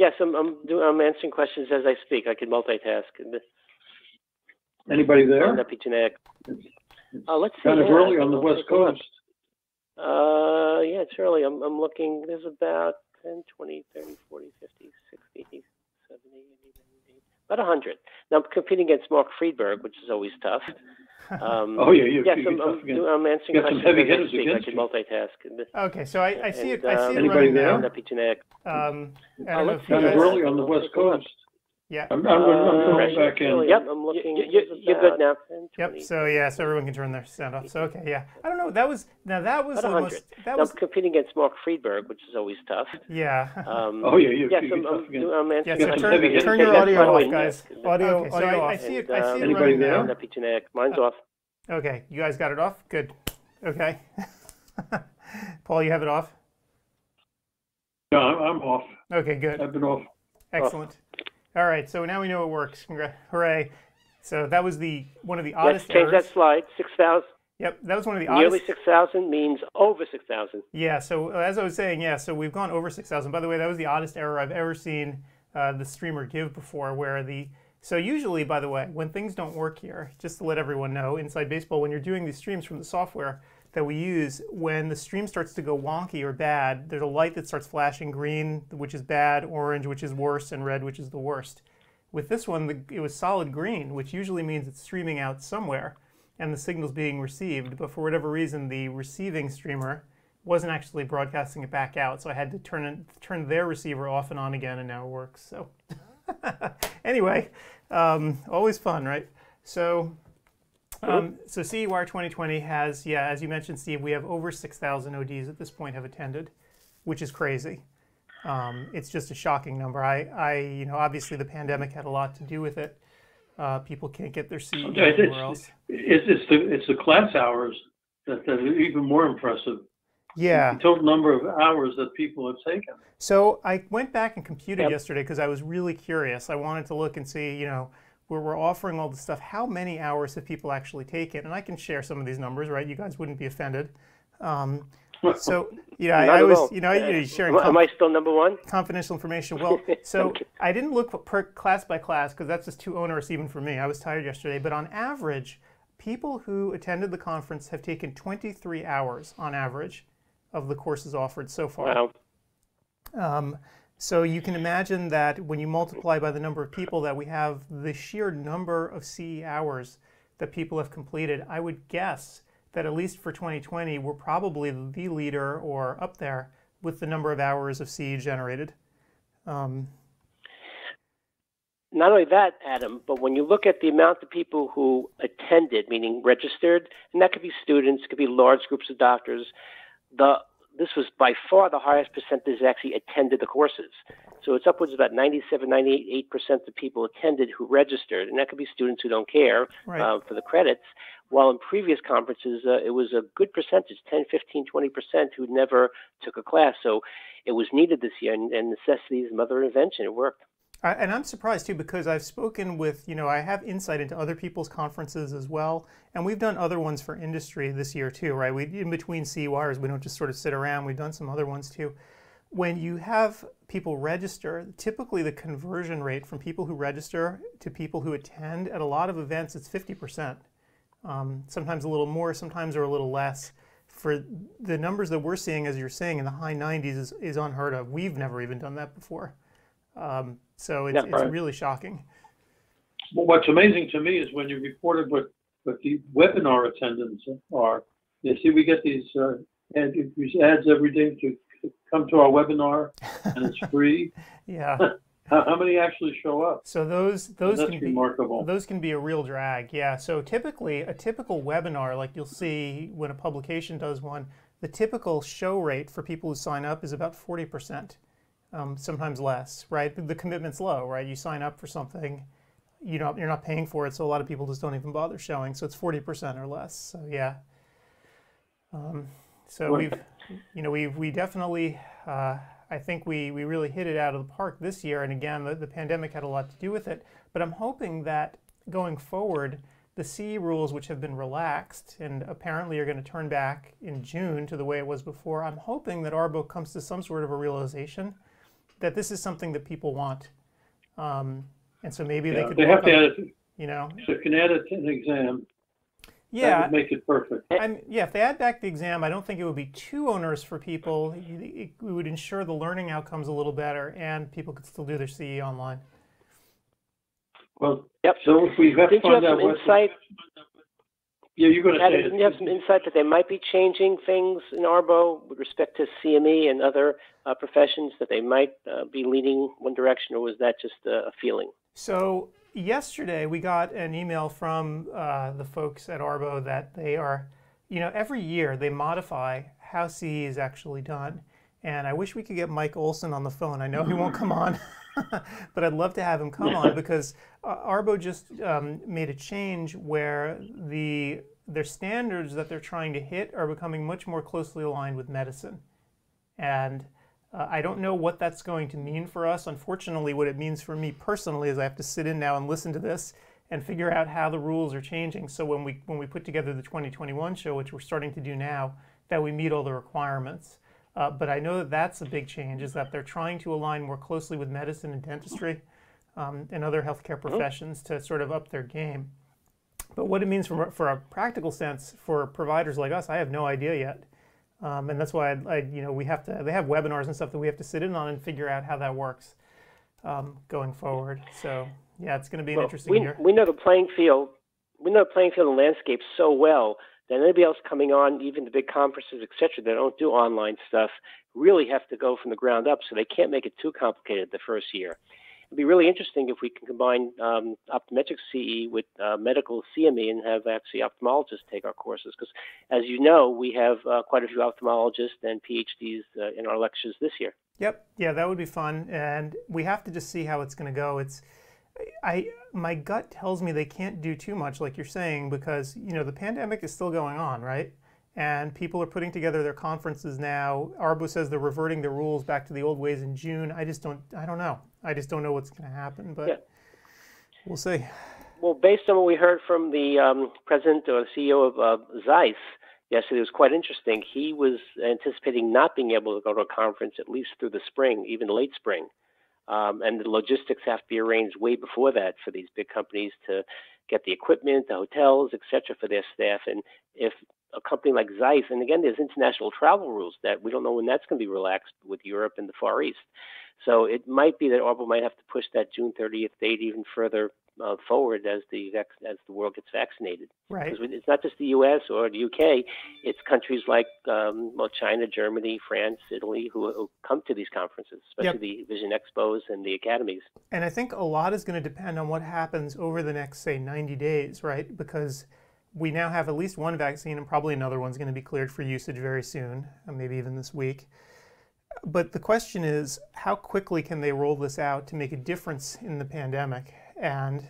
Yes, I'm, I'm doing, I'm answering questions as I speak. I can multitask. Anybody there? Epigenetic. Uh, let's see. Kind of yeah, early on the west take a look. coast. Uh, yeah, it's early. I'm, I'm looking, there's about 10, 20, 30, 40, 50, 60, 70, 80, about 100. Now, I'm competing against Mark Friedberg, which is always tough. Um, Oh, yeah, you, yes, you I'm, I'm, tough I'm answering questions heavy as I hitters speak. I against can you. multitask. Okay, so I, I see it. I see um, it Anybody running there? now. Epigenetic. Um, I don't know if you Kind of guys, early on the west take a look. coast. Yeah. I'm, I'm, I'm going Uh, back in. Yep, I'm looking. You- you- there's you're good now. Yep. So yeah, so everyone can turn their sound off. So okay, yeah. I don't know. That was now that was the most. That Now, was I'm competing against Mark Friedberg, which is always tough. yeah. Um, Oh, yeah, you, yes, you I'm, tough I'm, I'm Yeah, so turn, turn your audio off, guys. Audio, Okay, so audio I- off. I see it- I see it Anybody running there? now. Epigenetic. Mine's off. Okay, you guys got it off. Good. Okay. Paul, you have it off. No, I'm, I'm off. Okay, good. I've been off. Excellent. All right, so now we know it works. Congra- hooray! So that was the one of the oddest. Let's change errors. that slide. 6,000. Yep, that was one of the Nearly oddest. 6,000 means over 6,000. Yeah, so uh, as I was saying, yeah, so we've gone over 6,000. By the way, that was the oddest error I've ever seen uh, the streamer give before, where the. So usually, by the way, when things don't work here, just to let everyone know, inside baseball, when you're doing these streams from the software that we use, when the stream starts to go wonky or bad, there's a light that starts flashing green, which is bad, orange, which is worse, and red, which is the worst. With this one, the, it was solid green, which usually means it's streaming out somewhere and the signal's being received, but for whatever reason, the receiving streamer wasn't actually broadcasting it back out, so I had to turn it, turn their receiver off and on again, and now it works. So, anyway, um, always fun, right? So, um, so CEWire 2020 has, yeah, as you mentioned, Steve, we have over 6,000 ODs at this point have attended, which is crazy. Um, it's just a shocking number. I, I, you know, obviously the pandemic had a lot to do with it. Uh, people can't get their CE Yeah, it's, anywhere else. it's, it's the, it's the class hours that, that are even more impressive. Yeah. The total number of hours that people have taken. So I went back and computed Yep. yesterday because I was really curious. I wanted to look and see, you know, where we're offering all this stuff, how many hours have people actually taken? And I can share some of these numbers, right? You guys wouldn't be offended. Um, so, yeah, I, I was, all. you know, you're sharing Am, am I still number one? confidential information. Well, so I didn't look per class by class because that's just too onerous even for me. I was tired yesterday. But on average, people who attended the conference have taken 23 hours on average of the courses offered so far. Wow. Um, so you can imagine that when you multiply by the number of people that we have, the sheer number of CE hours that people have completed, I would guess that at least for 2020, we're probably the leader or up there with the number of hours of CE generated. Um, Not only that, Adam, but when you look at the amount of people who attended, meaning registered, and that could be students, could be large groups of doctors, the this was by far the highest percentage that actually attended the courses. So it's upwards of about 97, 98% of people attended who registered, and that could be students who don't care Right. uh, for the credits. While in previous conferences, uh, it was a good percentage 10, 15, 20% who never took a class. So it was needed this year, and, and necessity is mother invention. It worked. I, and I'm surprised too because I've spoken with, you know, I have insight into other people's conferences as well, and we've done other ones for industry this year too, right? We in between C wires, we don't just sort of sit around. We've done some other ones too. When you have people register, typically the conversion rate from people who register to people who attend at a lot of events, it's 50%. Um, sometimes a little more, sometimes are a little less. For the numbers that we're seeing, as you're saying, in the high 90s is, is unheard of. We've never even done that before. Um, so it's, Yeah, it's right. really shocking. Well, what's amazing to me is when you reported what, what the webinar attendance are. You see, we get these, uh, ad, these ads every day to come to our webinar, and it's free. Yeah. how, how many actually show up? So those those That's can be remarkable. those can be a real drag. Yeah. So typically a typical webinar, like you'll see when a publication does one, the typical show rate for people who sign up is about forty percent, um, sometimes less. Right. The commitment's low. Right. You sign up for something, you know you're not paying for it, so a lot of people just don't even bother showing. So it's forty percent or less. So yeah. Um, so we've, you know, we we definitely, uh, I think we we really hit it out of the park this year. And again, the, the pandemic had a lot to do with it. But I'm hoping that going forward, the CE rules, which have been relaxed and apparently are going to turn back in June to the way it was before, I'm hoping that Arbo comes to some sort of a realization that this is something that people want, um, and so maybe they could. They have to on- add it, You know, they can add it to an exam. That yeah, would make it perfect. I'm, yeah. If they add back the exam, I don't think it would be too onerous for people. It, it would ensure the learning outcomes a little better, and people could still do their CE online. Well, Yep. so if we have to Did you have find out some what. insight? Yeah, you're gonna say Adam, it. didn't you have some insight that they might be changing things in Arbo with respect to CME and other uh, professions that they might uh, be leaning one direction, or was that just a, a feeling? So yesterday we got an email from uh, the folks at Arbo that they are, you know, every year they modify how CE is actually done. And I wish we could get Mike Olson on the phone. I know he won't come on, but I'd love to have him come on because uh, Arbo just um, made a change where the their standards that they're trying to hit are becoming much more closely aligned with medicine. And uh, I don't know what that's going to mean for us. Unfortunately, what it means for me personally is I have to sit in now and listen to this and figure out how the rules are changing. So when we when we put together the 2021 show, which we're starting to do now, that we meet all the requirements. Uh, but I know that that's a big change. Is that they're trying to align more closely with medicine and dentistry um, and other healthcare professions to sort of up their game. But what it means from for a practical sense for providers like us, I have no idea yet. Um, and that's why I, I, you know, we have to. They have webinars and stuff that we have to sit in on and figure out how that works um, going forward. So yeah, it's going to be an interesting we, year. we know the playing field. We know the playing field and landscape so well that anybody else coming on, even the big conferences, et cetera, that don't do online stuff, really have to go from the ground up. So they can't make it too complicated the first year. It'd be really interesting if we can combine um, optometric CE with uh, medical CME and have actually ophthalmologists take our courses. Because, as you know, we have uh, quite a few ophthalmologists and PhDs uh, in our lectures this year. Yep. Yeah, that would be fun, and we have to just see how it's going to go. It's, I my gut tells me they can't do too much, like you're saying, because you know the pandemic is still going on, right? And people are putting together their conferences now. Arbo says they're reverting the rules back to the old ways in June. I just don't. I don't know. I just don't know what's going to happen, but Yeah. we'll see. Well, based on what we heard from the um, president or CEO of uh, Zeiss yesterday, it was quite interesting. He was anticipating not being able to go to a conference at least through the spring, even late spring. Um, and the logistics have to be arranged way before that for these big companies to get the equipment, the hotels, et cetera, for their staff. And if a company like Zeiss, and again, there's international travel rules that we don't know when that's going to be relaxed with Europe and the Far East. So it might be that Arbo might have to push that June 30th date even further uh, forward as the as the world gets vaccinated. Right. Because it's not just the U.S. or the U.K. It's countries like um, well, China, Germany, France, Italy who, who come to these conferences, especially the Vision Expos and the academies. And I think a lot is going to depend on what happens over the next, say, 90 days, right? Because we now have at least one vaccine, and probably another one's going to be cleared for usage very soon, uh, maybe even this week. But the question is, how quickly can they roll this out to make a difference in the pandemic? And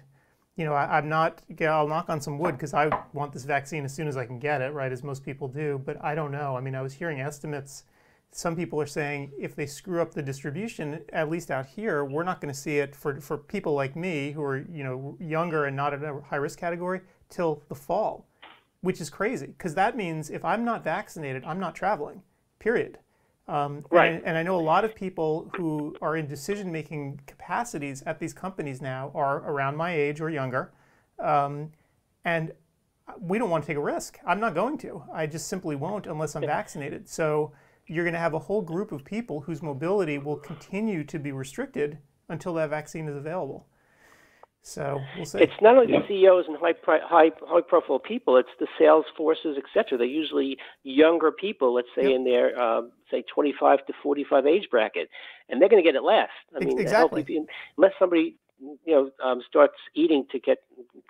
you know, I, I'm not. I'll knock on some wood because I want this vaccine as soon as I can get it, right? As most people do. But I don't know. I mean, I was hearing estimates. Some people are saying if they screw up the distribution, at least out here, we're not going to see it for, for people like me who are you know younger and not in a high risk category till the fall, which is crazy because that means if I'm not vaccinated, I'm not traveling. Period. Um, Right. And, and I know a lot of people who are in decision making capacities at these companies now are around my age or younger. Um, and we don't want to take a risk. I'm not going to. I just simply won't unless I'm vaccinated. So you're going to have a whole group of people whose mobility will continue to be restricted until that vaccine is available. So we'll see. It's not only the CEOs and high, pri- high, high profile people, it's the sales forces, et cetera. They're usually younger people, let's say Yep. in their, uh, say, 25 to 45 age bracket, and they're going to get it last. I mean, exactly. unless somebody, you know, um, starts eating to get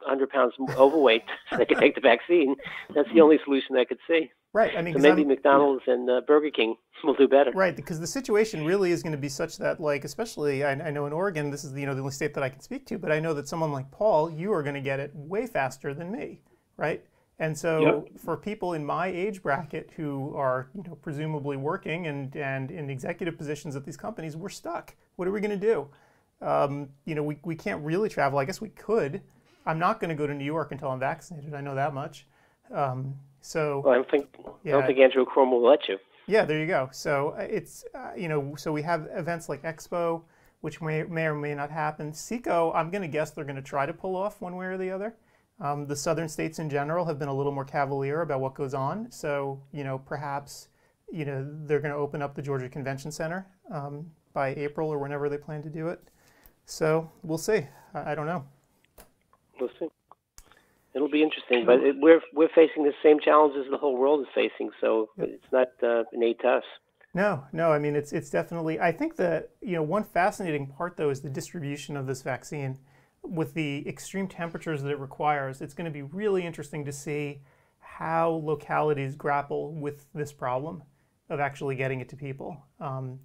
100 pounds overweight so they can take the vaccine, that's the only solution I could see. right. I mean, So maybe I'm- McDonald's and uh, Burger King will do better. Right, because the situation really is going to be such that, like, especially I, I know in Oregon, this is you know the only state that I can speak to, but I know that someone like Paul, you are going to get it way faster than me, right? And so for people in my age bracket who are you know presumably working and and in executive positions at these companies, we're stuck. What are we going to do? Um, you know, we, we can't really travel. I guess we could. I'm not going to go to New York until I'm vaccinated. I know that much. Um, so Well, I don't think I don't think Andrew Cuomo will let you. Yeah, there you go. So uh, it's uh, you know so we have events like Expo, which may may or may not happen. SECO, I'm going to guess they're going to try to pull off one way or the other. Um, the southern states in general have been a little more cavalier about what goes on. So you know perhaps you know they're going to open up the Georgia Convention Center um, by April or whenever they plan to do it. So we'll see. I, I don't know. We'll see. It'll be interesting, but it, we're we're facing the same challenges the whole world is facing, so yep. it's not uh, innate to us. No, no. I mean, it's it's definitely. I think that you know one fascinating part though is the distribution of this vaccine. With the extreme temperatures that it requires, it's going to be really interesting to see how localities grapple with this problem of actually getting it to people. Um,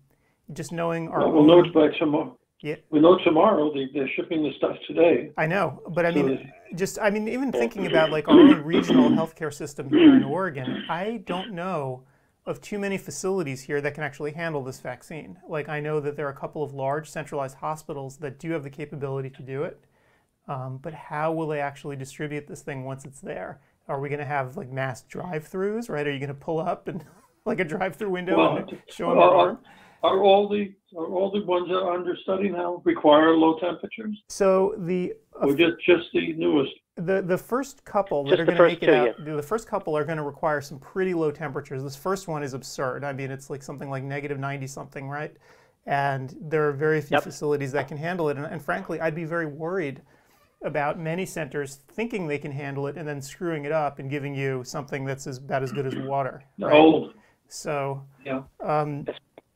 just knowing our. Well, we'll know by tomorrow. Yeah. We know tomorrow they, they're shipping the stuff today. I know, but I mean, just I mean, even thinking about like our own regional healthcare system here in Oregon, I don't know of too many facilities here that can actually handle this vaccine. Like I know that there are a couple of large centralized hospitals that do have the capability to do it, um, but how will they actually distribute this thing once it's there? Are we going to have like mass drive-throughs, right? Are you going to pull up and like a drive-through window well, and show them uh, your arm? Are all the are all the ones that are under study now require low temperatures? So the uh, or just just the newest. The the first couple that are going to make it out, yeah. the first couple are going to require some pretty low temperatures. This first one is absurd. I mean, it's like something like negative ninety something, right? And there are very few yep. facilities that can handle it. And, and frankly, I'd be very worried about many centers thinking they can handle it and then screwing it up and giving you something that's as, about as good as water. Right? Old. So, yeah. Um,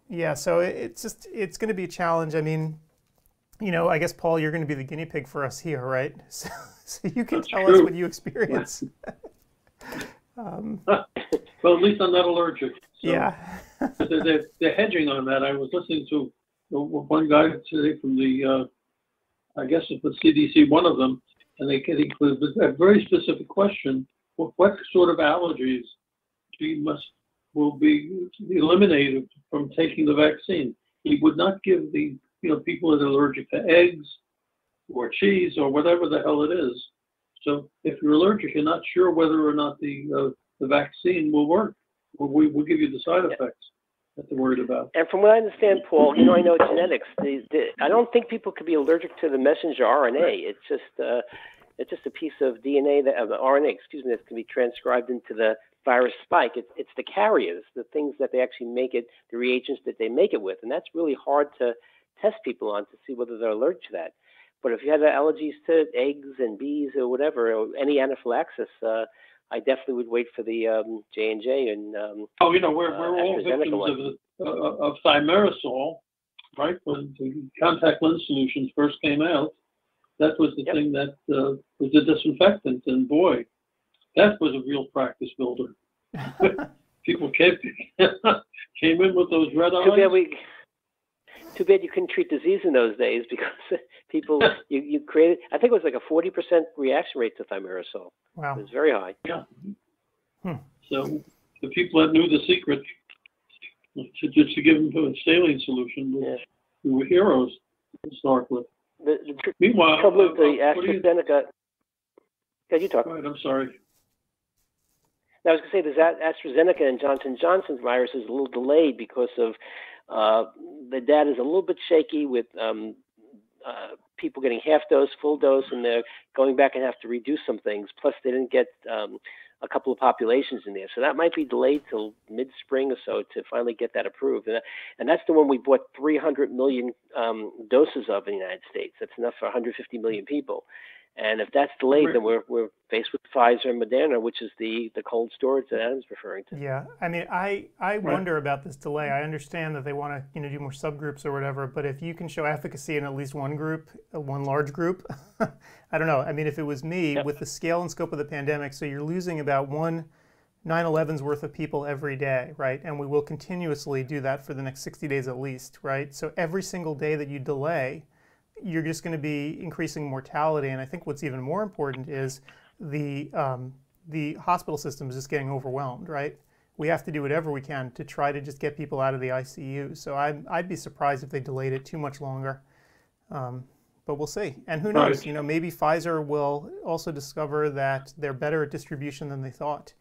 yeah, so it's just it's going to be a challenge. I mean, you know, I guess Paul, you're going to be the guinea pig for us here, right? So, so you can That's tell true. us what you experience. um, well, at least I'm not allergic. So yeah. they're, they're, they're, hedging on that. I was listening to one guy today from the, uh, I guess it's the CDC, one of them, and they can include a very specific question: what, what sort of allergies do you must will be eliminated from taking the vaccine. He would not give the you know people that are allergic to eggs or cheese or whatever the hell it is. So if you're allergic, you're not sure whether or not the uh, the vaccine will work. We will give you the side effects that they're worried about. And from what I understand, Paul, you know, I know genetics. I don't think people could be allergic to the messenger RNA. It's just uh, it's just a piece of DNA that of RNA, excuse me, that can be transcribed into the virus spike. It's, it's the carriers, the things that they actually make it, the reagents that they make it with. And that's really hard to test people on to see whether they're allergic to that. But if you have allergies to eggs and bees or whatever, or any anaphylaxis, uh, I definitely would wait for the um, J and J and. Um, oh, you know, we're we're uh, all victims one. of uh, of thimerosal, right? When the contact lens solutions first came out, that was the yep. thing that uh, was a disinfectant, and boy, that was a real practice builder. People came came in with those red eyes. Too bad we. Too bad you couldn't treat disease in those days because people you, you created. I think it was like a forty percent reaction rate to thimerosal. Wow, it was very high. Yeah. Hmm. So the people that knew the secret to just to give them to a saline solution were, yeah. were heroes to start with. The, the Meanwhile, trouble with the uh, AstraZeneca. Yeah, you talk. Right, I'm sorry. I was going to say that AstraZeneca and Johnson Johnson's virus is a little delayed because of uh, the data is a little bit shaky with um, uh, people getting half dose, full dose, and they're going back and have to reduce some things. Plus, they didn't get um, a couple of populations in there, so that might be delayed till mid-spring or so to finally get that approved. And, that, and that's the one we bought 300 million um, doses of in the United States. That's enough for 150 million people. And if that's delayed, then we're, we're faced with Pfizer and Moderna, which is the, the cold storage that Adam's referring to. Yeah, I mean, I, I right. wonder about this delay. I understand that they want to you know do more subgroups or whatever, but if you can show efficacy in at least one group, uh, one large group, I don't know. I mean, if it was me yep. with the scale and scope of the pandemic, so you're losing about one 9/11's worth of people every day, right? And we will continuously do that for the next 60 days at least, right? So every single day that you delay you're just going to be increasing mortality. And I think what's even more important is the um, the hospital system is just getting overwhelmed, right? We have to do whatever we can to try to just get people out of the ICU. So I'd, I'd be surprised if they delayed it too much longer. Um, but we'll see. And who knows? Right. You know, maybe Pfizer will also discover that they're better at distribution than they thought,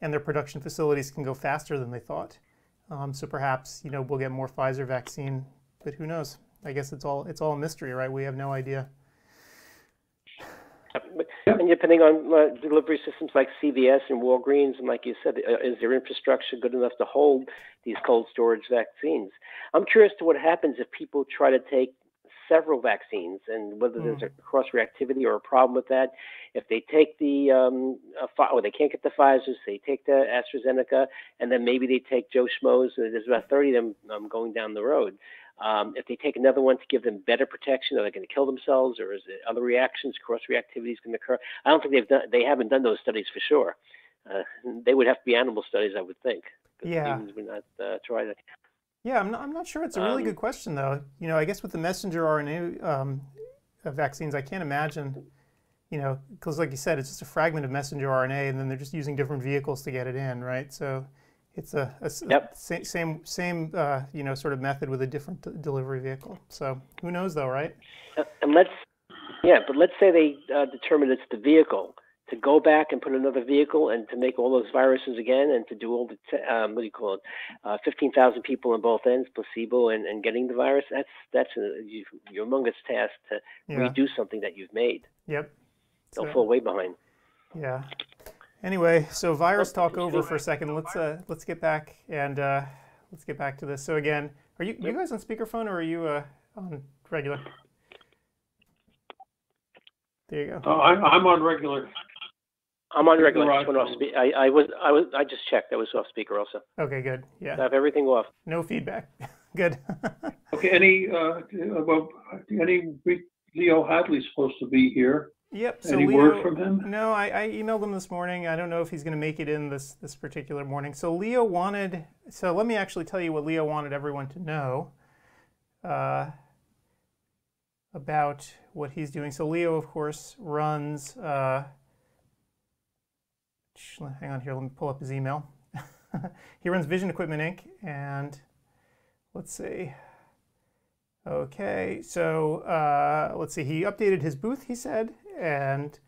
and their production facilities can go faster than they thought. Um, so perhaps you know we'll get more Pfizer vaccine, but who knows? I guess it's all it's all a mystery, right? We have no idea. And depending on uh, delivery systems like CVS and Walgreens, and like you said, uh, is their infrastructure good enough to hold these cold storage vaccines? I'm curious to what happens if people try to take several vaccines and whether mm. there's a cross reactivity or a problem with that. If they take the, um, uh, or they can't get the Pfizer's, they take the AstraZeneca, and then maybe they take Joe Schmo's. There's about 30 of them um, going down the road. Um, if they take another one to give them better protection, are they going to kill themselves, or is it other reactions, cross reactivities going to occur? I don't think they've done. They haven't done those studies for sure. Uh, they would have to be animal studies, I would think. Yeah. Humans would not uh, try that. Yeah, I'm not, I'm not sure. It's a really um, good question, though. You know, I guess with the messenger RNA um, vaccines, I can't imagine. You know, because like you said, it's just a fragment of messenger RNA, and then they're just using different vehicles to get it in, right? So it's a, a yep. same same same uh, you know sort of method with a different delivery vehicle. So who knows though, right? Uh, and let's yeah, but let's say they uh, determine it's the vehicle to go back and put another vehicle and to make all those viruses again and to do all the t- um, what do you call it? Uh, Fifteen thousand people on both ends, placebo and, and getting the virus. That's that's a humongous task to yeah. redo something that you've made. Yep. They'll so, fall way behind. Yeah. Anyway, so virus talk over for a second. Let's uh, let's get back and uh, let's get back to this. So again, are you you guys on speakerphone or are you uh, on regular? There you go. Uh, I'm I'm on regular. I'm on regular. I, off spe- I, I was I was I just checked. I was off speaker also. Okay, good. Yeah. I have everything off. No feedback. good. okay. Any uh, well, any Leo Hadley's supposed to be here. Yep. So Any Leo, word from him? No, I, I, emailed him this morning. I don't know if he's going to make it in this this particular morning. So Leo wanted. So let me actually tell you what Leo wanted everyone to know uh, about what he's doing. So Leo, of course, runs. Uh, hang on here. Let me pull up his email. he runs Vision Equipment Inc. And let's see. Okay, so uh, let's see. He updated his booth. He said and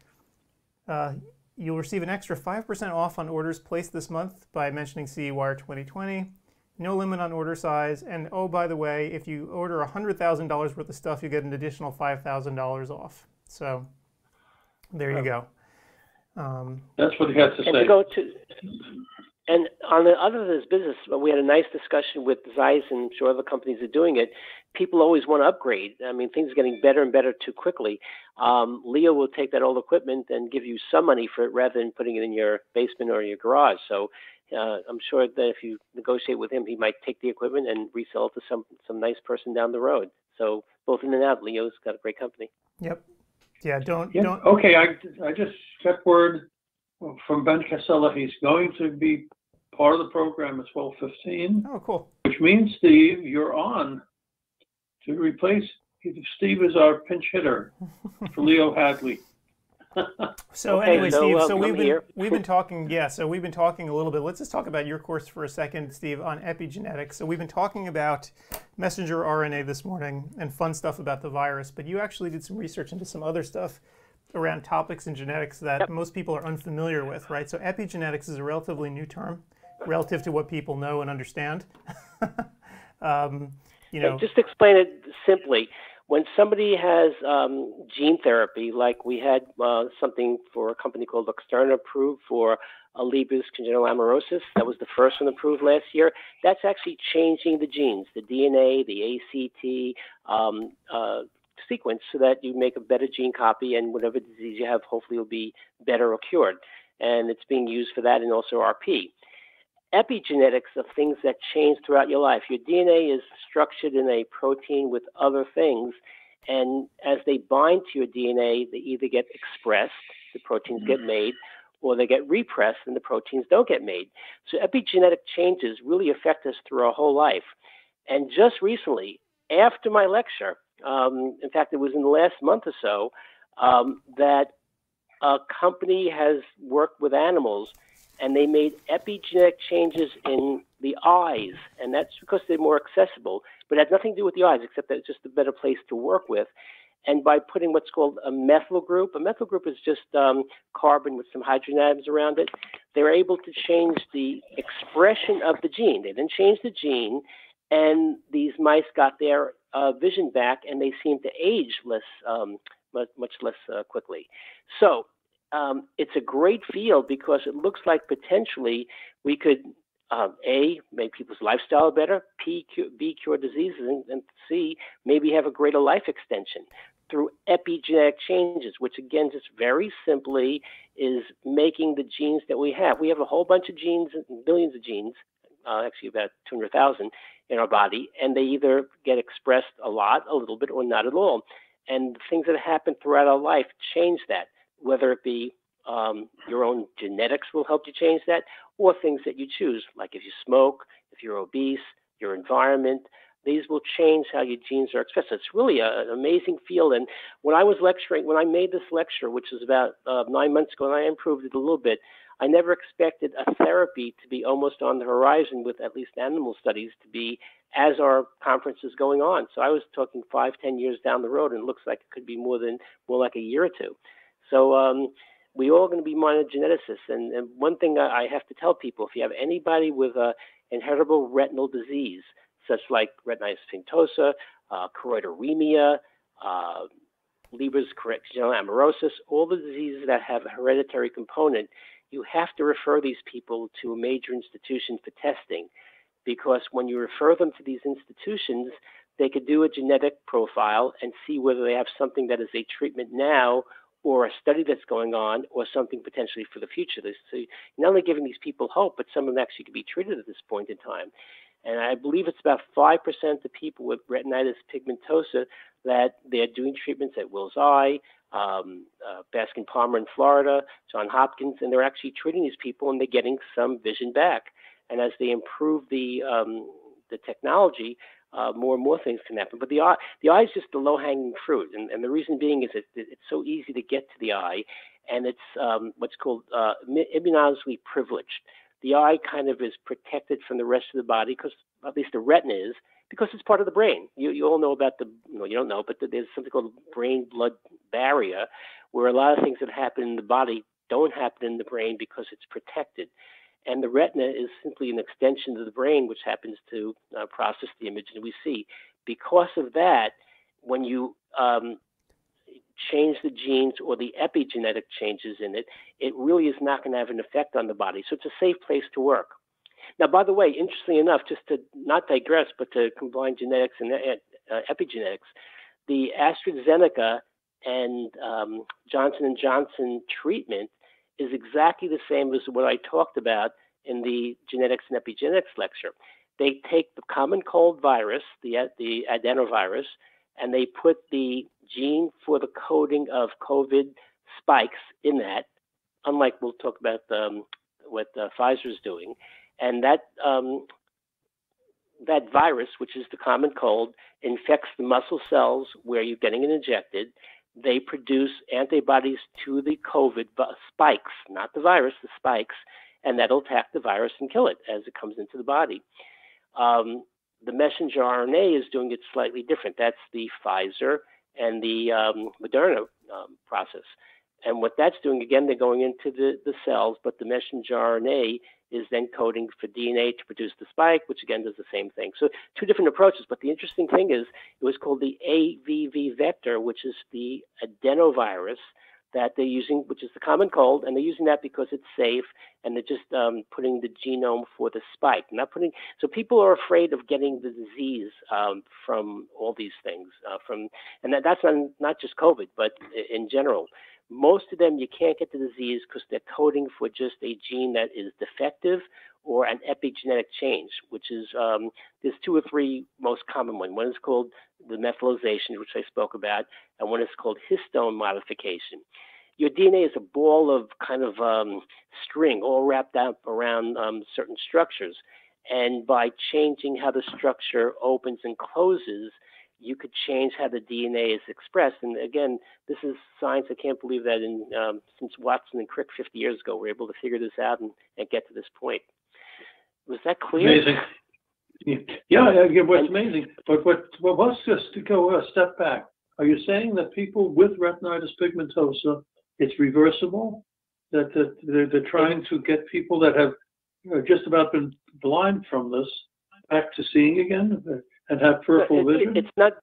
uh, you'll receive an extra 5% off on orders placed this month by mentioning CEwire 2020. No limit on order size. And oh, by the way, if you order $100,000 worth of stuff, you get an additional $5,000 off. So there you go. Um, That's what he has to and say. To go to, and on the other than this business, we had a nice discussion with Zeiss and sure other companies are doing it. People always want to upgrade. I mean, things are getting better and better too quickly. Um, Leo will take that old equipment and give you some money for it rather than putting it in your basement or your garage. So uh, I'm sure that if you negotiate with him, he might take the equipment and resell it to some some nice person down the road. So both in and out, Leo's got a great company. Yep. Yeah. Don't yeah. don't. Okay. I I just got word from Ben Casella. He's going to be part of the program at 12:15. Oh, cool. Which means, Steve, you're on to replace. Steve as our pinch hitter for Leo Hadley. so okay, anyway, so, Steve, uh, so we've been here. we've been talking, yeah. So we've been talking a little bit. Let's just talk about your course for a second, Steve, on epigenetics. So we've been talking about messenger RNA this morning and fun stuff about the virus, but you actually did some research into some other stuff around topics in genetics that yep. most people are unfamiliar with, right? So epigenetics is a relatively new term relative to what people know and understand. um, you know, just explain it simply. When somebody has um, gene therapy, like we had uh, something for a company called Luxturna approved for Leber's congenital amaurosis, that was the first one approved last year. That's actually changing the genes, the DNA, the ACT, um, uh, sequence so that you make a better gene copy and whatever disease you have hopefully will be better or cured. And it's being used for that and also RP. Epigenetics of things that change throughout your life. Your DNA is structured in a protein with other things, and as they bind to your DNA, they either get expressed, the proteins get mm-hmm. made, or they get repressed and the proteins don't get made. So epigenetic changes really affect us through our whole life. And just recently, after my lecture, um, in fact, it was in the last month or so, um, that a company has worked with animals and they made epigenetic changes in the eyes, and that's because they're more accessible. But it had nothing to do with the eyes, except that it's just a better place to work with. And by putting what's called a methyl group, a methyl group is just um, carbon with some hydrogen atoms around it, they're able to change the expression of the gene. They didn't change the gene, and these mice got their uh, vision back, and they seem to age less, um, much, much less uh, quickly. So um, it's a great field because it looks like potentially we could um, A, make people's lifestyle better, P, cure, B, cure diseases, and, and C, maybe have a greater life extension through epigenetic changes, which again, just very simply is making the genes that we have. We have a whole bunch of genes, billions of genes, uh, actually about 200,000 in our body, and they either get expressed a lot, a little bit, or not at all. And things that happen throughout our life change that, whether it be um, your own genetics will help you change that, or things that you choose, like if you smoke, if you're obese, your environment. These will change how your genes are expressed. It's really a, an amazing field. And when I was lecturing, when I made this lecture, which was about uh, nine months ago, and I improved it a little bit, I never expected a therapy to be almost on the horizon with at least animal studies to be as our conference is going on. So I was talking five, ten years down the road, and it looks like it could be more than more like a year or two. So um, we all going to be minor geneticists. And, and one thing I have to tell people, if you have anybody with a inheritable retinal disease, such like retinitis pigmentosa, uh, choroideremia, uh, Leber's correctional amaurosis, all the diseases that have a hereditary component, you have to refer these people to a major institution for testing because when you refer them to these institutions, they could do a genetic profile and see whether they have something that is a treatment now or a study that's going on or something potentially for the future. So you're not only giving these people hope, but some of them actually could be treated at this point in time. And I believe it's about 5% of people with retinitis pigmentosa that they're doing treatments at Wills Eye, um, uh, Bascom Palmer in Florida, John Hopkins, and they're actually treating these people and they're getting some vision back. And as they improve the um, the technology, uh, more and more things can happen. But the eye, the eye is just the low-hanging fruit, and, and the reason being is that it's so easy to get to the eye, and it's um, what's called uh, immunologically privileged. The eye kind of is protected from the rest of the body because at least the retina is because it's part of the brain. You you all know about the no, you don't know, but there's something called brain-blood barrier, where a lot of things that happen in the body don't happen in the brain because it's protected. And the retina is simply an extension of the brain, which happens to uh, process the image that we see. Because of that, when you um, change the genes or the epigenetic changes in it, it really is not going to have an effect on the body. So it's a safe place to work. Now, by the way, interestingly enough, just to not digress, but to combine genetics and uh, epigenetics, the AstraZeneca and um, Johnson and Johnson treatment is exactly the same as what I talked about in the genetics and epigenetics lecture. They take the common cold virus, the, the adenovirus, and they put the gene for the coding of COVID spikes in that, unlike we'll talk about um, what uh, Pfizer is doing. And that, um, that virus, which is the common cold, infects the muscle cells where you're getting it injected they produce antibodies to the COVID spikes, not the virus, the spikes, and that'll attack the virus and kill it as it comes into the body. Um, the messenger RNA is doing it slightly different. That's the Pfizer and the um, Moderna um, process. And what that's doing, again, they're going into the, the cells, but the messenger RNA is then coding for DNA to produce the spike, which again does the same thing. So two different approaches. But the interesting thing is it was called the AVV vector, which is the adenovirus that they're using, which is the common cold, and they're using that because it's safe, and they're just um, putting the genome for the spike. Not putting. So people are afraid of getting the disease um, from all these things. Uh, from and that, that's not not just COVID, but in general. Most of them, you can't get the disease because they're coding for just a gene that is defective or an epigenetic change, which is um, there's two or three most common ones. One is called the methylation, which I spoke about, and one is called histone modification. Your DNA is a ball of kind of um, string all wrapped up around um, certain structures. And by changing how the structure opens and closes, you could change how the DNA is expressed. And again, this is science. I can't believe that in um, since Watson and Crick 50 years ago, we're able to figure this out and, and get to this point. Was that clear? Amazing. Yeah, yeah, what's amazing. But what, what let's just to go a step back. are you saying that people with retinitis pigmentosa, it's reversible? That, that they're, they're trying to get people that have uh, just about been blind from this back to seeing again and have peripheral It- it- vision? It's not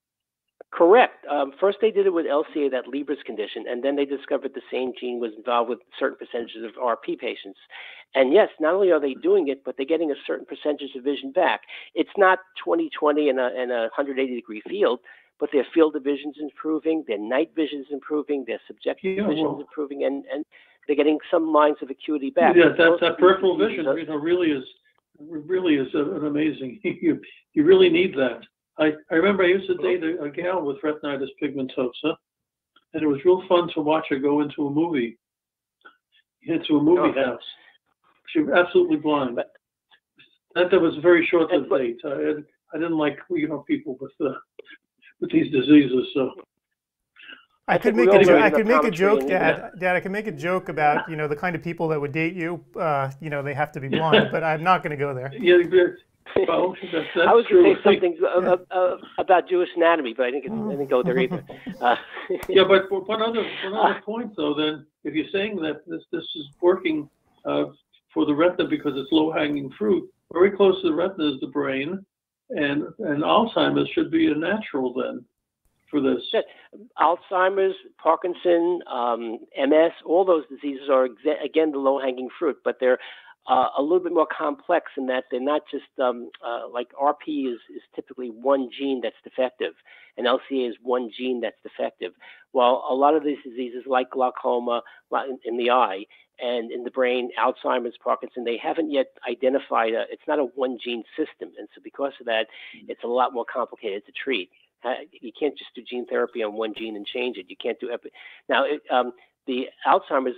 correct. Um, first, they did it with LCA, that Leber's condition, and then they discovered the same gene was involved with certain percentages of RP patients. And yes, not only are they doing it, but they're getting a certain percentage of vision back. It's not 20/20 in a, in a 180 degree field, but their field of vision is improving, their night vision is improving, their subjective Yeah, is well- improving, and, and they're getting some lines of acuity back. Yeah, that, that peripheral vision, you know, really is, really is a- an amazing, you, you really need that. I, I remember I used to date a, a gal with retinitis pigmentosa, and it was real fun to watch her go into a movie, into a movie that- house. She was absolutely blind. But- That, that was a very short-lived date. I, I didn't like, you know, people with, uh, with these diseases, so. I could make we a all joke. I could make a joke, and- Dad. Dad, I could make a joke about you know the kind of people that would date you. Uh, you know, they have to be blind, but I'm not going to go there. Yeah, well, that's, that's I was going to say something uh, uh, about Jewish anatomy, but I didn't, I didn't go there either. Uh, Yeah, but for one other, one other point though, then, if you're saying that this, this is working, uh, for the retina because it's low hanging fruit, very close to the retina is the brain, and, and Alzheimer's should be a natural then for this. Alzheimer's, Parkinson, um, MS, all those diseases are exa- again the low-hanging fruit, but they're uh, a little bit more complex in that they're not just um, uh, like RP is, is typically one gene that's defective, and LCA is one gene that's defective. While a lot of these diseases, like glaucoma in, in the eye and in the brain, Alzheimer's, Parkinson, they haven't yet identified. A, it's not a one gene system, and so because of that, it's a lot more complicated to treat. You can't just do gene therapy on one gene and change it. You can't do epi- now. It, um, the Alzheimer's,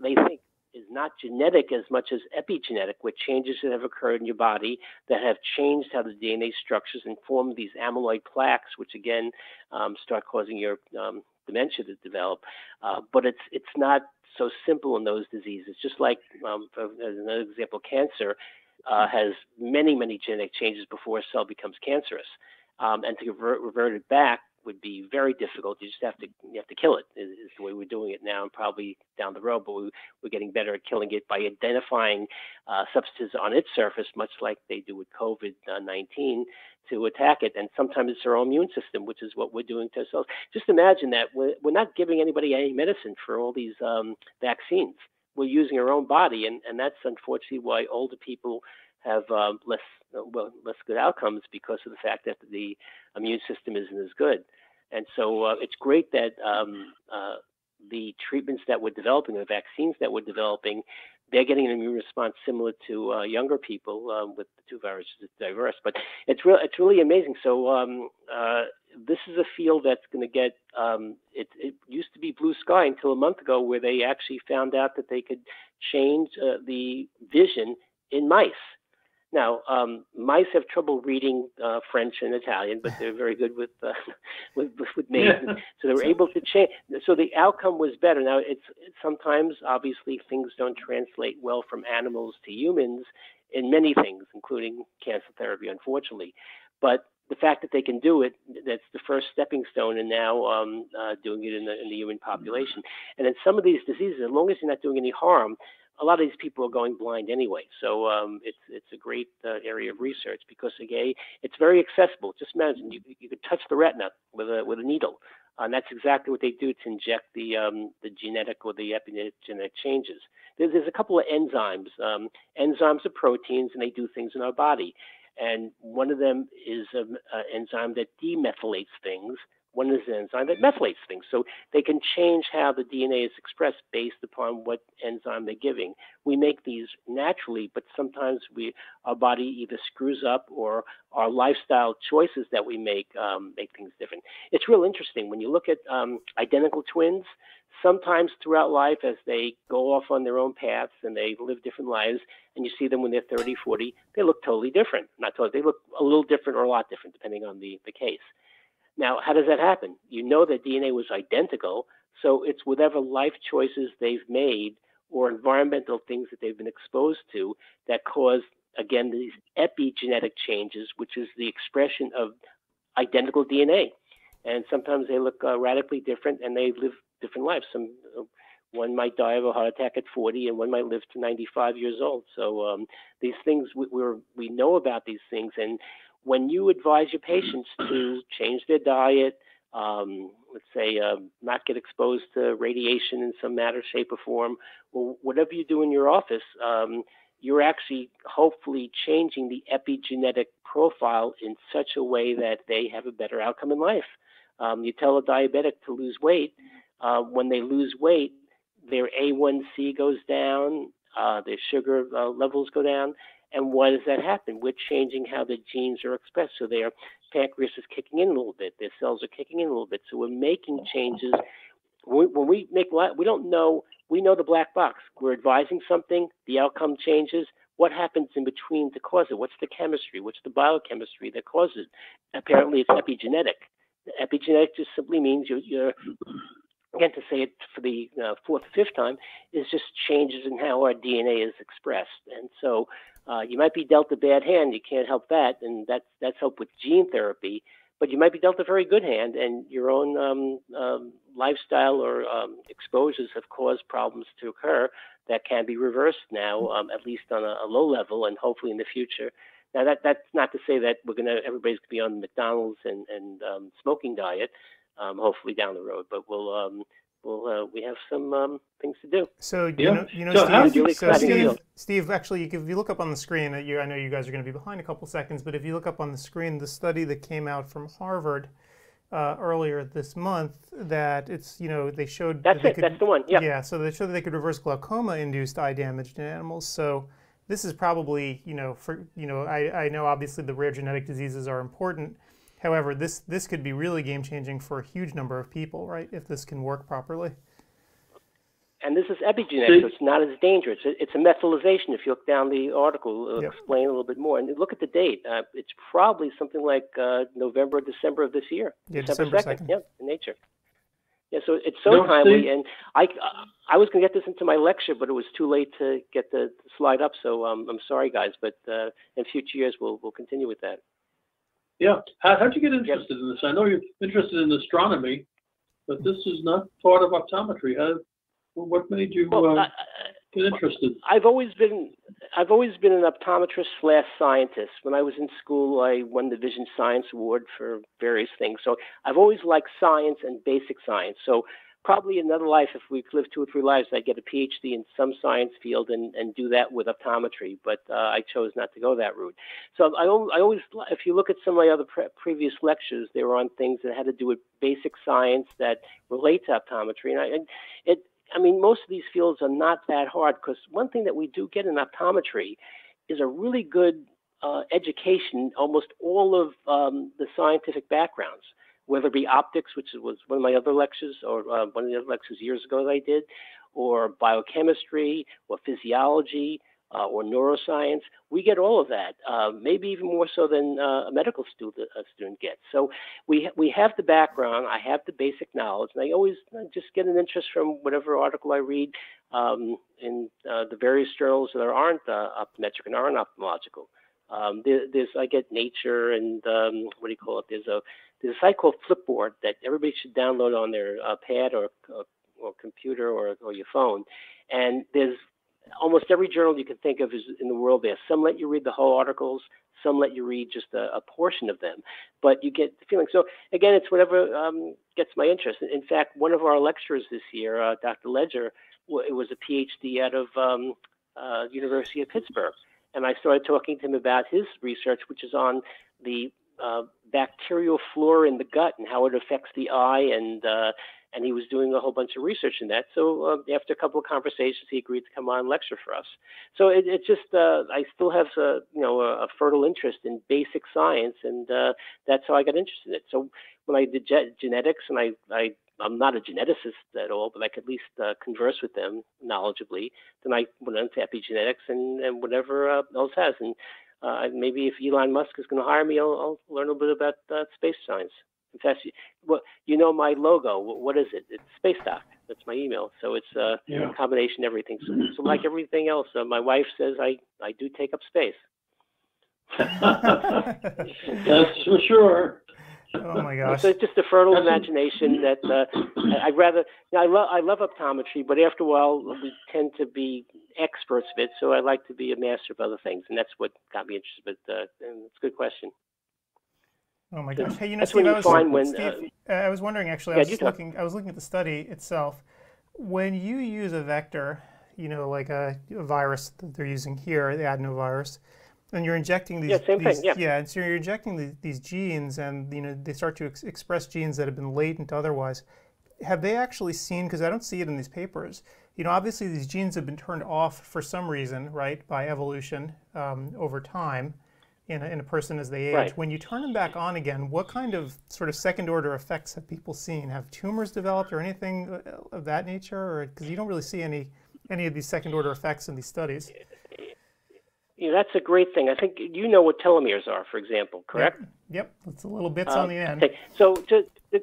they think, is not genetic as much as epigenetic, with changes that have occurred in your body that have changed how the DNA structures and form these amyloid plaques, which again um, start causing your um, dementia to develop. Uh, but it's it's not so simple in those diseases. Just like, um, for, as another example, cancer uh, has many many genetic changes before a cell becomes cancerous um, and to revert, revert it back would be very difficult. You just have to you have to kill it. Is, the way we're doing it now, and probably down the road. But we, we're getting better at killing it by identifying uh, substances on its surface, much like they do with COVID-19, to attack it. And sometimes it's our own immune system, which is what we're doing to ourselves. Just imagine that we're, we're not giving anybody any medicine for all these um, vaccines. We're using our own body, and, and that's unfortunately why older people have um, less well less good outcomes because of the fact that the immune system isn't as good. And so uh, it's great that um, uh, the treatments that we're developing, the vaccines that we're developing, they're getting an immune response similar to uh, younger people um, with the two viruses. It's diverse, but it's real. It's really amazing. So um, uh, this is a field that's going to get. Um, it, it used to be blue sky until a month ago, where they actually found out that they could change uh, the vision in mice. Now, um, mice have trouble reading uh, French and Italian, but they're very good with uh, with, with names. Yeah. So they were able to change. So the outcome was better. Now, it's, it's sometimes obviously things don't translate well from animals to humans in many things, including cancer therapy, unfortunately. But the fact that they can do it, that's the first stepping stone, and now um, uh, doing it in the, in the human population. And in some of these diseases, as long as you're not doing any harm, a lot of these people are going blind anyway. So um, it's it's a great uh, area of research because again, it's very accessible. Just imagine you you could touch the retina with a with a needle, and that's exactly what they do to inject the um, the genetic or the epigenetic changes. There's, there's a couple of enzymes. Um, enzymes are proteins, and they do things in our body. And one of them is an enzyme that demethylates things. One is an enzyme that methylates things. So they can change how the DNA is expressed based upon what enzyme they're giving. We make these naturally, but sometimes we our body either screws up or our lifestyle choices that we make um, make things different. It's real interesting when you look at um, identical twins. Sometimes throughout life, as they go off on their own paths and they live different lives, and you see them when they're 30, 40, they look totally different. Not totally, they look a little different or a lot different depending on the, the case. Now, how does that happen? You know that DNA was identical, so it's whatever life choices they've made or environmental things that they've been exposed to that cause, again, these epigenetic changes, which is the expression of identical DNA. and sometimes they look uh, radically different, and they live different lives. Some uh, one might die of a heart attack at 40, and one might live to 95 years old. So um, these things we, we know about these things, and when you advise your patients to change their diet, um, let's say uh, not get exposed to radiation in some matter, shape, or form, well, whatever you do in your office, um, you're actually hopefully changing the epigenetic profile in such a way that they have a better outcome in life. Um, you tell a diabetic to lose weight. Uh, when they lose weight, their A1C goes down, uh, their sugar uh, levels go down. And why does that happen? We're changing how the genes are expressed. So their pancreas is kicking in a little bit, their cells are kicking in a little bit. So we're making changes. When we make, we don't know, we know the black box. We're advising something, the outcome changes. What happens in between to cause it? What's the chemistry? What's the biochemistry that causes it? Apparently, it's epigenetic. Epigenetic just simply means you're, you're again to say it for the uh, fourth or fifth time is just changes in how our DNA is expressed. And so uh, you might be dealt a bad hand, you can't help that, and that's that's helped with gene therapy. But you might be dealt a very good hand, and your own um, um, lifestyle or um, exposures have caused problems to occur that can be reversed now, um, at least on a, a, low level, and hopefully in the future. Now that that's not to say that we're gonna everybody's gonna be on McDonald's and and um, smoking diet, um, hopefully down the road, but we'll well, uh, we have some um, things to do. So you yeah. know, you know, so Steve, so Steve, Steve, actually, if you look up on the screen, uh, you, I know you guys are going to be behind a couple seconds, but if you look up on the screen, the study that came out from Harvard uh, earlier this month, that it's you know they showed that's that it, could, that's the one, yeah, yeah. So they showed that they could reverse glaucoma-induced eye damage in animals. So this is probably you know for you know I I know obviously the rare genetic diseases are important However, this, this could be really game changing for a huge number of people, right, if this can work properly. And this is epigenetic, so it's not as dangerous. It's a methylation. If you look down the article, it'll yep. explain a little bit more. And look at the date. Uh, it's probably something like uh, November, December of this year. Yeah, December, December 2nd. 2nd. Yeah, in Nature. Yeah, so it's so no, timely, and I I was going to get this into my lecture, but it was too late to get the slide up. So um, I'm sorry, guys, but uh, in future years we'll we'll continue with that. Yeah. How, how'd you get interested in this? I know you're interested in astronomy, but this is not part of optometry. How, what made you well, uh, I, get interested? I've always been I've always been an optometrist slash scientist. When I was in school, I won the Vision Science Award for various things. So I've always liked science and basic science. So probably another life, if we could live two or three lives, I'd get a PhD in some science field and, and do that with optometry. But uh, I chose not to go that route. So I, I always, if you look at some of my other pre- previous lectures, they were on things that had to do with basic science that relate to optometry. And I, it, I mean, most of these fields are not that hard because one thing that we do get in optometry is a really good uh, education, almost all of um, the scientific backgrounds whether it be optics, which was one of my other lectures, or uh, one of the other lectures years ago that I did, or biochemistry, or physiology, uh, or neuroscience. We get all of that, uh, maybe even more so than uh, a medical student, a student gets. So we ha- we have the background. I have the basic knowledge, and I always just get an interest from whatever article I read um, in uh, the various journals that aren't uh, optometric and aren't ophthalmological. Um, there, there's I get Nature and um, what do you call it? There's a there's a site called Flipboard that everybody should download on their uh, pad or, uh, or computer or, or your phone. And there's almost every journal you can think of is in the world there. Some let you read the whole articles, some let you read just a, a portion of them, but you get the feeling. So again, it's whatever um, gets my interest. In fact, one of our lecturers this year, uh, Dr. Ledger, it was a PhD out of um, uh, University of Pittsburgh, and I started talking to him about his research, which is on the uh, bacterial flora in the gut and how it affects the eye and uh, and he was doing a whole bunch of research in that. So uh, after a couple of conversations, he agreed to come on and lecture for us. So it, it's just uh, I still have a, you know a, a fertile interest in basic science, and uh, that's how I got interested in it. So when I did ge- genetics, and I, I I'm not a geneticist at all, but I could at least uh, converse with them knowledgeably. Then I went into epigenetics and and whatever uh, else has and uh, maybe if Elon Musk is going to hire me, I'll, I'll, learn a little bit about uh, space science. In fact, you, well, you know my logo. What is it? It's Space Doc. That's my email. So it's uh, yeah. a combination of everything. So, so like everything else, uh, my wife says I, I do take up space. That's for sure. Oh my gosh. So it's just a fertile imagination that uh, I- I'd rather. You know, I love I love optometry, but after a while we tend to be experts of it. So I like to be a master of other things, and that's what got me interested. But uh, and it's a good question. Oh my gosh! Hey, you know, That's Steve, when I was, when, Steve, uh, I was wondering actually. I Yeah, was you just looking. I was looking at the study itself. When you use a vector, you know, like a, a virus that they're using here, the adenovirus, and you're injecting these. Yeah, same thing, these- yeah. and so you're injecting the, these genes, and you know, they start to ex- express genes that have been latent otherwise. Have they actually seen? Because I don't see it in these papers. You know, obviously these genes have been turned off for some reason, right, by evolution um, over time in a, in a person as they age. Right. When you turn them back on again, what kind of sort of second order effects have people seen? Have tumors developed or anything uh, of that nature? Or because you don't really see any any of these second order effects in these studies. You know, that's a great thing. I think you know what telomeres are, for example, correct? Yep, it's a little bits Uh, on the end. Okay, so to, to-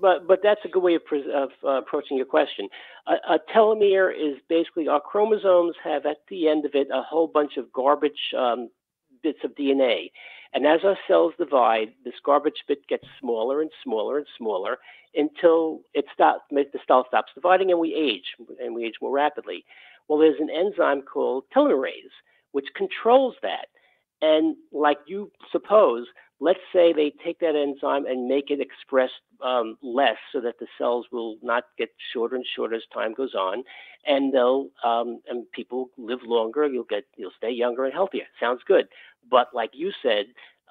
but but that's a good way of, of uh, approaching your question. A, a telomere is basically our chromosomes have at the end of it a whole bunch of garbage um, bits of DNA, and as our cells divide, this garbage bit gets smaller and smaller and smaller until it stops. The cell stops dividing, and we age, and we age more rapidly. Well, there's an enzyme called telomerase which controls that. And like you suppose, let's say they take that enzyme and make it express um, less so that the cells will not get shorter and shorter as time goes on, and they'll um, and people live longer. You'll get you'll stay younger and healthier. Sounds good, but like you said,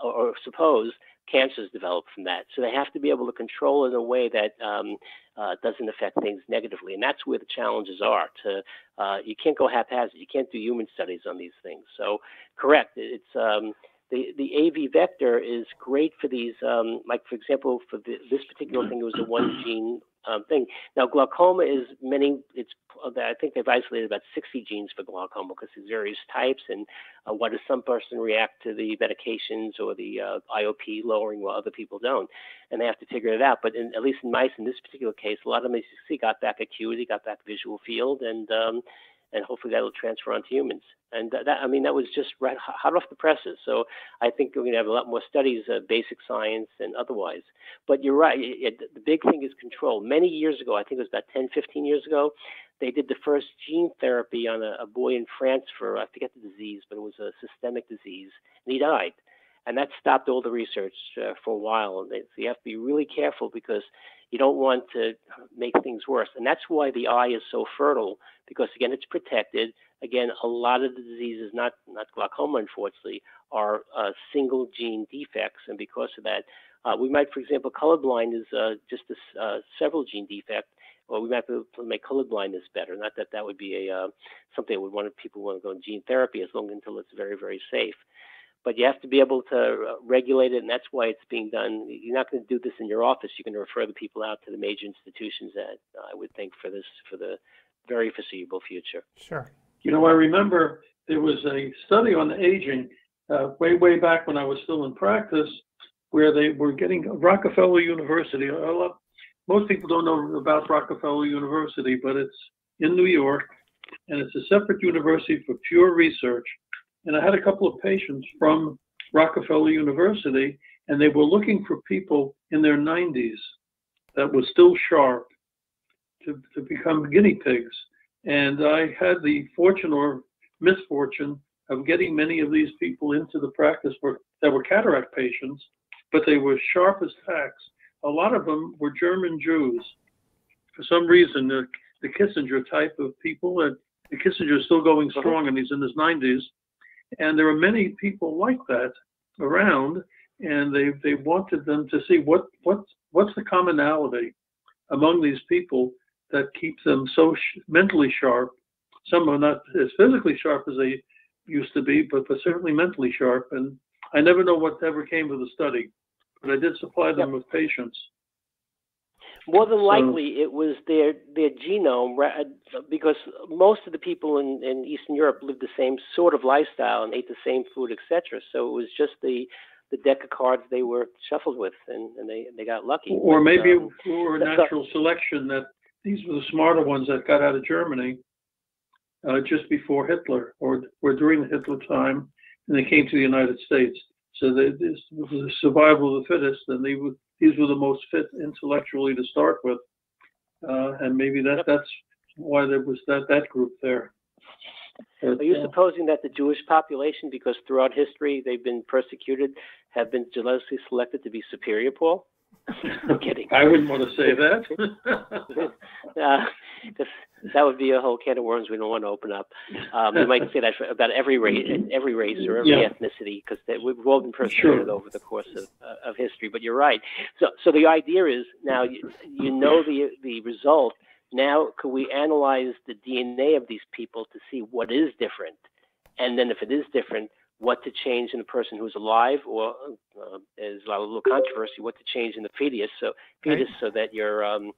or, or suppose cancers develop from that. So they have to be able to control in a way that um, uh, doesn't affect things negatively, and that's where the challenges are. To uh, you can't go haphazard. You can't do human studies on these things. So correct, it's um, the the AV vector is great for these. Um, like for example, for the, this particular thing, it was a one gene um, thing. Now glaucoma is many. It's I think they've isolated about 60 genes for glaucoma because there's various types and uh, why does some person react to the medications or the uh, IOP lowering while other people don't, and they have to figure it out. But in, at least in mice, in this particular case, a lot of them, you see, got back acuity, got back visual field, and um, and hopefully that will transfer onto humans. And that, that, I mean, that was just right hot off the presses. So I think we're going to have a lot more studies, uh, basic science and otherwise. But you're right. It, it, the big thing is control. Many years ago, I think it was about 10, 15 years ago, they did the first gene therapy on a, a boy in France for, I forget the disease, but it was a systemic disease, and he died. And that stopped all the research uh, for a while. So you have to be really careful because you don't want to make things worse. And that's why the eye is so fertile because again, it's protected. Again, a lot of the diseases, not not glaucoma, unfortunately, are uh, single gene defects, and because of that, uh, we might, for example, colorblind is uh, just a uh, several gene defect, or we might be able to make colorblindness better. Not that that would be a uh, something we want people want to go in gene therapy as long until it's very very safe. But you have to be able to uh, regulate it, and that's why it's being done. You're not going to do this in your office. You're going to refer the people out to the major institutions that uh, I would think for this for the very foreseeable future. Sure. You know, I remember there was a study on aging uh, way, way back when I was still in practice, where they were getting Rockefeller University. A lot, most people don't know about Rockefeller University, but it's in New York, and it's a separate university for pure research. And I had a couple of patients from Rockefeller University, and they were looking for people in their 90s that were still sharp to, to become guinea pigs. And I had the fortune or misfortune of getting many of these people into the practice for, that were cataract patients, but they were sharp as tacks. A lot of them were German Jews. For some reason, the, the Kissinger type of people, and the Kissinger is still going uh-huh. strong and he's in his 90s. And there are many people like that around, and they, they wanted them to see what, what, what's the commonality among these people that keeps them so sh- mentally sharp. Some are not as physically sharp as they used to be, but, but certainly mentally sharp. And I never know what ever came of the study, but I did supply them with patients. More than So- likely, it was their their genome, because most of the people in, in Eastern Europe lived the same sort of lifestyle and ate the same food, etc. So it was just the the deck of cards they were shuffled with, and, and they they got lucky. Or But, maybe um, a natural selection that these were the smarter ones that got out of Germany uh, just before Hitler or, or during the Hitler time, and they came to the United States. So they, this was the survival of the fittest, and they would these were the most fit intellectually to start with, uh, and maybe that that's why there was that that group there. But, Are you uh, supposing that the Jewish population, because throughout history they've been persecuted, have been jealously selected to be superior, Paul? I'm kidding. I wouldn't want to say that. Because that would be a whole can of worms we don't want to open up. Um, you might say that for, about every race, every race or every Yeah. ethnicity, because we've all been persecuted over the course of, uh, of history. But you're right. So, so the idea is now you, you know the the result. Now, could we analyze the DNA of these people to see what is different, and then if it is different, what to change in the person who's alive, or uh, there's a little controversy, what to change in the fetus, so fetus, so that your um,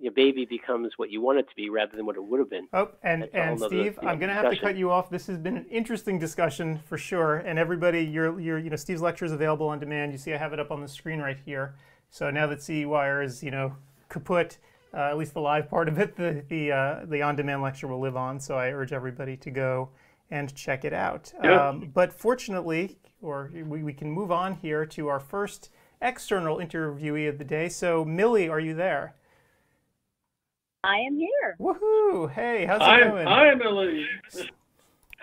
your baby becomes what you want it to be rather than what it would have been. Oh, and, That's and Steve, I'm going to have to cut you off. This has been an interesting discussion for sure. And everybody, your, your, you know, Steve's lecture is available on demand. You see, I have it up on the screen right here. So now that CE Wire is, you know, kaput, uh, at least the live part of it, the the uh, the on-demand lecture will live on. So I urge everybody to go and check it out. Yeah. Um, but fortunately, or we, we can move on here to our first external interviewee of the day. So Millie, are you there? I am here. Woohoo! Hey, how's it Hi, going? hi, Emily.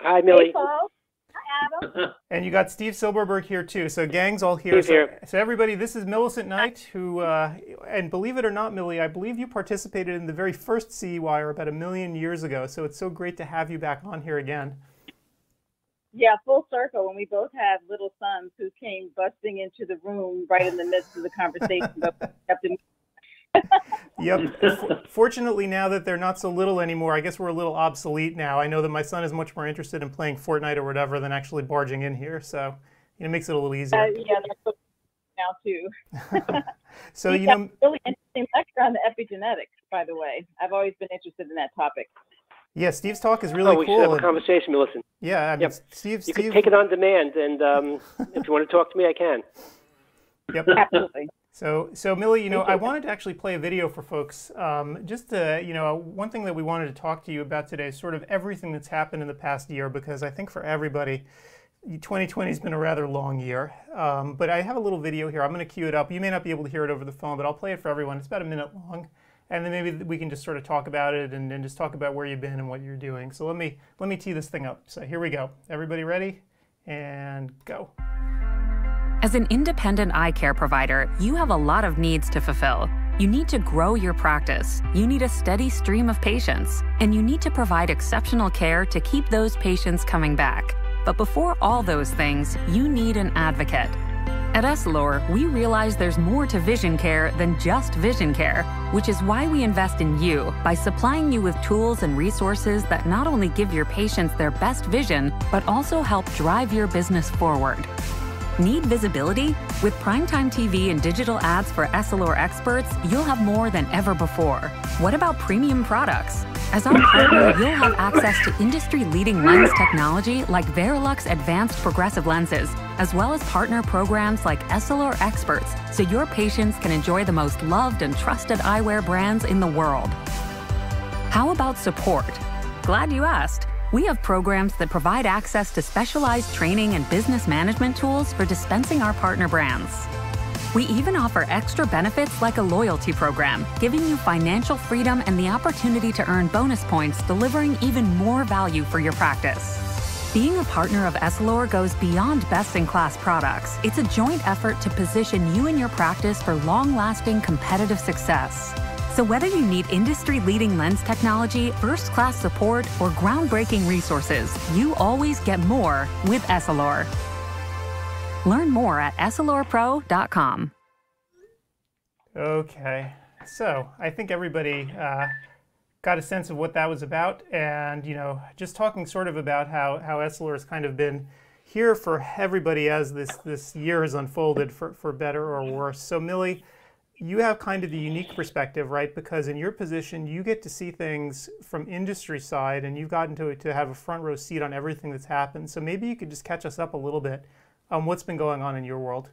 Hi, Hey, Millie. Paul. Hi, Adam. And you got Steve Silberberg here too. So gang's all here. Steve's So, here. so everybody, this is Millicent Knight, who, uh, and believe it or not, Millie, I believe you participated in the very first CE Wire about a million years ago. So it's so great to have you back on here again. Yeah, full circle. When we both had little sons who came busting into the room right in the midst of the conversation, but we kept them- Yep. Fortunately, now that they're not so little anymore, I guess we're a little obsolete now. I know that my son is much more interested in playing Fortnite or whatever than actually barging in here. So it makes it a little easier. uh, yeah, that's now too. so you know, really interesting lecture on the epigenetics, by the way. I've always been interested in that topic. Yeah, Steve's talk is really oh, we should have a and- conversation, Millicent. yeah, I mean, Yep. Steve, You Steve, can take it on demand, and um, if you want to talk to me, I can. Yep. Absolutely. So, so Millie, you know, I wanted to actually play a video for folks. Um, just to, you know, one thing that we wanted to talk to you about today is sort of everything that's happened in the past year, because I think for everybody, 2020 has been a rather long year. Um, but I have a little video here. I'm going to cue it up. You may not be able to hear it over the phone, but I'll play it for everyone. It's about a minute long, and then maybe we can just sort of talk about it and, and just talk about where you've been and what you're doing. So let me let me tee this thing up. So here we go. Everybody ready? And go. As an independent eye care provider, you have a lot of needs to fulfill. You need to grow your practice, you need a steady stream of patients, and you need to provide exceptional care to keep those patients coming back. But before all those things, you need an advocate. At Essilor, we realize there's more to vision care than just vision care, which is why we invest in you by supplying you with tools and resources that not only give your patients their best vision, but also help drive your business forward. Need visibility? With primetime TV and digital ads for Essilor experts, you'll have more than ever before. What about premium products? As our partner, you'll have access to industry-leading lens technology like Verilux Advanced Progressive Lenses, as well as partner programs like Essilor Experts, so your patients can enjoy the most loved and trusted eyewear brands in the world. How about support? Glad you asked. We have programs that provide access to specialized training and business management tools for dispensing our partner brands. We even offer extra benefits like a loyalty program, giving you financial freedom and the opportunity to earn bonus points, delivering even more value for your practice. Being a partner of Essilor goes beyond best-in-class products. It's a joint effort to position you and your practice for long-lasting competitive success. So whether you need industry-leading lens technology, first-class support, or groundbreaking resources, you always get more with Essilor. Learn more at essilorpro.com. Okay, so I think everybody uh, got a sense of what that was about, and you know, just talking sort of about how how Essilor has kind of been here for everybody as this this year has unfolded, for for better or worse. So Millie, you have kind of the unique perspective, right? Because in your position, you get to see things from industry side, and you've gotten to to have a front row seat on everything that's happened. So maybe you could just catch us up a little bit on what's been going on in your world.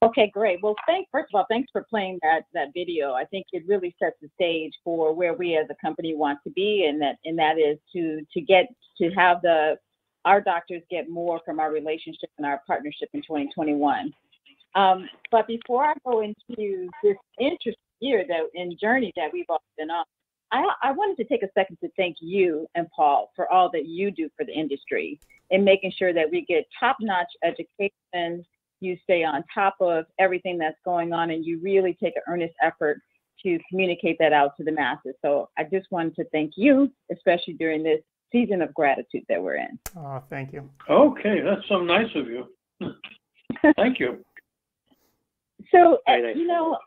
Okay, great. Well, thank first of all, thanks for playing that that video. I think it really sets the stage for where we as a company want to be, and that and that is to to get to have the our doctors get more from our relationship and our partnership in 2021. Um, but before I go into this interesting year that in journey that we've all been on, I, I wanted to take a second to thank you and Paul for all that you do for the industry in making sure that we get top-notch education. You stay on top of everything that's going on, and you really take an earnest effort to communicate that out to the masses. So I just wanted to thank you, especially during this season of gratitude that we're in. Oh, thank you. Okay, that's so nice of you. Thank you. So, uh, nice. you know,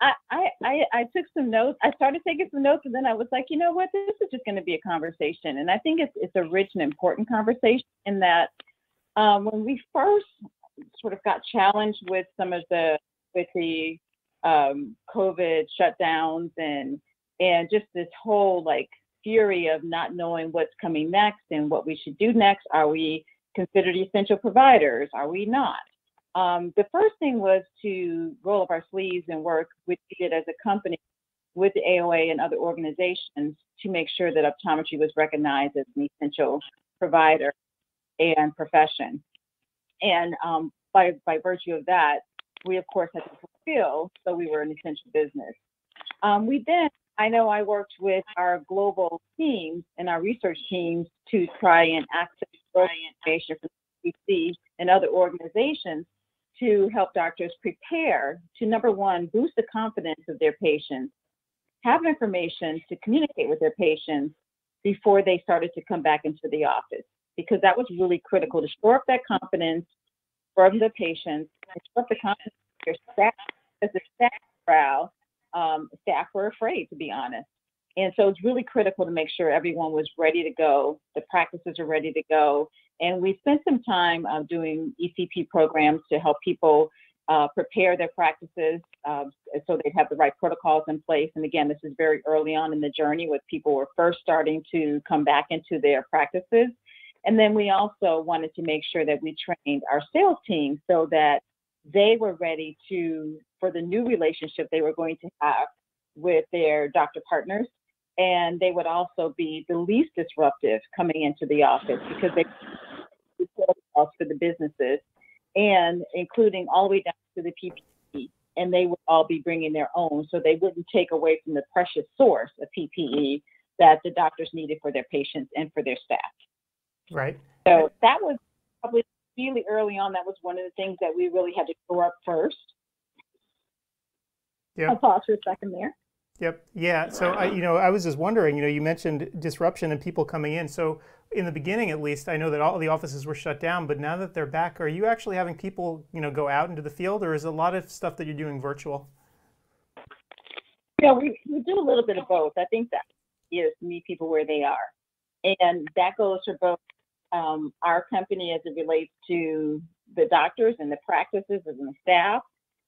I, I, I, I took some notes. I started taking some notes, and then I was like, you know what, this is just going to be a conversation. And I think it's, it's a rich and important conversation in that um, when we first sort of got challenged with some of the, with the um, COVID shutdowns and, and just this whole like fury of not knowing what's coming next and what we should do next. Are we considered essential providers? Are we not? Um, the first thing was to roll up our sleeves and work, which we did as a company with the AOA and other organizations to make sure that optometry was recognized as an essential provider and profession. And um, by, by virtue of that, we of course had to fulfill, so we were an essential business. Um, we then, I know I worked with our global teams and our research teams to try and access information from CDC and other organizations to help doctors prepare to number one, boost the confidence of their patients, have information to communicate with their patients before they started to come back into the office, because that was really critical to shore up that confidence from the patients, shore up the confidence of their staff, as the staff morale, um, staff were afraid, to be honest. And so it's really critical to make sure everyone was ready to go, the practices are ready to go, and we spent some time uh, doing ECP programs to help people uh, prepare their practices uh, so they'd have the right protocols in place. And again, this is very early on in the journey with people were first starting to come back into their practices. And then we also wanted to make sure that we trained our sales team so that they were ready to, for the new relationship they were going to have with their doctor partners. And they would also be the least disruptive coming into the office because they protocols for the businesses and including all the way down to the PPE. And they would all be bringing their own so they wouldn't take away from the precious source of PPE that the doctors needed for their patients and for their staff. Right. So that was probably really early on. That was one of the things that we really had to go up first. Yeah. I'll pause for a second there. Yep. Yeah. So I, you know, I was just wondering. You know, you mentioned disruption and people coming in. So in the beginning, at least, I know that all the offices were shut down. But now that they're back, are you actually having people, you know, go out into the field, or is a lot of stuff that you're doing virtual? Yeah, we, we do a little bit of both. I think that is meet people where they are. And that goes for both um, our company as it relates to the doctors and the practices and the staff.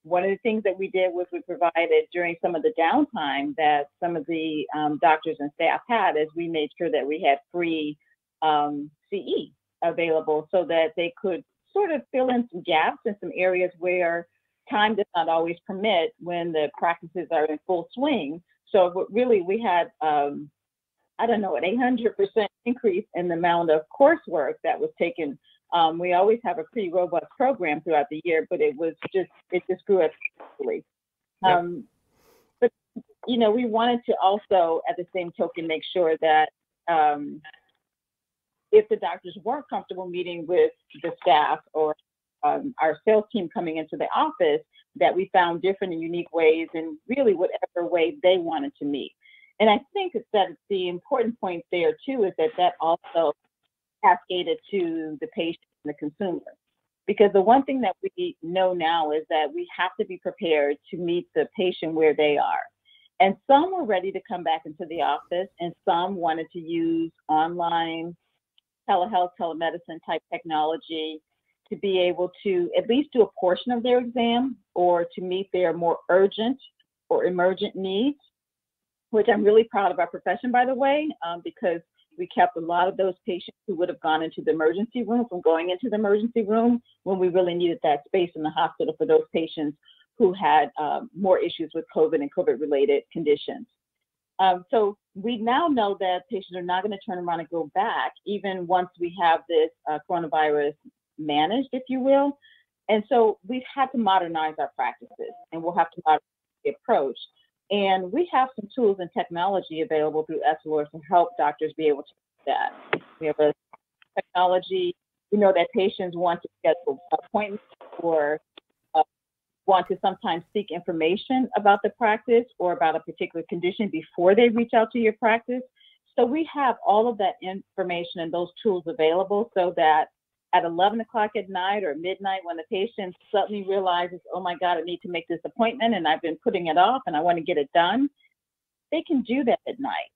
One of the things that we did was we provided during some of the downtime that some of the um, doctors and staff had, is we made sure that we had free um, CE available so that they could sort of fill in some gaps in some areas where time does not always permit when the practices are in full swing. So really, we had, um, I don't know, an 800% increase in the amount of coursework that was taken. Um, we always have a pretty robust program throughout the year, but it was just, it just grew exponentially. Yep. Um, but, you know, we wanted to also, at the same token, make sure that um, if the doctors weren't comfortable meeting with the staff or um, our sales team coming into the office, that we found different and unique ways and really whatever way they wanted to meet. And I think that the important point there too is that that also cascaded to the patient and the consumer. Because the one thing that we know now is that we have to be prepared to meet the patient where they are. And some were ready to come back into the office, and some wanted to use online telehealth, telemedicine type technology to be able to at least do a portion of their exam or to meet their more urgent or emergent needs, which I'm really proud of our profession, by the way, um, because we kept a lot of those patients who would have gone into the emergency room from going into the emergency room when we really needed that space in the hospital for those patients who had um, more issues with COVID and COVID related conditions. Um, so we now know that patients are not going to turn around and go back, even once we have this uh, coronavirus managed, if you will. And so we've had to modernize our practices and we'll have to modernize the approach. And we have some tools and technology available through Essilor to help doctors be able to do that. We have a technology, we know that patients want to schedule appointments or uh, want to sometimes seek information about the practice or about a particular condition before they reach out to your practice. So we have all of that information and those tools available so that at 11 o'clock at night or midnight when the patient suddenly realizes, oh my God, I need to make this appointment and I've been putting it off and I want to get it done, they can do that at night.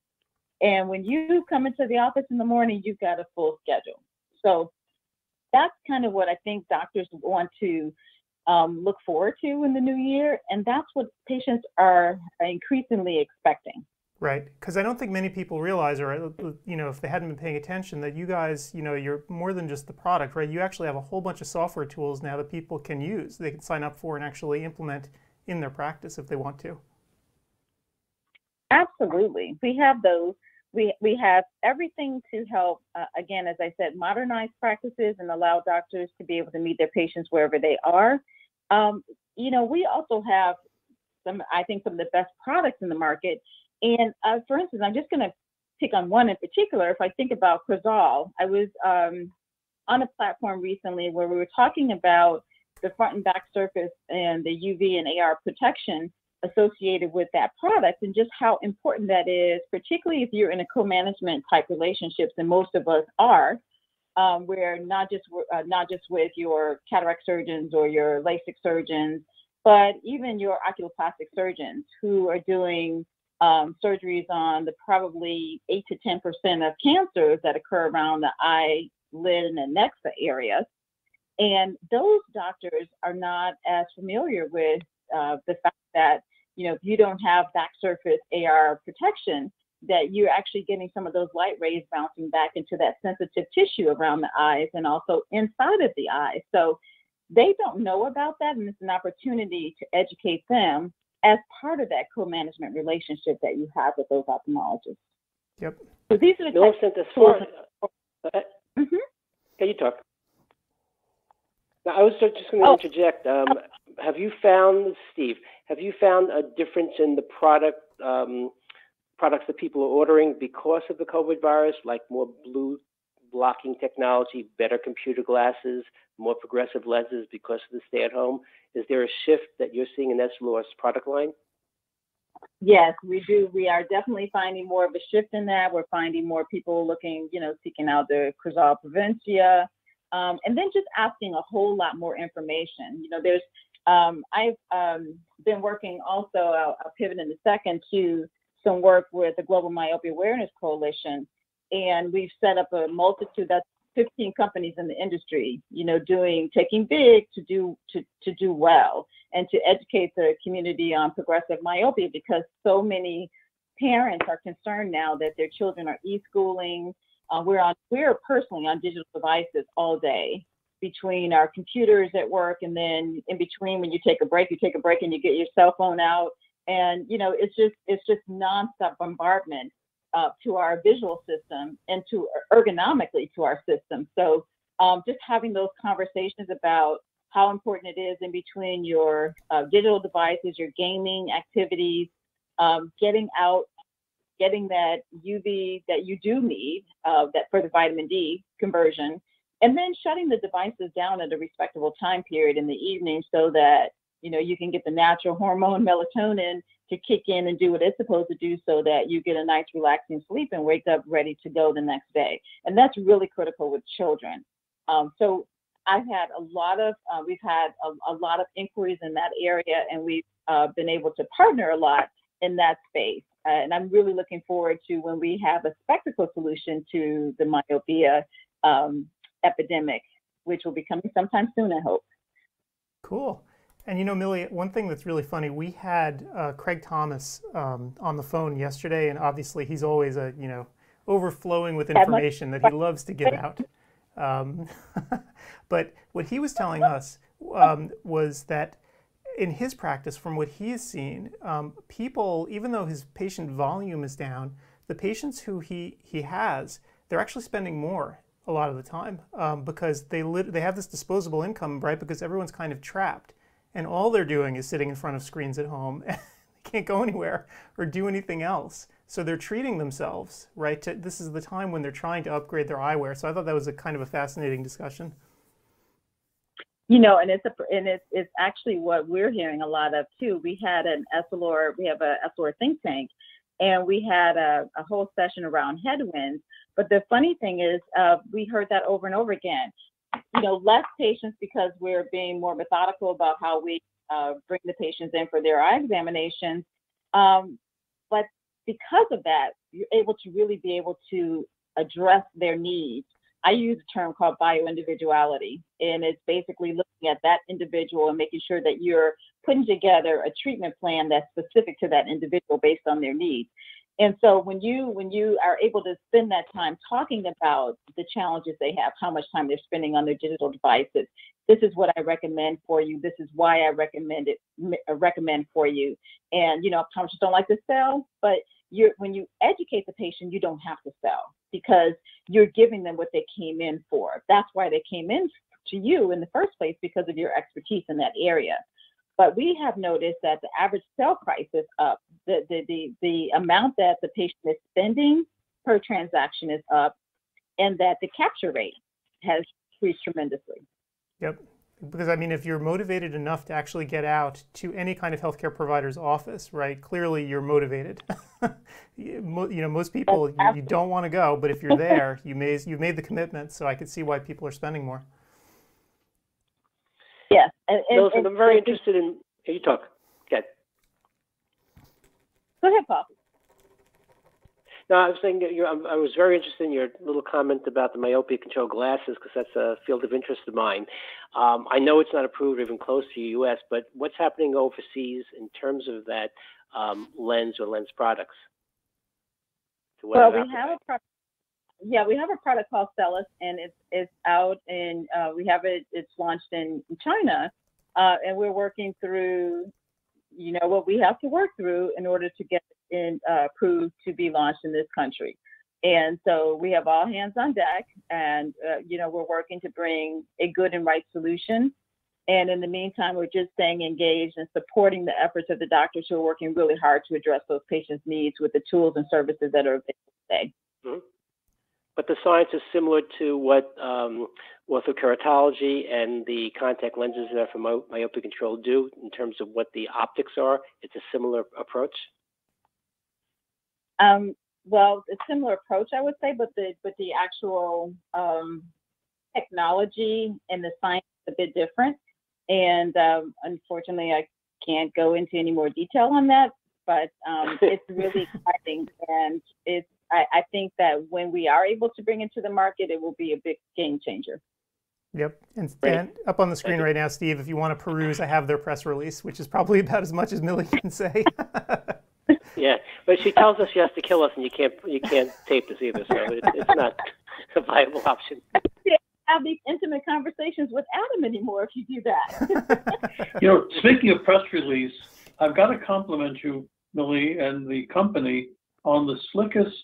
And when you come into the office in the morning, you've got a full schedule. So that's kind of what I think doctors want to um, look forward to in the new year. And that's what patients are increasingly expecting. Right, because I don't think many people realize, or you know, if they hadn't been paying attention, that you guys, you know, you're more than just the product, right? You actually have a whole bunch of software tools now that people can use. They can sign up for and actually implement in their practice if they want to. Absolutely, we have those. We we have everything to help. Uh, again, as I said, modernize practices and allow doctors to be able to meet their patients wherever they are. Um, you know, we also have some, I think, some of the best products in the market and uh, for instance, I'm just going to pick on one in particular. If I think about Crizal, I was um, on a platform recently where we were talking about the front and back surface and the UV and AR protection associated with that product and just how important that is, particularly if you're in a co-management type relationships, and most of us are, um, where not just uh, not just with your cataract surgeons or your LASIK surgeons, but even your oculoplastic surgeons who are doing um, surgeries on the probably 8 to 10% of cancers that occur around the eye, lid, and the nexa areas. And those doctors are not as familiar with uh, the fact that, you know, if you don't have back surface AR protection, that you're actually getting some of those light rays bouncing back into that sensitive tissue around the eyes and also inside of the eyes. So they don't know about that, and it's an opportunity to educate them as part of that co-management relationship that you have with those ophthalmologists. Yep. So these are the Millicent, as far can you talk? Now, I was just going to oh. interject. Um, have you found, Steve? Have you found a difference in the product um, products that people are ordering because of the COVID virus, like more blue blocking technology, better computer glasses, more progressive lenses because of the stay at home? Is there a shift that you're seeing in Essilor's product line? Yes, we do. We are definitely finding more of a shift in that. We're finding more people looking, you know, seeking out the Crizal Provincia, um, and then just asking a whole lot more information. You know, there's, um, I've um, been working also, I'll, I'll pivot in a second to some work with the Global Myopia Awareness Coalition, and we've set up a multitude that's 15 companies in the industry, you know, doing taking big to do to to do well and to educate the community on progressive myopia because so many parents are concerned now that their children are e-schooling. Uh, we're on we're personally on digital devices all day between our computers at work and then in between when you take a break, you take a break and you get your cell phone out and you know it's just it's just nonstop bombardment uh, to our visual system and to ergonomically to our system. So um, just having those conversations about how important it is in between your uh, digital devices, your gaming activities, um, getting out, getting that UV that you do need uh, that for the vitamin D conversion, and then shutting the devices down at a respectable time period in the evening so that you know you can get the natural hormone melatonin to kick in and do what it's supposed to do so that you get a nice relaxing sleep and wake up ready to go the next day. And that's really critical with children. Um, so I've had a lot of, uh, we've had a, a, lot of inquiries in that area and we've uh, been able to partner a lot in that space. Uh, and I'm really looking forward to when we have a spectacle solution to the myopia um, epidemic, which will be coming sometime soon, I hope. Cool. And you know, Millie, one thing that's really funny, we had uh, Craig Thomas um, on the phone yesterday, and obviously he's always a you know overflowing with information that he loves to give out. Um, but what he was telling us um, was that in his practice, from what he has seen, um, people, even though his patient volume is down, the patients who he he has, they're actually spending more a lot of the time um, because they they have this disposable income, right? Because everyone's kind of trapped, and all they're doing is sitting in front of screens at home. they can't go anywhere or do anything else. So they're treating themselves, right? To, this is the time when they're trying to upgrade their eyewear. So I thought that was a kind of a fascinating discussion. You know, and it's a, and it's it's actually what we're hearing a lot of too. We had an Essilor, we have a Essilor think tank, and we had a, a whole session around headwinds. But the funny thing is, uh, we heard that over and over again. You know, less patients because we're being more methodical about how we uh, bring the patients in for their eye examinations. Um, but because of that, you're able to really be able to address their needs I use a term called bioindividuality, and it's basically looking at that individual and making sure that you're putting together a treatment plan that's specific to that individual based on their needs. And so when you when you are able to spend that time talking about the challenges they have, how much time they're spending on their digital devices, this is what I recommend for you. This is why I recommend it uh, recommend for you. And you know, optometrists don't like to sell, but you're when you educate the patient, you don't have to sell because you're giving them what they came in for. That's why they came in to you in the first place because of your expertise in that area. But we have noticed that the average sale price is up. The, the, the, the amount that the patient is spending per transaction is up, and that the capture rate has increased tremendously. Yep because I mean, if you're motivated enough to actually get out to any kind of healthcare provider's office, right? Clearly, you're motivated. you know, most people you, you don't want to go, but if you're there, you may you've made the commitment. So I could see why people are spending more. And, and, and I'm very interested in. You talk. Go ahead. Go ahead, Paul. No, I was saying I was very interested in your little comment about the myopia control glasses because that's a field of interest of mine. Um, I know it's not approved even close to the U.S., but what's happening overseas in terms of that um, lens or lens products? Well, we have a product. Yeah, we have a product called Stellus, and it's it's out, and uh, we have it. It's launched in China, uh, and we're working through, you know, what we have to work through in order to get in, uh, approved to be launched in this country. And so we have all hands on deck, and uh, you know we're working to bring a good and right solution. And in the meantime, we're just staying engaged and supporting the efforts of the doctors who are working really hard to address those patients' needs with the tools and services that are available today. Mm-hmm. But the science is similar to what um, orthokeratology and the contact lenses that are for myopia control do in terms of what the optics are. It's a similar approach. Um, well, a similar approach, I would say, but the but the actual um, technology and the science is a bit different. And um, unfortunately, I can't go into any more detail on that. But um, it's really exciting, and it's I, I think that when we are able to bring it to the market, it will be a big game changer. Yep. And, and, up on the screen right now, Steve, if you want to peruse, I have their press release, which is probably about as much as Millie can say. Yeah, but she tells us she has to kill us, and you can't you can't tape this either, so it, it's not a viable option. Have these intimate conversations with Adam anymore if you do that. you know, speaking of press release, I've got to compliment you, Millie, and the company on the slickest,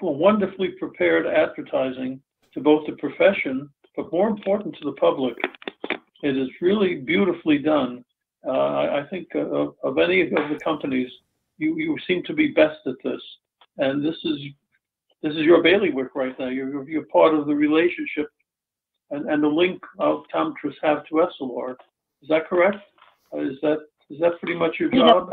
wonderfully prepared advertising to both the profession, but more important to the public. It is really beautifully done. Uh, I think uh, of, of any of the companies you you seem to be best at this, and this is this is your bailiwick right now. You're you're part of the relationship, and, and the link of optometrists have to Essilor. Is that correct? Is that is that pretty much your job?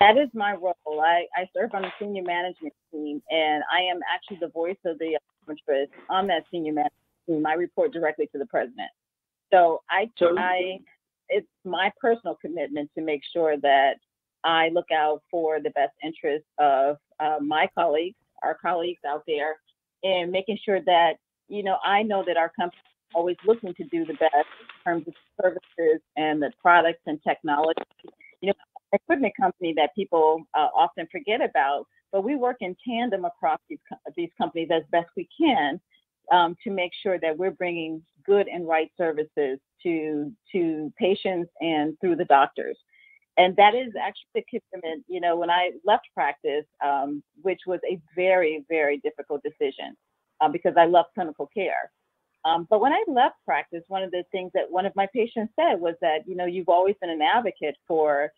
That is my role. I, I serve on the senior management team, and I am actually the voice of the optometrist on that senior management team. I report directly to the president. So I, so, I, it's my personal commitment to make sure that I look out for the best interests of uh, my colleagues, our colleagues out there, and making sure that, you know, I know that our company is always looking to do the best in terms of services and the products and technology. You know, equipment company that people uh, often forget about, but we work in tandem across these, these companies as best we can um, to make sure that we're bringing good and right services to to patients and through the doctors and that is actually the commitment. You know, when I left practice, um, which was a very, very difficult decision, uh, because I love clinical care. Um, but when I left practice, one of the things that one of my patients said was that, you know, you've always been an advocate for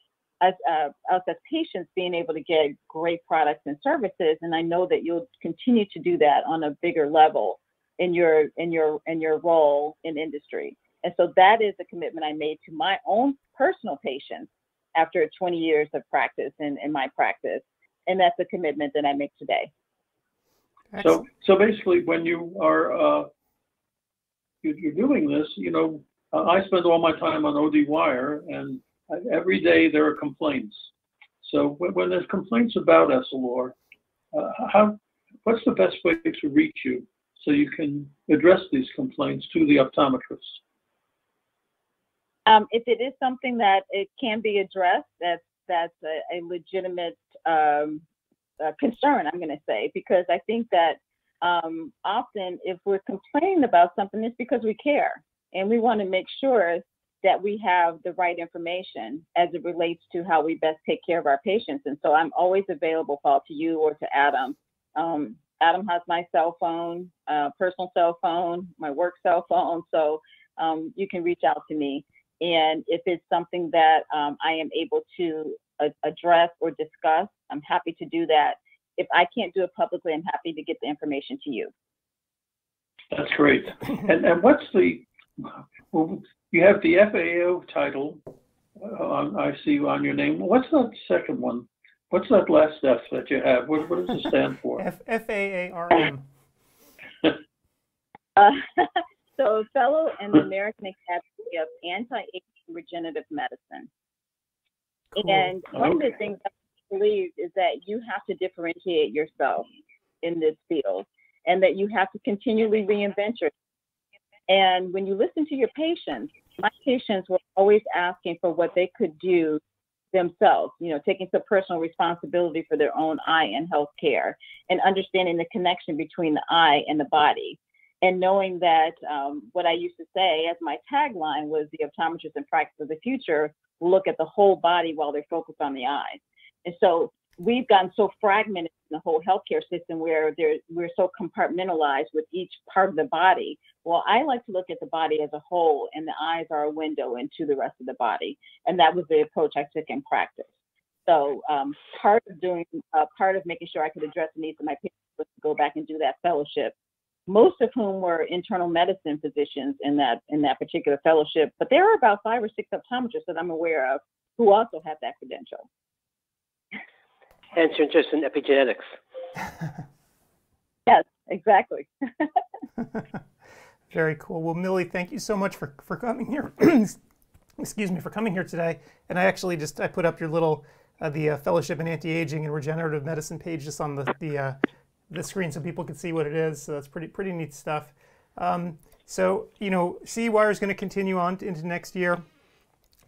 us, uh, us as patients being able to get great products and services, and I know that you'll continue to do that on a bigger level in your in your in your role in industry. And so that is a commitment I made to my own personal patients after 20 years of practice in, in my practice, and that's a commitment that I make today. So, so basically, when you are uh, you, you're doing this, you know, uh, I spend all my time on OD Wire, and every day there are complaints. So when, when there's complaints about Essilor, uh, how what's the best way to reach you so you can address these complaints to the optometrist? Um, if it is something that it can be addressed, that's that's a, a legitimate um, uh, concern. I'm going to say because I think that um, often if we're complaining about something, it's because we care and we want to make sure that we have the right information as it relates to how we best take care of our patients. And so I'm always available, Paul, to you or to Adam. Um, Adam has my cell phone, uh, personal cell phone, my work cell phone, so um, you can reach out to me. And if it's something that um, I am able to address or discuss, I'm happy to do that. If I can't do it publicly, I'm happy to get the information to you. That's great. and, and what's the, well, you have the FAO title, uh, on, I see on your name. What's that second one? What's that last F that you have? What, what does it stand for? F F A A R M. uh, so, a fellow in the American Academy of Anti-Aging Regenerative Medicine. Cool. And one okay. of the things I believe is that you have to differentiate yourself in this field, and that you have to continually reinvent yourself. And when you listen to your patients, my patients were always asking for what they could do themselves, you know, taking some personal responsibility for their own eye and health care and understanding the connection between the eye and the body. And knowing that um, what I used to say as my tagline was the optometrist in practice of the future look at the whole body while they're focused on the eyes. And so we've gotten so fragmented in the whole healthcare system where we're so compartmentalized with each part of the body. Well, I like to look at the body as a whole, and the eyes are a window into the rest of the body. And that was the approach I took in practice. So um, part of doing, uh, part of making sure I could address the needs of my patients was to go back and do that fellowship. Most of whom were internal medicine physicians in that in that particular fellowship, but there are about five or six optometrists that I'm aware of who also have that credential hence your interest in epigenetics. yes, exactly. Very cool. Well, Millie, thank you so much for, for coming here. Excuse me for coming here today. And I actually just I put up your little uh, the uh, fellowship in anti-aging and regenerative medicine page just on the the, uh, the screen so people can see what it is. So that's pretty pretty neat stuff. Um, so you know, CEwire is going to continue on into next year.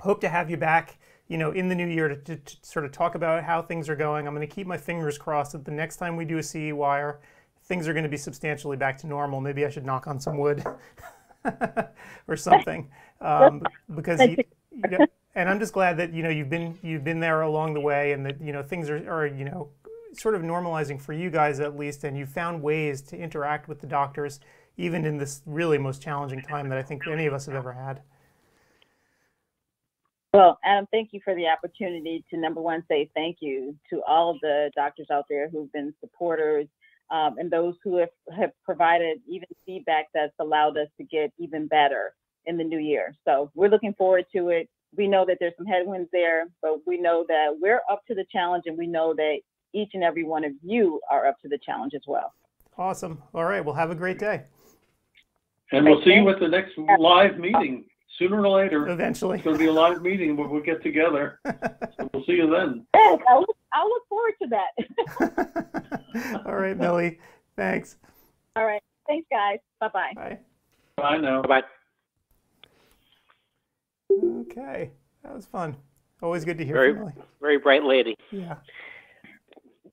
Hope to have you back you know, in the new year to, to, to, sort of talk about how things are going. I'm going to keep my fingers crossed that the next time we do a CEwire, things are going to be substantially back to normal. Maybe I should knock on some wood or something, um, because you, you know, and I'm just glad that you know you've been you've been there along the way, and that you know things are, are you know sort of normalizing for you guys at least, and you found ways to interact with the doctors even in this really most challenging time that I think any of us have ever had. Well, Adam, thank you for the opportunity to number one say thank you to all of the doctors out there who've been supporters um, and those who have, have provided even feedback that's allowed us to get even better in the new year. So we're looking forward to it. We know that there's some headwinds there, but we know that we're up to the challenge and we know that each and every one of you are up to the challenge as well. Awesome. All right. Well, have a great day. And we'll see you at the next live meeting sooner or later. Eventually. It's going to be a live meeting where we'll get together. so we'll see you then. Yes, I'll look, I'll look forward to that. All right, Millie. Thanks. All right. Thanks, guys. Bye-bye. Bye. Bye now. Bye-bye. Okay. That was fun. Always good to hear very, from Millie. Very bright lady. Yeah.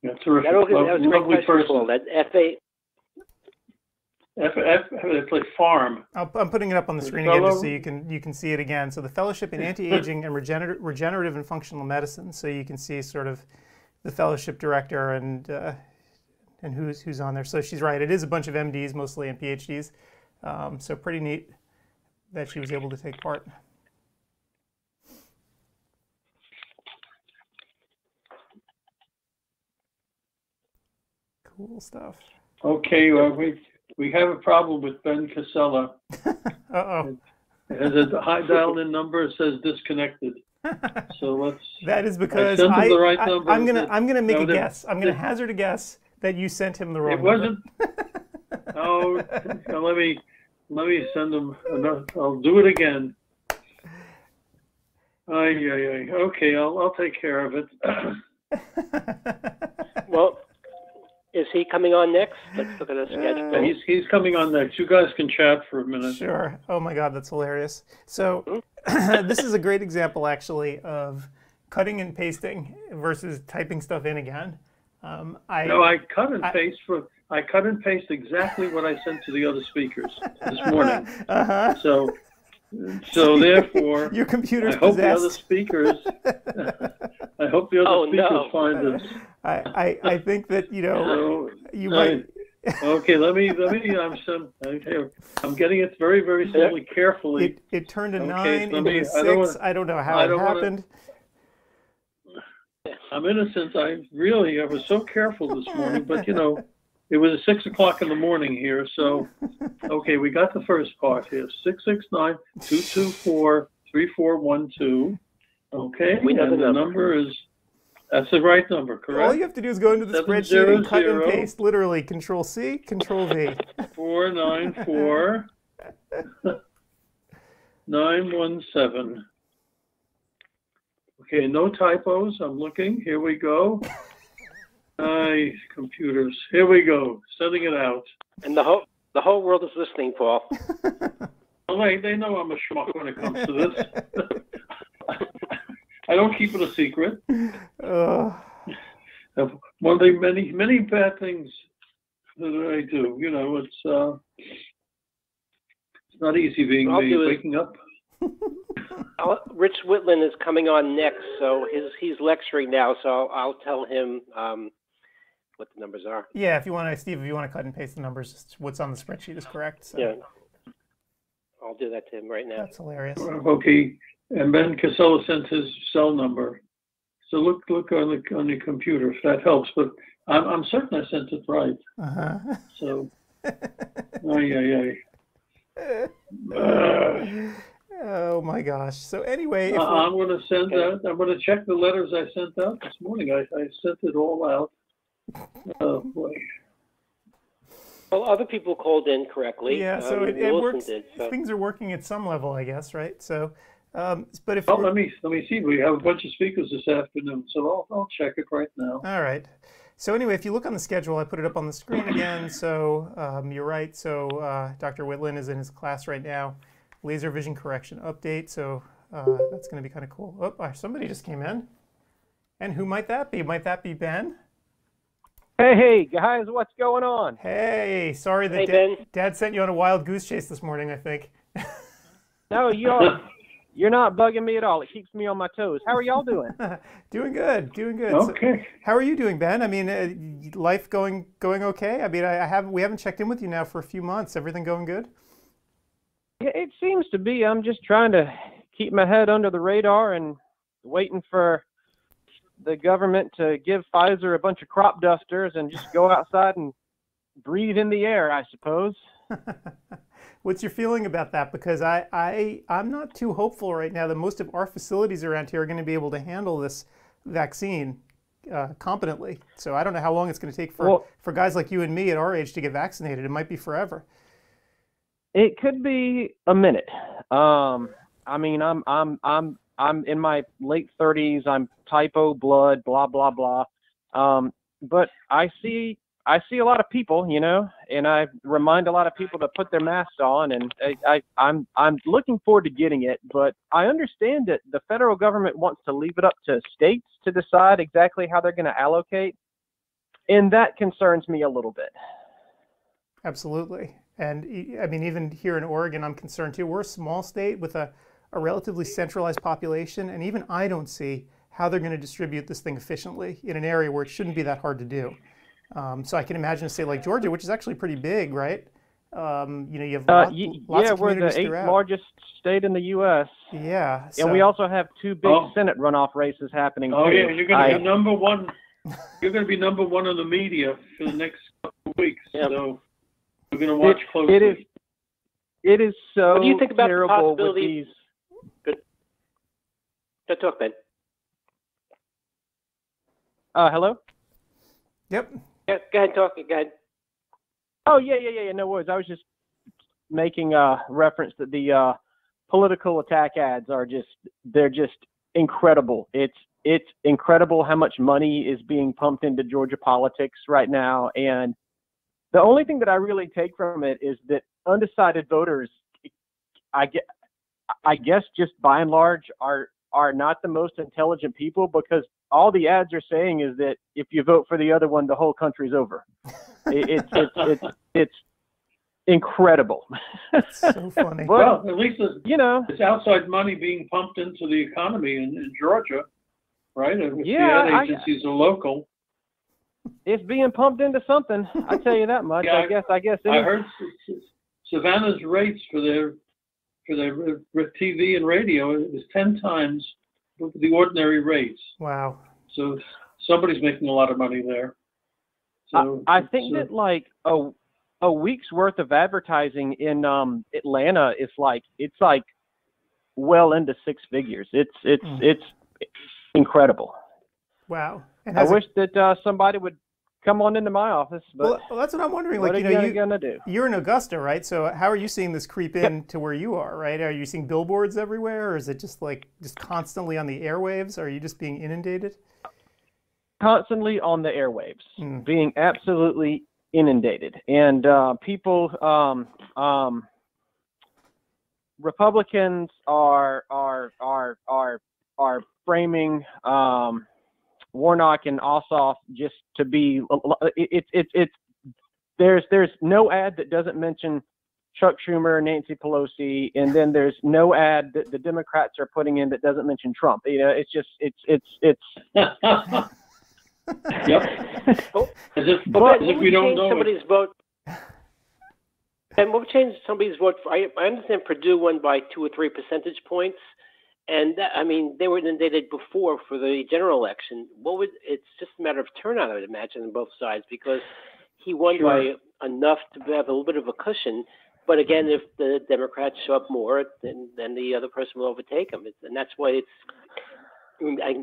That's terrific. That was, that was a great question, person. That FA, F, F, it's like farm. i am putting it up on the screen again just so you can you can see it again. So the fellowship in anti-aging and regenerative, regenerative and functional medicine. So you can see sort of the fellowship director and uh, and who's who's on there. So she's right. It is a bunch of MDs mostly and PhDs. Um, so pretty neat that she was able to take part. Cool stuff. Okay, well, we, we have a problem with Ben Casella. Uh-oh. It has a high dial-in number, it says disconnected. So let's, That is because sent I, the right I, number. am gonna I'm gonna make No, a that- guess. I'm gonna that- hazard a guess that you sent him the wrong. it wasn't, oh, now let me, let me send him another, I'll do it again. Ay, ay, ay, okay, I'll, I'll take care of it. Well, is he coming on next? Let's look at the schedule. He's, he's coming on next. You guys can chat for a minute. Sure. Oh my God, that's hilarious. So, this is a great example, actually, of cutting and pasting versus typing stuff in again. Um, I, No, I cut and I- paste for, I cut and paste exactly what I sent to the other speakers this morning. uh-huh. So, so therefore, Your computer's I hope the other speakers, I hope the other Oh, speakers no. find this. I, I, I think that you know So, you I- might. okay, let me, let me, I'm some, okay, I'm getting it very, very slowly, carefully. It, it turned a Okay, nine into me- a I don't six. wanna- I don't know how I it don't wanna- happened. I'm innocent. I really, I was so careful this morning, but you know, it was six o'clock in the morning here. So, okay, we got the first part here. Six six nine two two four three four one two. Okay, We know the and the number. number is that's the right number, correct? All you have to do is go into the Seven spreadsheet zero and cut and paste. Literally, Control C, Control V. Four nine four nine one seven. Okay, no typos. I'm looking. Here we go. Aye, computers. Here we go. Sending it out. And the whole the whole world is listening, Paul. Well, they, they know I'm a schmuck when it comes to this. I don't keep it a secret. Uh, One of the many, many bad things that I do. You know, it's uh, it's not easy being I'll me. Waking up. I'll, Rich Whitland is coming on next, so his he's lecturing now. So I'll, I'll tell him um, what the numbers are. yeah, if you want to, Steve, if you want to cut and paste the numbers, what's on the spreadsheet is correct. So Yeah, I'll do that to him right now. that's hilarious. Okay, and Ben Casella sent his cell number. So look, look on the on the computer if that helps. But I'm I'm certain I sent it right. Uh-huh. So, ay ay ay. Uh, Oh my gosh. So anyway, if Uh, I'm going to send out, I'm going to check the letters I sent out this morning. I, I sent it all out. Oh, boy. Well, other people called in correctly. yeah, so Um, it, it works. Did, so. Things are working at some level, I guess, right? So, um, but if Oh, let me, let me see. We have a bunch of speakers this afternoon, so I'll, I'll check it right now. All right. So anyway, if you look on the schedule, I put it up on the screen again. So um, you're right. So uh, Dr. Whitland is in his class right now. Laser vision correction update. So uh, that's going to be kind of cool. Oh, somebody just came in. And who might that be? Might that be Ben? Hey, hey, guys, what's going on? Hey, sorry that Hey, Da- Dad sent you on a wild goose chase this morning. I think. No, y'all, you're not bugging me at all. It keeps me on my toes. How are y'all doing? doing good. Doing good. So Okay. how are you doing, Ben? I mean, uh, life going going okay? I mean, I, I haven't we haven't checked in with you now for a few months. Everything going good? Yeah, it seems to be. I'm just trying to keep my head under the radar and waiting for the government to give Pfizer a bunch of crop dusters and just go outside and breathe in the air, I suppose. What's your feeling about that? Because I, I, I'm not too hopeful right now that most of our facilities around here are going to be able to handle this vaccine uh, competently. So I don't know how long it's going to take for, Well- for guys like you and me at our age to get vaccinated. It might be forever. It could be a minute. Um, I mean, I'm I'm I'm I'm in my late 30s. I'm type O blood, blah blah blah. Um, but I see I see a lot of people, you know, and I remind a lot of people to put their masks on, and I, I I'm I'm looking forward to getting it. But I understand that the federal government wants to leave it up to states to decide exactly how they're going to allocate, and that concerns me a little bit. Absolutely. And I mean, even here in Oregon, I'm concerned too. We're a small state with a, a relatively centralized population, and even I don't see how they're going to distribute this thing efficiently in an area where it shouldn't be that hard to do. Um, so I can imagine a state like Georgia, which is actually pretty big, right? Um, you know, you have Uh, y- lots yeah, of we're the eighth throughout. largest state in the U.S. Yeah, and we also have two big Oh. Senate runoff races happening. Oh too. yeah, you're gonna be number one. You're gonna be number one in the media for the next couple of weeks. Yeah. So we're gonna watch It- closely. it is. It is so What do you think about the terrible with possibility- these. Go talk, Ben. Uh, hello. Yep. Go ahead, talk. Ahead. Oh yeah, yeah, yeah, yeah. No worries. I was just making a reference that the uh, political attack ads are just they're just incredible. It's it's incredible how much money is being pumped into Georgia politics right now, and the only thing that I really take from it is that undecided voters, I get, I guess, just by and large, are are not the most intelligent people because all the ads are saying is that if you vote for the other one, the whole country's over. It's it's it's it's incredible. So funny. But, well, at least it's, you know, it's outside money being pumped into the economy in, in Georgia, right? And if Yeah, the I- ad agencies are local. it's being pumped into something. I tell you that much. Yeah, I guess. I guess. I heard S- S- Savannah's rates for their for their r- r- TV and radio is ten times the ordinary rates. Wow. So somebody's making a lot of money there. So I, I think it's, uh, that like a a week's worth of advertising in um Atlanta is like it's like well into six figures. It's it's Mm. it's incredible. Wow. And I has it- wish that uh, somebody would come on into my office, but well, well, that's what I'm wondering. what Like, are you know, you you, gonna do? you're in Augusta, right? So how are you seeing this creep in to where you are, right? Are you seeing billboards everywhere, or is it just like just constantly on the airwaves? Are you just being inundated? Constantly on the airwaves, Mm. being absolutely inundated, and uh, people um um Republicans are are are are are framing um, Warnock and Ossoff just to be it's it's it's there's there's no ad that doesn't mention Chuck Schumer, Nancy Pelosi, and then there's no ad that the Democrats are putting in that doesn't mention Trump. You know, it's just it's it's it's. yep. Oh, As if, Well, as if we would don't change know it. somebody's vote? And what would change somebody's vote? For, I, I understand Perdue won by two or three percentage points, and that, I mean they were inundated before for the general election. What would? It's just a matter of turnout, I would imagine, on both sides because he won Sure. by enough to have a little bit of a cushion. But again, if the Democrats show up more, then then the other person will overtake him, it's, and that's why it's. I, I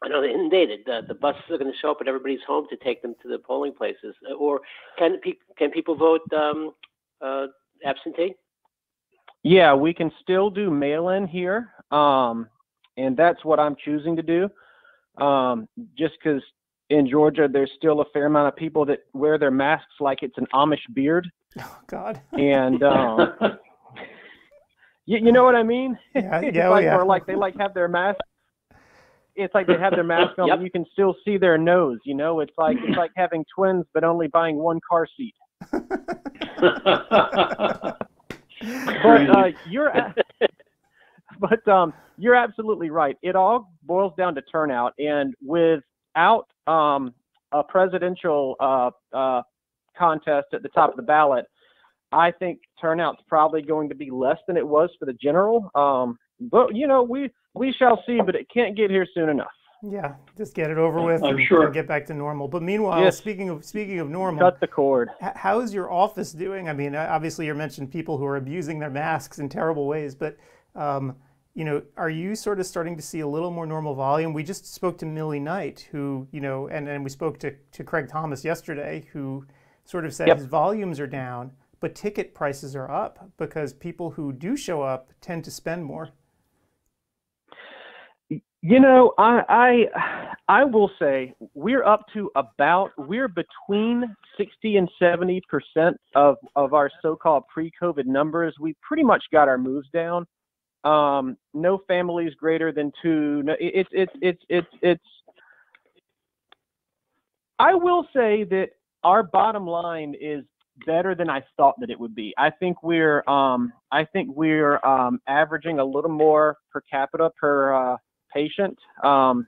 I know they're inundated. The, the buses are going to show up at everybody's home to take them to the polling places. Or can pe- can people vote um, uh, absentee? Yeah, we can still do mail-in here, um, and that's what I'm choosing to do. Um, just because in Georgia, there's still a fair amount of people that wear their masks like it's an Amish beard, Oh God. and um, you, you know what I mean? Yeah, It's yeah, oh, like, yeah. Or like they like have their mask. It's like they have their mask on, Yep. but you can still see their nose. You know, it's like it's like having twins, but only buying one car seat. But uh, you're, a- but um, you're absolutely right. It all boils down to turnout, and without um, a presidential uh, uh, contest at the top of the ballot, I think turnout's probably going to be less than it was for the general. Um, but you know, we we shall see. But it can't get here soon enough. Yeah, just get it over with I'm and, sure. and get back to normal. But meanwhile, Yes. speaking of speaking of normal, Cut the cord. how is your office doing? I mean, uh, obviously you mentioned people who are abusing their masks in terrible ways, but um, you know, are you sort of starting to see a little more normal volume? We just spoke to Millie Knight, who you know, and and we spoke to to Craig Thomas yesterday, who sort of said Yep. his volumes are down, but ticket prices are up because people who do show up tend to spend more. You know, I I I will say we're up to about we're between sixty and seventy percent of of our so-called pre-COVID numbers. We pretty much got our moves down. Um, no families greater than two. No, it's it's it's it's it's. I will say that our bottom line is better than I thought that it would be. I think we're um I think we're um averaging a little more per capita per uh patient. Um,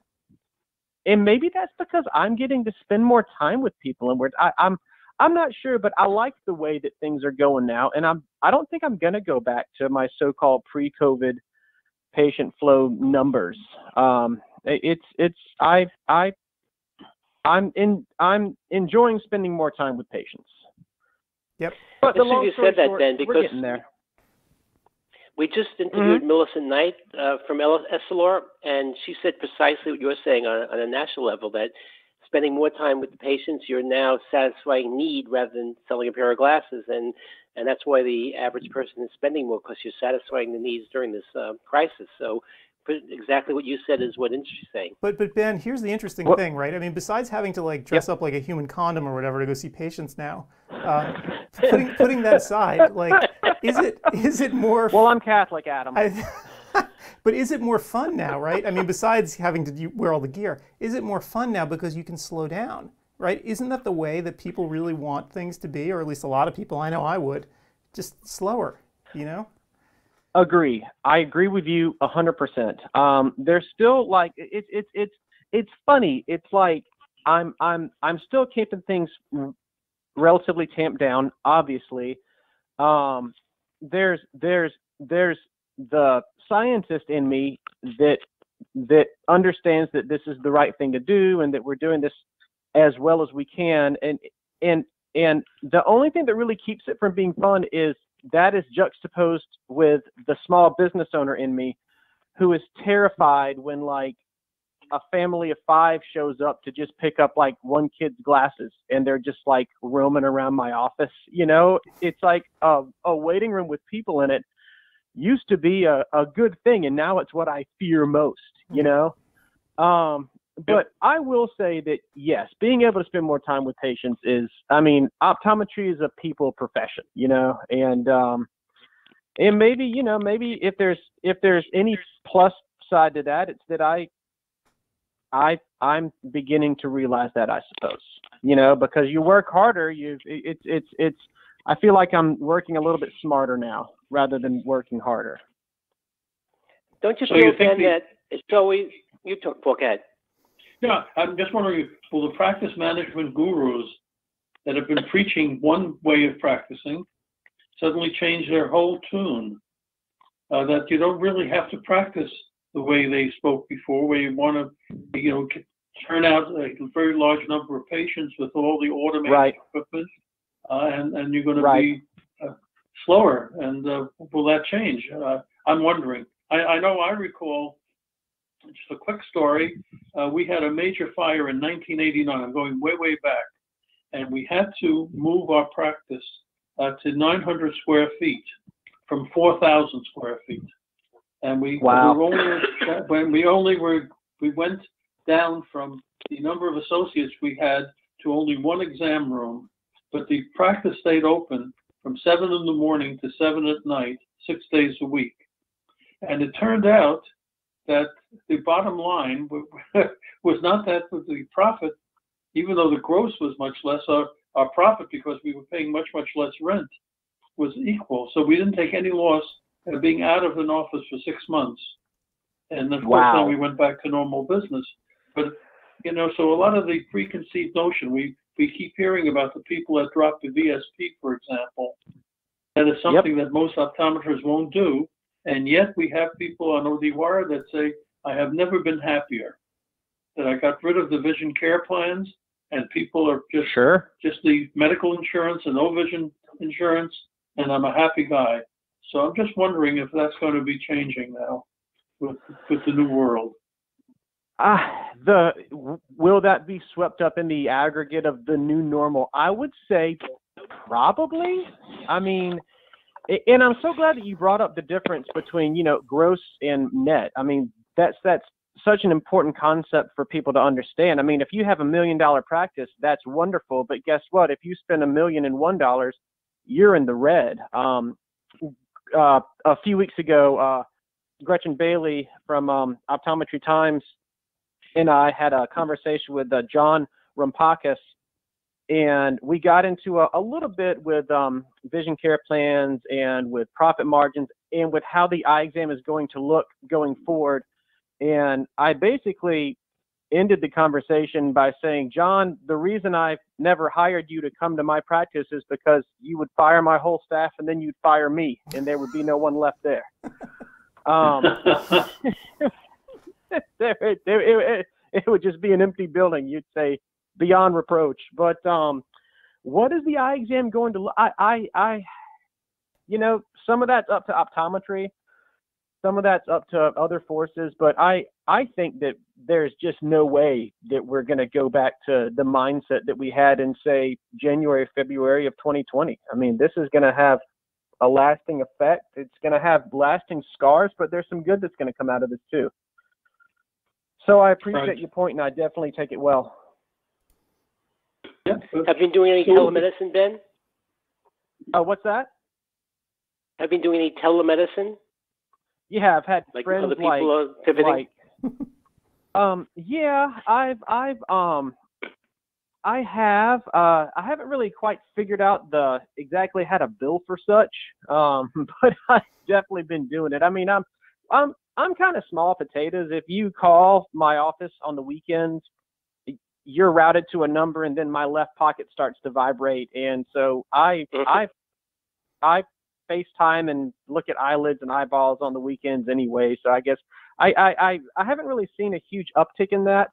and maybe that's because I'm getting to spend more time with people, and we're I, I'm I'm not sure, but I like the way that things are going now, and I'm I don't think I'm gonna go back to my so-called pre-COVID patient flow numbers. Um, it's it's I I I'm in I'm enjoying spending more time with patients. Yep. But the long you story said that, short, Ben, we're because getting there. We just interviewed Millicent Knight uh, from El- Essilor, and she said precisely what you're saying on, on a national level that spending more time with the patients, you're now satisfying need rather than selling a pair of glasses. And, and that's why the average person is spending more because you're satisfying the needs during this uh, crisis. So exactly what you said is what industry's saying. But but Ben, here's the interesting What- thing, right? I mean, besides having to like dress up like a human condom or whatever to go see patients now, uh, putting putting that aside, like, is it is it more? Well, I'm Catholic, Adam. I, but is it more fun now, right? I mean, besides having to wear all the gear, is it more fun now because you can slow down, right? Isn't that the way that people really want things to be, or at least a lot of people? I know I would, just slower, you know? Agree. I agree with you a hundred percent. Um, there's still like it's it's it's it's funny. It's like I'm I'm I'm still keeping things relatively tamped down. Obviously, um, there's there's there's the scientist in me that that understands that this is the right thing to do and that we're doing this as well as we can. And and and the only thing that really keeps it from being fun is that is juxtaposed with the small business owner in me who is terrified when like a family of five shows up to just pick up like one kid's glasses and they're just like roaming around my office you know it's like a, a waiting room with people in it used to be a, a good thing and now it's what i fear most you know? Um but I will say that yes, being able to spend more time with patients is, I mean, optometry is a people profession, you know, and um, and maybe you know, maybe if there's if there's any plus side to that, it's that I, I I'm beginning to realize that I suppose, you know, because you work harder, you it's it's it's I feel like I'm working a little bit smarter now rather than working harder. Don't you So feel, you think Ben, the- that it's always, you talk, Paul, go ahead. Yeah, I'm just wondering, will the practice management gurus that have been preaching one way of practicing suddenly change their whole tune? Uh, that you don't really have to practice the way they spoke before, where you want to, you know, turn out a very large number of patients with all the automated Right. equipment, and and you're going to be uh, slower. And uh, will that change? Uh, I'm wondering. I, I know I recall just a quick story. Uh, we had a major fire in 1989. I'm going way, way back. And we had to move our practice uh, to 900 square feet from 4,000 square feet. And we, Wow. we were only, when we only were, we went down from the number of associates we had to only one exam room, but the practice stayed open from seven in the morning to seven at night, six days a week. And it turned out that the bottom line was not that the profit, even though the gross was much less, our, our profit, because we were paying much, much less rent, was equal. So we didn't take any loss of being out of an office for six months. And of course, Wow. then we went back to normal business. But, you know, so a lot of the preconceived notion, we, we keep hearing about the people that drop the VSP, for example. That is something that most optometrists won't do. And yet we have people on ODWire that say, I have never been happier. That I got rid of the vision care plans and people are just Sure. just the medical insurance and no vision insurance, and I'm a happy guy. So I'm just wondering if that's going to be changing now with with the new world. Ah, the will that be swept up in the aggregate of the new normal? I would say probably. I mean, and I'm so glad that you brought up the difference between you know gross and net. I mean, that's that's such an important concept for people to understand. I mean, if you have a million dollar practice, that's wonderful. But guess what? If you spend a million and one dollars, you're in the red. Um, uh, a few weeks ago, uh, Gretchen Bailey from um, Optometry Times and I had a conversation with uh, John Rumpakis, and we got into a, a little bit with um, vision care plans and with profit margins and with how the eye exam is going to look going forward. And I basically ended the conversation by saying, John, the reason I never hired you to come to my practice is because you would fire my whole staff and then you'd fire me and there would be no one left there. Um, there, it, it, it would just be an empty building. You'd say beyond reproach. But um, what is the eye exam going to? I, I, I, you know, some of that's up to optometry some of that's up to other forces, but I I think that there's just no way that we're going to go back to the mindset that we had in say January February of 2020. I mean, this is going to have a lasting effect. It's going to have lasting scars, but there's some good that's going to come out of this too. So I appreciate right. your point, and I definitely take it well. Yeah. Have you been doing any telemedicine, Ben? Oh, uh, what's that? Have you been doing any telemedicine? Yeah, I've had like friends other people like, are pivoting. like um yeah, I've I've um I have uh I haven't really quite figured out the exactly how to bill for such. Um but I've definitely been doing it. I mean, I'm I'm I'm kind of small potatoes. If you call my office on the weekends, you're routed to a number and then my left pocket starts to vibrate and so I mm-hmm. I I FaceTime and look at eyelids and eyeballs on the weekends anyway. So I guess I I I, I haven't really seen a huge uptick in that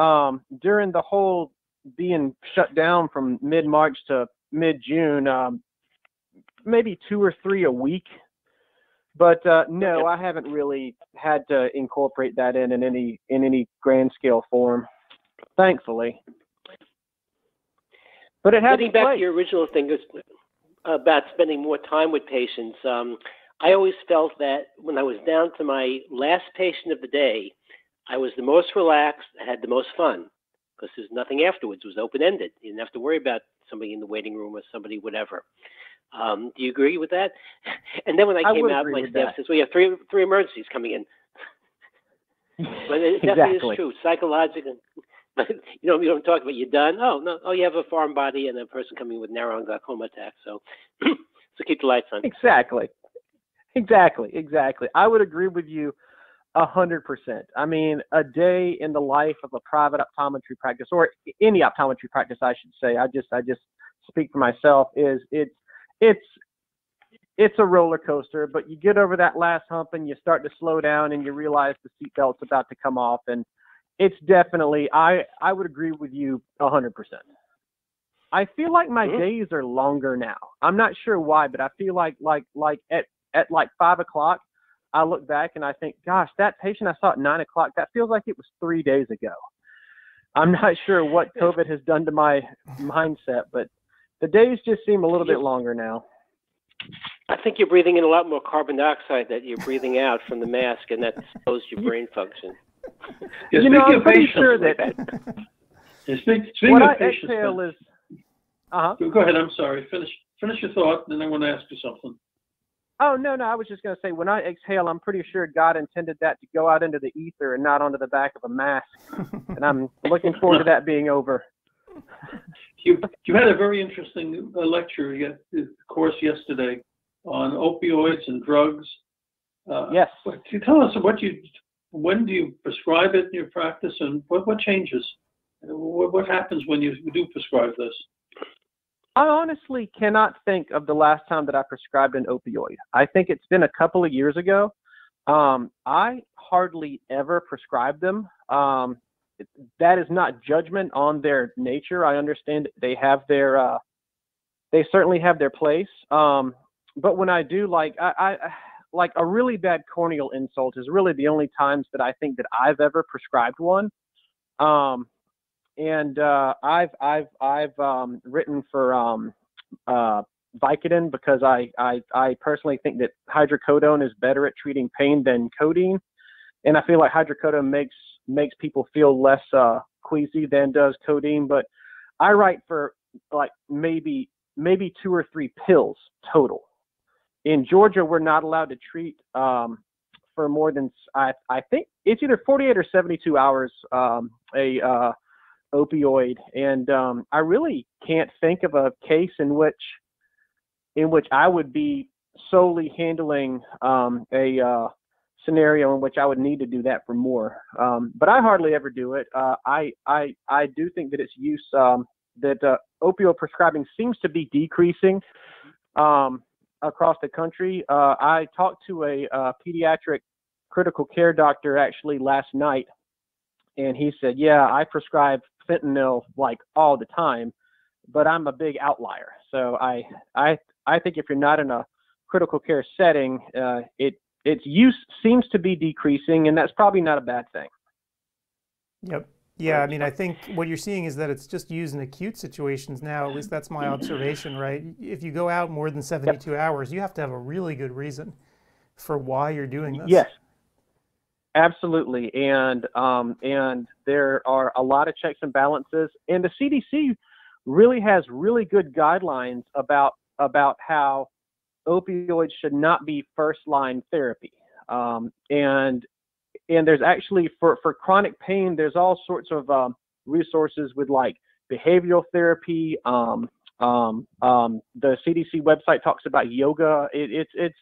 um, during the whole being shut down from mid March to mid June. Um, maybe two or three a week. But uh, no, I haven't really had to incorporate that in in any in any grand scale form, thankfully. But it has Getting back to your original thing, about spending more time with patients. Um, I always felt that when I was down to my last patient of the day, I was the most relaxed, had the most fun because there's nothing afterwards. It was open ended. You didn't have to worry about somebody in the waiting room or somebody, whatever. Um, do you agree with that? And then when I came I out, my staff says, "We have three three emergencies coming in." but it definitely exactly. is true. Psychologically, but you know, you don't talk about you're done. Oh no, oh you have a foreign body and a person coming with narrow glaucoma attack. So, so keep the lights on. Exactly, exactly, exactly. I would agree with you a hundred percent. I mean, a day in the life of a private optometry practice or any optometry practice, I should say. I just, I just speak for myself. Is it's, it's it's a roller coaster, but you get over that last hump and you start to slow down and you realize the seatbelt's about to come off and it's definitely I I would agree with you a hundred percent. I feel like my mm-hmm. days are longer now. I'm not sure why, but I feel like like like at at like five o'clock, I look back and I think, gosh, that patient I saw at nine o'clock, that feels like it was three days ago. I'm not sure what COVID has done to my mindset, but the days just seem a little bit longer now. I think you're breathing in a lot more carbon dioxide that you're breathing out from the mask, and that slows your brain function. Yeah, you know, I'm pretty sure that yeah, speak, speaking what of I patience, exhale is. Uh huh. Go ahead. I'm sorry. Finish finish your thought, and then I want to ask you something. Oh no, no. I was just going to say when I exhale, I'm pretty sure God intended that to go out into the ether and not onto the back of a mask, and I'm looking forward to that being over. You you had a very interesting uh, lecture, a course yesterday on opioids and drugs. Uh, yes. Can you tell us what you when do you prescribe it in your practice, and what what changes? What, what happens when you do prescribe this? I honestly cannot think of the last time that I prescribed an opioid. I think it's been a couple of years ago. Um, I hardly ever prescribe them. Um, that is not judgment on their nature. I understand they have their, uh, they certainly have their place. Um, but when I do, like I, I like a really bad corneal insult is really the only times that I think that I've ever prescribed one. Um, and uh, I've I've I've um, written for um, uh, Vicodin because I, I I personally think that hydrocodone is better at treating pain than codeine, and I feel like hydrocodone makes makes people feel less uh, queasy than does codeine. But I write for like maybe maybe two or three pills total in Georgia, we're not allowed to treat um, for more than I, I think it's either 48 or 72 hours um, a uh, opioid, and um, I really can't think of a case in which in which I would be solely handling um, a uh, scenario in which I would need to do that for more. Um, but I hardly ever do it. Uh, I I I do think that its use um, that uh, opioid prescribing seems to be decreasing um, across the country. Uh, I talked to a uh, pediatric critical care doctor actually last night, and he said, "Yeah, I prescribe fentanyl like all the time, but I'm a big outlier. So I I I think if you're not in a critical care setting, uh, it its use seems to be decreasing, and that's probably not a bad thing. Yep. Yeah, I mean, I think what you're seeing is that it's just used in acute situations now. At least that's my observation, right? If you go out more than 72 yep. hours, you have to have a really good reason for why you're doing this. Yes, absolutely. And um, and there are a lot of checks and balances, and the CDC really has really good guidelines about about how opioids should not be first line therapy. Um, and and there's actually for for chronic pain, there's all sorts of um, resources with like behavioral therapy. Um, um, um, the CDC website talks about yoga. It, it's it's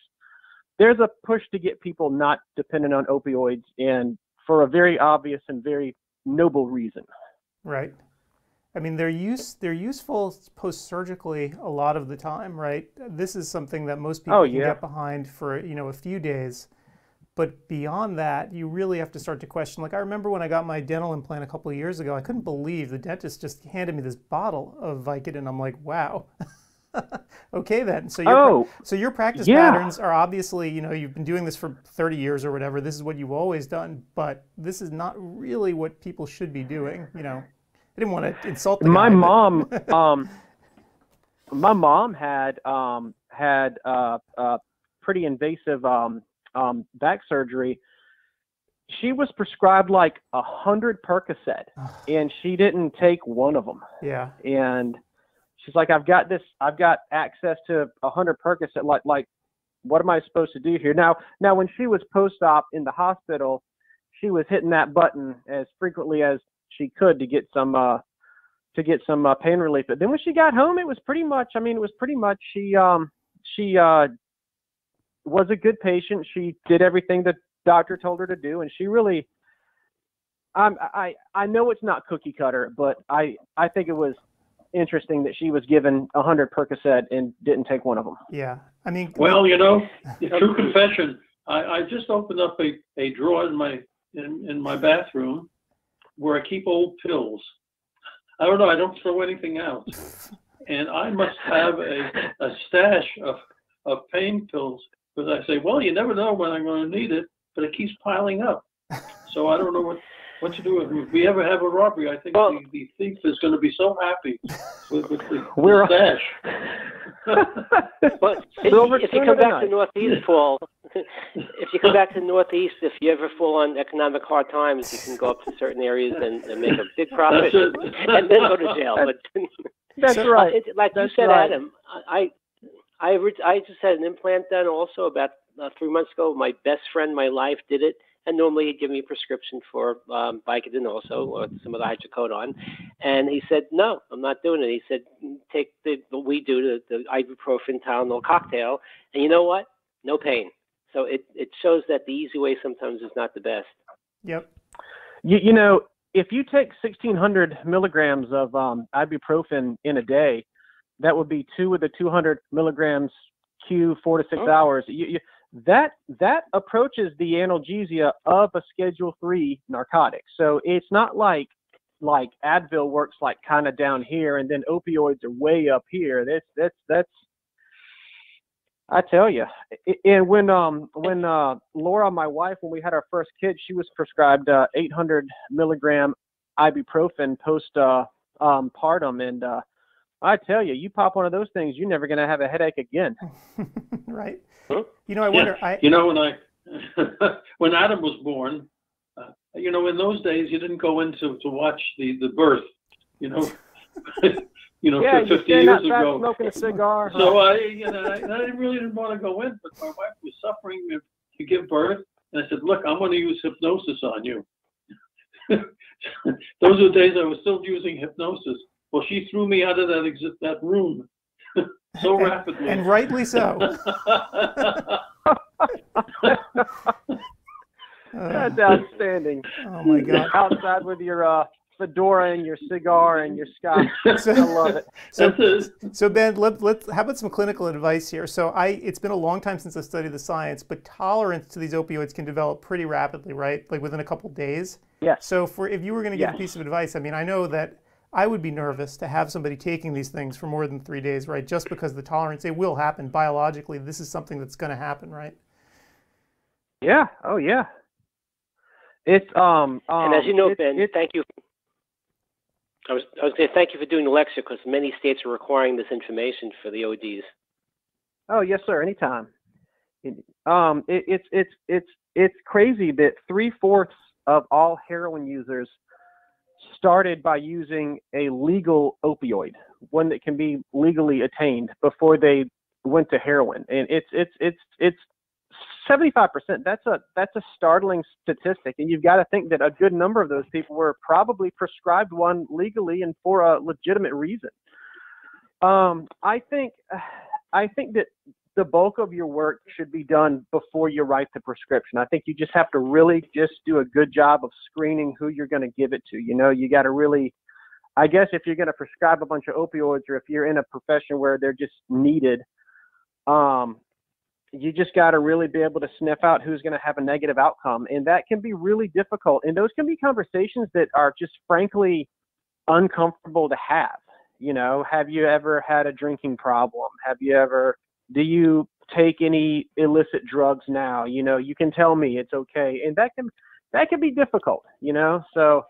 there's a push to get people not dependent on opioids, and for a very obvious and very noble reason. Right. I mean, they're use they're useful post surgically a lot of the time, right? This is something that most oh, people oh, yeah. can get behind for you know a few days, but beyond that, you really have to start to question. Like I remember when I got my dental implant a couple of years ago, I couldn't believe the dentist just handed me this bottle of Vicodin. I'm like, wow. okay then. So your oh, so your practice yeah. patterns are obviously, you know, you've been doing this for 30 years or whatever. This is what you've always done, but this is not really what people should be doing, you know. I didn't want to insult my guy, mom. um, my mom had um, had uh, uh, pretty invasive um, um, back surgery. She was prescribed like a hundred Percocet, and she didn't take one of them. Yeah. And she's like, "I've got this. I've got access to a hundred Percocet. Like, like, what am I supposed to do here?" Now, now, when she was post-op in the hospital, she was hitting that button as frequently as she could to get some uh to get some uh, pain relief. But then when she got home, it was pretty much. I mean, it was pretty much she um she uh was a good patient. She did everything the doctor told her to do, and she really. Um, I I know it's not cookie cutter, but I I think it was interesting that she was given a hundred Percocet and didn't take one of them. Yeah, I mean. Well, you know, true confession. I, I just opened up a, a drawer in my in, in my bathroom where I keep old pills. I don't know. I don't throw anything out, and I must have a, a stash of of pain pills because I say, well, you never know when I'm going to need it, but it keeps piling up. So I don't know what what to do if we ever have a robbery. I think well, the, the, thief is going to be so happy with, with the, we're stash. But if, if you come back to Northeast, Paul, if you come back to Northeast, if you ever fall on economic hard times, you can go up to certain areas and, and make a big profit, and then go to jail. But that's right. like that's you said, right. Adam, I I I just had an implant done also about uh, three months ago. My best friend, my life, did it and normally he'd give me a prescription for um, Vicodin also, or some of the hydrocodone. And he said, no, I'm not doing it. He said, take the what we do, the, the ibuprofen Tylenol cocktail, and you know what? No pain. So it, it shows that the easy way sometimes is not the best. Yep. You, you know, if you take 1,600 milligrams of um, ibuprofen in a day, that would be two of the 200 milligrams Q four to six oh. hours. You, you, that that approaches the analgesia of a schedule 3 narcotic so it's not like like advil works like kind of down here and then opioids are way up here that's that's that's I tell you, and when um when uh Laura, my wife, when we had our first kid, she was prescribed uh, 800 milligram ibuprofen post uh um partum, and uh I tell you, you pop one of those things, you're never gonna have a headache again. right. You know, I wonder. Yeah. I, you know, when I when Adam was born, uh, you know, in those days, you didn't go in to, to watch the the birth. You know. you know, yeah, 50 years ago. smoking a cigar. So I, you know, I, I really didn't want to go in, but my wife was suffering to give birth, and I said, "Look, I'm going to use hypnosis on you." Those are the days I was still using hypnosis. Well, she threw me out of that exit that room so rapidly. And rightly so. That's outstanding. Oh my God. Outside with your uh, fedora and your cigar and your scotch. I love it. So, so Ben, let, let, how about some clinical advice here? So I, it's been a long time since I studied the science, but tolerance to these opioids can develop pretty rapidly, right? Like within a couple days. Yes. So for if you were going to give a piece of advice, I mean, I know that I would be nervous to have somebody taking these things for more than three days, right? Just because the tolerance, it will happen biologically. This is something that's going to happen, right? Yeah. Oh yeah. It's um. um and as you know, it- Ben, it- thank you. I was I was going to thank you for doing the lecture because many states are requiring this information for the ODs. Oh yes, sir. Anytime. It- Um, it, it's it's it's it's crazy that three fourths of all heroin users started by using a legal opioid, one that can be legally attained before they went to heroin, and it's it's it's it's seventy five percent. That's a that's a startling statistic, and you've got to think that a good number of those people were probably prescribed one legally and for a legitimate reason. Um, I think I think that the bulk of your work should be done before you write the prescription. I think you just have to really just do a good job of screening who you're going to give it to. You know, you got to really, I guess, if you're going to prescribe a bunch of opioids or if you're in a profession where they're just needed, um, you just got to really be able to sniff out who's going to have a negative outcome. And that can be really difficult. And those can be conversations that are just frankly uncomfortable to have. You know, have you ever had a drinking problem? Have you ever, do you take any illicit drugs now? You know, you can tell me it's okay. And that can, that can be difficult, you know? So,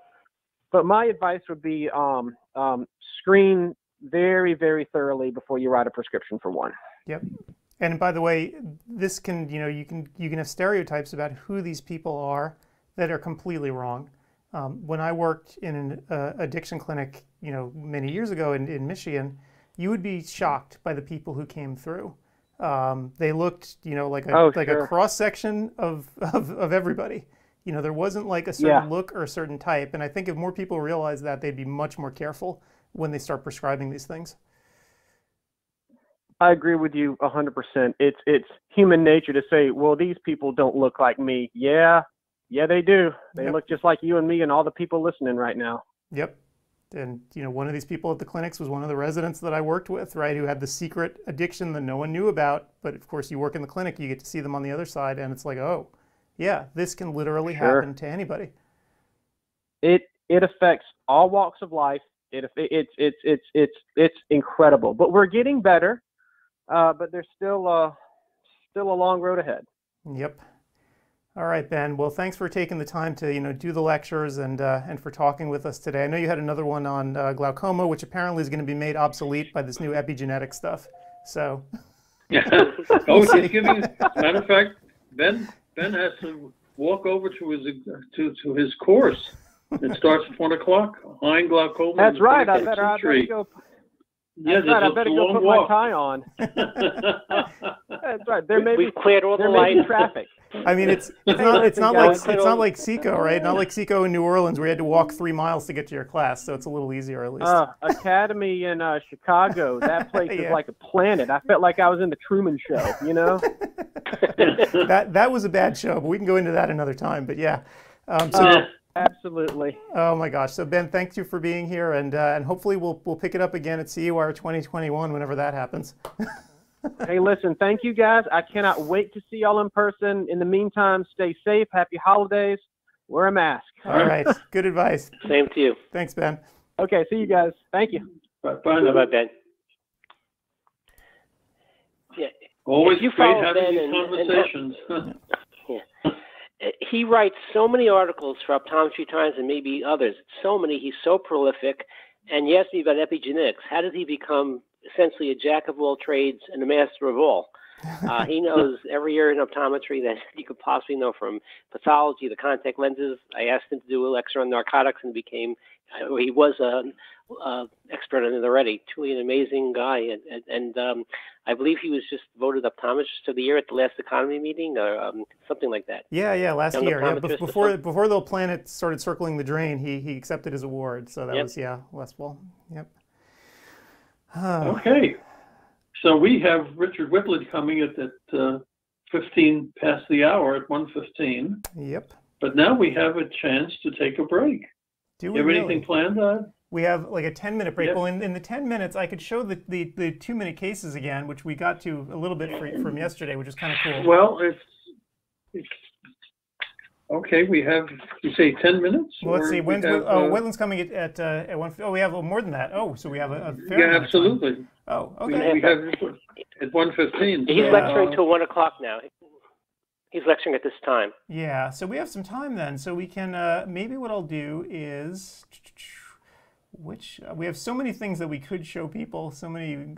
but my advice would be um, um, screen very, very thoroughly before you write a prescription for one. Yep. And by the way, this can, you know, you can you can have stereotypes about who these people are that are completely wrong. Um, when I worked in an uh, addiction clinic, you know, many years ago in, in Michigan, you would be shocked by the people who came through. Um, they looked, you know, like a Oh, like a cross section of, of of everybody. You know, there wasn't like a certain Yeah. look or a certain type. And I think if more people realize that, they'd be much more careful when they start prescribing these things. I agree with you 100%. It's it's human nature to say, well, these people don't look like me. Yeah, yeah, they do. They Yep. look just like you and me and all the people listening right now. Yep. And you know, one of these people at the clinics was one of the residents that I worked with, right, who had the secret addiction that no one knew about. But of course, you work in the clinic, you get to see them on the other side, and it's like, oh, yeah, this can literally Sure. happen to anybody. It it affects all walks of life. It it's it's it's it's it's incredible. But we're getting better. Uh, but there's still uh still a long road ahead. Yep. All right, Ben. Well, thanks for taking the time to you know do the lectures and uh, and for talking with us today. I know you had another one on uh, glaucoma, which apparently is going to be made obsolete by this new epigenetic stuff. So, Yeah. oh, he's giving. As a matter of fact, Ben Ben has to walk over to his to to his course. It starts at one o'clock. Hind glaucoma. That's right. I better I better tree. go. Yeah, right. I better go long put my tie on. That's right. There may be We've cleared all the there may be lights. traffic. I mean, it's it's not it's not like clear it's not like Seco, right? Not like Seco in New Orleans where you had to walk three miles to get to your class, so it's a little easier at least. Uh, Academy in uh, Chicago. That place Yeah. is like a planet. I felt like I was in the Truman Show. You know. that that was a bad show, but we can go into that another time. But yeah. Um, so, Oh, absolutely. oh my gosh! So Ben, thank you for being here, and uh, and hopefully we'll we'll pick it up again at CEwire 2021 whenever that happens. Hey, listen, thank you guys. I cannot wait to see y'all in person. In the meantime, stay safe. Happy holidays. Wear a mask. All right, good advice. Same to you. Thanks, Ben. Okay, see you guys. Thank you. Bye Bye bye, Ben. Yeah, Always you great having Ben these and- and- conversations. Uh, he writes so many articles for Optometry Times and maybe others. So many. He's so prolific. And you asked me about epigenetics. How did he become essentially a jack of all trades and a master of all? Uh, he knows every area in optometry that you could possibly know from pathology, the contact lenses. I asked him to do a lecture on narcotics and became, uh, he was an uh, expert on it already. Truly an amazing guy. And, and, and um, I believe he was just voted optometrist of the year at the last Academy meeting or um, something like that. Yeah, yeah, last Young year. Yeah, before before the planet started circling the drain, he he accepted his award. So that Yep. was yeah, last fall. Yep. Okay. So we have Richard Whitland coming at at uh, 15 past the hour at 1:15. Yep. but now we have a chance to take a break. Do You we have really? anything planned on? We have like a 10 minute break. Yep. Well, in, in the 10 minutes, I could show the, the, the two minute cases again, which we got to a little bit from yesterday, which is kind of cool. Well, it's, it's okay. We have you say ten minutes. Well, let's or see. we When's have, oh, uh, Whitland's coming at at, uh, at one. Oh, we have more than that. Oh, so we have a, a fair yeah, amount time. absolutely. Oh, We, okay. we have at one fifteen. He's Yeah. lecturing till one o'clock now. He's lecturing at this time. Yeah, so we have some time then. So we can uh, maybe what I'll do is which uh, we have so many things that we could show people, so many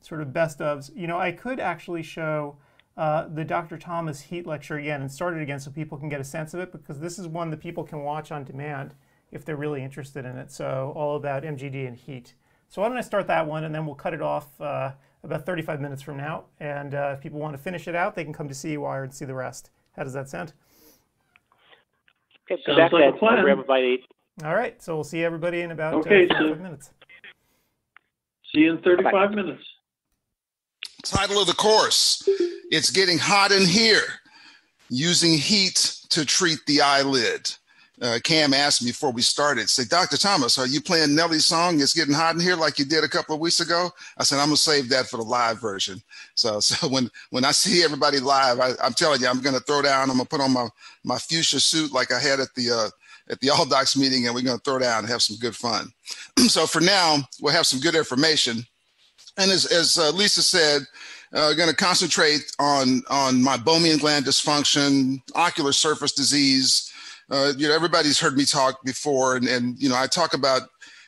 sort of best ofs. You know, I could actually show uh, the Dr. Thomas Heat lecture again and start it again so people can get a sense of it because this is one that people can watch on demand if they're really interested in it. So all about MGD and heat. So why don't I start that one and then we'll cut it off uh, about 35 minutes from now. And uh, if people want to finish it out, they can come to CEWire and see the rest. How does that sound? Okay, Sounds back like a plan. Grab a bite to. All right, so we'll see everybody in about Okay, uh, 45 so- minutes. See you in thirty-five minutes. Title of the course It's Getting Hot in Here Using Heat to Treat the Eyelid. Uh, Cam asked me before we started, say, Dr. Thomas, are you playing Nelly's song, It's Getting Hot in Here, like you did a couple of weeks ago? I said, I'm to save that for the live version. So, so when, when I see everybody live, I, I'm telling you, I'm to throw down, I'm to put on my, my fuchsia suit like I had at the, uh, at the All Docs meeting, and we're to throw down and have some good fun. so for now, we'll have some good information. And as, as uh, Lisa said, uh, going to concentrate on on meibomian gland dysfunction, ocular surface disease. Uh, you know, everybody's heard me talk before, and, and you know, I talk about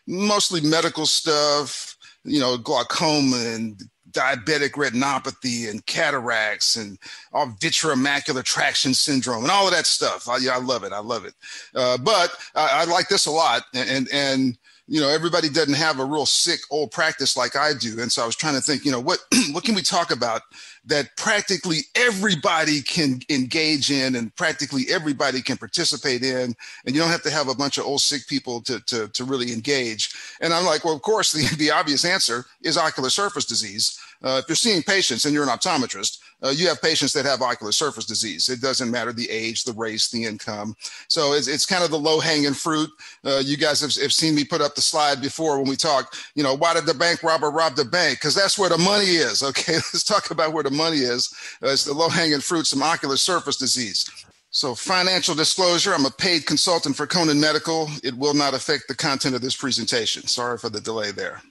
mostly medical stuff. You know, glaucoma and diabetic retinopathy and cataracts and all vitreomacular traction syndrome and all of that stuff. I, yeah, I love it. I love it. Uh, but I, I like this a lot, and and you know everybody doesn't have a real sick old practice like I do, and so I was trying to think, you know, what what can we talk about that practically everybody can engage in and practically everybody can participate in, and you don't have to have a bunch of old sick people to to, to really engage. And I'm like, well, of course, the, the obvious answer is ocular surface disease. Uh, if you're seeing patients and you're an optometrist, uh, you have patients that have ocular surface disease. It doesn't matter the age, the race, the income. So it's, it's kind of the low hanging fruit. Uh, you guys have, have seen me put up the slide before when we talk, you know, why did the bank robber rob the bank? Because that's where the money is. Okay, let's talk about where the money is. Uh, it's the low hanging fruit, some ocular surface disease. So financial disclosure, I'm a paid consultant for Konan Medical. It will not affect the content of this presentation. Sorry for the delay there.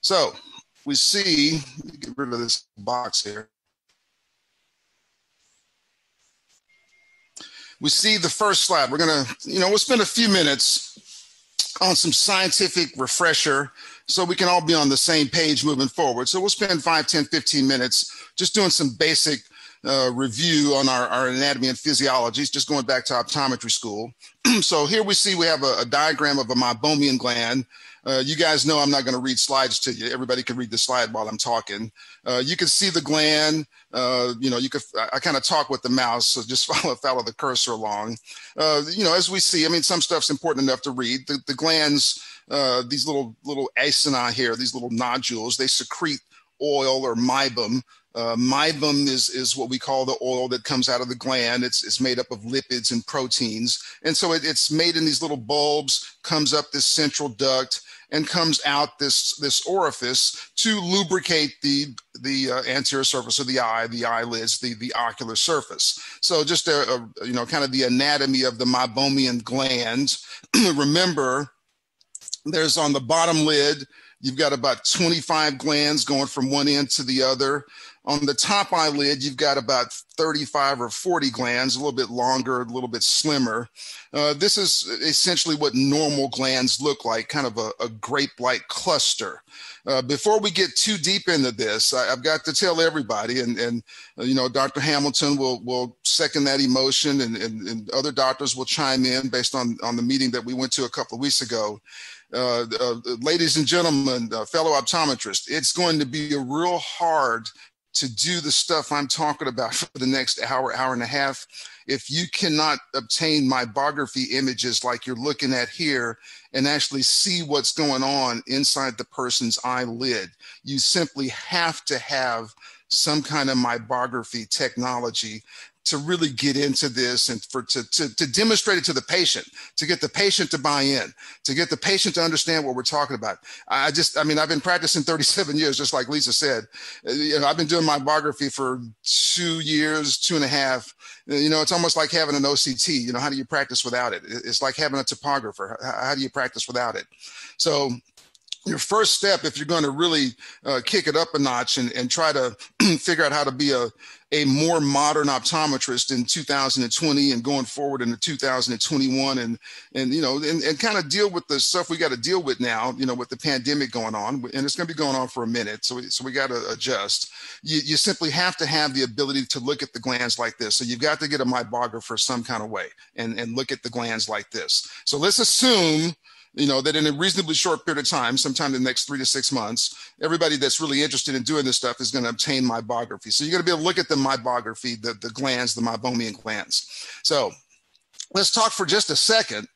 So we see, get rid of this box here. We see the first slide. We're gonna, you know, we'll spend a few minutes on some scientific refresher so we can all be on the same page moving forward. So we'll spend 5, 10, 15 minutes just doing some basic uh, review on our, our anatomy and physiology, just going back to optometry school. so here we see we have a, a diagram of a meibomian gland. Uh, you guys know I'm not going to read slides to you. Everybody can read the slide while I'm talking. Uh, you can see the gland. Uh, you know, you could. I, I kind of talk with the mouse, so just follow follow the cursor along. Uh, you know, as we see, I mean, some stuff's important enough to read. The, the glands, uh, these little little acini here, these little nodules, they secrete oil or meibum. Uh, meibum is, is what we call the oil that comes out of the gland. It's, it's made up of lipids and proteins. And so it, it's made in these little bulbs, comes up this central duct, and comes out this, this orifice to lubricate the, the uh, anterior surface of the eye, the eyelids, the, the ocular surface. So just a, a you know, kind of the anatomy of the meibomian glands. Remember, there's on the bottom lid, you've got about 25 glands going from one end to the other. On the top eyelid, you've got about 35 or 40 glands, a little bit longer, a little bit slimmer. Uh, this is essentially what normal glands look like, kind of a, a grape-like cluster. Uh, before we get too deep into this, I, have got to tell everybody, and, and uh, you know, Dr. Hamilton will will second that emotion, and, and, and other doctors will chime in based on on the meeting that we went to a couple of weeks ago. Uh, uh, ladies and gentlemen, uh, fellow optometrists, it's going to be a real hard to do the stuff I'm talking about for the next hour, hour and a half. If you cannot obtain meibography images like you're looking at here and actually see what's going on inside the person's eyelid, you simply have to have some kind of meibography technology to really get into this and for to, to, to demonstrate it to the patient, to get the patient to buy in, to get the patient to understand what we're talking about. I just, I mean, I've been practicing 37 years, just like Lisa said. Uh, you know, I've been doing my meibography for two years, two and a half. Uh, you know, it's almost like having an OCT. You know, how do you practice without it? It's like having a topographer. How do you practice without it? So your first step if you're going to really uh, kick it up a notch and, and try to figure out how to be a, a more modern optometrist in 2020 and going forward into 2021 and and you know and, and kind of deal with the stuff we got to deal with now you know with the pandemic going on and it's going to be going on for a minute so we, so we got to adjust. You, you simply have to have the ability to look at the glands like this. So you've got to get a meibographer some kind of way and and look at the glands like this. So let's assume you know that in a reasonably short period of time sometime in the next three to six months everybody that's really interested in doing this stuff is going to obtain meibography so you're going to be able to look at the meibography the, the glands the meibomian glands. So let's talk for just a second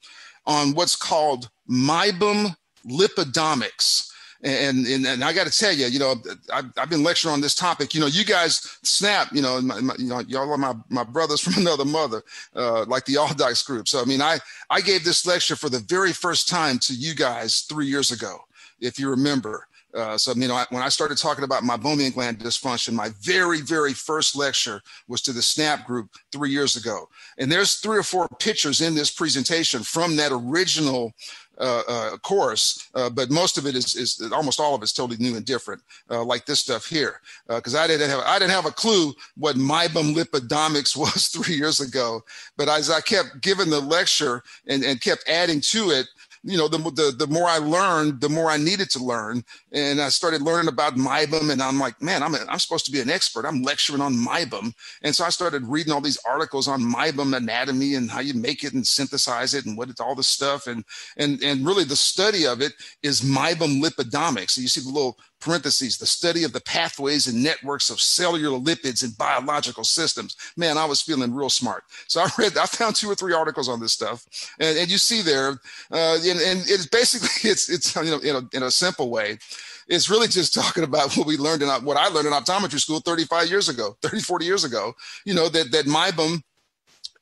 on what's called meibum lipidomics and, and, and I got to tell you, you know, I've, I've, been lecturing on this topic. You know, you guys snap. You know, my, my, you know, y'all are my, my brothers from another mother, uh, like the All Docs group. So I mean, I I gave this lecture for the very first time to you guys three years ago, if you remember. Uh, so, you know, I, when I started talking about my meibomian gland dysfunction, my very, very first lecture was to the SNAP group three years ago. And there's three or four pictures in this presentation from that original uh, uh, course, uh, but most of it is, is almost all of it's totally new and different, uh, like this stuff here. Because uh, I didn't have I didn't have a clue what meibum lipidomics was three years ago, but as I kept giving the lecture and, and kept adding to it, you know, the, the, the more I learned, the more I needed to learn. And I started learning about meibum and I'm like, man, I'm, a, I'm supposed to be an expert. I'm lecturing on meibum. And so I started reading all these articles on meibum anatomy and how you make it and synthesize it and what it's all this stuff. And, and, and really the study of it is meibum lipidomics. So you see the little parentheses, the study of the pathways and networks of cellular lipids in biological systems. Man, I was feeling real smart. So I read, I found two or three articles on this stuff, and, and you see there, uh, and, and it's basically it's it's you know in a, in a simple way. It's really just talking about what we learned in what I learned in optometry school 35 years ago, 30, 40 years ago. You know that that meibum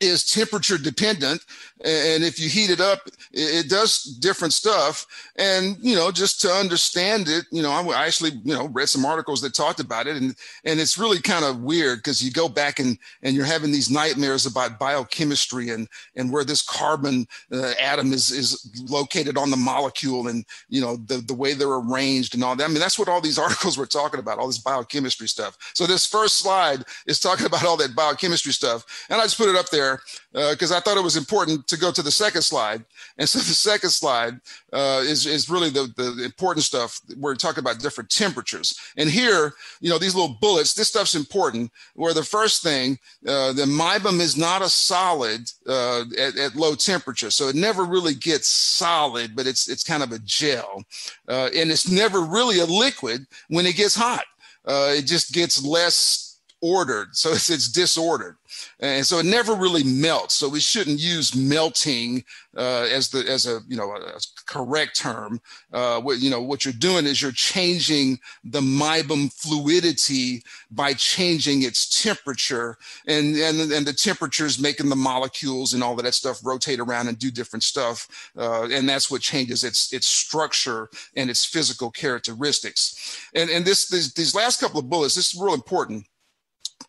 is temperature dependent and if you heat it up it does different stuff. And you know just to understand it you know i actually you know read some articles that talked about it and and it's really kind of weird because you go back and and you're having these nightmares about biochemistry and and where this carbon uh, atom is is located on the molecule and you know the the way they're arranged and all that. I mean that's what all these articles were talking about all this biochemistry stuff. So this first slide is talking about all that biochemistry stuff. And i just put it up there because uh, I thought it was important to go to the second slide. And so the second slide uh, is, is really the, the important stuff. We're talking about different temperatures. And here, you know, these little bullets, this stuff's important. Where the first thing, uh, the meibum is not a solid uh, at, at, low temperature. So it never really gets solid, but it's, it's kind of a gel. Uh, and it's never really a liquid when it gets hot. Uh, it just gets less ordered. So it's, it's disordered and so it never really melts. So we shouldn't use melting uh, as the as a you know a correct term. Uh, what you know what you're doing is you're changing the meibum fluidity by changing its temperature, and and and the temperature is making the molecules and all of that stuff rotate around and do different stuff, uh, and that's what changes its its structure and its physical characteristics. And and this, this these last couple of bullets, this is real important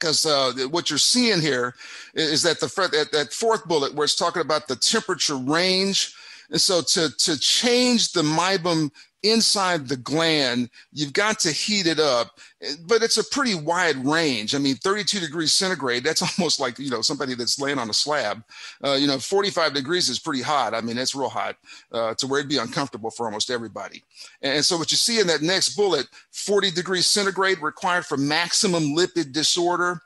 because uh, what you're seeing here is that the that, that fourth bullet where it's talking about the temperature range. And so to to change the meibum inside the gland, you've got to heat it up, but it's a pretty wide range. I mean, 32 degrees centigrade, that's almost like, you know, somebody that's laying on a slab. Uh, you know, 45 degrees is pretty hot. I mean, it's real hot uh, to where it'd be uncomfortable for almost everybody. And so what you see in that next bullet, 40 degrees centigrade required for maximum lipid disorder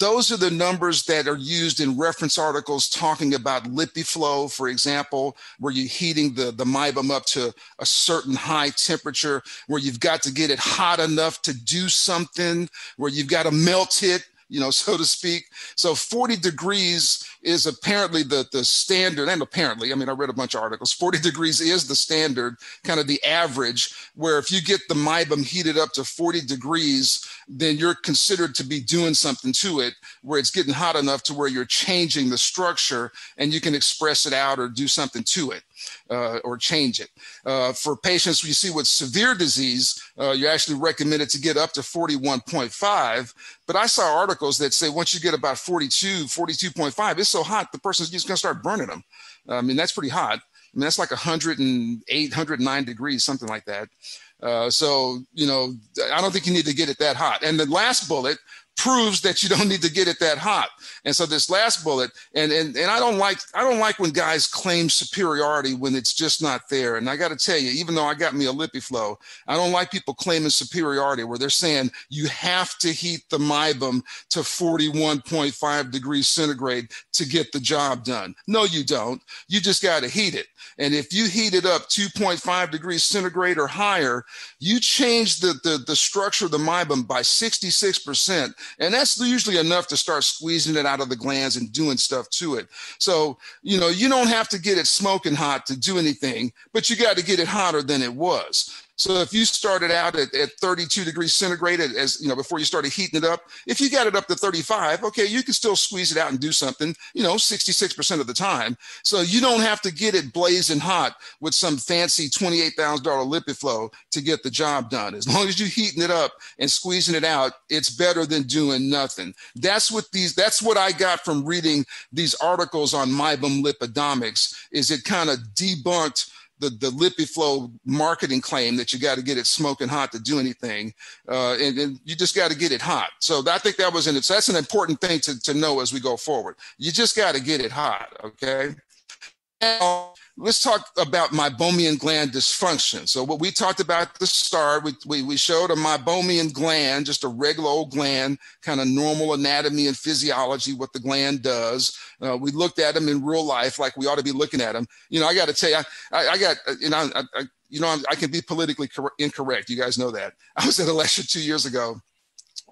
those are the numbers that are used in reference articles talking about LipiFlow, for example, where you're heating the, the meibum up to a certain high temperature, where you've got to get it hot enough to do something, where you've got to melt it you know, so to speak. So 40 degrees is apparently the, the standard, and apparently, I mean, I read a bunch of articles, 40 degrees is the standard, kind of the average, where if you get the meibum heated up to 40 degrees, then you're considered to be doing something to it, where it's getting hot enough to where you're changing the structure and you can express it out or do something to it uh, or change it. Uh, for patients you see with severe disease, uh, you're actually recommended to get up to 41.5. But I saw articles that say once you get about 42, 42.5, it's so hot the person's just going to start burning them. I mean, that's pretty hot. I mean, that's like 108, 109 degrees, something like that. Uh, so, you know, I don't think you need to get it that hot. And the last bullet proves that you don't need to get it that hot. And so this last bullet, and and and I don't like I don't like when guys claim superiority when it's just not there. And I got to tell you, even though I got me a LipiFlow, I don't like people claiming superiority where they're saying you have to heat the meibum to 41.5 degrees centigrade to get the job done. No, you don't. You just got to heat it. And if you heat it up 2.5 degrees centigrade or higher, you change the, the, the structure of the meibum by 66%. And that's usually enough to start squeezing it out of the glands and doing stuff to it. So, you know, you don't have to get it smoking hot to do anything, but you got to get it hotter than it was. So if you started out at, at 32 degrees centigrade as you know before you started heating it up, if you got it up to 35, okay, you can still squeeze it out and do something, you know, 66% of the time. So you don't have to get it blazing hot with some fancy $28,000 LipiFlow to get the job done. As long as you're heating it up and squeezing it out, it's better than doing nothing. That's what these that's what I got from reading these articles on meibum lipidomics is it kind of debunked the the LipiFlow marketing claim that you got to get it smoking hot to do anything, uh, and, and, you just got to get it hot. So I think that was an that's an important thing to to know as we go forward. You just got to get it hot, okay? Now, let's talk about meibomian gland dysfunction. So what we talked about at the start, we, we, we showed a meibomian gland, just a regular old gland, kind of normal anatomy and physiology, what the gland does. Uh, we looked at them in real life like we ought to be looking at them. You know, I got to tell you, I, I, got, you know, I, I you know, I can be politically cor- incorrect. You guys know that. I was at a lecture two years ago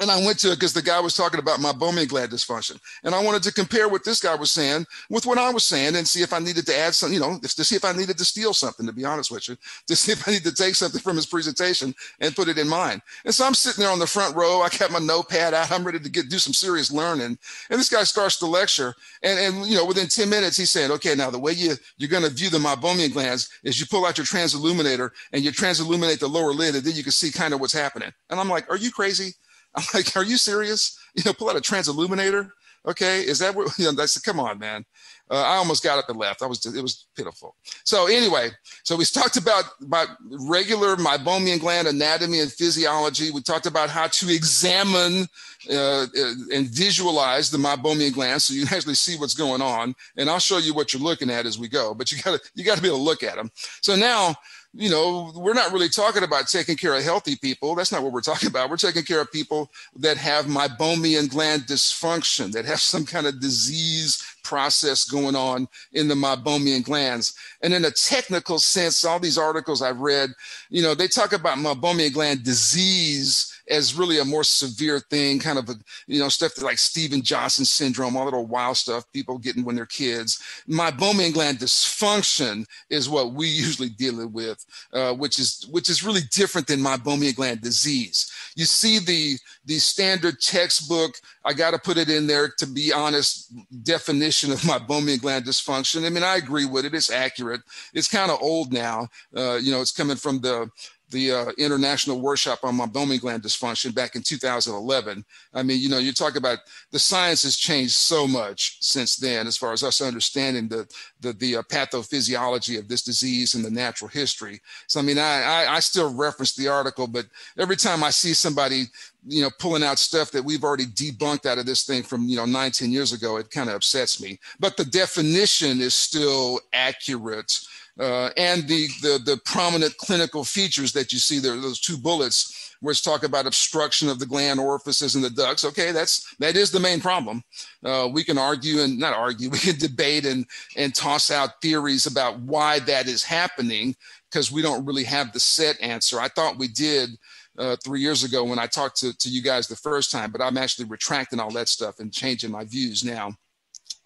and I went to it because the guy was talking about meibomian gland dysfunction. And I wanted to compare what this guy was saying with what I was saying and see if I needed to add some, you know, to see if I needed to steal something, to be honest with you, to see if I need to take something from his presentation and put it in mine. And so I'm sitting there on the front row. I got my notepad out. I'm ready to get do some serious learning. And this guy starts the lecture. And, and you know, within 10 minutes, he's saying, okay, now the way you, you're going to view the meibomian glands is you pull out your transilluminator and you transilluminate the lower lid and then you can see kind of what's happening. And I'm like, are you crazy? I'm like, are you serious? You know, pull out a transilluminator. Okay, is that what? You know, I said, come on, man. Uh, I almost got up and left. I was, it was pitiful. So anyway, so we talked about about regular meibomian gland anatomy and physiology. We talked about how to examine uh, uh and visualize the meibomian gland so you actually see what's going on. And I'll show you what you're looking at as we go. But you got to you got to be able to look at them. So now you know, we're not really talking about taking care of healthy people. That's not what we're talking about. We're taking care of people that have meibomian gland dysfunction, that have some kind of disease process going on in the meibomian glands. And in a technical sense, all these articles I've read, you know, they talk about meibomian gland disease as really a more severe thing, kind of a, you know, stuff like Steven Johnson syndrome, all that old wild stuff people getting when they're kids. My Meibomian gland dysfunction is what we usually deal with, uh, which is which is really different than my meibomian gland disease. You see the the standard textbook. I got to put it in there to be honest. Definition of my meibomian gland dysfunction. I mean, I agree with it. It's accurate. It's kind of old now. Uh, you know, it's coming from the the uh, international workshop on my meibomian gland dysfunction back in 2011. I mean, you know, you talk about the science has changed so much since then, as far as us understanding the the, the uh, pathophysiology of this disease and the natural history. So, I mean, I, I, I still reference the article, but every time I see somebody, you know, pulling out stuff that we've already debunked out of this thing from, you know, 19 years ago, it kind of upsets me. But the definition is still accurate uh, and the, the, the prominent clinical features that you see there, those two bullets, where it's talk about obstruction of the gland orifices and the ducts. Okay, that's that is the main problem. Uh, we can argue and not argue, we can debate and and toss out theories about why that is happening. because we don't really have the set answer. I thought we did uh, three years ago when I talked to, to you guys the first time, but I'm actually retracting all that stuff and changing my views now.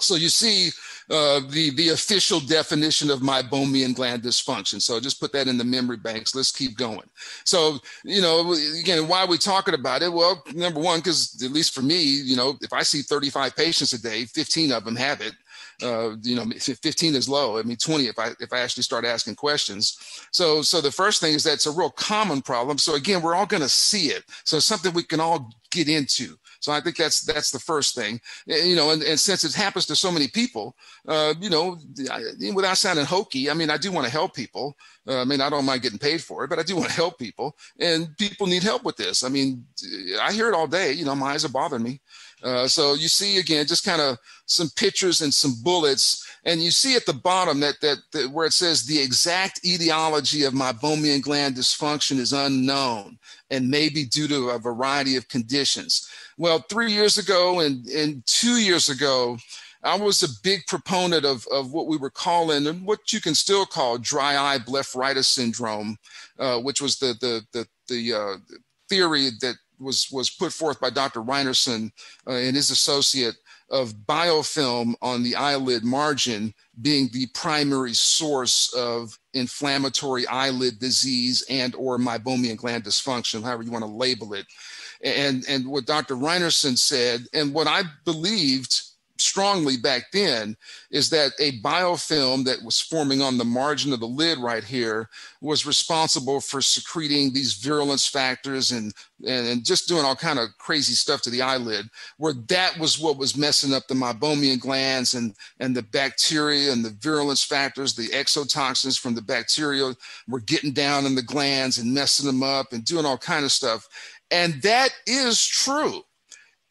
So you see uh, the, the official definition of meibomian gland dysfunction. So just put that in the memory banks. Let's keep going. So, you know, again, why are we talking about it? Well, number one, because at least for me, you know, if I see 35 patients a day, 15 of them have it. Uh, you know, 15 is low. I mean, 20 if I if I actually start asking questions. So so the first thing is that it's a real common problem. So again, we're all going to see it. So something we can all get into. So I think that's that's the first thing, you know. And, and since it happens to so many people, uh, you know, without sounding hokey, I mean, I do want to help people. Uh, I mean, I don't mind getting paid for it, but I do want to help people, and people need help with this. I mean, I hear it all day. You know, my eyes are bothering me. Uh, so you see again, just kind of some pictures and some bullets, and you see at the bottom that, that, that where it says the exact etiology of my meibomian gland dysfunction is unknown and may be due to a variety of conditions. Well, three years ago and, and two years ago, I was a big proponent of, of what we were calling, and what you can still call dry eye blepharitis syndrome, uh, which was the, the, the, the uh, theory that was, was put forth by Dr. Rynerson uh, and his associate of biofilm on the eyelid margin being the primary source of inflammatory eyelid disease and or meibomian gland dysfunction, however you want to label it. And, and what Dr. Rynerson said, and what I believed strongly back then is that a biofilm that was forming on the margin of the lid right here was responsible for secreting these virulence factors and, and, and just doing all kind of crazy stuff to the eyelid where that was what was messing up the meibomian glands and, and the bacteria and the virulence factors the exotoxins from the bacteria were getting down in the glands and messing them up and doing all kind of stuff and that is true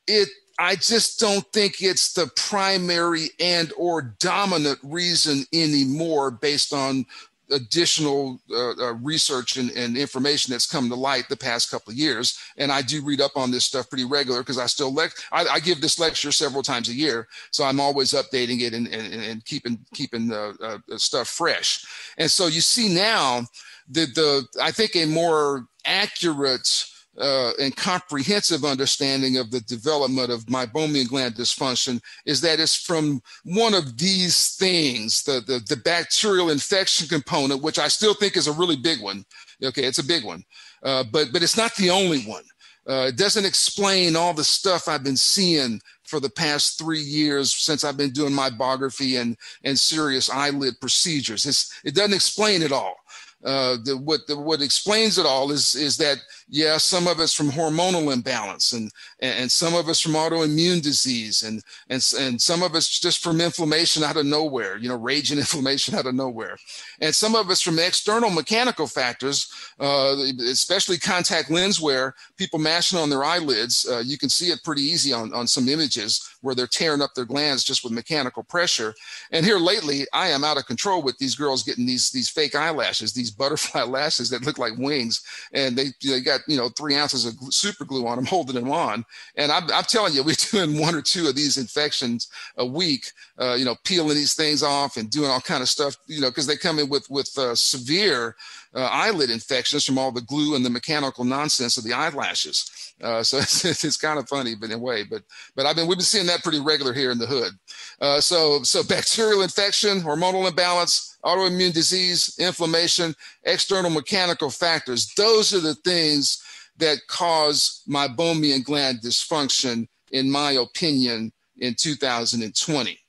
it I just don't think it's the primary and or dominant reason anymore based on additional uh, uh, research and, and, information that's come to light the past couple of years. And I do read up on this stuff pretty regular because I still lec- I, I, give this lecture several times a year, so I'm always updating it and, and, and keeping keeping the uh, stuff fresh. And so you see now that the I think a more accurate uh, and comprehensive understanding of the development of meibomian gland dysfunction is that it's from one of these things, the, the, the, bacterial infection component, which I still think is a really big one. Okay, it's a big one, uh, but, but it's not the only one. Uh, it doesn't explain all the stuff I've been seeing for the past three years since I've been doing meibography and, and serious eyelid procedures. It's, it doesn't explain it all. Uh, the, what the, what explains it all is is that yeah, some of us from hormonal imbalance, and and some of us from autoimmune disease, and and and some of us just from inflammation out of nowhere, you know, raging inflammation out of nowhere, and some of us from external mechanical factors, uh, especially contact lens wear. People mashing on their eyelids, uh, you can see it pretty easy on on some images where they're tearing up their glands just with mechanical pressure. And here lately, I am out of control with these girls getting these these fake eyelashes, these butterfly lashes that look like wings, and they they got you know three ounces of super glue on them, holding them on. And I'm, I'm telling you, we're doing one or two of these infections a week. Uh, you know, peeling these things off and doing all kind of stuff. You know, because they come in with with uh, severe uh, eyelid infections from all the glue and the mechanical nonsense of the eyelashes. Uh, so it's, it's, kind of funny, but in a way. But but I've been we've been seeing that pretty regular here in the hood. Uh, so so bacterial infection, hormonal imbalance, autoimmune disease, inflammation, external mechanical factors. Those are the things that cause meibomian gland dysfunction, in my opinion, in 2020.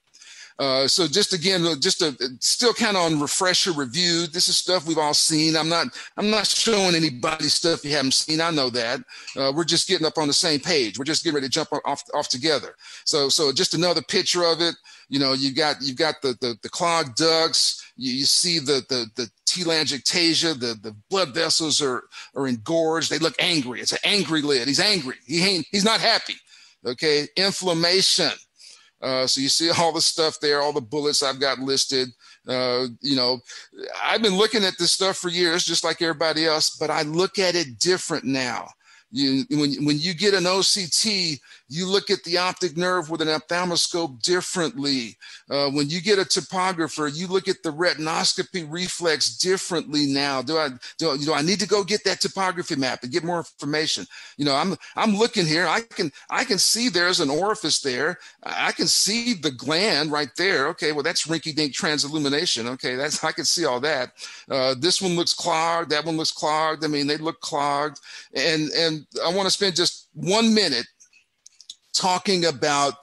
Uh, so just again, just a still kind of on refresher review. This is stuff we've all seen. I'm not I'm not showing anybody stuff you haven't seen. I know that. Uh, we're just getting up on the same page. We're just getting ready to jump off off together. So so just another picture of it. You know, you got you've got the the, the clogged ducts. You, you see the the the telangiectasia. The the blood vessels are are engorged. They look angry. It's an angry lid. He's angry. He ain't he's not happy. Okay, inflammation uh, so you see all the stuff there, all the bullets I've got listed. Uh, you know, I've been looking at this stuff for years, just like everybody else, but I look at it different now. You, when, when you get an OCT, You look at the optic nerve with an ophthalmoscope differently. Uh, when you get a topographer, you look at the retinoscopy reflex differently now. Do I do, do I need to go get that topography map and get more information? You know, I'm I'm looking here. I can I can see there's an orifice there. I can see the gland right there. Okay, well that's rinky-dink transillumination. Okay, that's I can see all that. Uh, this one looks clogged. That one looks clogged. I mean, they look clogged. And and I want to spend just one minute talking about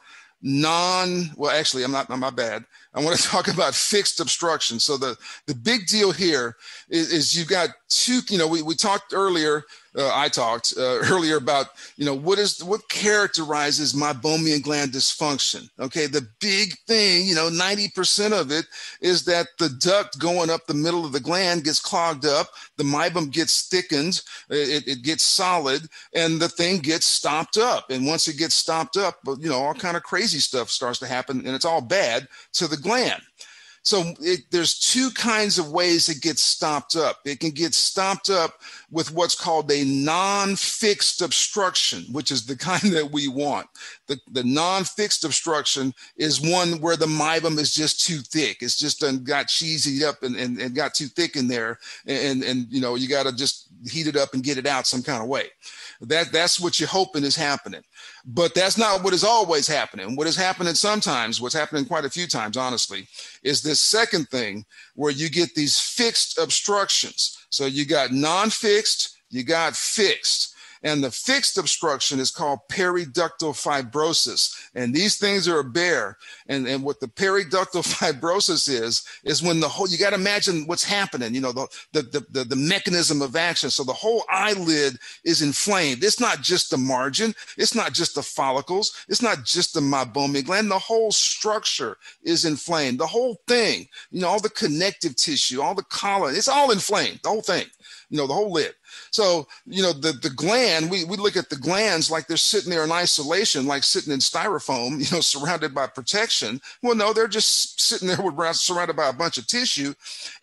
non well actually i'm not, my bad. I want to talk about fixed obstruction. So the the big deal here is, is you've got two you know we, we talked earlier uh, I talked uh, earlier about, you know, what is what characterizes my meibomian gland dysfunction? Okay, the big thing, you know, 90% of it is that the duct going up the middle of the gland gets clogged up, the meibum gets thickened, it, it gets solid, and the thing gets stopped up. And once it gets stopped up, you know, all kind of crazy stuff starts to happen, and it's all bad to the gland. So it, there's two kinds of ways it gets stopped up. It can get stopped up with what's called a non-fixed obstruction, which is the kind that we want. The, the non-fixed obstruction is one where the meibum is just too thick. It's just done got cheesy up and, and, and got too thick in there. And, and, you know, you got to just heat it up and get it out some kind of way. That, that's what you're hoping is happening. But that's not what is always happening. What is happening sometimes, what's happening quite a few times, honestly, is this second thing where you get these fixed obstructions. So you got non fixed, you got fixed. And the fixed obstruction is called periductal fibrosis. And these things are a bear. And, and what the periductal fibrosis is, is when the whole, you got to imagine what's happening, you know, the, the, the, the, mechanism of action. So the whole eyelid is inflamed. It's not just the margin. It's not just the follicles. It's not just the meibomian gland. The whole structure is inflamed. The whole thing, you know, all the connective tissue, all the collar, it's all inflamed, the whole thing, you know, the whole lid. So, you know, the, the gland, we, we look at the glands like they're sitting there in isolation, like sitting in styrofoam, you know, surrounded by protection. Well, no, they're just sitting there with, surrounded by a bunch of tissue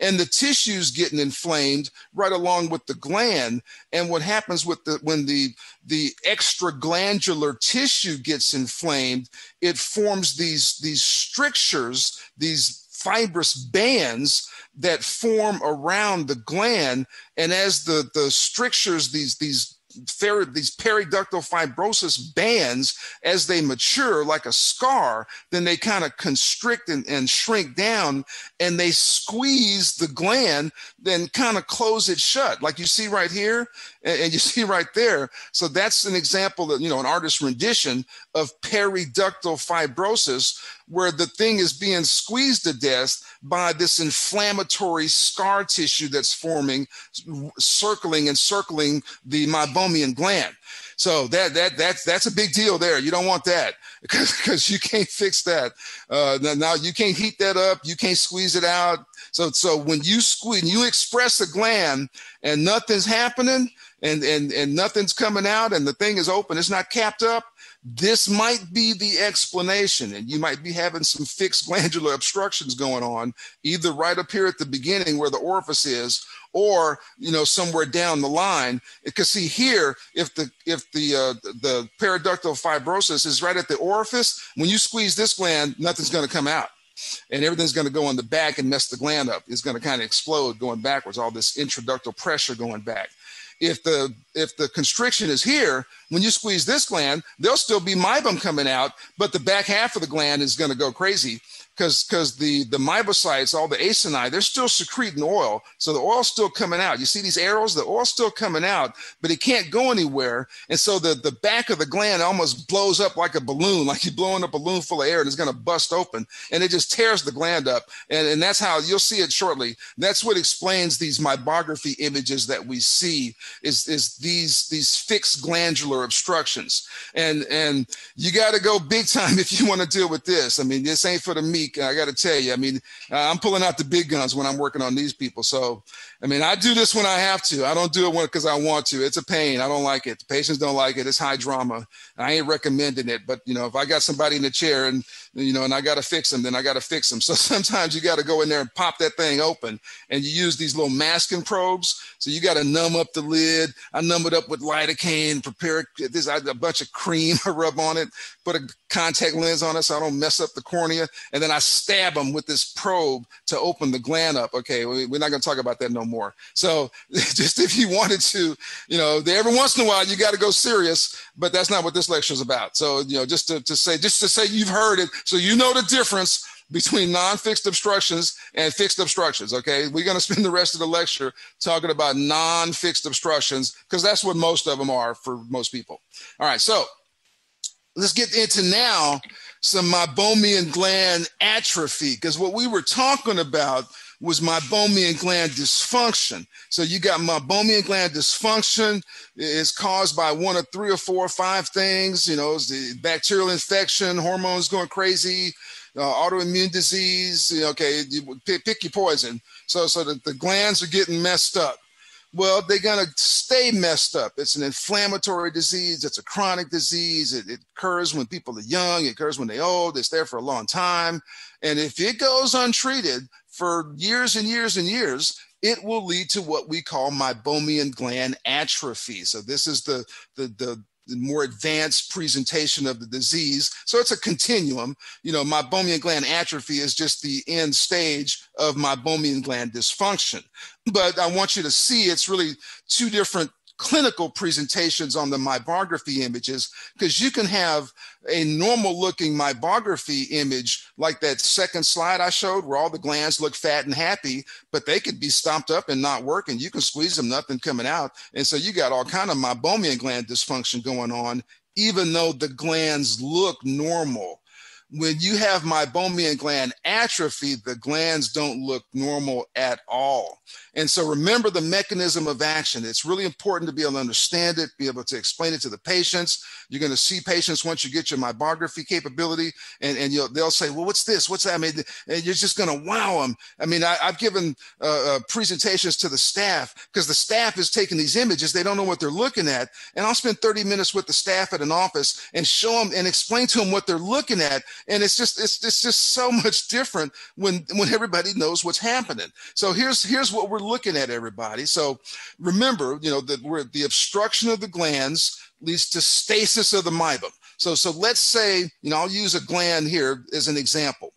and the tissue's getting inflamed right along with the gland. And what happens with the, when the, the extraglandular tissue gets inflamed, it forms these, these strictures, these fibrous bands that form around the gland. And as the, the strictures, these, these these periductal fibrosis bands, as they mature like a scar, then they kind of constrict and, and, shrink down and they squeeze the gland, then kind of close it shut, like you see right here and, and you see right there. So that's an example that, you know, an artist's rendition of periductal fibrosis, where the thing is being squeezed to death by this inflammatory scar tissue that's forming, circling and circling the meibomian gland. So that that that's that's a big deal there. You don't want that because you can't fix that. Uh, now you can't heat that up. You can't squeeze it out. So so when you squeeze, you express a gland and nothing's happening and and and nothing's coming out and the thing is open. It's not capped up this might be the explanation and you might be having some fixed glandular obstructions going on either right up here at the beginning where the orifice is or you know somewhere down the line. Because see here if the if the uh, the periductal fibrosis is right at the orifice when you squeeze this gland nothing's going to come out. And everything's going to go in the back and mess the gland up. It's going to kind of explode going backwards all this intraductal pressure going back if the if the constriction is here, when you squeeze this gland, there'll still be meibum coming out, but the back half of the gland is going to go crazy because because the the meibocytes, all the acini, they're still secreting oil, so the oil's still coming out. You see these arrows, the oil's still coming out, but it can't go anywhere, and so the the back of the gland almost blows up like a balloon, like you're blowing a balloon full of air, and it's going to bust open, and it just tears the gland up, and and that's how you'll see it shortly. That's what explains these meibography images that we see is is these these fixed glandular obstructions, and and you got to go big time if you want to deal with this. I mean, this ain't for the meek technique. I got to tell you, I mean, uh, I'm pulling out the big guns when I'm working on these people. So, I mean, I do this when I have to. I don't do it because I want to. It's a pain. I don't like it. The patients don't like it. It's high drama. I ain't recommending it. But you know, if I got somebody in the chair and you know, and I got to fix them, then I got to fix them. So sometimes you got to go in there and pop that thing open, and you use these little Maskin probes. So you got to numb up the lid. I numb it up with lidocaine. Prepare this. A bunch of cream. I rub on it. Put a contact lens on it so I don't mess up the cornea, and then I stab them with this probe to open the gland up. Okay, we're not going to talk about that no more. So just if you wanted to, you know, every once in a while you got to go serious, but that's not what this lecture is about. So you know, just to, to say, just to say you've heard it, so you know the difference between non-fixed obstructions and fixed obstructions. Okay, we're going to spend the rest of the lecture talking about non-fixed obstructions because that's what most of them are for most people. All right, so let's get into now some meibomian gland atrophy because what we were talking about was my meibomian gland dysfunction. So you got my meibomian gland dysfunction is caused by one of three or four or five things. You know, it's the bacterial infection, hormones going crazy, uh, autoimmune disease. Okay, you, pick, pick, your poison. So so the, the glands are getting messed up. Well, they're going to stay messed up. It's an inflammatory disease. It's a chronic disease. It, it, occurs when people are young. It occurs when they're old. It's there for a long time. And if it goes untreated for years and years and years, it will lead to what we call meibomian gland atrophy. So this is the, the, the, the more advanced presentation of the disease. So it's a continuum. You know, meibomian gland atrophy is just the end stage of meibomian gland dysfunction. But I want you to see it's really two different clinical presentations on the meibography images because you can have a normal looking meibography image like that second slide I showed where all the glands look fat and happy, but they could be stomped up and not working. You can squeeze them, nothing coming out. And so you got all kind of meibomian gland dysfunction going on, even though the glands look normal when you have meibomian gland atrophy, the glands don't look normal at all. And so remember the mechanism of action. It's really important to be able to understand it, be able to explain it to the patients. You're going to see patients once you get your meibography capability, and, and they'll say, well, what's this? What's that? I mean, and you're just going to wow them. I mean, I, have given uh, uh, presentations to the staff because the staff is taking these images. They don't know what they're looking at. And I'll spend 30 minutes with the staff at an office and show them and explain to them what they're looking at. And it's just, it's, it's just so much different when, when everybody knows what's happening. So here's, here's what we're looking at everybody. So remember, you know, that we're the obstruction of the glands leads to stasis of the meibum. So, so let's say, you know, I'll use a gland here as an example.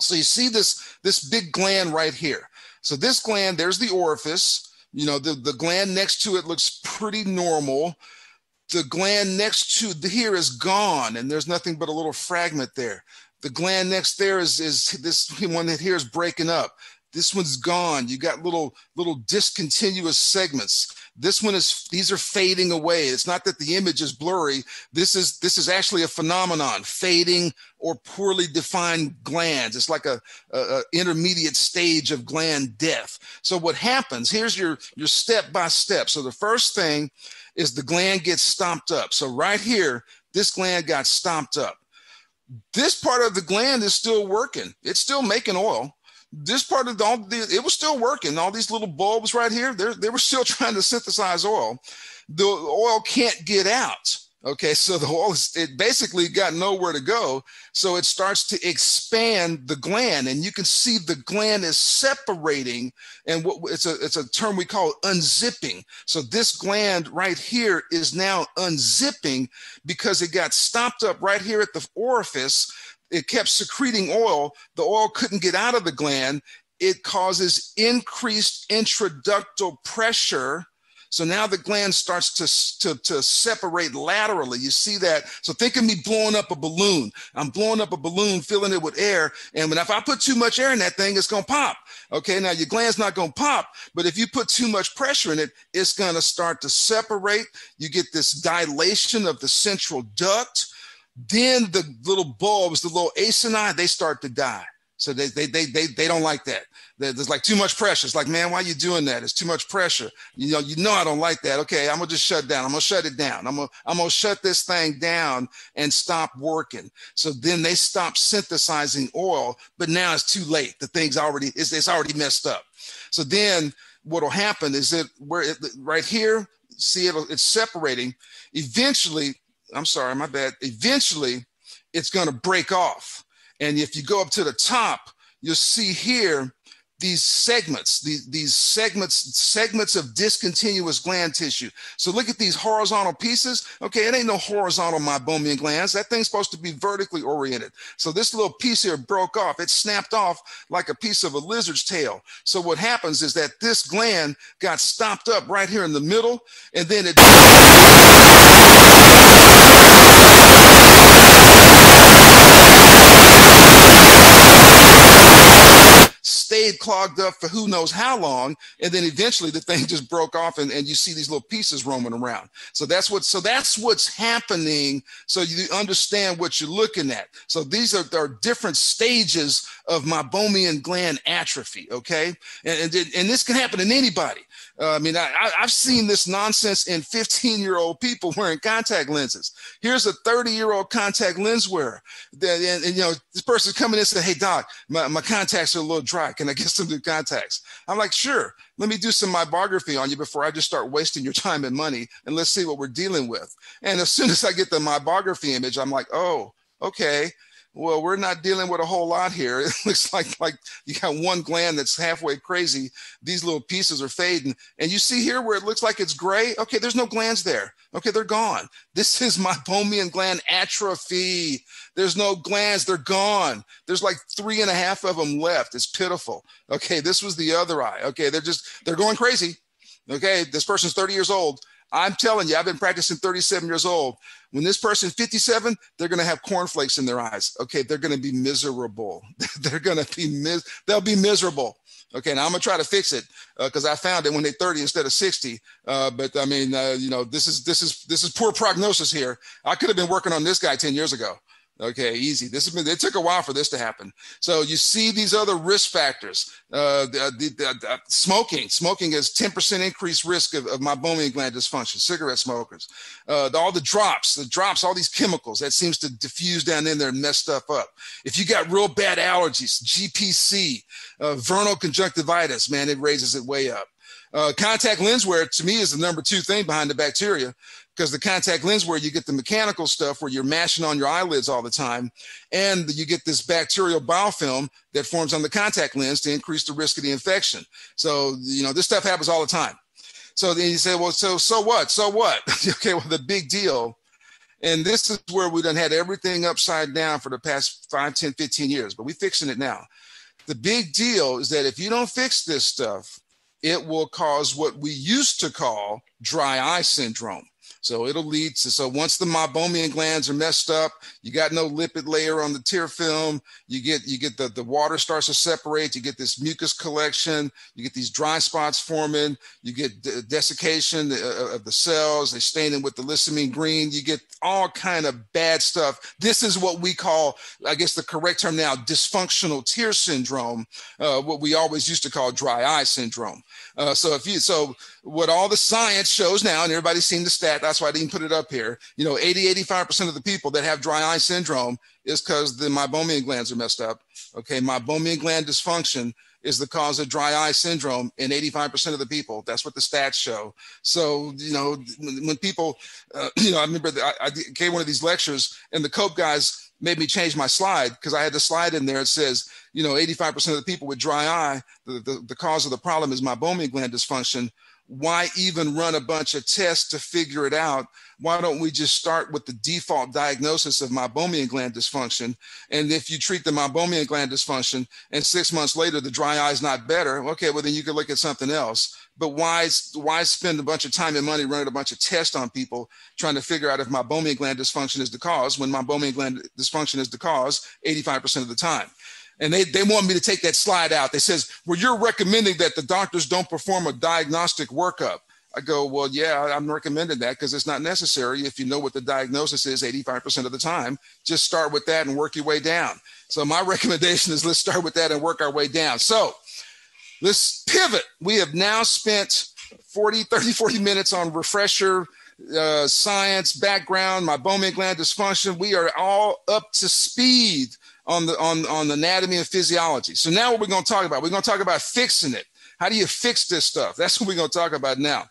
So you see this, this big gland right here. So this gland, there's the orifice. You know, the, the gland next to it looks pretty normal. The gland next to the, here is gone and there's nothing but a little fragment there. The gland next there is, is this one that here is breaking up. This one's gone. You got little little discontinuous segments. This one is these are fading away. It's not that the image is blurry. This is this is actually a phenomenon, fading or poorly defined glands. It's like a, a, a intermediate stage of gland death. So what happens? Here's your your step by step. So the first thing is the gland gets stomped up. So right here, this gland got stomped up. This part of the gland is still working. It's still making oil this part of the, all the, it was still working. All these little bulbs right here, they were still trying to synthesize oil. The oil can't get out. Okay, so the oil is, it basically got nowhere to go. So it starts to expand the gland, and you can see the gland is separating. And what it's a it's a term we call unzipping. So this gland right here is now unzipping because it got stopped up right here at the orifice it kept secreting oil. The oil couldn't get out of the gland. It causes increased intraductal pressure. So now the gland starts to, to, to separate laterally. You see that? So think of me blowing up a balloon. I'm blowing up a balloon, filling it with air. And when, if I put too much air in that thing, it's going to pop. Okay. Now your gland's not going to pop, but if you put too much pressure in it, it's going to start to separate. You get this dilation of the central duct then the little bulbs, the little acini, they start to die. So they, they, they, they, they don't like that. There's like too much pressure. It's like, man, why are you doing that? It's too much pressure. You know, you know I don't like that. Okay, I'm gonna just shut down. I'm gonna shut it down. I'm gonna I'm gonna shut this thing down and stop working. So then they stop synthesizing oil, but now it's too late. The thing's already it's, it's already messed up. So then what'll happen is that where it, right here, see it, it's separating. Eventually, I'm sorry, my bad. Eventually, it's gonna break off. And if you go up to the top, you'll see here these segments, these, these segments, segments of discontinuous gland tissue. So look at these horizontal pieces. Okay, it ain't no horizontal meibomian glands. That thing's supposed to be vertically oriented. So this little piece here broke off. It snapped off like a piece of a lizard's tail. So what happens is that this gland got stopped up right here in the middle, and then it stayed clogged up for who knows how long and then eventually the thing just broke off and, and you see these little pieces roaming around. So that's what so that's what's happening so you understand what you're looking at. So these are, are different stages of meibomian gland atrophy okay? And, and, and this can happen in anybody uh, I mean, I, have seen this nonsense in 15 year old people wearing contact lenses. Here's a 30 year old contact lens wearer. That, and, and, you know, this person's coming in and saying, Hey, doc, my, my contacts are a little dry. Can I get some new contacts? I'm like, Sure. Let me do some meibography on you before I just start wasting your time and money. And let's see what we're dealing with. And as soon as I get the meibography image, I'm like, Oh, okay well, we're not dealing with a whole lot here. It looks like like you got one gland that's halfway crazy. These little pieces are fading, and you see here where it looks like it's gray. Okay, there's no glands there. Okay, they're gone. This is meibomian gland atrophy. There's no glands. They're gone. There's like three and a half of them left. It's pitiful. Okay, this was the other eye. Okay, they're just they're going crazy. Okay, this person's 30 years old. I'm telling you, I've been practicing 37 years old. When this person's 57, they're going to have cornflakes in their eyes. Okay, they're going to be miserable. they're going to be mis- they'll be miserable. Okay, now I'm gonna try to fix it because uh, I found it when they're 30 instead of 60. Uh, but I mean, uh, you know, this is this is this is poor prognosis here. I could have been working on this guy 10 years ago. Okay, easy. This has been. It took a while for this to happen. So you see these other risk factors. Uh, the, the, the, smoking. Smoking is 10% increased risk of, of meibomian gland dysfunction. Cigarette smokers. Uh, all the drops, the drops, all these chemicals that seems to diffuse down in there and mess stuff up. If you got real bad allergies, GPC, uh, vernal conjunctivitis, man, it raises it way up. Uh, contact lens wear to me is the number two thing behind the bacteria because the contact lens where you get the mechanical stuff where you're mashing on your eyelids all the time and you get this bacterial biofilm that forms on the contact lens to increase the risk of the infection. So you know this stuff happens all the time. So then you say well so so what? So what? Okay well the big deal and this is where we've done had everything upside down for the past 5 10 15 years but we're fixing it now. The big deal is that if you don't fix this stuff it will cause what we used to call dry eye syndrome so it'll lead to, so once the meibomian glands are messed up, you got no lipid layer on the tear film, you get, you get the, the water starts to separate, you get this mucus collection, you get these dry spots forming, you get desiccation uh, of the cells, they stain them with the lissamine green, you get all kind of bad stuff. This is what we call, I guess the correct term now, dysfunctional tear syndrome, uh, what we always used to call dry eye syndrome. Uh, so if you, so what all the science shows now, and everybody's seen the stat, that's why I didn't put it up here. You know, 80, 85% of the people that have dry eye syndrome is because the meibomian glands are messed up. Okay, meibomian gland dysfunction is the cause of dry eye syndrome in 85% of the people. That's what the stats show. So, you know, when, people, uh, you know, I remember that I, I gave one of these lectures and the COPE guys made me change my slide because I had the slide in there. It says, you know, 85% of the people with dry eye, the, the, the cause of the problem is meibomian gland dysfunction. Why even run a bunch of tests to figure it out? Why don't we just start with the default diagnosis of meibomian gland dysfunction? And if you treat the meibomian gland dysfunction and six months later the dry eye is not better, okay, well then you could look at something else but why why spend a bunch of time and money running a bunch of tests on people trying to figure out if meibomian gland dysfunction is the cause when meibomian gland dysfunction is the cause 85% of the time and they, they want me to take that slide out that says well you're recommending that the doctors don't perform a diagnostic workup i go well yeah i'm recommending that because it's not necessary if you know what the diagnosis is 85% of the time just start with that and work your way down so my recommendation is let's start with that and work our way down so let's pivot. We have now spent 40, 30, 40 minutes on refresher, uh, science, background, meibomian gland dysfunction. We are all up to speed on the on, on anatomy and physiology. So now what we're going to talk about? We're going to talk about fixing it. How do you fix this stuff? That's what we're going to talk about now.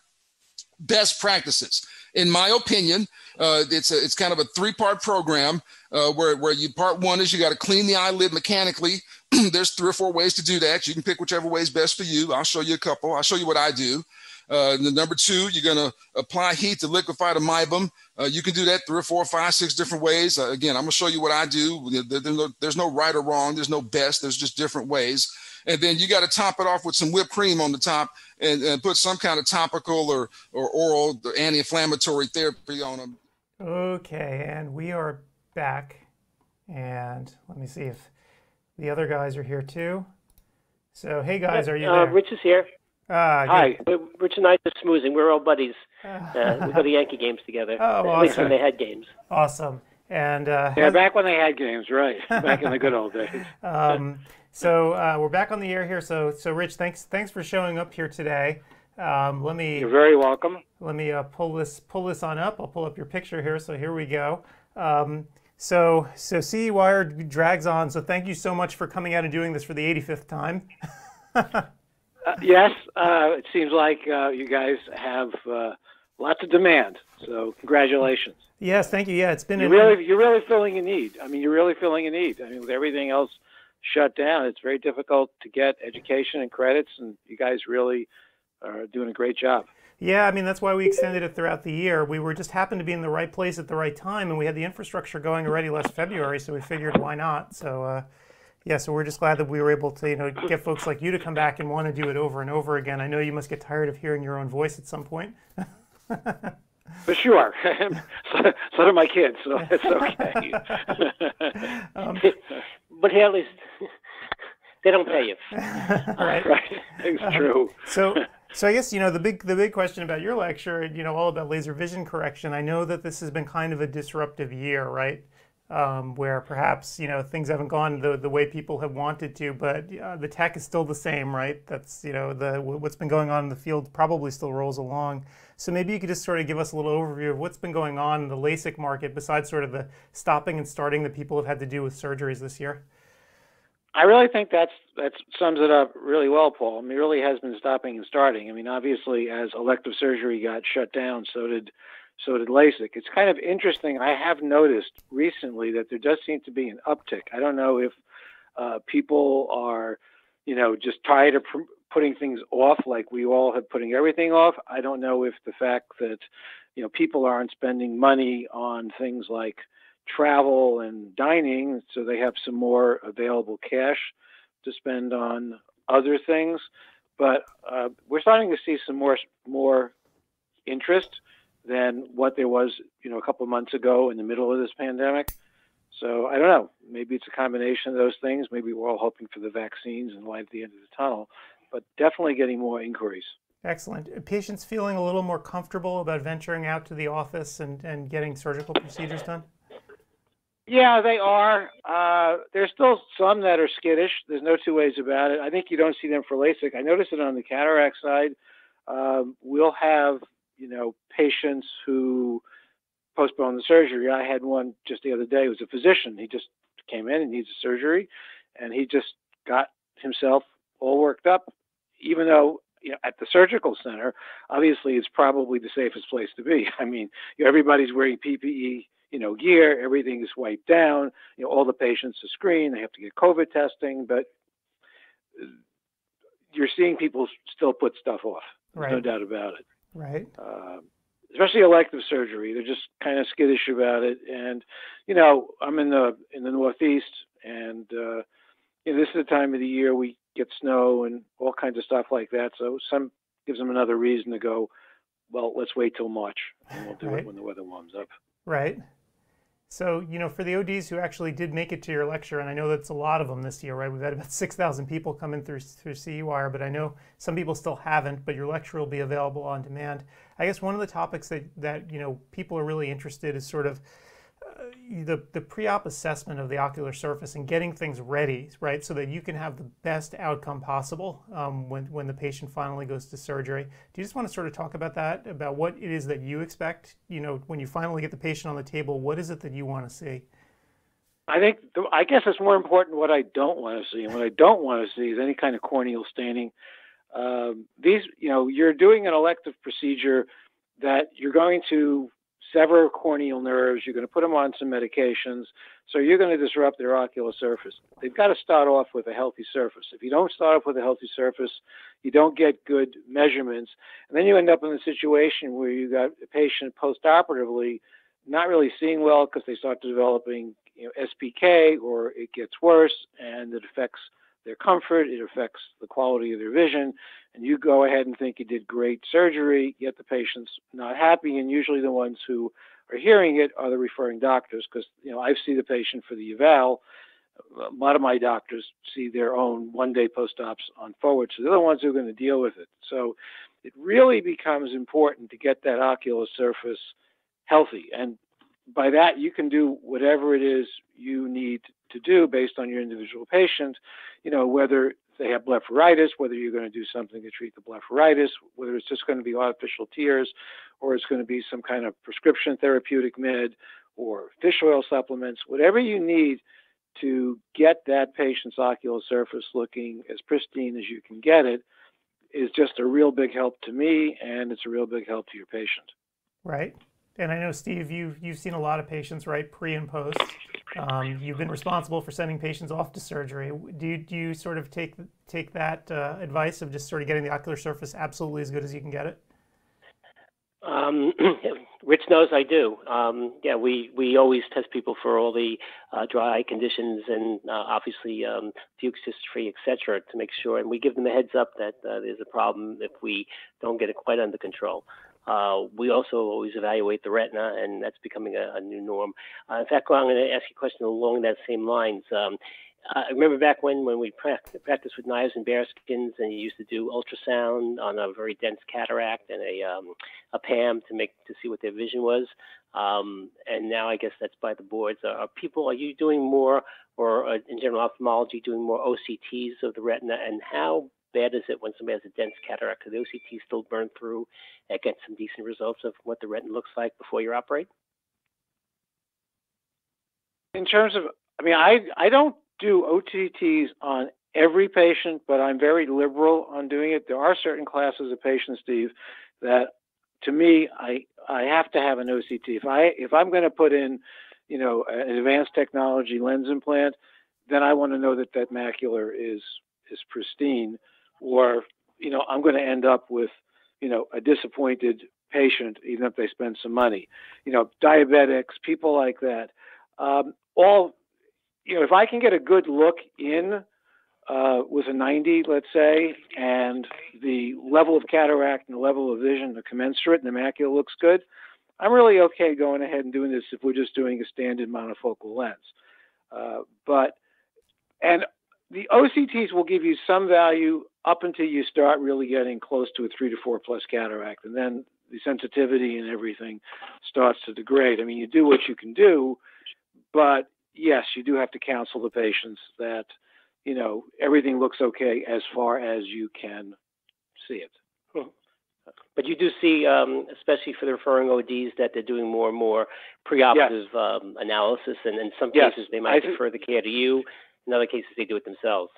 Best practices. In my opinion, uh, it's a, it's kind of a three part program uh, where where you part one is you got to clean the eyelid mechanically. There's three or four ways to do that. You can pick whichever way is best for you. I'll show you a couple. I'll show you what I do. Uh, number two, you're going to apply heat to liquefy the meibum. Uh, you can do that three or four, five, six different ways. Uh, again, I'm going to show you what I do. There's no, there's no right or wrong. There's no best. There's just different ways. And then you got to top it off with some whipped cream on the top and, and put some kind of topical or, or oral anti-inflammatory therapy on them. Okay, and we are back. And let me see if the other guys are here too. So, hey guys, are you uh, there? Rich is here. Ah, Hi, good. Rich and I are smoozing. We're all buddies. Uh, we go to Yankee games together. Oh, At least when they had games. Awesome. And uh, Yeah, back when they had games, right? Back in the good old days. um, so uh, we're back on the air here. So, so Rich, thanks, thanks for showing up here today. Um, let me You're very welcome. let me uh, pull this pull this on up. I'll pull up your picture here. So here we go. Um, so so CEwire drags on. So thank you so much for coming out and doing this for the 85th time. Uh, yes, uh, it seems like uh, you guys have uh, lots of demand. So congratulations. Yes, thank you. Yeah, it's been You're really, you're really filling a need. I mean, you're really filling a need. I mean, with everything else shut down, it's very difficult to get education and credits, and you guys really are doing a great job. Yeah, I mean that's why we extended it throughout the year. We were just happened to be in the right place at the right time, and we had the infrastructure going already last February, so we figured why not. So, uh, yeah, so we're just glad that we were able to, you know, get folks like you to come back and want to do it over and over again. I know you must get tired of hearing your own voice at some point. For sure. so, so do my kids, so it's okay. Um, But at least they don't pay you. right. right. It's true. So, so I guess you know the big the big question about your lecture, you know, all about laser vision correction. I know that this has been kind of a disruptive year, right? Um, where perhaps you know things haven't gone the the way people have wanted to, but uh, the tech is still the same, right? That's you know the what's been going on in the field probably still rolls along. So maybe you could just sort of give us a little overview of what's been going on in the LASIK market, besides sort of the stopping and starting that people have had to do with surgeries this year. I really think that's that sums it up really well, Paul. I mean, it really has been stopping and starting. I mean, obviously, as elective surgery got shut down, so did so did LASIK. It's kind of interesting. I have noticed recently that there does seem to be an uptick. I don't know if uh, people are, you know, just tired of pr- putting things off, like we all have putting everything off. I don't know if the fact that, you know, people aren't spending money on things like travel and dining, so they have some more available cash to spend on other things. But uh, we're starting to see some more more interest than what there was, you know, a couple of months ago in the middle of this pandemic. So I don't know. Maybe it's a combination of those things. Maybe we're all hoping for the vaccines and light at the end of the tunnel, but definitely getting more inquiries. Excellent. Patients feeling a little more comfortable about venturing out to the office and, and getting surgical procedures done? Yeah, they are. Uh, there's still some that are skittish. There's no two ways about it. I think you don't see them for LASIK. I noticed it on the cataract side. Um, we'll have, you know, patients who postpone the surgery. I had one just the other day. It was a physician. He just came in and needs a surgery, and he just got himself all worked up, even though you know, at the surgical center, obviously it's probably the safest place to be. I mean, you know, everybody's wearing PPE, you know, gear. Everything is wiped down. You know, all the patients are screened. They have to get COVID testing, but you're seeing people still put stuff off. There's no doubt about it. Right. Uh, especially elective surgery. They're just kind of skittish about it. And you know, I'm in the in the Northeast, and uh, you know, this is the time of the year we get snow and all kinds of stuff like that. So some gives them another reason to go. Well, let's wait till March, and we'll do Right. it when the weather warms up. Right. So, you know, for the ODs who actually did make it to your lecture, and I know that's a lot of them this year, right? We've had about 6,000 people come in through, through CE but I know some people still haven't, but your lecture will be available on demand. I guess one of the topics that, that you know, people are really interested is sort of the, the pre-op assessment of the ocular surface and getting things ready, right, so that you can have the best outcome possible um, when, when the patient finally goes to surgery. Do you just want to sort of talk about that, about what it is that you expect, you know, when you finally get the patient on the table, what is it that you want to see? I think, I guess it's more important what I don't want to see. And what I don't want to see is any kind of corneal staining. Um, these, you know, you're doing an elective procedure that you're going to sever corneal nerves. You're going to put them on some medications. So you're going to disrupt their ocular surface. They've got to start off with a healthy surface. If you don't start off with a healthy surface, you don't get good measurements. And then you end up in a situation where you've got a patient postoperatively not really seeing well because they start developing you know, SPK or it gets worse and it affects their comfort, it affects the quality of their vision, and you go ahead and think you did great surgery, yet the patient's not happy, and usually the ones who are hearing it are the referring doctors because you know I see the patient for the eval. A lot of my doctors see their own one-day post-ops on forward, so they're the ones who are going to deal with it. So it really becomes important to get that ocular surface healthy, and by that you can do whatever it is you need to do based on your individual patient. You know whether they have blepharitis, whether you're going to do something to treat the blepharitis, whether it's just going to be artificial tears, or it's going to be some kind of prescription therapeutic med or fish oil supplements, whatever you need to get that patient's ocular surface looking as pristine as you can get it is just a real big help to me and it's a real big help to your patient. Right. And I know, Steve, you've, you've seen a lot of patients, right, pre and post. Um, you've been responsible for sending patients off to surgery. Do you, do you sort of take take that uh, advice of just sort of getting the ocular surface absolutely as good as you can get it? Um, Rich knows I do. Um, yeah, we, we always test people for all the uh, dry eye conditions and uh, obviously um, fuchs free, et cetera, to make sure. And we give them a heads up that uh, there's a problem if we don't get it quite under control. Uh, we also always evaluate the retina, and that's becoming a, a new norm. Uh, in fact, I'm going to ask you a question along that same lines. Um, I remember back when, when we practiced with knives and bearskins, and you used to do ultrasound on a very dense cataract and a um, a PAM to make to see what their vision was. Um, and now I guess that's by the boards. Are, people are you doing more, or uh, in general ophthalmology, doing more OCTs of the retina? And how bad is it when somebody has a dense cataract? Could the OCT still burn through and get some decent results of what the retina looks like before you operate? In terms of, I mean, I I don't do OCTs on every patient, but I'm very liberal on doing it. There are certain classes of patients, Steve, that to me, I I have to have an OCT. If I if I'm going to put in, you know, an advanced technology lens implant, then I want to know that that macular is is pristine or you know I'm going to end up with you know a disappointed patient even if they spend some money. You know, diabetics, people like that. Um, all you know, if I can get a good look in uh, with a 90, let's say, and the level of cataract and the level of vision are commensurate, and the macula looks good, I'm really okay going ahead and doing this if we're just doing a standard monofocal lens. Uh, but and the OCTs will give you some value up until you start really getting close to a three to four plus cataract, and then the sensitivity and everything starts to degrade. I mean, you do what you can do, but yes, you do have to counsel the patients that you know everything looks okay as far as you can see it. Hmm. But you do see, um, especially for the referring ODs, that they're doing more and more preoperative yes. um, analysis, and in some yes. cases they might I defer the care to you. In other cases, they do it themselves.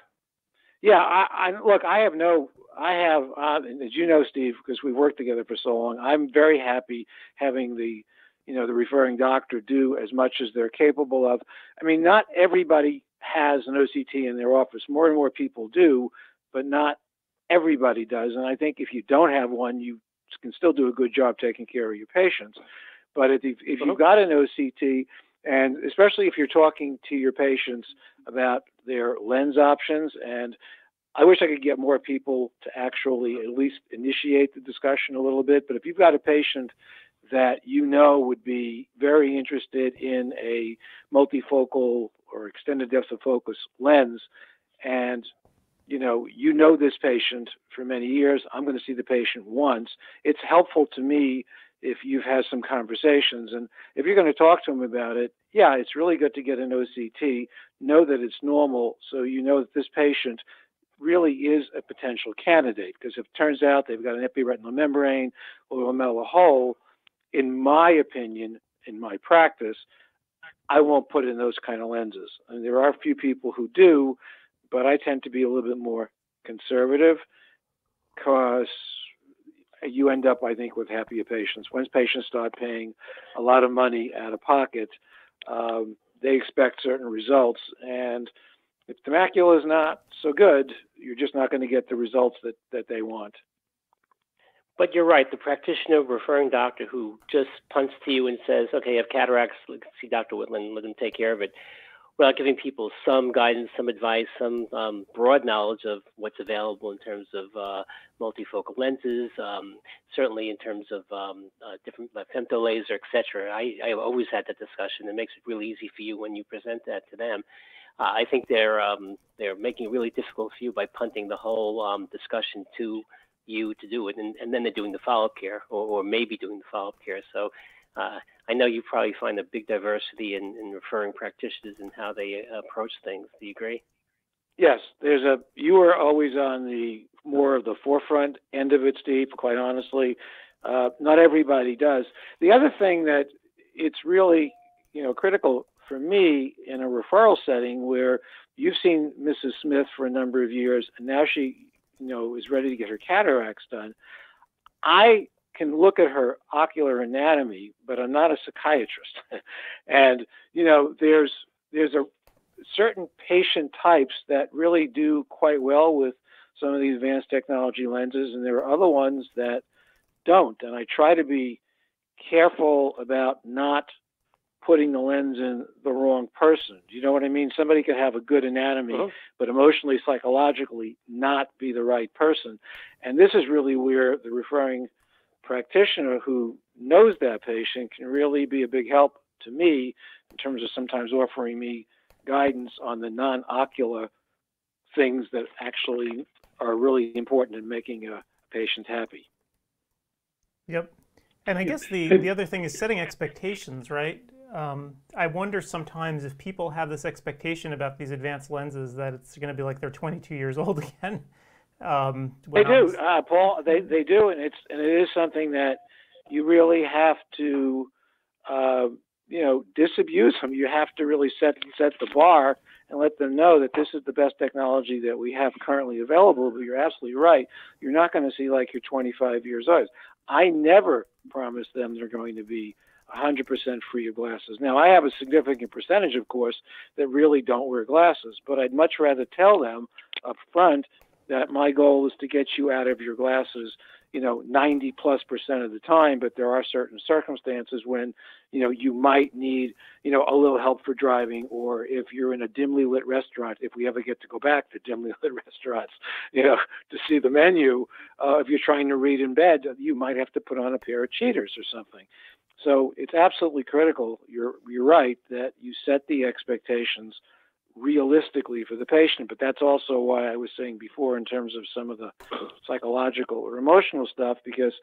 Yeah, I, I look. I have no. I have, uh, as you know, Steve, because we've worked together for so long. I'm very happy having the, you know, the referring doctor do as much as they're capable of. I mean, not everybody has an OCT in their office. More and more people do, but not everybody does. And I think if you don't have one, you can still do a good job taking care of your patients. But if, if you've uh-huh. got an OCT, and especially if you're talking to your patients about their lens options and I wish I could get more people to actually at least initiate the discussion a little bit. But if you've got a patient that you know would be very interested in a multifocal or extended depth of focus lens, and you know you know this patient for many years, I'm going to see the patient once. It's helpful to me if you've had some conversations. And if you're going to talk to them about it, yeah, it's really good to get an OCT, know that it's normal, so you know that this patient really is a potential candidate. Because if it turns out they've got an epiretinal membrane or a lamellar hole, in my opinion, in my practice, I won't put in those kind of lenses. I And there are a few people who do, but I tend to be a little bit more conservative because you end up, I think, with happier patients. Once patients start paying a lot of money out of pocket, um, they expect certain results. And if the macula is not so good, you're just not going to get the results that, that they want. But you're right. The practitioner, referring doctor who just punts to you and says, okay, I have cataracts, see Dr. Whitland, let him take care of it, without giving people some guidance, some advice, some um, broad knowledge of what's available in terms of uh, multifocal lenses, um, certainly in terms of um, uh, different uh, femto laser, etc. I, I always had that discussion. It makes it really easy for you when you present that to them. Uh, I think they're um, they're making it really difficult for you by punting the whole um, discussion to you to do it, and, and then they're doing the follow-up care, or, or maybe doing the follow-up care. So uh, I know you probably find a big diversity in, in referring practitioners and how they uh, approach things. Do you agree? Yes, there's a. You are always on the more of the forefront end of it, Steve. Quite honestly, uh, not everybody does. The other thing that it's really, you know, critical for me in a referral setting where you've seen Mrs. Smith for a number of years, and now she you know, is ready to get her cataracts done, I can look at her ocular anatomy, but I'm not a psychiatrist. and you know, there's there's a certain patient types that really do quite well with some of these advanced technology lenses, and there are other ones that don't. And I try to be careful about not putting the lens in the wrong person. Do you know what I mean? Somebody could have a good anatomy, uh-huh. but emotionally, psychologically, not be the right person. And this is really where the referring practitioner who knows that patient can really be a big help to me in terms of sometimes offering me guidance on the non ocular things that actually are really important in making a patient happy. Yep. And I guess the, the other thing is setting expectations, right? um, I wonder sometimes if people have this expectation about these advanced lenses that it's going to be like they're 22 years old again. Um, they do, uh, Paul. They they do, and it's and it is something that you really have to, uh, you know, disabuse them. You have to really set set the bar and let them know that this is the best technology that we have currently available. But you're absolutely right. You're not going to see like you're 25 years old. I never promise them they're going to be 100% free of glasses. Now, I have a significant percentage, of course, that really don't wear glasses, but I'd much rather tell them up front that my goal is to get you out of your glasses you know 90 plus percent of the time but there are certain circumstances when you know you might need you know a little help for driving or if you're in a dimly lit restaurant if we ever get to go back to dimly lit restaurants you know to see the menu uh, if you're trying to read in bed you might have to put on a pair of cheaters or something so it's absolutely critical. You're you're right that you set the expectations realistically for the patient, but that's also why I was saying before in terms of some of the psychological or emotional stuff, because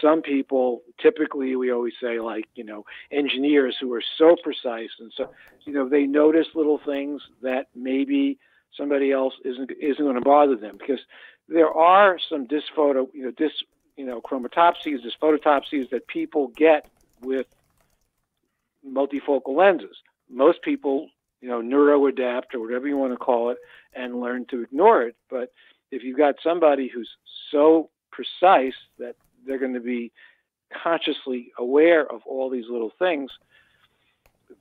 some people typically we always say like, you know, engineers who are so precise and so you know, they notice little things that maybe somebody else isn't isn't going to bother them because there are some dysphoto, you know, dis you know, chromatopsies, photopsies that people get with multifocal lenses. Most people, you know, neuroadapt or whatever you want to call it and learn to ignore it. But if you've got somebody who's so precise that they're going to be consciously aware of all these little things,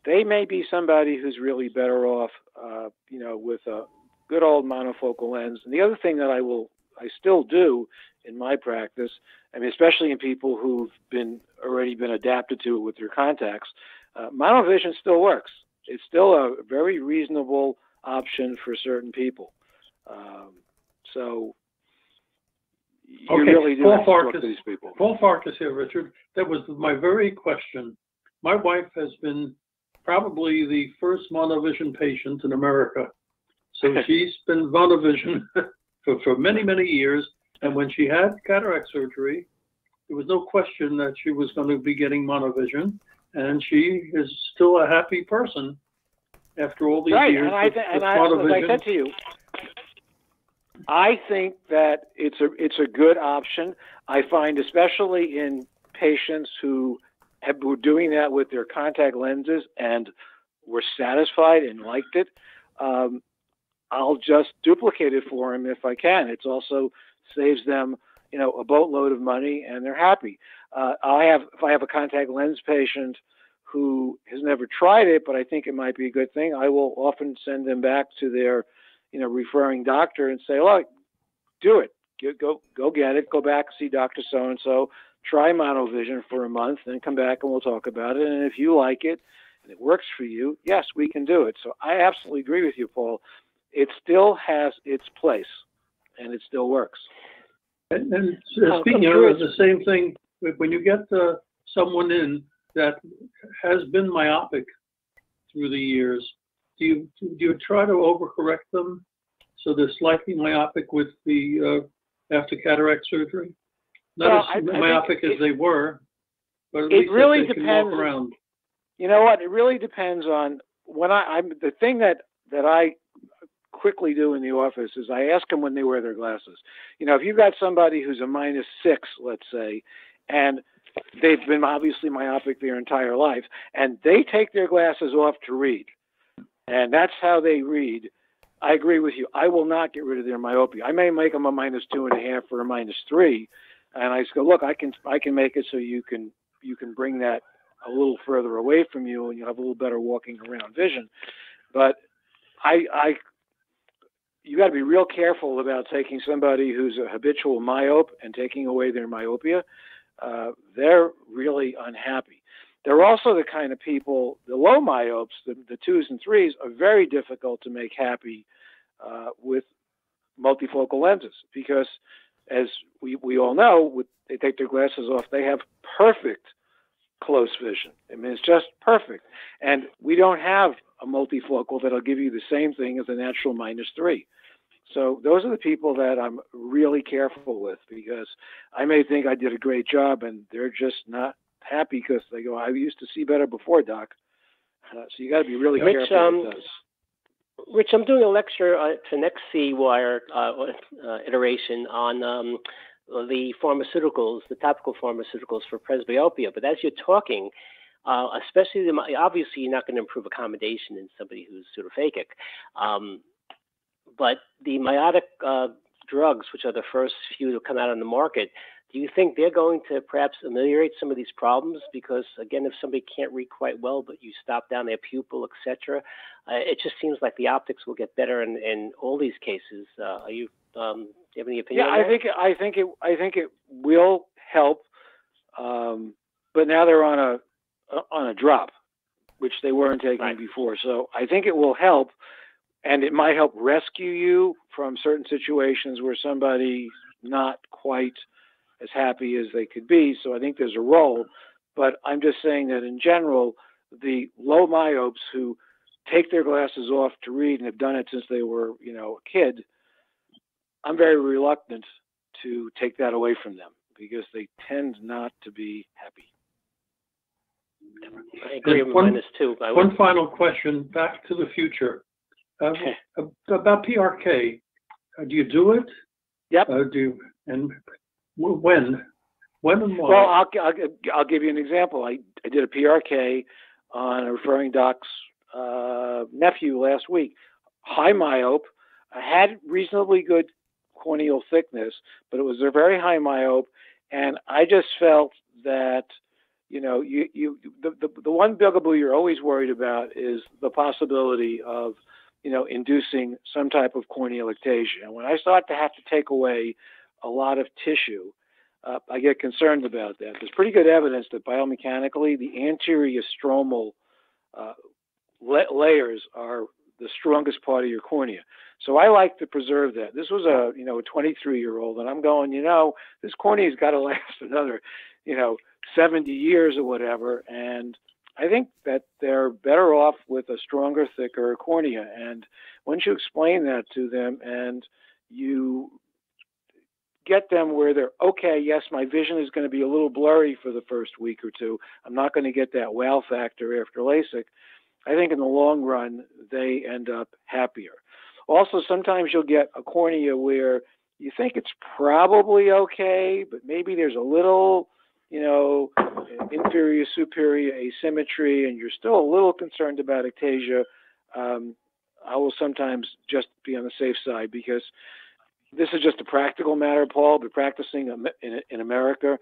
they may be somebody who's really better off, uh, you know, with a good old monofocal lens. And the other thing that I will, I still do in my practice, I mean, especially in people who've been already been adapted to it with their contacts, uh, monovision still works. It's still a very reasonable option for certain people. Um, so you okay. really do Paul Farkas, to these people. Paul Farkas here, Richard. That was my very question. My wife has been probably the first monovision patient in America. So she's been monovision for, for many, many years. And when she had cataract surgery, there was no question that she was going to be getting monovision, and she is still a happy person after all these right, years. and I th- and I, as I said to you, I think that it's a it's a good option. I find especially in patients who have were doing that with their contact lenses and were satisfied and liked it. Um, I'll just duplicate it for them if I can. It's also saves them, you know, a boatload of money, and they're happy. Uh, I have if I have a contact lens patient who has never tried it, but I think it might be a good thing. I will often send them back to their, you know, referring doctor and say, look, do it. Go go get it. Go back see Doctor So and So. Try monovision for a month, then come back and we'll talk about it. And if you like it and it works for you, yes, we can do it. So I absolutely agree with you, Paul. It still has its place, and it still works. And, and uh, speaking of the same thing, when you get uh, someone in that has been myopic through the years, do you do you try to overcorrect them so they're slightly myopic with the uh, after cataract surgery? Not Well, as I- I myopic as it- they were, but at it least really they can depends. walk around. You know what? It really depends on when I. I'm the thing that that I quickly do in the office is I ask them when they wear their glasses. You know, if you've got somebody who's a minus six, let's say, and they've been obviously myopic their entire life, and they take their glasses off to read, and that's how they read. I agree with you. I will not get rid of their myopia. I may make them a minus two and a half or a minus three, and I just go, look, I can I can make it so you can you can bring that a little further away from you, and you have a little better walking around vision. But I I you got to be real careful about taking somebody who's a habitual myope and taking away their myopia. Uh, they're really unhappy. They're also the kind of people, the low myopes, the, the twos and threes, are very difficult to make happy uh, with multifocal lenses because, as we, we all know, with, they take their glasses off, they have perfect close vision. I mean, it's just perfect. And we don't have a multifocal that'll give you the same thing as a natural minus three. So those are the people that I'm really careful with because I may think I did a great job and they're just not happy because they go, I used to see better before, doc. Uh, so you got to be really Rich, careful um, with those. Rich, I'm doing a lecture uh, to next CEwire uh, uh, iteration on um, the pharmaceuticals, the topical pharmaceuticals for presbyopia. But as you're talking, uh, especially the, obviously you're not going to improve accommodation in somebody who's pseudophakic. Um, but the miotic uh, drugs, which are the first few to come out on the market, do you think they're going to perhaps ameliorate some of these problems? Because again, if somebody can't read quite well, but you stop down their pupil, etc., uh, it just seems like the optics will get better in, in all these cases. Uh, are you um, do you have any opinion? Yeah, on I think I think it I think it will help, um, but now they're on a on a drop, which they weren't taking Right. before. So I think it will help, and it might help rescue you from certain situations where somebody's not quite as happy as they could be. So I think there's a role, but I'm just saying that in general, the low myopes who take their glasses off to read and have done it since they were, you know, a kid, I'm very reluctant to take that away from them because they tend not to be happy. I agree with one- minus two. One final question, back to the future. Uh, About PRK, uh, do you do it? Yep. Uh, Do, you- and when? When and why? Well, I'll, I'll, I'll give you an example. I, I did a PRK on a referring doc's uh, nephew last week. High myope, I had reasonably good corneal thickness, but it was a very high myope, and I just felt that you know you you the, the the one bugaboo you're always worried about is the possibility of you know inducing some type of corneal ectasia. And when I start to have to take away a lot of tissue, uh, I get concerned about that. There's pretty good evidence that biomechanically the anterior stromal uh, la- layers are the strongest part of your cornea. So I like to preserve that. This was a you know a 23 year old, and I'm going, you know, this cornea's got to last another, you know, 70 years or whatever. And I think that they're better off with a stronger, thicker cornea. And once you explain that to them, and you get them where they're okay. Yes, my vision is going to be a little blurry for the first week or two. I'm not going to get that wow factor after LASIK. I think in the long run, they end up happier. Also, sometimes you'll get a cornea where you think it's probably okay, but maybe there's a little, you know, inferior superior asymmetry, and you're still a little concerned about ectasia. Um, I will sometimes just be on the safe side because this is just a practical matter, Paul. But practicing in, in America,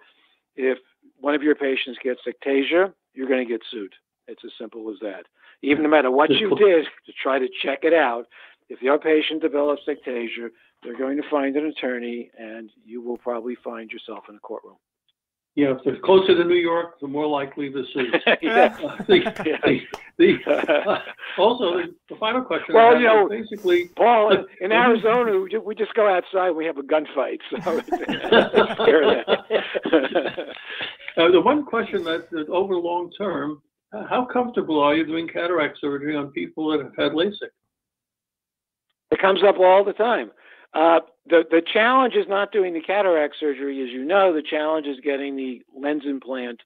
if one of your patients gets ectasia, you're going to get sued. It's as simple as that. Even no matter what you did to try to check it out, if your patient develops ectasia, they're going to find an attorney, and you will probably find yourself in a courtroom. Yeah, if it's closer to New York, the more likely this is. yeah. Uh, the, the, the, uh, also, the, the, final question. Well, you know, basically, Paul, in, in Arizona, we just go outside and we have a gunfight. So uh, the one question that, that over the long term, how comfortable are you doing cataract surgery on people that have had LASIK? It comes up all the time. Uh, the the challenge is not doing the cataract surgery, as you know. The challenge is getting the lens implant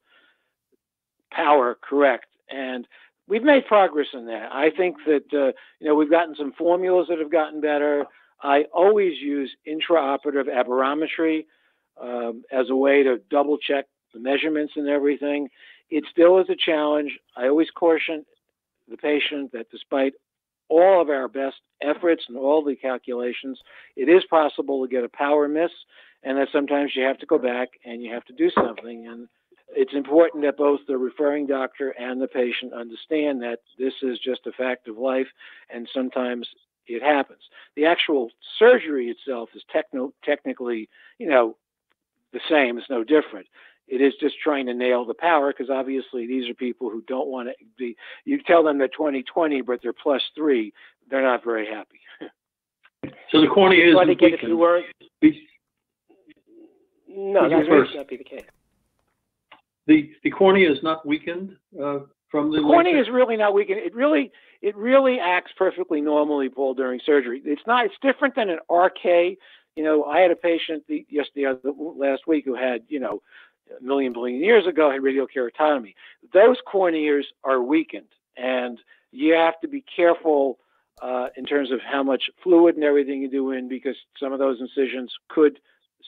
power correct, and we've made progress in that. I think that uh, you know we've gotten some formulas that have gotten better. I always use intraoperative aberrometry um, as a way to double check the measurements and everything. It still is a challenge. I always caution the patient that despite all of our best efforts and all the calculations, it is possible to get a power miss, and that sometimes you have to go back and you have to do something. And it's important that both the referring doctor and the patient understand that this is just a fact of life, and sometimes it happens. The actual surgery itself is techno- technically, you know, the same. It's no different. It is just trying to nail the power because obviously these are people who don't want to be. You tell them they're 2020, but they're plus three. They're not very happy. so the cornea is. to get if you weren't. No, that would not be the case. The the cornea is not weakened uh, from the. The cornea is really not weakened. It really it really acts perfectly normally, Paul, during surgery. It's not. It's different than an RK. You know, I had a patient the, just the other last week who had you know million billion years ago had radial keratotomy. Those corneas are weakened, and you have to be careful uh, in terms of how much fluid and everything you do in because some of those incisions could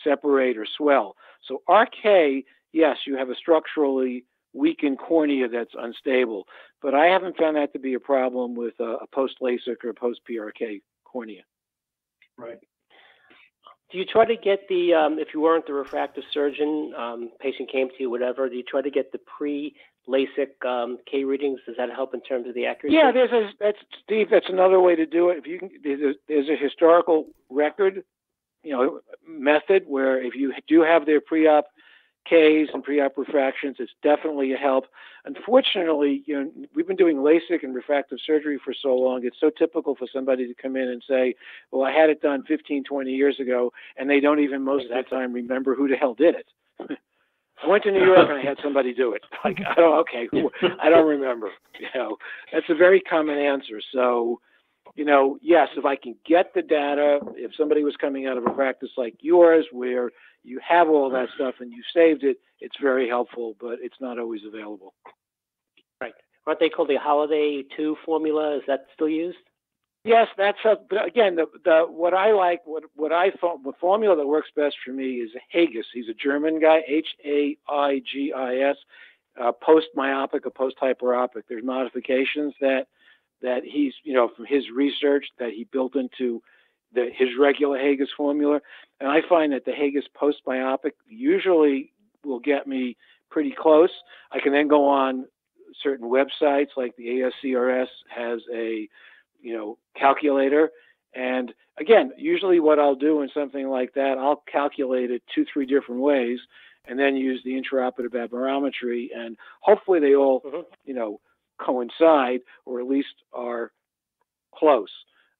separate or swell. So RK, yes, you have a structurally weakened cornea that's unstable, but I haven't found that to be a problem with a, a post LASIK or post PRK cornea. Right. Do you try to get the, um, if you weren't the refractive surgeon, um, patient came to you, whatever, do you try to get the pre LASIK um, K readings? Does that help in terms of the accuracy? Yeah, there's a, that's, Steve, that's another way to do it. If you can, there's a, there's a historical record, you know, method where if you do have their pre op Ks and pre-op refractions. It's definitely a help. Unfortunately, you know, we've been doing LASIK and refractive surgery for so long. It's so typical for somebody to come in and say, "Well, I had it done 15, 20 years ago," and they don't even most exactly. of the time remember who the hell did it. I went to New York and I had somebody do it. Like, I don't, okay, I don't remember. You know, that's a very common answer. So, you know, yes, if I can get the data, if somebody was coming out of a practice like yours where you have all that stuff and you saved it, it's very helpful, but it's not always available. Right. Aren't they called the Holladay 2 formula? Is that still used? Yes, that's a, but again, the, the, what I like, what, what I thought, the formula that works best for me is Haigis. He's a German guy, H A I G I S, uh, post myopic or post hyperopic. There's modifications that, that he's, you know, from his research that he built into the, his regular Haigis formula. And I find that the Haigis postmyopic usually will get me pretty close. I can then go on certain websites like the ASCRS has a, you know, calculator. And again, usually what I'll do in something like that, I'll calculate it two, three different ways and then use the intraoperative aberrometry and hopefully they all, mm-hmm. you know, coincide or at least are close.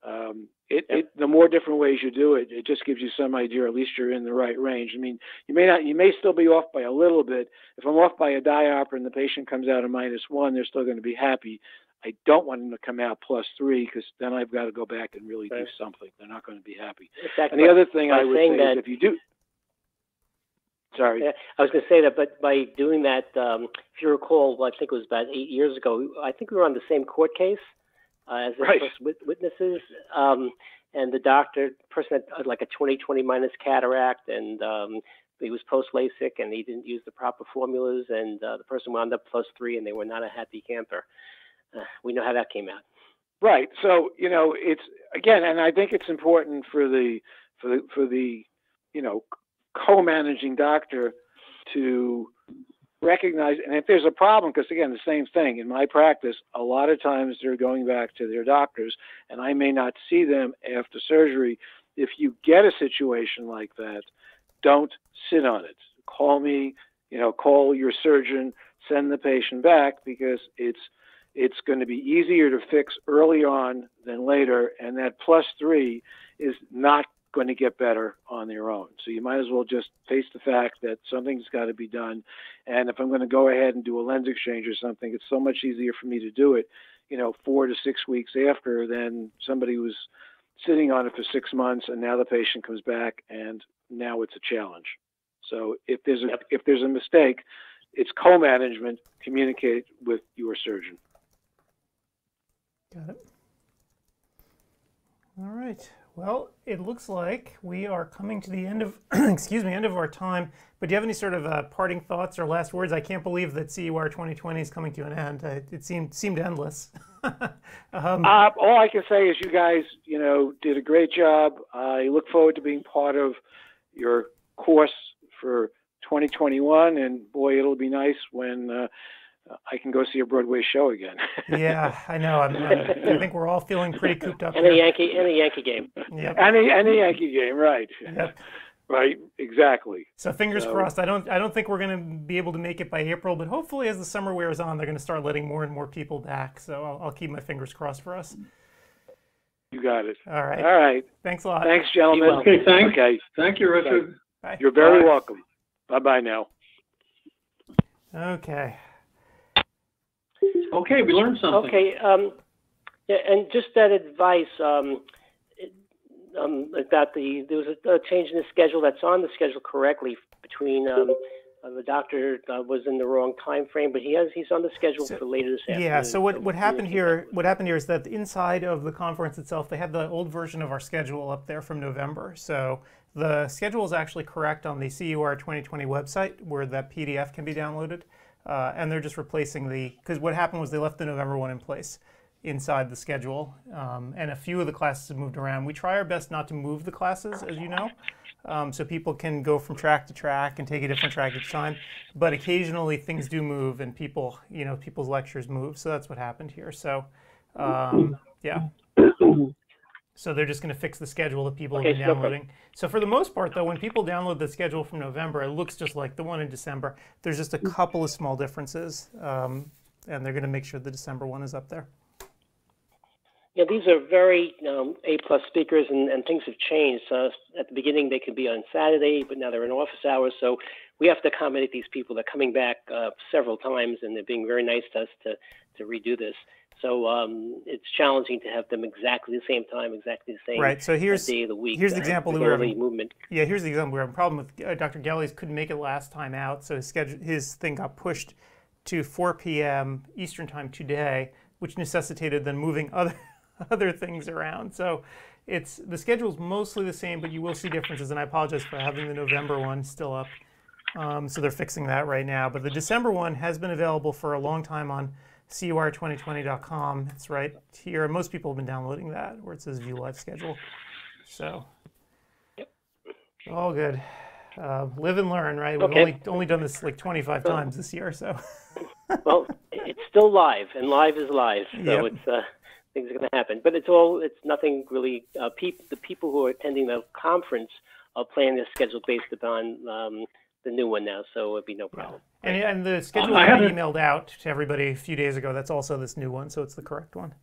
Um, it, it, the more different ways you do it, it just gives you some idea. At least you're in the right range. I mean, you may not, you may still be off by a little bit. If I'm off by a diopter and the patient comes out a minus one, they're still going to be happy. I don't want them to come out plus three because then I've got to go back and really right. do something. They're not going to be happy. Exactly. And the other thing I would say that, is if you do, Sorry. I was going to say that, but by doing that, um, if you recall, well, I think it was about eight years ago. I think we were on the same court case uh, as the Right. first wit- witnesses, um, and the doctor, person had uh, like a 20/20 minus cataract, and um, he was post LASIK, and he didn't use the proper formulas, and uh, the person wound up plus three, and they were not a happy camper. Uh, we know how that came out. Right. So you know, it's again, and I think it's important for the for the for the you know co-managing doctor to recognize, and if there's a problem, because again, the same thing in my practice, a lot of times they're going back to their doctors, and I may not see them after surgery. If you get a situation like that, don't sit on it. Call me, you know, call your surgeon, send the patient back because it's it's going to be easier to fix early on than later, and that plus three is not going to get better on their own. So you might as well just face the fact that something's got to be done. And if I'm going to go ahead and do a lens exchange or something, it's so much easier for me to do it, you know, four to six weeks after than somebody who's sitting on it for six months and now the patient comes back and now it's a challenge. So if there's a Yep. if there's a mistake, it's co-management. Communicate with your surgeon. Got it. All right. Well, it looks like we are coming to the end of, excuse me, end of our time. But do you have any sort of uh, parting thoughts or last words? I can't believe that CEwire 2020 is coming to an end. It seemed seemed endless. um, Uh, all I can say is you guys, you know, did a great job. I look forward to being part of your course for 2021, and boy, it'll be nice when uh, I can go see a Broadway show again. yeah, I know. I'm, I think we're all feeling pretty cooped up. And a. Yankee, and a Yankee game. Yep. any any Yankee game, right? Yep. Right, exactly. So fingers So- crossed. I don't. I don't think we're going to be able to make it by April, but hopefully, as the summer wears on, they're going to start letting more and more people back. So I'll, I'll keep my fingers crossed for us. You got it. All right. All right. Thanks a lot. Thanks, gentlemen. Okay, thanks. Okay, Thank you, Richard. Bye. you're very Bye. welcome. Bye bye now. Okay. Okay, we learned something. Okay, um, yeah, and just that advice, um, um, about the, there was a, a change in the schedule that's on the schedule correctly between, um, uh, the doctor uh, was in the wrong time frame, but he has, he's on the schedule So- for later this afternoon. Yeah. So what, what happened here? What happened here is that inside of the conference itself, they had the old version of our schedule up there from November. So the schedule is actually correct on the CEwire 2020 website, where that PDF can be downloaded, uh, and they're just replacing the because what happened was they left the November one in place inside the schedule, um, and a few of the classes have moved around. We try our best not to move the classes, as you know. Um, so people can go from track to track and take a different track each time. But occasionally things do move, and people, you know, people's lectures move. So that's what happened here. So, um, yeah. So they're just going to fix the schedule that people Okay, have been downloading. So for the most part, though, when people download the schedule from November, it looks just like the one in December. There's just a couple of small differences, um, and they're going to make sure the December one is up there. Yeah, these are very um, A plus speakers, and, and things have changed. Uh, at the beginning, they could be on Saturday, but now they're in office hours. So we have to accommodate these people. They're coming back uh, several times, and they're being very nice to us to to redo this. So um, it's challenging to have them exactly the same time, exactly the same Right. So here's day of the week. here's the example that we're having- movement. Yeah, here's the example. We have a problem with uh, Dr. Gellies couldn't make it last time out, so his schedule, his thing got pushed to 4 p.m. Eastern time today, which necessitated then moving other other things around. So it's the schedule's mostly the same, but you will see differences. And I apologize for having the November one still up. Um, so they're fixing that right now. But the December one has been available for a long time on cewire2020.com. It's right here. Most people have been downloading that where it says view live schedule. So yep. all good. Uh, live and learn, right? We've Okay. only only done this like 25 times this year, so well, it's still live, and live is live. So Yep. it's uh, things are going to happen. But it's all it's nothing really. Uh, peop, the people who are attending the conference are planning their schedule based upon um, the new one now, so it'd be no problem. and, and the schedule I that we haven't- emailed out to everybody a few days ago. That's also this new one, so it's the correct one.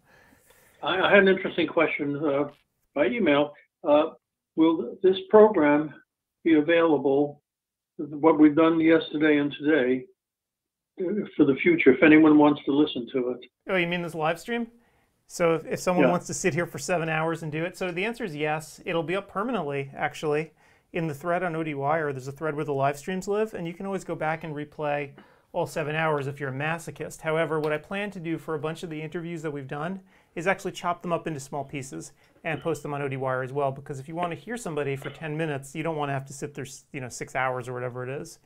I, I had an interesting question uh, by email. Uh, will this program be available, what we've done yesterday and today, uh, for the future, if anyone wants to listen to it? Oh, you mean this live stream? So if, if someone Yeah. wants to sit here for seven hours and do it, so the answer is yes. It'll be up permanently, actually. In the thread on ODWire, there's a thread where the live streams live, and you can always go back and replay all seven hours if you're a masochist. However, what I plan to do for a bunch of the interviews that we've done is actually chop them up into small pieces and post them on ODWire as well. Because if you want to hear somebody for 10 minutes, you don't want to have to sit there, you know, six hours or whatever it is.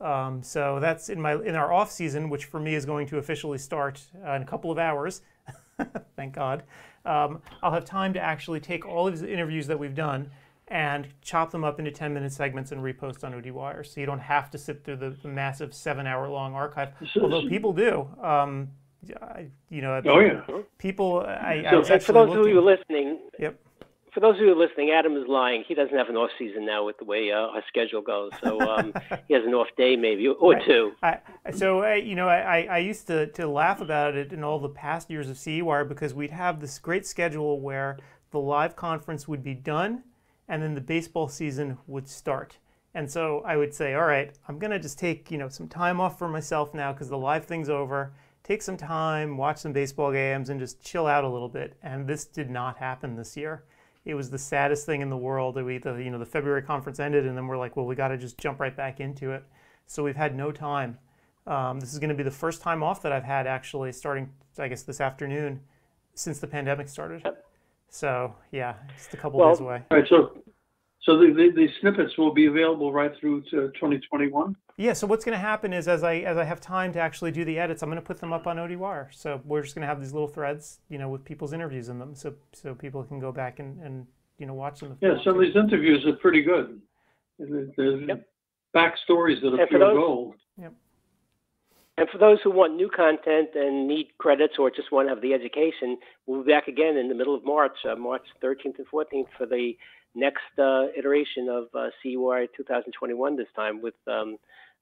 Um, so that's in my in our off season, which for me is going to officially start uh, in a couple of hours. Thank God. Um, I'll have time to actually take all of the interviews that we've done and chop them up into 10 minute segments and repost on ODWire. So you don't have to sit through the, massive seven hour long archive, although people do. Um, you know, oh, yeah. people, I, so, I for those looking, of you listening, Yep. for those of you listening, Adam is lying. He doesn't have an off season now with the way uh, our schedule goes. So um, he has an off day maybe or Right. two. I, so uh, you know, I, I used to, to laugh about it in all the past years of CEWire because we'd have this great schedule where the live conference would be done, and then the baseball season would start. And so I would say, all right, I'm gonna just take you know some time off for myself now because the live thing's over. Take some time, watch some baseball games, and just chill out a little bit. And this did not happen this year. It was the saddest thing in the world. that We, the, you know, the February conference ended, and then we're like, well, we got to just jump right back into it. So we've had no time. Um, this is going to be the first time off that I've had actually, starting I guess this afternoon, since the pandemic started. So yeah, just a couple Well- days away. All right, so, so the, the, the snippets will be available right through to 2021? Yeah. So what's going to happen is as I as I have time to actually do the edits, I'm going to put them up on ODWire. So we're just going to have these little threads, you know, with people's interviews in them, so so people can go back and and you know watch them. If they Yeah, want some of these interviews are pretty good. There- There's Yep. backstories that are And for pure those- gold. And for those who want new content and need credits or just want to have the education, we'll be back again in the middle of March, uh, March 13th and 14th, for the next uh, iteration of uh, CEwire 2021 this time with um,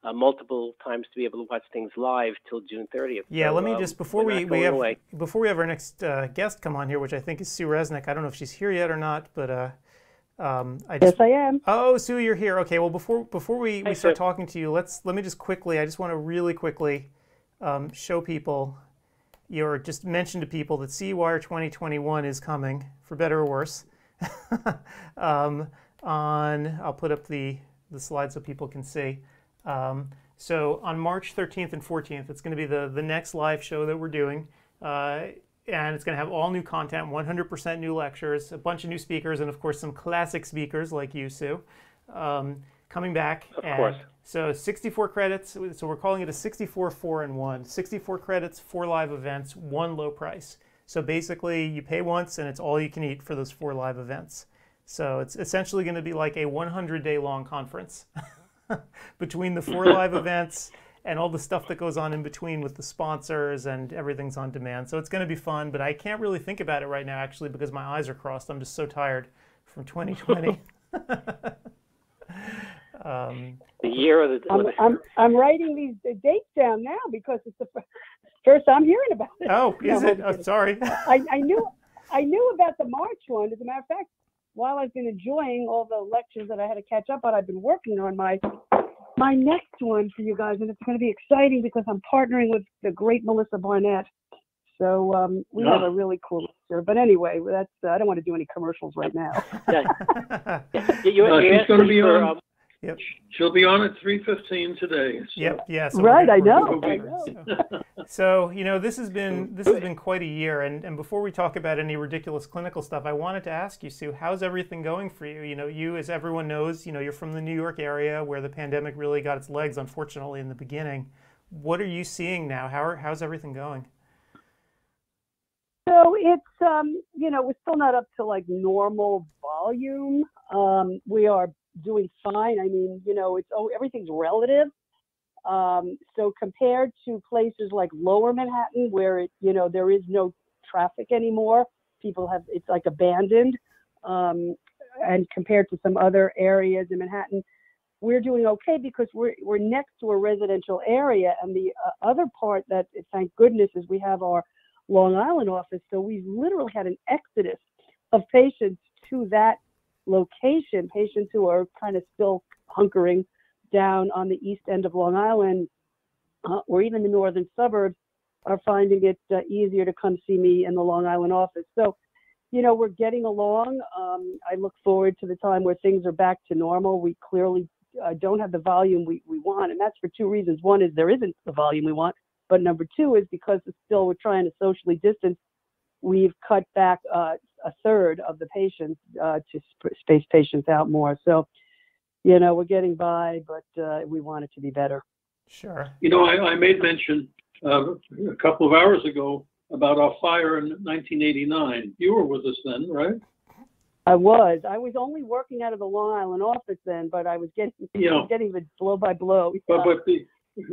uh, multiple times to be able to watch things live till June 30th. Yeah, So, let me um, just before we, we have away. before we have our next uh, guest come on here, which I think is Sue Resnick. I don't know if she's here yet or not, but uh, um, I just Yes, I am. Oh, Sue, you're here. Okay. Well, before before we, we start talking to you, let's let me just quickly. I just want to really quickly um, show people, or just mention to people that CEwire 2021 is coming, for better or worse. um, on I'll put up the the slide so people can see. Um, so on March 13th and 14th, it's going to be the the next live show that we're doing. Uh, and it's going to have all new content, 100% new lectures, a bunch of new speakers, and of course some classic speakers like you, Sue, um, coming back. Of And course. So 64 credits. So we're calling it a 64 4 and 1. 64 credits, four live events, one low price. So basically, you pay once and it's all you can eat for those four live events. So it's essentially going to be like a 100 day long conference between the four live events and all the stuff that goes on in between with the sponsors and everything's on demand. So it's going to be fun, but I can't really think about it right now actually because my eyes are crossed. I'm just so tired from 2020. um, The year of the. I'm, I'm, I'm writing these uh, dates down now because it's the fir- first I'm hearing about it. oh, is No, it? I'm Oh, sorry. I, I knew I knew about the March one. As a matter of fact, while I've been enjoying all the lectures that I had to catch up on, I've been working on my my next one for you guys, and it's going to be exciting because I'm partnering with the great Melissa Barnett. So um, we have a really cool lecture. But anyway, that's uh, I don't want to do any commercials right now. Yeah, you, you, No, she's gonna be for, on. um, Yep. She'll be on at 3:15 today. so- Yep. Yeah. So Right, we're- I we're- know, we're- I know. So, so, you know, this has been this has been quite a year, and and before we talk about any ridiculous clinical stuff, I wanted to ask you, Sue, how's everything going for you? You know, you, as everyone knows, you know, you're from the New York area where the pandemic really got its legs, unfortunately, in the beginning. What are you seeing now? How are, how's everything going? So it's um, you know, we're still not up to like normal volume. Um, we are doing fine. I mean, you know, it's oh everything's relative. Um, so compared to places like Lower Manhattan, where it you know there is no traffic anymore, people have it's like abandoned. Um, and compared to some other areas in Manhattan, we're doing okay because we're we're next to a residential area. And the uh, other part that, thank goodness, is we have our Long Island office. So we've literally had an exodus of patients to that location, patients who are kind of still hunkering down on the east end of Long Island uh, or even the northern suburbs are finding it uh, easier to come see me in the Long Island office. So you know, we're getting along. Um, I look forward to the time where things are back to normal. We clearly uh, don't have the volume we, we want, and that's for two reasons. One is there isn't the volume we want, but number two is because still we're trying to socially distance. We've cut back uh, a third of the patients uh, to sp- space patients out more. So, you know, we're getting by, but uh, we want it to be better. Sure. You know, I, I made mention uh, a couple of hours ago about our fire in 1989. You were with us then, right? I was. I was only working out of the Long Island office then, but I was getting Yeah. I was getting the blow by blow. But but the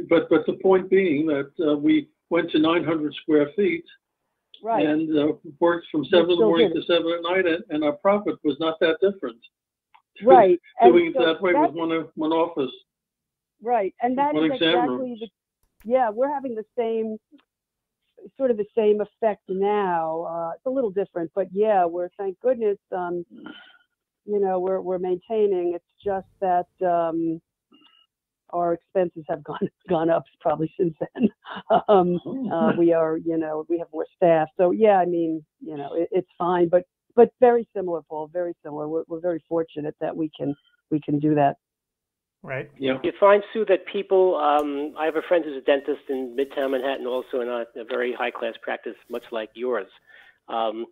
but but the point being that uh, we went to 900 square feet right. and uh, worked from seven in the still morning did to seven at night, and, and our profit was not that different. right. And Doing it so that way that's- with one one office. Right, and that one is exam exactly rooms. the. Yeah, we're having the same, sort of the same effect now. Uh, it's a little different, but yeah, we're thank goodness. Um, you know, we're we're maintaining. It's just that um, our expenses have gone gone up probably since then. um, uh, we are, you know, we have more staff. So yeah, I mean, you know, it, it's fine, but but very similar, Paul. Very similar. We're we're very fortunate that we can we can do that. Right. Yeah. You find, Sue, that people, um, I have a friend who's a dentist in Midtown Manhattan, also in a, a very high class practice, much like yours. Um,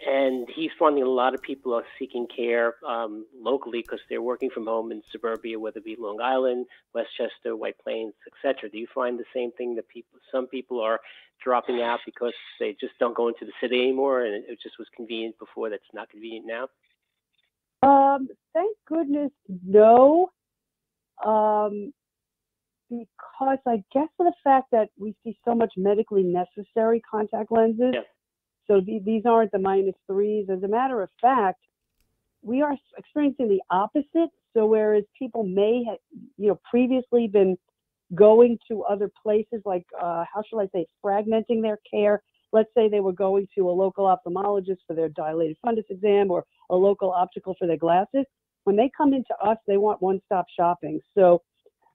and he's finding a lot of people are seeking care um, locally because they're working from home in suburbia, whether it be Long Island, Westchester, White Plains, etc. Do you find the same thing that people, some people are dropping out because they just don't go into the city anymore, and it just was convenient before that's not convenient now? Um, thank goodness, no. Um, because I guess of the fact that we see so much medically necessary contact lenses. Yeah. So the, these aren't the minus threes. As a matter of fact, we are experiencing the opposite. So whereas people may have, you know, previously been going to other places, like uh, how shall I say, fragmenting their care. Let's say they were going to a local ophthalmologist for their dilated fundus exam or a local optical for their glasses. When they come into us, they want one-stop shopping. So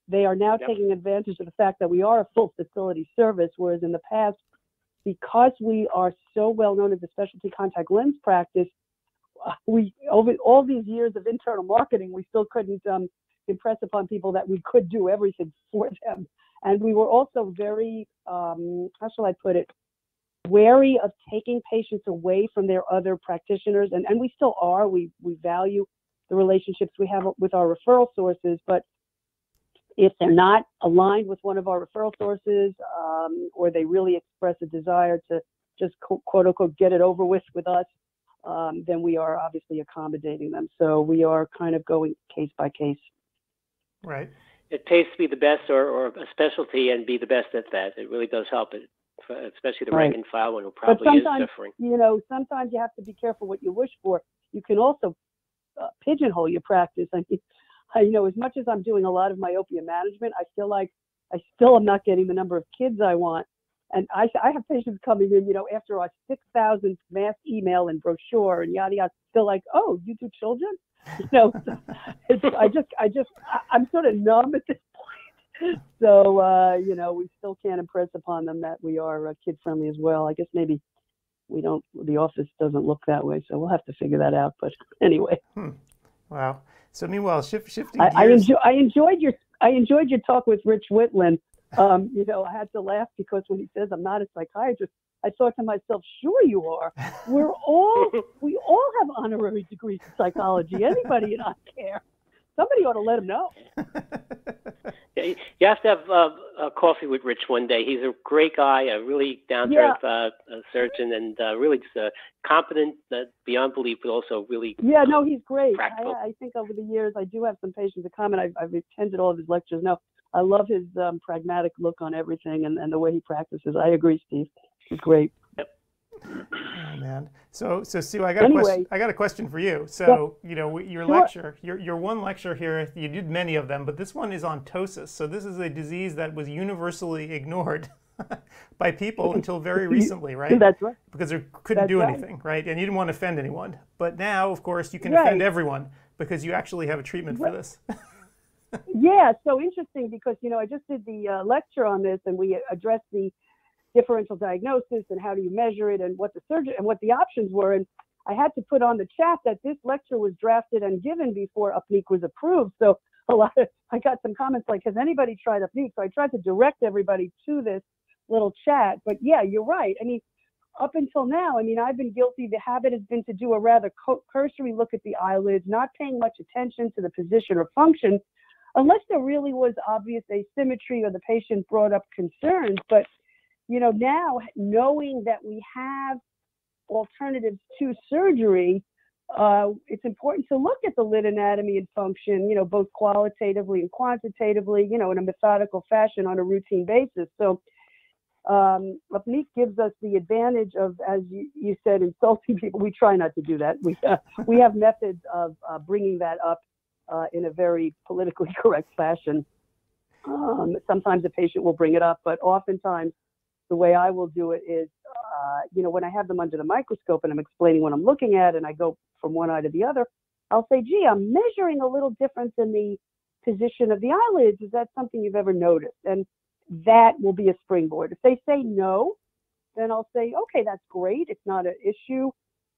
they are now Yep. taking advantage of the fact that we are a full facility service, whereas in the past, because we are so well known as a specialty contact lens practice, uh, we over all these years of internal marketing, we still couldn't um, impress upon people that we could do everything for them. And we were also very, um, how shall I put it, wary of taking patients away from their other practitioners, and, and we still are. We we value the relationships we have with our referral sources, but if they're not aligned with one of our referral sources, um, or they really express a desire to just quote, quote unquote get it over with with us, um, then we are obviously accommodating them. So we are kind of going case by case. Right. it pays to be the best or, or a specialty and be the best at that. It really does help it, especially the Right. rank and file one who But probably is suffering. you know, sometimes you have to be careful what you wish for. You can also uh, pigeonhole your practice. I mean, I, you know, as much as I'm doing a lot of myopia management, I feel like I still am not getting the number of kids I want. And I, I have patients coming in, you know, after our 6,000 mass email and brochure and yada yada, they're like, "Oh, you do children?" You know, it's, I just, I just, I, I'm sort of numb at this point. So, uh, you know, we still can't impress upon them that we are uh, kid friendly as well. I guess maybe we don't the office doesn't look that way so we'll have to figure that out but anyway Wow. So meanwhile, shift, shifting I, I, enjoy, I enjoyed your i enjoyed your talk with rich whitland. Um, you know i had to laugh because when he says i'm not a psychiatrist i thought to myself sure you are. We're all we all have honorary degrees in psychology. Anybody in our care. Somebody ought to let him know Yeah, you- have to have uh, a coffee with Rich one day. He's a great guy, a really down to earth uh, uh, surgeon, and uh, really just uh, competent uh, beyond belief, but also really Yeah, no, he's great. Practical. I, I think over the years, I do have some patients that comment. I've, I've attended all of his lectures. No, I love his um, pragmatic look on everything and, and the way he practices. I agree, Steve. He's great. Oh man. So so Sue, I got a question. I got a question for you. So you know your Sure. lecture, your your one lecture here, you did many of them, but this one is on ptosis. So this is a disease that was universally ignored by people until very recently, right? That's right. because they couldn't That's do right. anything, right? And you didn't want to offend anyone. But now, of course, you can Right. offend everyone because you actually have a treatment for this. Yeah, so interesting because, you know, I just did the uh, lecture on this and we addressed the differential diagnosis and how do you measure it and what the surgeon and what the options were. And I had to put on the chat that this lecture was drafted and given before UPNEEQ was approved. So a lot of, I got some comments like, has anybody tried UPNEEQ? So I tried to direct everybody to this little chat. But yeah, you're right. I mean, up until now, I mean, I've been guilty. The habit has been to do a rather cursory look at the eyelids, not paying much attention to the position or function, unless there really was obvious asymmetry or the patient brought up concerns. But, you know, now knowing that we have alternatives to surgery, uh, it's important to look at the lid anatomy and function, you know, both qualitatively and quantitatively, you know, in a methodical fashion on a routine basis. So, um, UPNEEQ gives us the advantage of, as you, you, said, insulting people. We try not to do that. We uh, we have methods of uh, bringing that up uh, in a very politically correct fashion. Um, sometimes a patient will bring it up, but oftentimes the way I will do it is, uh, you know, when I have them under the microscope and I'm explaining what I'm looking at, and I go from one eye to the other, I'll say, "Gee, I'm measuring a little difference in the position of the eyelids. Is that something you've ever noticed?" And that will be a springboard. If they say no, then I'll say, okay, that's great. It's not an issue.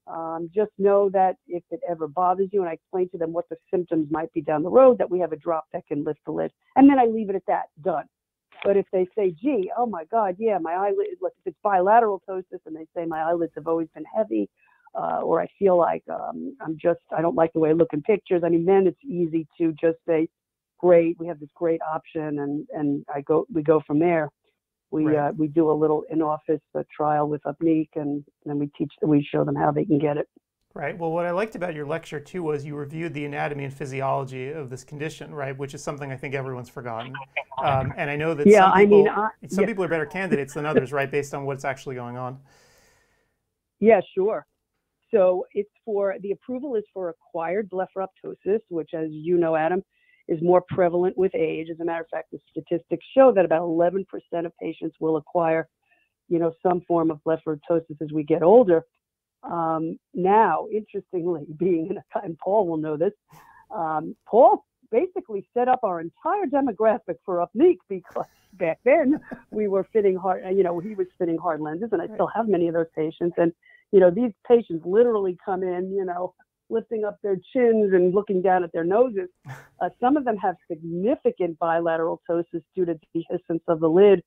Um, just know that if it ever bothers you, and I explain to them what the symptoms might be down the road, that we have a drop that can lift the lid. And then I leave it at that, done. But if they say, gee, oh my God, yeah, my eyelid, look if it's bilateral ptosis and they say my eyelids have always been heavy, uh, or I feel like um, I'm just, I don't like the way I look in pictures, I mean, then it's easy to just say, great. We have this great option, and and I go we go from there. We right. uh, we do a little in office uh, trial with UPNEEQ, and then we teach we show them how they can get it. Right. Well, what I liked about your lecture too was you reviewed the anatomy and physiology of this condition, right? Which is something I think everyone's forgotten. Um, and I know that yeah, some people, I mean, I, some yeah. people are better candidates than others, right, based on what's actually going on. Yeah, sure. So it's for the approval is for acquired blepharoptosis, which, as you know, Adam, is more prevalent with age. As a matter of fact, the statistics show that about 11% of patients will acquire, you know, some form of blepharoptosis as we get older. Um, now, interestingly, being in a, and Paul will know this, um, Paul basically set up our entire demographic for UPNEEQ because back then we were fitting hard, you know, he was fitting hard lenses, and I still have many of those patients. And, you know, these patients literally come in, you know, lifting up their chins and looking down at their noses. Uh, some of them have significant bilateral ptosis due to the dehiscence of the lid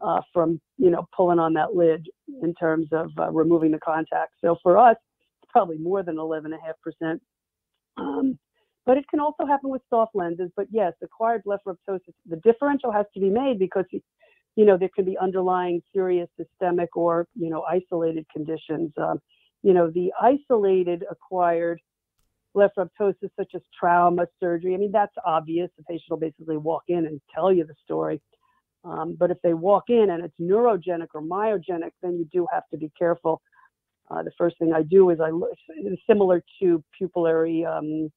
uh, from, you know, pulling on that lid in terms of uh, removing the contact. So for us, it's probably more than 11.5%. Um, but it can also happen with soft lenses. But yes, acquired blepharoptosis, the differential has to be made because, you know, there can be underlying serious systemic or, you know, isolated conditions. Um, you know, the isolated acquired blepharoptosis, such as trauma, surgery. I mean, that's obvious. The patient will basically walk in and tell you the story. Um, but if they walk in and it's neurogenic or myogenic, then you do have to be careful. Uh, the first thing I do is I look similar to pupillary, um,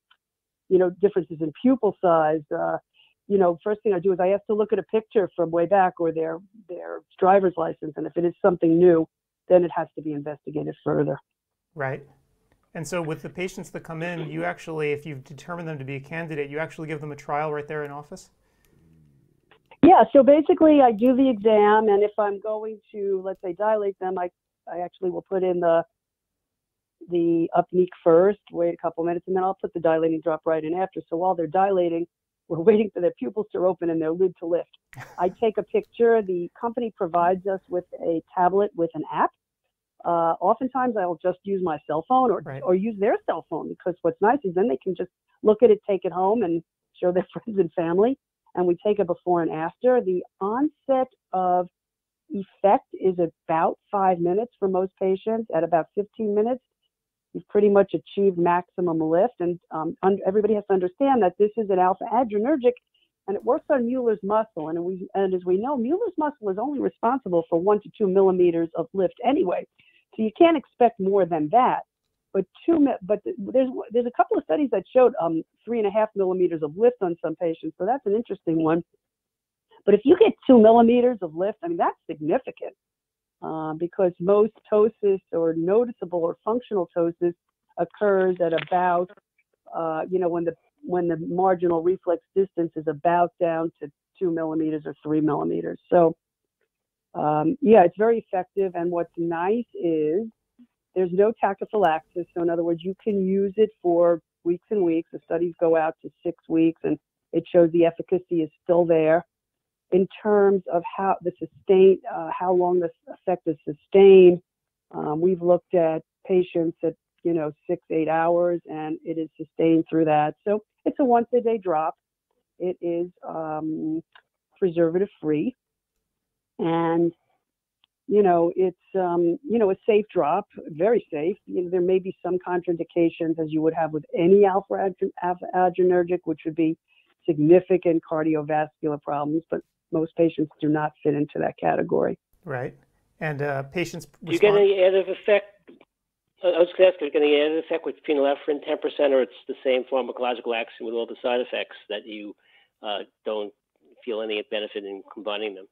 you know, differences in pupil size. Uh, you know, first thing I do is I have to look at a picture from way back or their their driver's license, and if it is something new, then it has to be investigated further. Right. And so with the patients that come in, you actually, if you've determined them to be a candidate, you actually give them a trial right there in office? Yeah, so basically I do the exam and if I'm going to, let's say, dilate them, I, I actually will put in the the UPNEEQ first, wait a couple minutes, and then I'll put the dilating drop right in after. So while they're dilating, we're waiting for their pupils to open and their lid to lift. I take a picture. The company provides us with a tablet with an app uh, oftentimes I'll just use my cell phone or right. or use their cell phone because what's nice is then they can just look at it, take it home, and show their friends and family. And we take a before and after. The onset of effect is about five minutes for most patients. At about 15 minutes, you've pretty much achieved maximum lift. And um, un- everybody has to understand that this is an alpha adrenergic and it works on Mueller's muscle. And, we, and as we know, Mueller's muscle is only responsible for one to two millimeters of lift anyway. So you can't expect more than that. But two, but there's there's a couple of studies that showed um, three and a half millimeters of lift on some patients. So that's an interesting one. But if you get two millimeters of lift, I mean that's significant uh, because most ptosis or noticeable or functional ptosis occurs at about uh, you know when the when the marginal reflex distance is about down to two millimeters or three millimeters. So um, yeah, it's very effective. And what's nice is there's no tachyphylaxis. So in other words, you can use it for weeks and weeks. The studies go out to six weeks, and it shows the efficacy is still there. In terms of how the sustain, uh, how long this effect is sustained, um, we've looked at patients at you know six, eight hours, and it is sustained through that. So it's a once a day drop. It is um, preservative free, and you know it's um, you know a safe drop, very safe. You know, there may be some contraindications as you would have with any alpha adrenergic, which would be significant cardiovascular problems, but most patients do not fit into that category. Right. And uh, patients. Do you get any additive effect? I was going to ask, are you getting any additive effect with phenylephrine 10%, or it's the same pharmacological action with all the side effects that you uh, don't feel any benefit in combining them?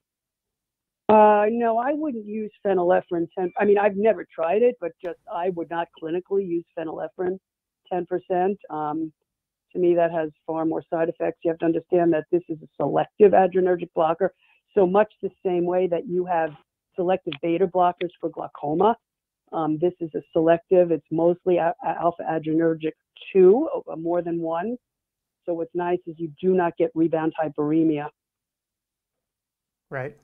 Uh, no, I wouldn't use phenylephrine 10. I mean, I've never tried it, but just I would not clinically use phenylephrine 10%. Um, to me, that has far more side effects. You have to understand that this is a selective adrenergic blocker. So much the same way that you have selective beta blockers for glaucoma. Um, this is a selective, it's mostly a- alpha adrenergic 2, uh, more than one. So what's nice is you do not get rebound hyperemia. Right.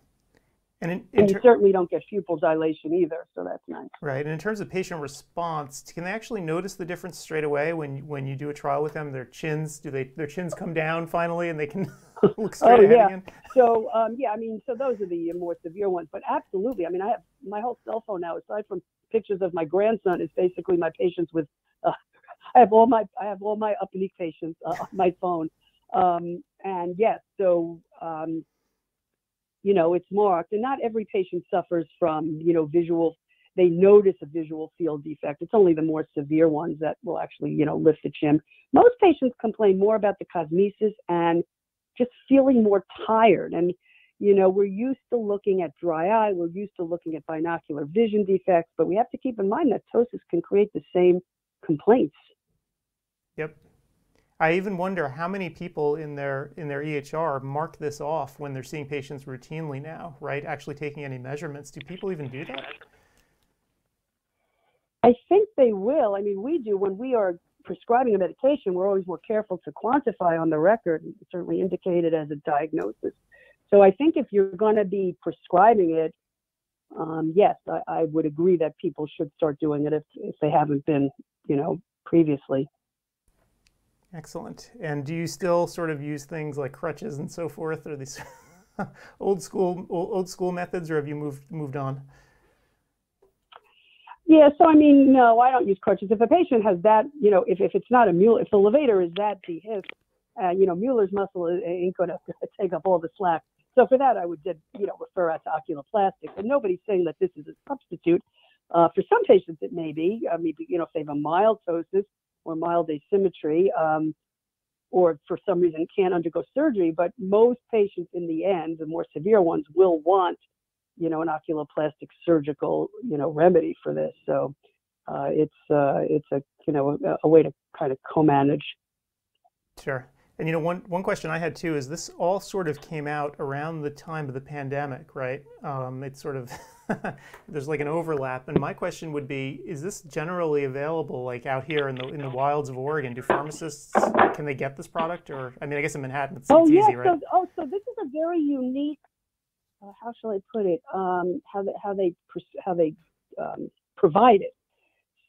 And, in, in and ter- certainly don't get pupil dilation either, so that's nice. Right. And in terms of patient response, can they actually notice the difference straight away when when you do a trial with them? Their chins, do they their chins come down finally, and they can look straight oh, ahead yeah. again? So um, yeah, I mean, so those are the more severe ones, but absolutely. I mean, I have my whole cell phone now, aside from pictures of my grandson, is basically my patients with. Uh, I have all my I have all my upper patients uh, on my phone, um, and yes, so um, you know, it's marked. And not every patient suffers from, you know, visual, they notice a visual field defect. It's only the more severe ones that will actually, you know, lift the chin. Most patients complain more about the cosmesis and just feeling more tired. And, you know, we're used to looking at dry eye, we're used to looking at binocular vision defects, but we have to keep in mind that ptosis can create the same complaints. Yep. I even wonder how many people in their in their EHR mark this off when they're seeing patients routinely now, right? Actually taking any measurements. Do people even do that? I think they will. I mean, we do when we are prescribing a medication. We're always more careful to quantify on the record, certainly indicated as a diagnosis. So I think if you're going to be prescribing it, um, yes, I, I would agree that people should start doing it if if they haven't been, you know, previously. Excellent. And do you still sort of use things like crutches and so forth, or these old school old school methods, or have you moved moved on? Yeah, so I mean, no, I don't use crutches. If a patient has that, you know, if, if it's not a Mueller, if the levator is that dehisced, uh, you know, Mueller's muscle ain't going to take up all the slack. So for that, I would, you know, refer out to oculoplastic. And nobody's saying that this is a substitute. Uh, for some patients, it may be. I mean, you know, if they have a mild ptosis, or mild asymmetry, um, or for some reason can't undergo surgery. But most patients, in the end, the more severe ones, will want, you know, an oculoplastic surgical, you know, remedy for this. So uh, it's uh, it's a you know a, a way to kind of co-manage. Sure. And you know, one one question I had too is this all sort of came out around the time of the pandemic, right? Um, it's sort of there's like an overlap, and my question would be: Is this generally available, like out here in the in the wilds of Oregon? Do pharmacists can they get this product, or I mean, I guess in Manhattan it's, oh, it's yeah, easy, right? So, oh, so this is a very unique. Uh, how shall I put it? Um, how they how they how they um, provide it.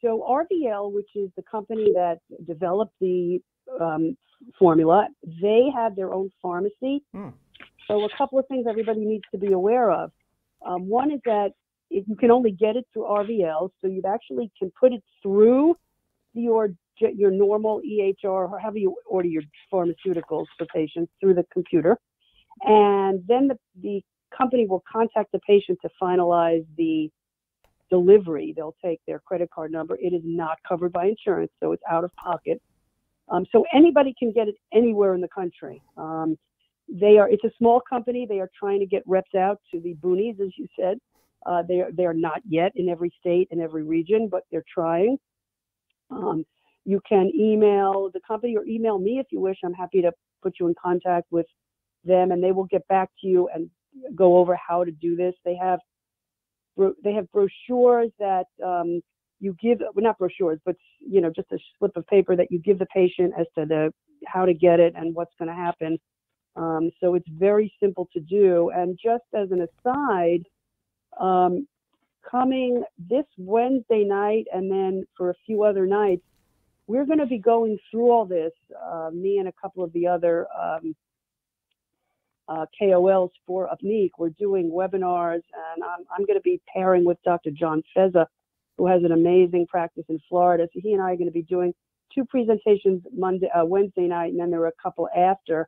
So RVL, which is the company that developed the um, formula. They have their own pharmacy. Hmm. So a couple of things everybody needs to be aware of. Um, one is that it, you can only get it through RVL, so you actually can put it through your your normal EHR or however you order your pharmaceuticals for patients through the computer, and then the, the company will contact the patient to finalize the delivery. They'll take their credit card number. It is not covered by insurance, so it's out of pocket. Um, so anybody can get it anywhere in the country. Um, they are. It's a small company. They are trying to get reps out to the boonies, as you said. Uh, they are, they are not yet in every state and every region, but they're trying. Um, you can email the company or email me if you wish. I'm happy to put you in contact with them, and they will get back to you and go over how to do this. They have they have brochures that um, you give well, not brochures, but you know just a slip of paper that you give the patient as to the how to get it and what's going to happen. Um, so it's very simple to do. And just as an aside, um, coming this Wednesday night and then for a few other nights, we're going to be going through all this. Uh, me and a couple of the other um, uh, KOLs for UPNEEQ. We're doing webinars, and I'm, I'm going to be pairing with Dr. John Fezza, who has an amazing practice in Florida. So he and I are going to be doing two presentations Monday, uh, Wednesday night, and then there are a couple after.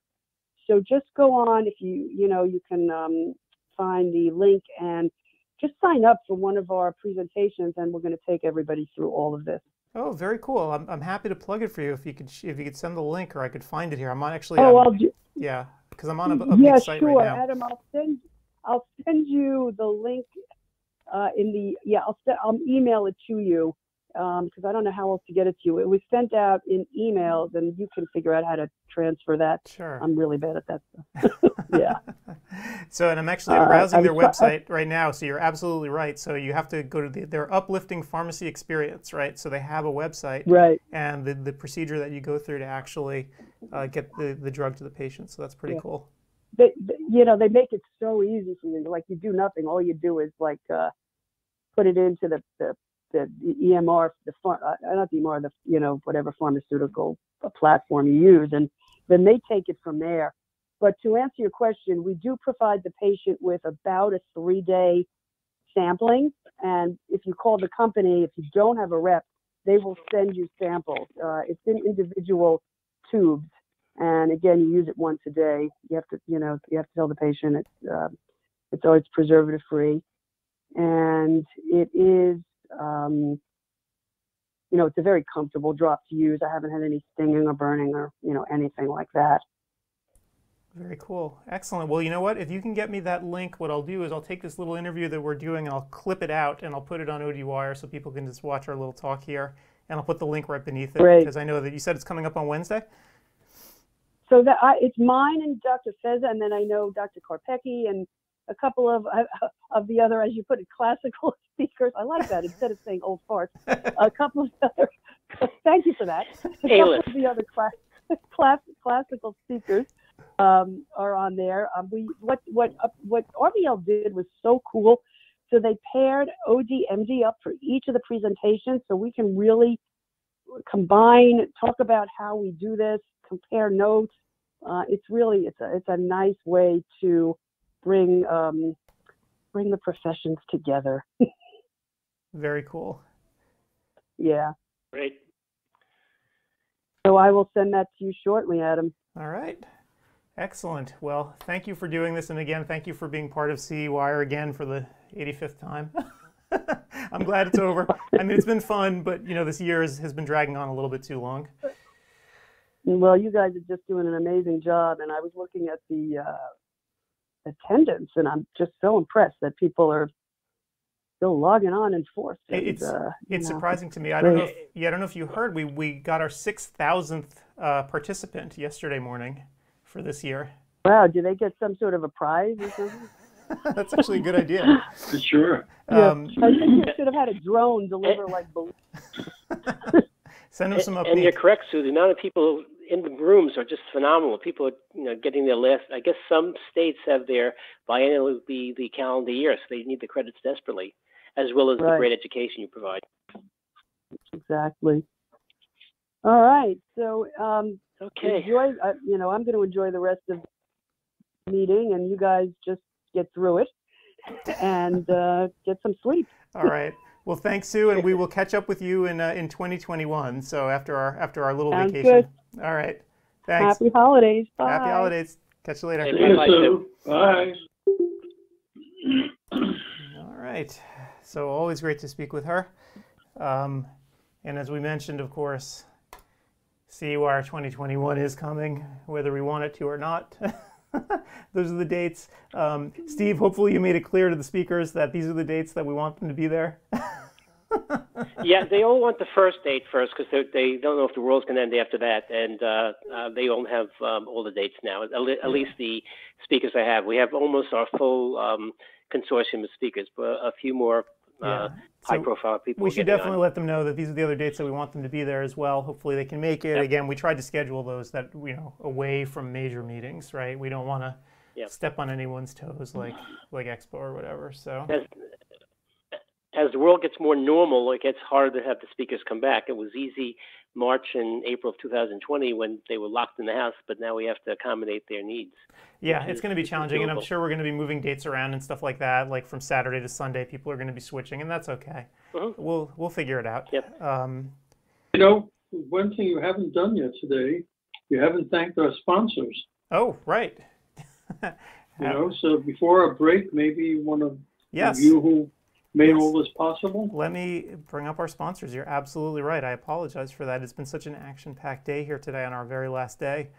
So just go on if you you know you can um, find the link and just sign up for one of our presentations, and we're going to take everybody through all of this. Oh, very cool. I'm, I'm happy to plug it for you if you could if you could send the link or I could find it here. I'm on actually. Oh, um, I'll do, yeah, because I'm on a, a yeah, big site sure, right now. Adam. I'll send I'll send you the link uh, in the yeah. I'll se- I'll email it to you because I don't know how else to get it to you. It was sent out in emails, and you can figure out how to transfer that. Sure. I'm really bad at that stuff. yeah. So, and I'm actually Uh, browsing I their website right now. So you're absolutely right. So you have to go to the, their uplifting pharmacy experience, right? So they have a website, Right. and the, the procedure that you go through to actually uh, get the, the drug to the patient. So that's pretty Yeah. cool. They, they- you know, they make it so easy for you. Like you do nothing. All you do is like uh, put it into the the, the, the EMR, the phar- uh, not the EMR, the you know whatever pharmaceutical uh, platform you use, and then they take it from there. But to answer your question, we do provide the patient with about a three day sampling, and if you call the company, if you don't have a rep, they will send you samples. Uh, it's in individual tubes, and again, you use it once a day. You have to, you know, you have to tell the patient it's uh, it's always preservative free, and it is, um, you know, it's a very comfortable drop to use. I haven't had any stinging or burning or you know anything like that. Very cool. Excellent. Well, you know what? If you can get me that link, what I'll do is I'll take this little interview that we're doing and I'll clip it out and I'll put it on ODWire so people can just watch our little talk here. And I'll put the link right beneath it Great. because I know that you said it's coming up on Wednesday. So that I, it's mine and Dr. Fezza, and then I know Dr. Karpecki and a couple of of the other, as you put it, classical speakers. I like that instead of saying old farts. a couple of other. Thank you for that. A couple of the other class, class, classical speakers um, are on there. Um, we what what uh, what RBL did was so cool. So they paired ODMD up for each of the presentations, so we can really combine, talk about how we do this, compare notes. Uh, it's really it's a it's a nice way to bring um, bring the professions together. Very cool. yeah. Great. So I will send that to you shortly, Adam. All right. Excellent. Well, thank you for doing this. And again, thank you for being part of CEwire again for the 85th time. I'm glad it's over. I mean, it's been fun, but you know, this year has, has been dragging on a little bit too long. Well, you guys are just doing an amazing job, and I was looking at the uh, attendance, and I'm just so impressed that people are still logging on in force. And, It's uh, it's know, surprising to me. I don't know. If, yeah, I don't know if you heard. We we got our six thousandth uh, participant yesterday morning for this year. Wow, do they get some sort of a prize or something? That's actually a good idea. Sure. Yeah. Um, I think you should have had a drone deliver like balloons. send them some and, and you're correct, Sue. The amount of people in the rooms are just phenomenal. People are, you know, getting their last. I guess some states have their biennial the the calendar year, so they need the credits desperately, as well as the great education you provide. Exactly. All right. So um, Okay. enjoy. Uh, you know, I'm going to enjoy the rest of the meeting, and you guys just get through it and uh, get some sleep. All right. Well, thanks, Sue, and we will catch up with you in uh, in 2021. So after our after our little Sounds vacation. All right. Thanks. Happy holidays. Bye. Happy holidays. Catch you later. Hey, Bye, soon. Bye. All right. So always great to speak with her. Um, and as we mentioned, of course, CEwire 2021 is coming, whether we want it to or not. Those are the dates. Um, Steve, hopefully you made it clear to the speakers that these are the dates that we want them to be there. yeah, they all want the first date first because they they don't know if the world's going to end after that, and uh, uh, they all have um, all the dates now. At, le- at least the speakers I have. We have almost our full um, consortium of speakers, but a few more uh, Yeah. high So profile people. We should getting on. definitely let them know that these are the other dates that we want them to be there as well. Hopefully they can make it. Yep. Again, we tried to schedule those that you know away from major meetings, right? We don't want to Yep. step on anyone's toes like like Expo or whatever. So as as the world gets more normal, it gets harder to have the speakers come back. It was easy March and April of 2020 when they were locked in the house, but now we have to accommodate their needs. yeah, it's going to be which is challenging, and I'm sure we're going to be moving dates around and stuff like that. Like from Saturday to Sunday, people are going to be switching, and that's okay. Mhm. We'll we'll figure it out. Yep. Um, You know, one thing you haven't done yet today, you haven't thanked our sponsors. oh, right. You know, so before our break, maybe one of yes. you who made Yes. all this possible. Let me bring up our sponsors. You're absolutely right. I apologize for that. It's been such an action packed day here today on our very last day.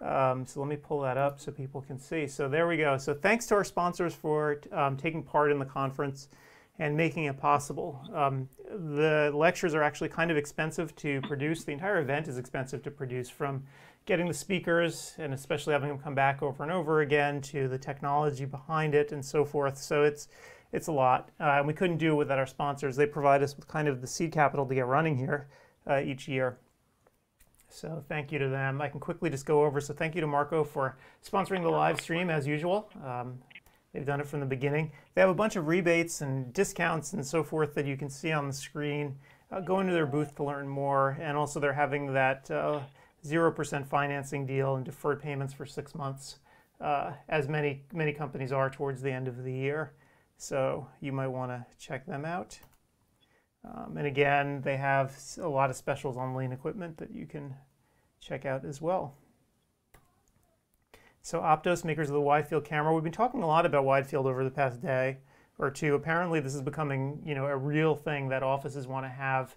Um, so let me pull that up so people can see. So there we go. So thanks to our sponsors for um, taking part in the conference and making it possible. Um, the lectures are actually kind of expensive to produce. The entire event is expensive to produce from getting the speakers and especially having them come back over and over again to the technology behind it and so forth. So it's it's a lot. Uh, and we couldn't do it without our sponsors. They provide us with kind of the seed capital to get running here uh, each year. So thank you to them. I can quickly just go over. So thank you to Marco for sponsoring the live stream as usual. Um, they've done it from the beginning. They have a bunch of rebates and discounts and so forth that you can see on the screen. Uh, go into their booth to learn more. And also they're having that uh, 0% financing deal and deferred payments for six months, uh, as many, many companies are towards the end of the year. So you might want to check them out. Um, and again, they have a lot of specials on lean equipment that you can check out as well. So Optos, makers of the wide field camera, we've been talking a lot about wide field over the past day or two. Apparently, this is becoming you know a real thing that offices want to have.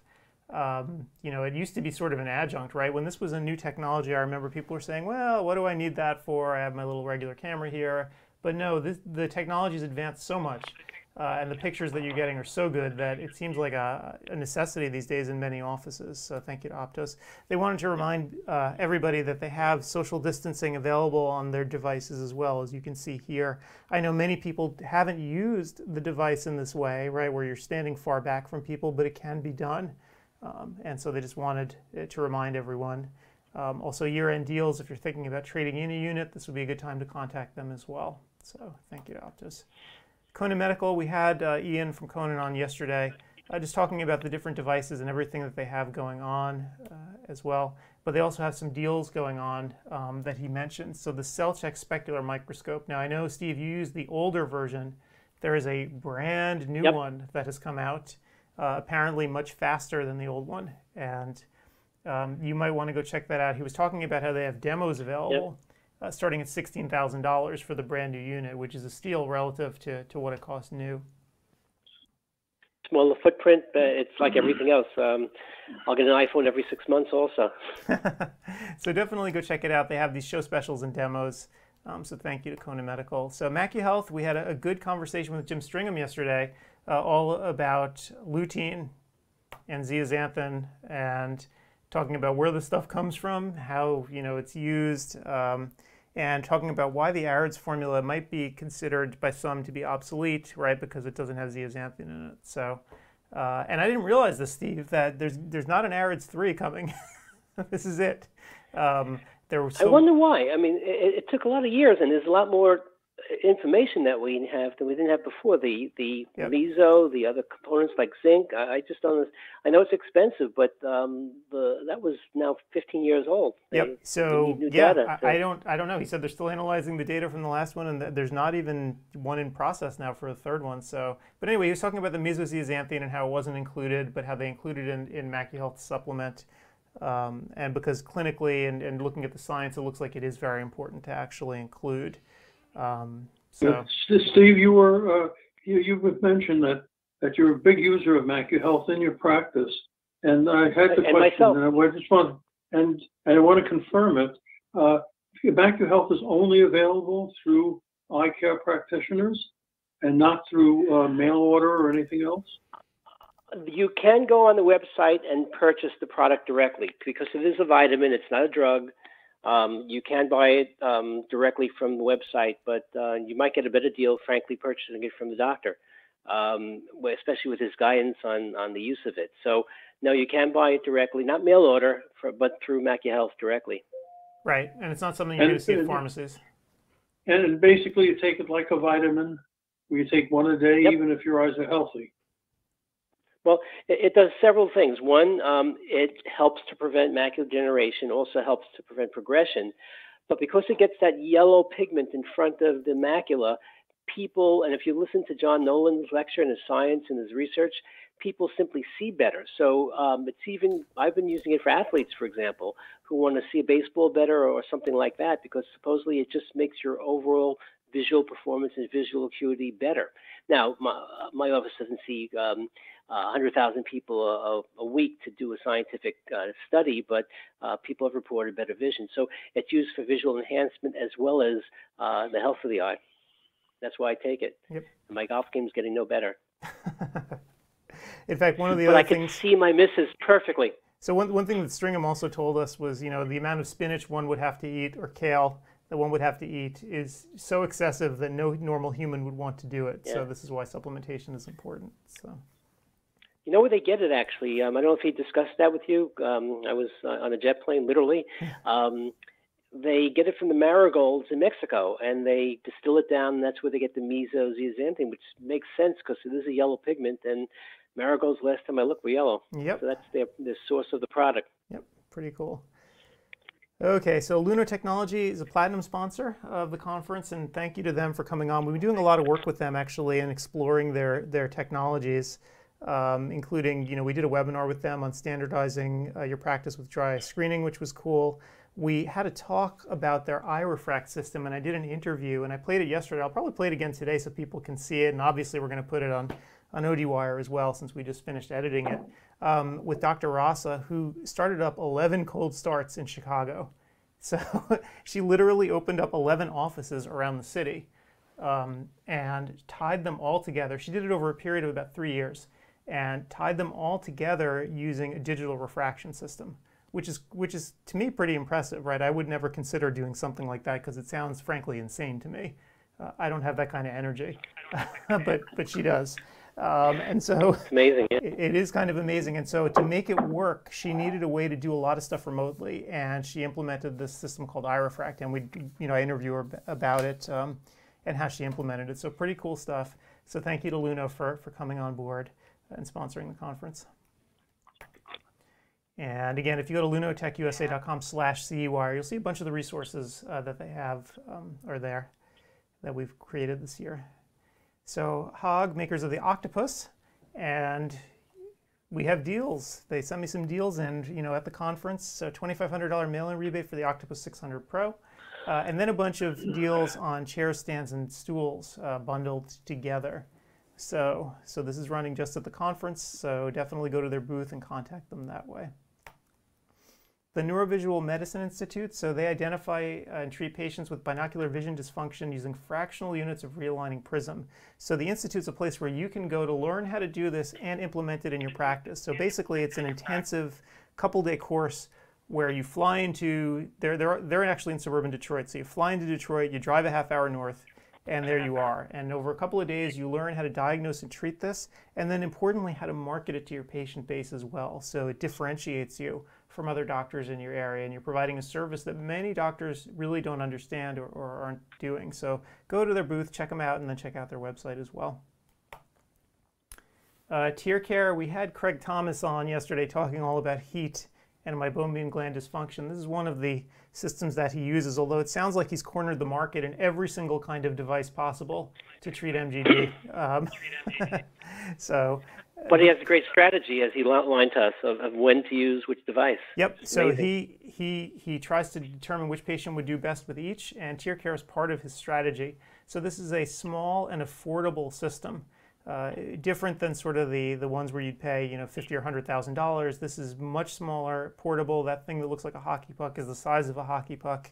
Um, you know, it used to be sort of an adjunct, right? When this was a new technology, I remember people were saying, "Well, what do I need that for? I have my little regular camera here." But no, this, the technology's advanced so much, uh, and the pictures that you're getting are so good that it seems like a, a necessity these days in many offices. So thank you to Optos. They wanted to remind uh, everybody that they have social distancing available on their devices as well, as you can see here. I know many people haven't used the device in this way, right, where you're standing far back from people, but it can be done. Um, and so they just wanted uh, to remind everyone. Um, also, year-end deals, if you're thinking about trading in a unit, this would be a good time to contact them as well. So thank you to Optos. Konan Medical, we had uh, Ian from Konan on yesterday, uh, just talking about the different devices and everything that they have going on uh, as well. But they also have some deals going on um, that he mentioned. So the CellCheck specular microscope. Now I know Steve, you used the older version. There is a brand new Yep. one that has come out, uh, apparently much faster than the old one, and um, you might want to go check that out. He was talking about how they have demos available, uh, starting at sixteen thousand dollars for the brand new unit, which is a steal relative to, to what it costs new. Smaller footprint, but it's like everything else. Um, I'll get an iPhone every six months also. so definitely go check it out. They have these show specials and demos. Um, so thank you to Konan Medical. So MacuHealth, we had a, a good conversation with Jim Stringham yesterday, uh, all about lutein and zeaxanthin, and talking about where the stuff comes from, how you know it's used, um, and talking about why the AREDS formula might be considered by some to be obsolete, right? Because it doesn't have zeaxanthin in it. So, uh, and I didn't realize this, Steve, that there's there's not an AREDS three coming. this is it. Um, there was I wonder why. I mean, it, it took a lot of years, and there's a lot more information that we have than we didn't have before. The the Yep. meso, the other components like zinc. I, I just don't. I know it's expensive, but um, the that was now 15 years old. They- Yep. So yeah, data, so- I, I don't I don't know. He said they're still analyzing the data from the last one, and th- there's not even one in process now for the third one. So, but anyway, he was talking about the mesozeaxanthin and how it wasn't included, but how they included in in health supplement. Um, and because clinically and, and looking at the science, it looks like it is very important to actually include. Um, so S- Steve, you were uh, you you mentioned that that you're a big user of MacuHealth in your practice, and I had the And- and question, myself. and I just want and and I want to confirm it. Uh, MacuHealth is only available through eye care practitioners, and not through uh, mail order or anything else. You can go on the website and purchase the product directly because it is a vitamin. It's not a drug. Um, you can buy it um, directly from the website, but uh, you might get a better deal, frankly, purchasing it from the doctor. um, especially with his guidance on, on the use of it. So, no, you can buy it directly, not mail order, for, but through MacuHealth directly. Right, and it's not something you're going to see at pharmacies. And basically, you take it like a vitamin. You take one a day, Yep. even if your eyes are healthy. Well, it, it does several things. One, um, it helps to prevent macular degeneration, also helps to prevent progression. But because it gets that yellow pigment in front of the macula, people, and if you listen to John Nolan's lecture and his science and his research, people simply see better. So um, it's even, I've been using it for athletes, for example, who want to see a baseball better or something like that, because supposedly it just makes your overall visual performance and visual acuity better. Now, my, my office doesn't see um, uh, 100,000 people a, a, week to do a scientific uh, study, but uh, people have reported better vision. So it's used for visual enhancement as well as uh, the health of the eye. That's why I take it. Yep. And my golf game's getting no better. In fact, one of the but other I can things. see my misses perfectly. So one, one thing that Stringham also told us was, you know, the amount of spinach one would have to eat or kale that one would have to eat is so excessive that no normal human would want to do it. So this is why supplementation is important. So You know where they get it actually? Um, I don't know if he discussed that with you. Um, I was uh, on a jet plane, literally. Um, they get it from the marigolds in Mexico, and they distill it down. And that's where they get the mesozeaxanthin, which makes sense because it is a yellow pigment, and marigolds. Last time I looked, were yellow. Yep. So that's their the source of the product. Yep, pretty cool. Okay, so Luneau Technology is a platinum sponsor of the conference, and thank you to them for coming on. We've been doing a lot of work with them actually and exploring their their technologies, um, including you know we did a webinar with them on standardizing uh, your practice with dry eye screening, which was cool. We had a talk about their iRefract system, and I did an interview, and I played it yesterday. I'll probably play it again today so people can see it, and obviously we're going to put it on on ODWire as well since we just finished editing it um, with Dr. Rasa, who started up 11 cold starts in Chicago. So she literally opened up 11 offices around the city um, and tied them all together. She did it over a period of about three years and tied them all together using a digital refraction system, which is which is to me pretty impressive, right? I would never consider doing something like that because it sounds frankly insane to me. Uh, I don't have that kind of energy, but but she does. Um, and so It's amazing. Yeah. it- it is kind of amazing. And so to make it work, she needed a way to do a lot of stuff remotely, and she implemented this system called iRefract. And we, you know, I interviewed her about it um, and how she implemented it. So pretty cool stuff. So thank you to Luneau for for coming on board and sponsoring the conference. And again, if you go to lunotechusa.com slash CEWire, you'll see a bunch of the resources uh, that they have um, are there that we've created this year. So Haag, makers of the octopus, and we have deals. They sent me some deals, and you know, at the conference, so $2,500 mail-in rebate for the Octopus 600 Pro, uh, and then a bunch of deals on chair stands and stools uh, bundled together. So, so this is running just at the conference. So definitely go to their booth and contact them that way the Neurovisual Medicine Institute. So they identify uh, and treat patients with binocular vision dysfunction using fractional units of realigning prism. So the institute's a place where you can go to learn how to do this and implement it in your practice. So basically, it's an intensive couple-day course where you fly into they're they're they're actually in suburban Detroit. So you fly into Detroit, you drive a half hour north, and there you are. And over a couple of days, you learn how to diagnose and treat this, and then importantly, how to market it to your patient base as well. So it differentiates you from other doctors in your area, and you're providing a service that many doctors really don't understand or, or aren't doing. So go to their booth, check them out, and then check out their website as well. Uh, TearCare, we had Craig Thomas on yesterday talking all about heat and my meibomian gland dysfunction. This is one of the systems that he uses, although it sounds like he's cornered the market in every single kind of device possible to treat MGD. Um, so, But he has a great strategy, as he outlined to us, of, of when to use which device. Yep. It's So amazing. he he he tries to determine which patient would do best with each, and TearCare is part of his strategy. So this is a small and affordable system, uh, different than sort of the the ones where you'd pay you know fifty or hundred thousand dollars. This is much smaller, portable. That thing that looks like a hockey puck is the size of a hockey puck.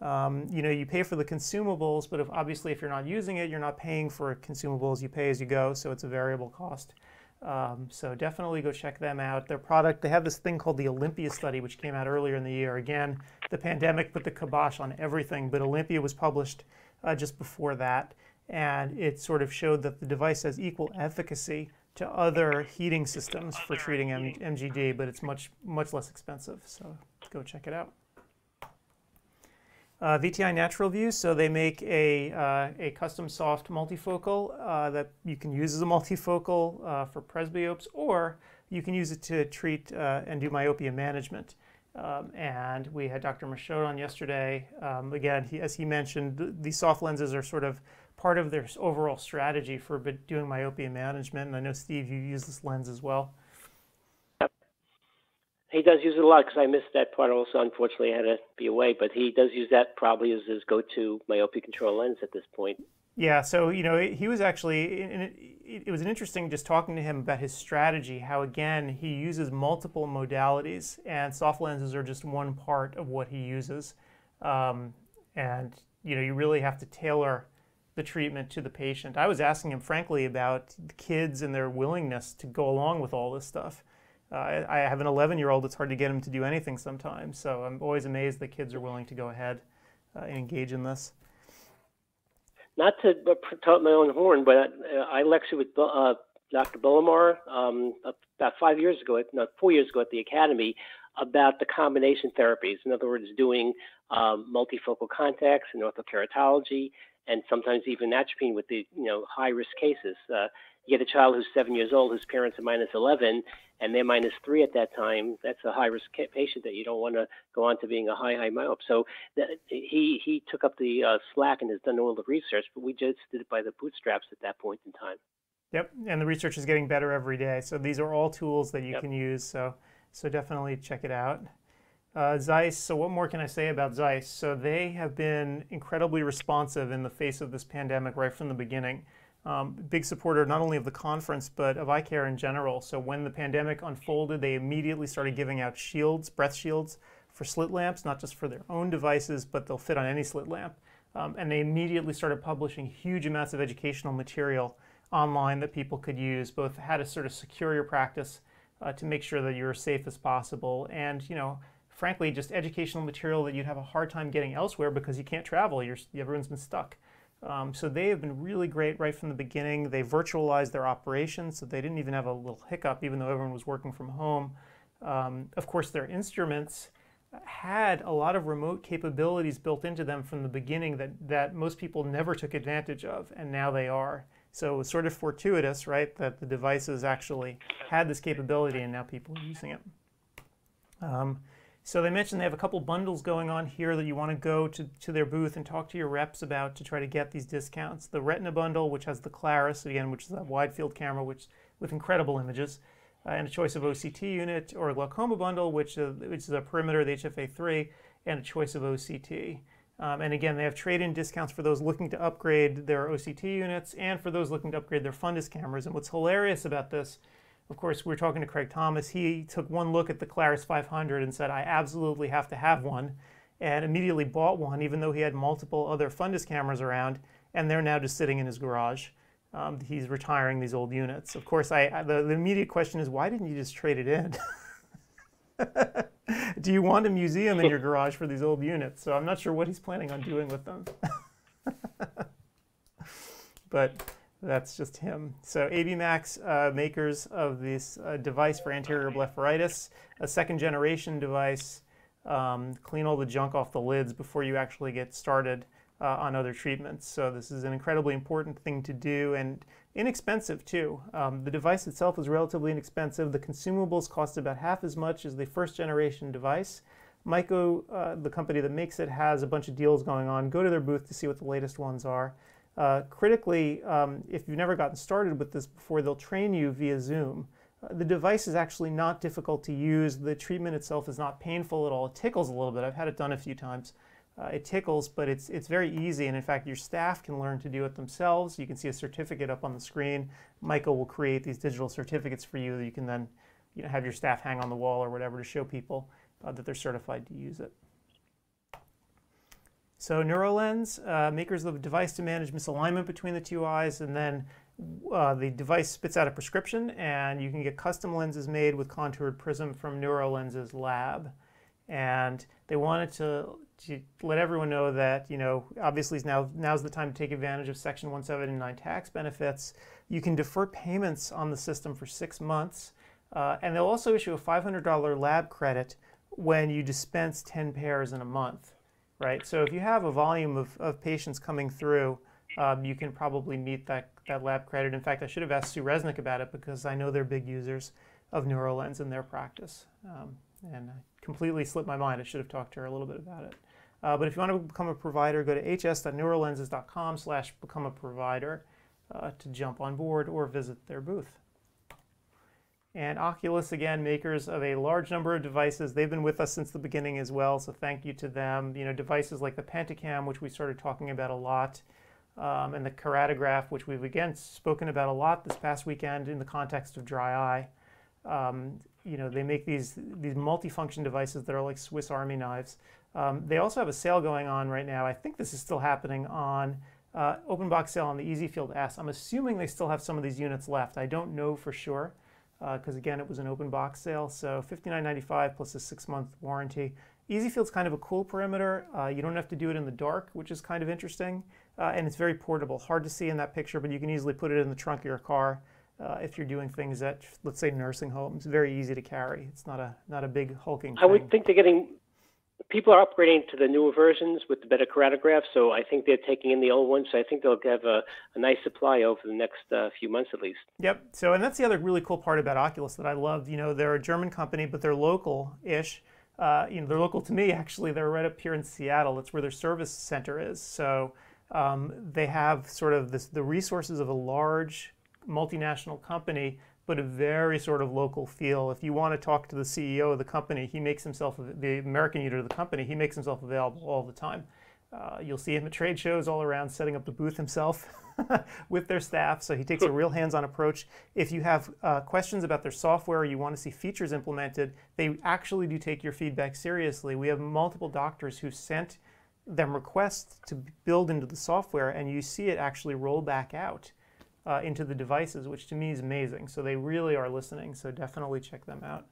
Um, you know, you pay for the consumables, but if obviously if you're not using it, you're not paying for consumables. You pay as you go, so it's a variable cost. Um, so definitely go check them out. Their product, they have this thing called the Olympia study, which came out earlier in the year. Again, the pandemic put the kibosh on everything, but Olympia was published uh, just before that. and it sort of showed that the device has equal efficacy to other heating systems for treating M- MGD, but it's much much less expensive. So go check it out. Uh, VTI NaturalVue, so they make a, uh, a custom soft multifocal uh, that you can use as a multifocal uh, for presbyopes, or you can use it to treat uh, and do myopia management. Um, and we had Dr. Michaud on yesterday. Um, again, he, as he mentioned, these soft lenses are sort of part of their overall strategy for doing myopia management. And I know, Steve, you use this lens as well. He does use it a lot because I missed that part also. Unfortunately, I had to be away, but he does use that probably as his go-to myopia control lens at this point. Yeah, so you know, he was actually. It was an interesting just talking to him about his strategy. How again he uses multiple modalities, and soft lenses are just one part of what he uses. Um, and you know, you really have to tailor the treatment to the patient. I was asking him frankly about kids and their willingness to go along with all this stuff. Uh, I have an 11 year old, it's hard to get him to do anything sometimes. So I'm always amazed that kids are willing to go ahead uh, and engage in this. Not to toot my own horn, but I, I lectured with uh, Dr. Bullimore um, about five years ago, no, four years ago at the Academy about the combination therapies. In other words, doing um, multifocal contacts and orthokeratology, and sometimes even atropine with the you know high risk cases. Uh, you get a child who's seven years old, whose parents are minus 11, and they're minus three at that time. That's a high risk patient that you don't want to go on to being a high, high myope. So that, he, he took up the uh, slack and has done all the research, but we just did it by the bootstraps at that point in time. Yep, and the research is getting better every day. So these are all tools that you yep. can use. So, so definitely check it out. Uh, Zeiss, so what more can I say about Zeiss? So they have been incredibly responsive in the face of this pandemic right from the beginning um, big supporter not only of the conference but of eye care in general. So when the pandemic unfolded, they immediately started giving out shields, breath shields for slit lamps, not just for their own devices, but they'll fit on any slit lamp. Um, and they immediately started publishing huge amounts of educational material online that people could use, both how to sort of secure your practice uh, to make sure that you're as safe as possible, and you know, frankly, just educational material that you'd have a hard time getting elsewhere because you can't travel. You're, everyone's been stuck. Um, so they have been really great right from the beginning. They virtualized their operations, so they didn't even have a little hiccup, even though everyone was working from home. Um, of course, their instruments had a lot of remote capabilities built into them from the beginning that, that most people never took advantage of, and now they are. So it was sort of fortuitous, right, that the devices actually had this capability and now people are using it. Um, so they mentioned they have a couple bundles going on here that you want to go to, to their booth and talk to your reps about to try to get these discounts. The Retina bundle, which has the Clarus, again, which is a wide field camera which with incredible images, uh, and a choice of OCT unit, or a glaucoma bundle, which, uh, which is a perimeter, the HFA3, and a choice of OCT. Um, and again, they have trade-in discounts for those looking to upgrade their OCT units and for those looking to upgrade their fundus cameras. And what's hilarious about this of course, we're talking to Craig Thomas. He took one look at the Clarus 500 and said, I absolutely have to have one, and immediately bought one, even though he had multiple other fundus cameras around, and they're now just sitting in his garage. Um, he's retiring these old units. Of course, I, I the, the immediate question is, why didn't you just trade it in? Do you want a museum in your garage for these old units? So I'm not sure what he's planning on doing with them. but that's just him. So AB Max, uh, makers of this uh, device for anterior blepharitis, a second generation device. Um, clean all the junk off the lids before you actually get started uh, on other treatments. So this is an incredibly important thing to do and inexpensive too. Um, the device itself is relatively inexpensive. The consumables cost about half as much as the first generation device. Myco, uh, the company that makes it, has a bunch of deals going on. Go to their booth to see what the latest ones are. Uh, critically, um, if you've never gotten started with this before, they'll train you via Zoom. Uh, the device is actually not difficult to use. The treatment itself is not painful at all. It tickles a little bit. I've had it done a few times. Uh, it tickles, but it's, it's very easy. And in fact, your staff can learn to do it themselves. You can see a certificate up on the screen. Myco will create these digital certificates for you that you can then you know, have your staff hang on the wall or whatever to show people uh, that they're certified to use it. So NeuroLens, uh, makers of the device to manage misalignment between the two eyes, and then uh, the device spits out a prescription, and you can get custom lenses made with contoured prism from NeuroLens's lab. And they wanted to to let everyone know that you know obviously now now's the time to take advantage of Section 179 tax benefits. You can defer payments on the system for six months, uh, and they'll also issue a $500 lab credit when you dispense 10 pairs in a month, right? So if you have a volume of, of patients coming through, um, you can probably meet that, that lab credit. In fact, I should have asked Sue Resnick about it because I know they're big users of NeuroLens in their practice. Um, and I completely slipped my mind. I should have talked to her a little bit about it. Uh, but if you want to become a provider, go to hs.neurolenses.com slash become a provider uh, to jump on board or visit their booth. And Oculus, again, makers of a large number of devices. They've been with us since the beginning as well, so thank you to them. You know, devices like the Pentacam, which we started talking about a lot, um, and the Keratograph, which we've again spoken about a lot this past weekend in the context of dry eye. Um, you know, they make these these multifunction devices that are like Swiss Army knives. Um, they also have a sale going on right now. I think this is still happening on uh, open box sale on the EasyField S. I'm assuming they still have some of these units left. I don't know for sure because uh, again, it was an open box sale. So $59.95 plus a six month warranty. EasyField's kind of a cool perimeter. Uh, you don't have to do it in the dark, which is kind of interesting. Uh, and it's very portable. Hard to see in that picture, but you can easily put it in the trunk of your car uh, if you're doing things at, let's say, nursing homes. Very easy to carry. It's not a not a big hulking. I would think they're getting people are upgrading to the newer versions with the better Keratograph, so I think they're taking in the old ones. So I think they'll have a, a nice supply over the next uh, few months at least. Yep. So and that's the other really cool part about Oculus that I love. You know, they're a German company, but they're local-ish. Uh, you know, they're local to me actually. They're right up here in Seattle. That's where their service center is. So um, they have sort of this, the resources of a large multinational company but a very sort of local feel. If you want to talk to the CEO of the company, he makes himself, the American unit of the company, he makes himself available all the time. Uh, you'll see him at trade shows all around setting up the booth himself with their staff. So he takes a real hands on approach. If you have uh, questions about their software or you want to see features implemented, they actually do take your feedback seriously. We have multiple doctors who sent them requests to build into the software, and you see it actually roll back out uh, into the devices, which to me is amazing. So they really are listening. So definitely check them out.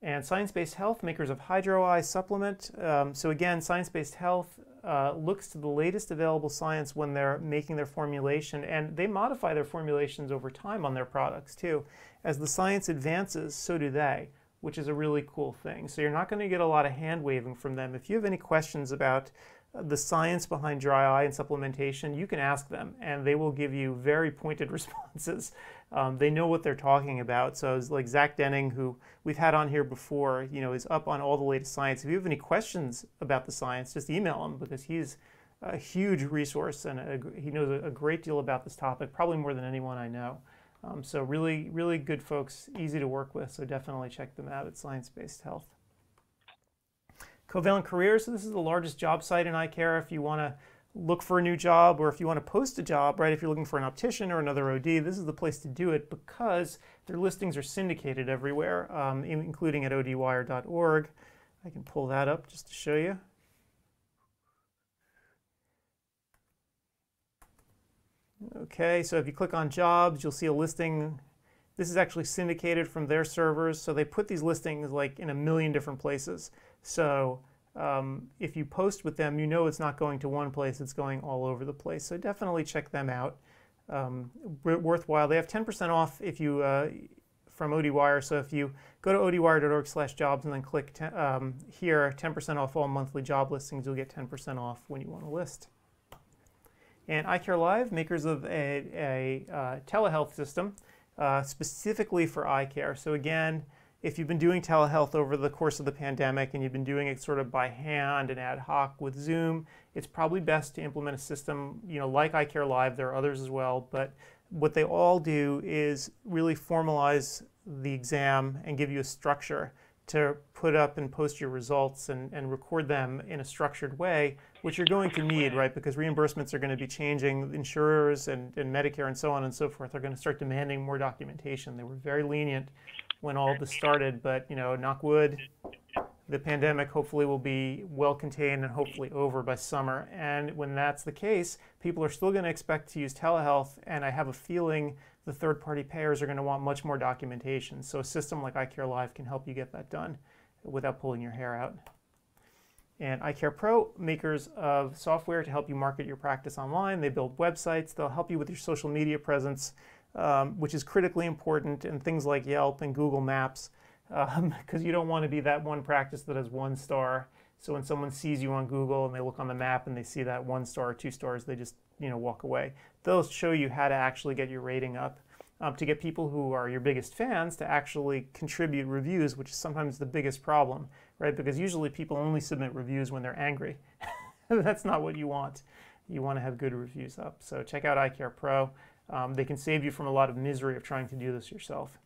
And Science Based Health, makers of HydroEye supplement. Um, so again, Science Based Health uh, looks to the latest available science when they're making their formulation, and they modify their formulations over time on their products too. As the science advances, so do they, which is a really cool thing. So you're not going to get a lot of hand waving from them. If you have any questions about the science behind dry eye and supplementation, you can ask them and they will give you very pointed responses. Um, they know what they're talking about. So it's like Zach Denning, who we've had on here before, you know, is up on all the latest science. If you have any questions about the science, just email him because he's a huge resource and a, he knows a great deal about this topic, probably more than anyone I know. Um, so really, really good folks, easy to work with. So definitely check them out at Science Based Health. Covalent Careers, so this is the largest job site in eye care. If you want to look for a new job or if you want to post a job, right, if you're looking for an optician or another OD, this is the place to do it because their listings are syndicated everywhere, um, including at odwire.org. I can pull that up just to show you. Okay, so if you click on jobs, you'll see a listing. This is actually syndicated from their servers, so they put these listings like in a million different places. So um, if you post with them, you know it's not going to one place, it's going all over the place. So definitely check them out. Um, worthwhile. They have 10% off if you uh, from ODWire. So if you go to odwire.org slash jobs and then click um, here, 10% off all monthly job listings, you'll get 10% off when you want to list. And EyeCare Live, makers of a, a uh, telehealth system uh, specifically for eye care. So again, if you've been doing telehealth over the course of the pandemic and you've been doing it sort of by hand and ad hoc with Zoom, it's probably best to implement a system, you know, like EyeCare Live. There are others as well, but what they all do is really formalize the exam and give you a structure to put up and post your results and, and record them in a structured way, which you're going to need, right? Because reimbursements are going to be changing. Insurers and, and Medicare and so on and so forth are going to start demanding more documentation. They were very lenient when all this started. But you know, knock wood, the pandemic hopefully will be well contained and hopefully over by summer. And when that's the case, people are still going to expect to use telehealth. And I have a feeling the third party payers are going to want much more documentation. So a system like EyeCare Live can help you get that done without pulling your hair out. and EyeCarePro, makers of software to help you market your practice online. They build websites, they'll help you with your social media presence, um, which is critically important, and things like Yelp and Google Maps, because um, you don't want to be that one practice that has one star. So when someone sees you on Google and they look on the map and they see that one star or two stars, they just you know walk away. They'll show you how to actually get your rating up. Um, to get people who are your biggest fans to actually contribute reviews, which is sometimes the biggest problem right? Because usually people only submit reviews when they're angry. That's not what you want. You want to have good reviews up. So check out EyeCarePro. Um, they can save you from a lot of misery of trying to do this yourself.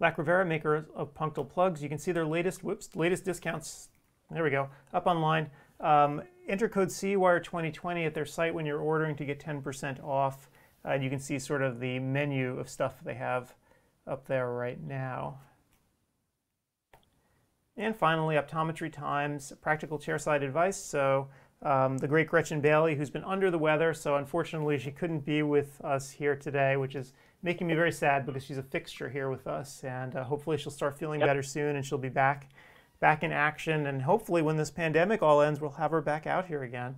Lacrivera, maker of punctal plugs. You can see their latest, whoops, latest discounts. There we go, up online. Um, enter code CEwire2020 at their site when you're ordering to get 10% off. Uh, and you can see sort of the menu of stuff they have up there right now. And finally, optometry times, practical chairside advice. So um, the great Gretchen Bailey, who's been under the weather, so unfortunately she couldn't be with us here today, which is making me very sad because she's a fixture here with us. And uh, hopefully she'll start feeling yep. better soon and she'll be back, back in action. And hopefully when this pandemic all ends, we'll have her back out here again.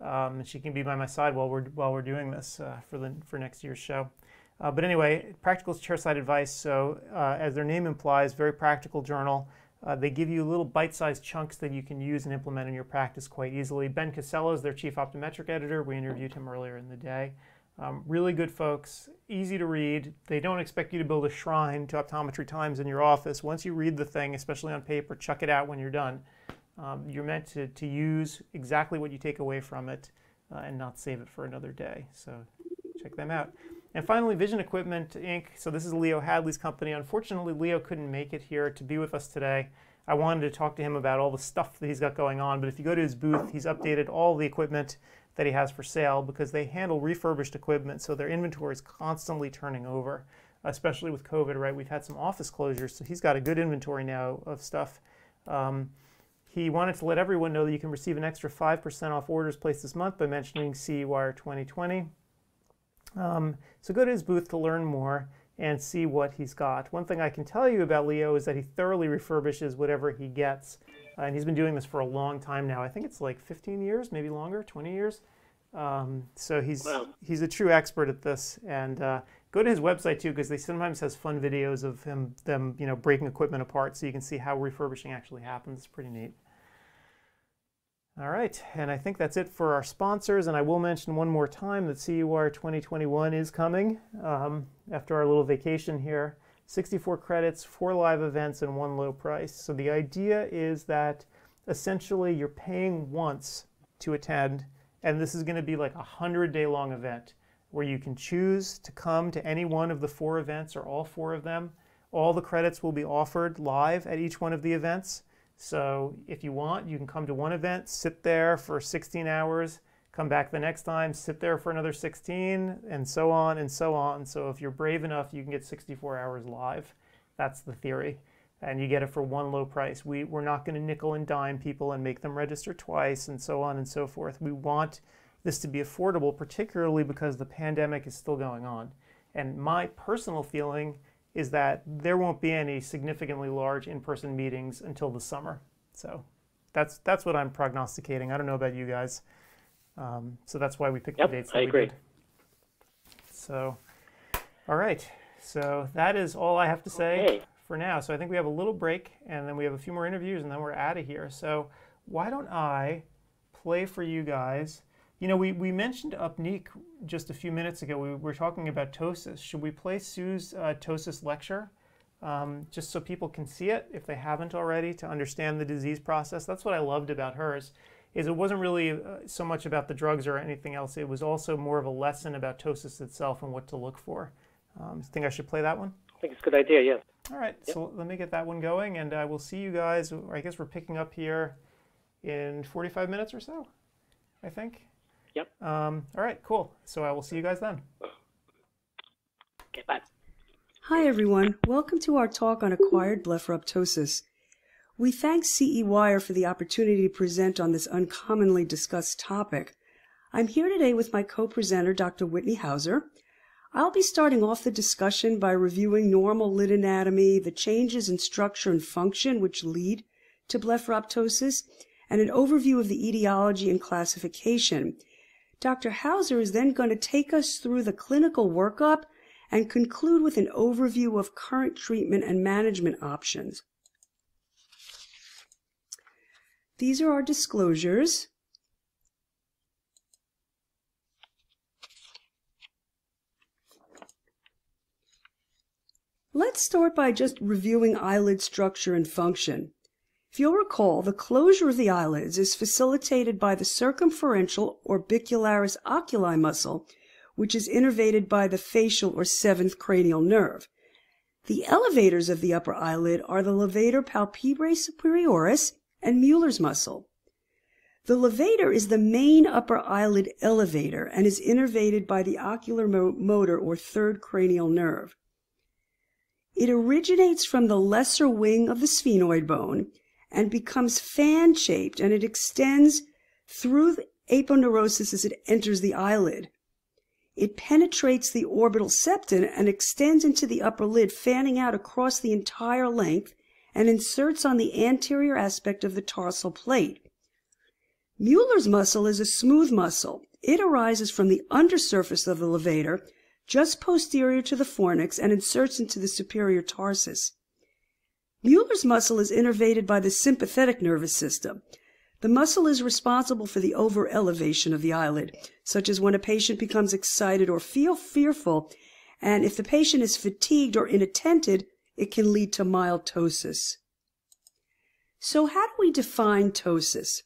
Um, and she can be by my side while we're, while we're doing this uh, for, the, for next year's show. Uh, but anyway, practical chairside advice. So uh, as their name implies, very practical journal. Uh, they give you little bite-sized chunks that you can use and implement in your practice quite easily. Ben Casella is their chief optometric editor. We interviewed him earlier in the day. Um, really good folks, easy to read. They don't expect you to build a shrine to Optometry Times in your office. Once you read the thing, especially on paper, chuck it out when you're done. Um, you're meant to, to use exactly what you take away from it uh, and not save it for another day. So check them out. And finally, Vision Equipment Inc. So this is Leo Hadley's company. Unfortunately, Leo couldn't make it here to be with us today. I wanted to talk to him about all the stuff that he's got going on, but if you go to his booth, he's updated all the equipment that he has for sale because they handle refurbished equipment, so their inventory is constantly turning over, especially with COVID, right? We've had some office closures, so he's got a good inventory now of stuff. Um, he wanted to let everyone know that you can receive an extra 5% off orders placed this month by mentioning CEwire 2020. Um, so go to his booth to learn more and see what he's got. One thing I can tell you about Leo is that he thoroughly refurbishes whatever he gets. Uh, and he's been doing this for a long time now. I think it's like 15 years, maybe longer, 20 years. Um, so he's wow. he's a true expert at this. And uh, go to his website too, because they sometimes has fun videos of him them you know breaking equipment apart, so you can see how refurbishing actually happens. It's pretty neat. All right, and I think that's it for our sponsors. And I will mention one more time that CEwire 2021 is coming um, after our little vacation here. 64 credits, four live events, and one low price. So the idea is that essentially you're paying once to attend, and this is going to be like a 100 day long event where you can choose to come to any one of the four events or all four of them. All the credits will be offered live at each one of the events. So if you want, you can come to one event, sit there for 16 hours, come back the next time, sit there for another 16, and so on and so on. So if you're brave enough, you can get 64 hours live. That's the theory. And you get it for one low price. We, we're not going to nickel and dime people and make them register twice and so on and so forth. We want this to be affordable, particularly because the pandemic is still going on. And my personal feeling is that there won't be any significantly large in-person meetings until the summer. So that's that's what I'm prognosticating. I don't know about you guys. Um, so that's why we picked yep, the dates. That I agree. So, all right. So that is all I have to say okay. for now. So I think we have a little break, and then we have a few more interviews, and then we're out of here. So why don't I play for you guys you know, we, we mentioned Upneeq just a few minutes ago. We were talking about ptosis. Should we play Sue's uh, ptosis lecture um, just so people can see it if they haven't already to understand the disease process? That's what I loved about hers is it wasn't really uh, so much about the drugs or anything else. It was also more of a lesson about ptosis itself and what to look for. Um, think I should play that one? I think it's a good idea, yeah. All right, yep. so let me get that one going, and I will see you guys. I guess we're picking up here in 45 minutes or so, I think. Yep. Um, all right, cool. So I will see you guys then. Okay, bye. Hi, everyone. Welcome to our talk on acquired blepharoptosis. We thank CEwire for the opportunity to present on this uncommonly discussed topic. I'm here today with my co-presenter, Dr. Whitney Hauser. I'll be starting off the discussion by reviewing normal lid anatomy, the changes in structure and function which lead to blepharoptosis and an overview of the etiology and classification. Dr. Hauser is then going to take us through the clinical workup and conclude with an overview of current treatment and management options. These are our disclosures. Let's start by just reviewing eyelid structure and function. If you'll recall, the closure of the eyelids is facilitated by the circumferential orbicularis oculi muscle, which is innervated by the facial or seventh cranial nerve. The elevators of the upper eyelid are the levator palpebrae superioris and Mueller's muscle. The levator is the main upper eyelid elevator and is innervated by the ocular motor or third cranial nerve. It originates from the lesser wing of the sphenoid bone and becomes fan shaped and it extends through the aponeurosis as it enters the eyelid. It penetrates the orbital septum and extends into the upper lid, fanning out across the entire length and inserts on the anterior aspect of the tarsal plate. Mueller's muscle is a smooth muscle. It arises from the undersurface of the levator just posterior to the fornix and inserts into the superior tarsus. Mueller's muscle is innervated by the sympathetic nervous system. The muscle is responsible for the over elevation of the eyelid, such as when a patient becomes excited or feel fearful, and if the patient is fatigued or inattentive, it can lead to mild ptosis. So how do we define ptosis?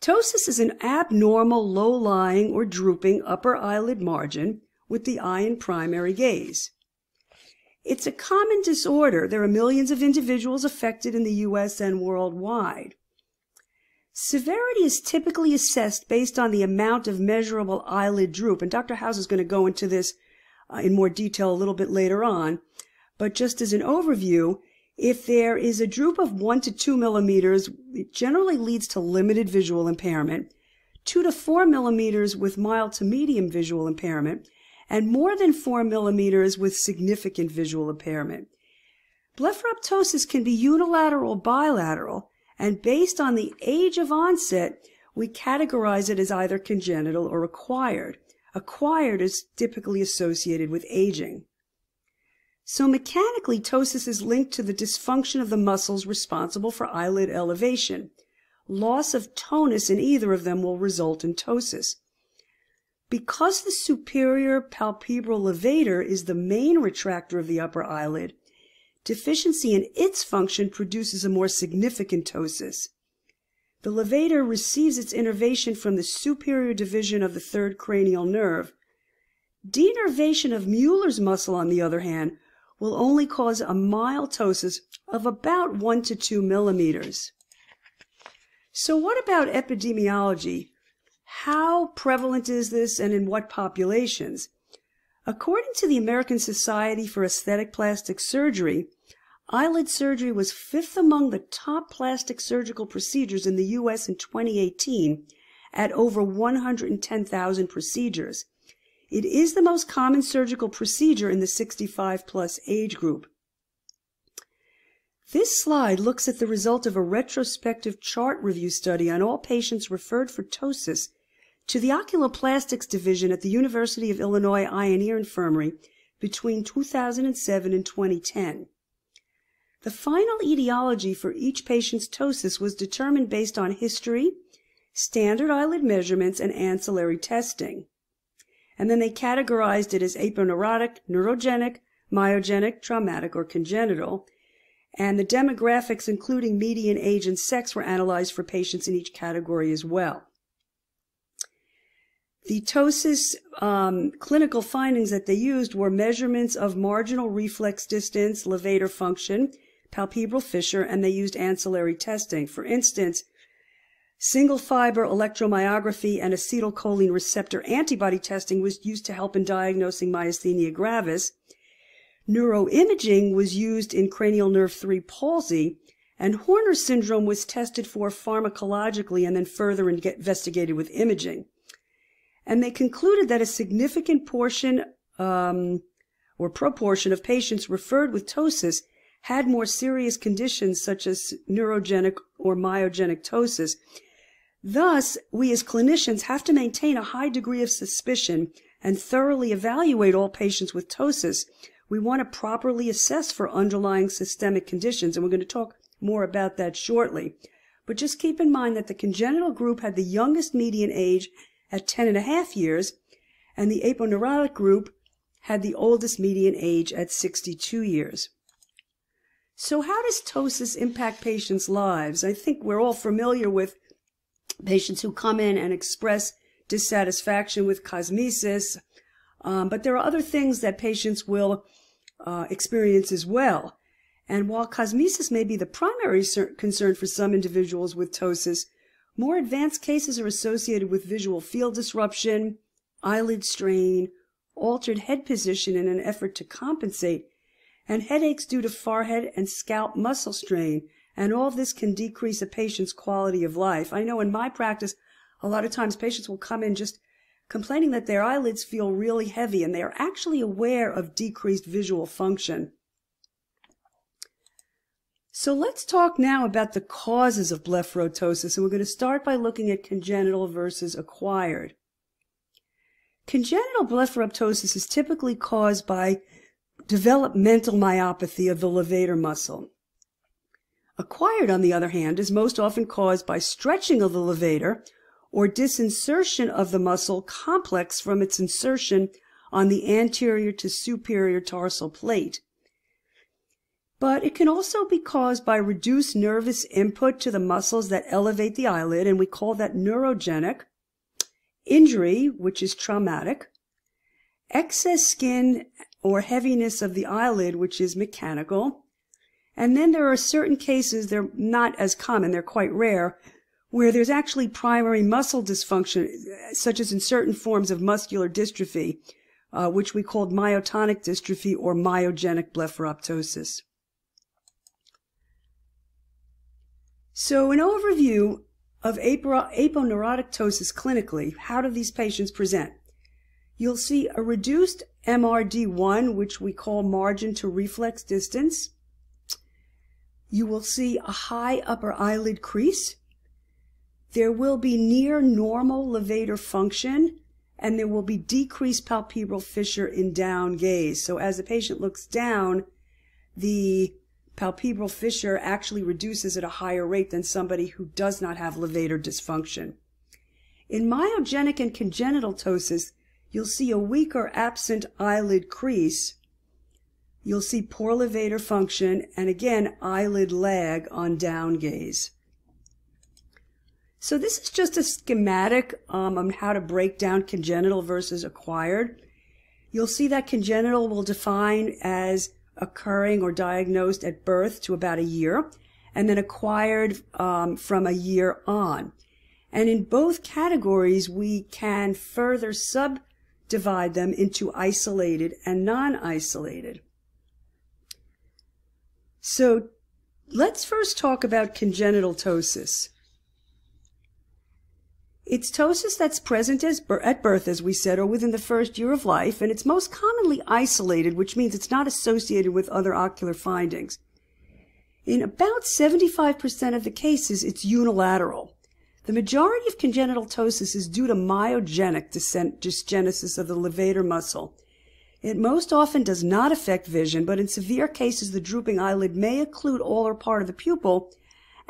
Ptosis is an abnormal low-lying or drooping upper eyelid margin with the eye in primary gaze. It's a common disorder. There are millions of individuals affected in the U.S. and worldwide. Severity is typically assessed based on the amount of measurable eyelid droop, and Dr. Hauser is going to go into this uh, in more detail a little bit later on. But just as an overview, if there is a droop of 1 to 2 millimeters, it generally leads to limited visual impairment, 2 to 4 millimeters with mild to medium visual impairment, and more than 4 millimeters with significant visual impairment. Blepharoptosis can be unilateral or bilateral, and based on the age of onset, we categorize it as either congenital or acquired. Acquired is typically associated with aging. So mechanically, ptosis is linked to the dysfunction of the muscles responsible for eyelid elevation. Loss of tonus in either of them will result in ptosis. Because the superior palpebral levator is the main retractor of the upper eyelid, deficiency in its function produces a more significant ptosis. The levator receives its innervation from the superior division of the third cranial nerve. Denervation of Mueller's muscle, on the other hand, will only cause a mild ptosis of about 1 to 2 millimeters. So what about epidemiology? How prevalent is this and in what populations? According to the American Society for Aesthetic Plastic Surgery, eyelid surgery was fifth among the top plastic surgical procedures in the U.S. in 2018 at over 110,000 procedures. It is the most common surgical procedure in the 65 plus age group. This slide looks at the result of a retrospective chart review study on all patients referred for ptosis to the oculoplastics division at the University of Illinois Eye and Ear Infirmary between 2007 and 2010. The final etiology for each patient's ptosis was determined based on history, standard eyelid measurements, and ancillary testing and then they categorized it as aponeurotic, neurogenic, myogenic, traumatic, or congenital. And the demographics, including median age and sex, were analyzed for patients in each category as well. The ptosis um, clinical findings that they used were measurements of marginal reflex distance, levator function, palpebral fissure, and they used ancillary testing. For instance, Single fiber electromyography and acetylcholine receptor antibody testing was used to help in diagnosing myasthenia gravis. Neuroimaging was used in cranial nerve 3 palsy, and Horner syndrome was tested for pharmacologically and then further investigated with imaging. And they concluded that a significant portion um, or proportion of patients referred with ptosis had more serious conditions such as neurogenic or myogenic ptosis. Thus, we as clinicians have to maintain a high degree of suspicion and thoroughly evaluate all patients with ptosis. We want to properly assess for underlying systemic conditions, and we're going to talk more about that shortly. But just keep in mind that the congenital group had the youngest median age at 10 and a half years, and the aponeurotic group had the oldest median age at 62 years. So how does ptosis impact patients' lives? I think we're all familiar with patients who come in and express dissatisfaction with cosmesis, um, but there are other things that patients will uh, experience as well. And while cosmesis may be the primary concern for some individuals with ptosis, more advanced cases are associated with visual field disruption, eyelid strain, altered head position in an effort to compensate, and headaches due to forehead and scalp muscle strain. And all this can decrease a patient's quality of life. I know in my practice, a lot of times patients will come in just complaining that their eyelids feel really heavy and they are actually aware of decreased visual function. So let's talk now about the causes of blepharoptosis, and we're going to start by looking at congenital versus acquired. Congenital blepharoptosis is typically caused by developmental myopathy of the levator muscle. Acquired, on the other hand, is most often caused by stretching of the levator or disinsertion of the muscle complex from its insertion on the anterior to superior tarsal plate but it can also be caused by reduced nervous input to the muscles that elevate the eyelid, and we call that neurogenic, injury, which is traumatic, excess skin or heaviness of the eyelid, which is mechanical, and then there are certain cases, they're not as common, they're quite rare, where there's actually primary muscle dysfunction, such as in certain forms of muscular dystrophy, uh, which we called myotonic dystrophy or myogenic blepharoptosis. So an overview of aponeurotic ptosis clinically, how do these patients present? You'll see a reduced MRD1, which we call margin to reflex distance. You will see a high upper eyelid crease. There will be near normal levator function, and there will be decreased palpebral fissure in down gaze. So as the patient looks down, the palpebral fissure actually reduces at a higher rate than somebody who does not have levator dysfunction. In myogenic and congenital ptosis, you'll see a weaker absent eyelid crease. You'll see poor levator function and again eyelid lag on down gaze. So this is just a schematic um, on how to break down congenital versus acquired. You'll see that congenital will define as occurring or diagnosed at birth to about a year, and then acquired um, from a year on. And in both categories, we can further subdivide them into isolated and non-isolated. So let's first talk about congenital ptosis. It's ptosis that's present at birth, as we said, or within the first year of life, and it's most commonly isolated, which means it's not associated with other ocular findings. In about 75% of the cases, it's unilateral. The majority of congenital ptosis is due to myogenic dysgenesis of the levator muscle. It most often does not affect vision, but in severe cases, the drooping eyelid may occlude all or part of the pupil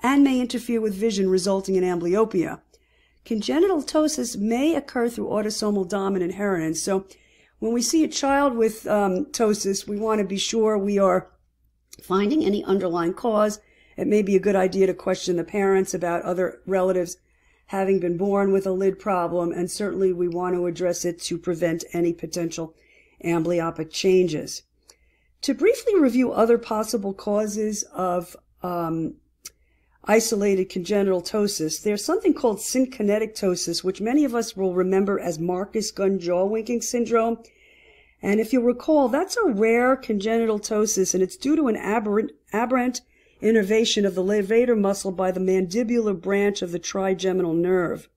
and may interfere with vision, resulting in amblyopia. Congenital ptosis may occur through autosomal dominant inheritance. So when we see a child with um, ptosis, we want to be sure we are finding any underlying cause. It may be a good idea to question the parents about other relatives having been born with a lid problem, and certainly we want to address it to prevent any potential amblyopic changes. To briefly review other possible causes of um, isolated congenital ptosis, there's something called synkinetic ptosis, which many of us will remember as Marcus Gunn jaw winking syndrome. And if you'll recall, that's a rare congenital ptosis, and it's due to an aberrant, aberrant innervation of the levator muscle by the mandibular branch of the trigeminal nerve.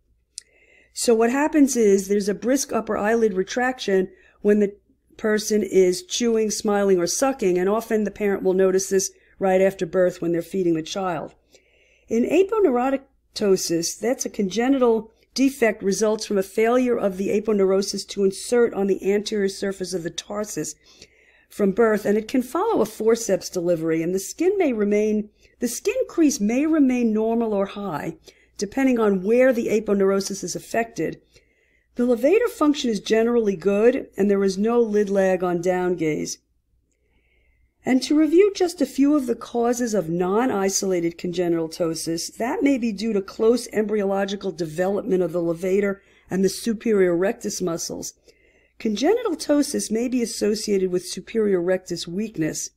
So what happens is there's a brisk upper eyelid retraction when the person is chewing, smiling, or sucking, and often the parent will notice this right after birth when they're feeding the child. In aponeurotosis, that's a congenital defect results from a failure of the aponeurosis to insert on the anterior surface of the tarsus from birth, and it can follow a forceps delivery, and the skin may remain, the skin crease may remain normal or high, depending on where the aponeurosis is affected. The levator function is generally good, and there is no lid lag on down gaze. And to review just a few of the causes of non-isolated congenital ptosis, that may be due to close embryological development of the levator and the superior rectus muscles. Congenital ptosis may be associated with superior rectus weakness.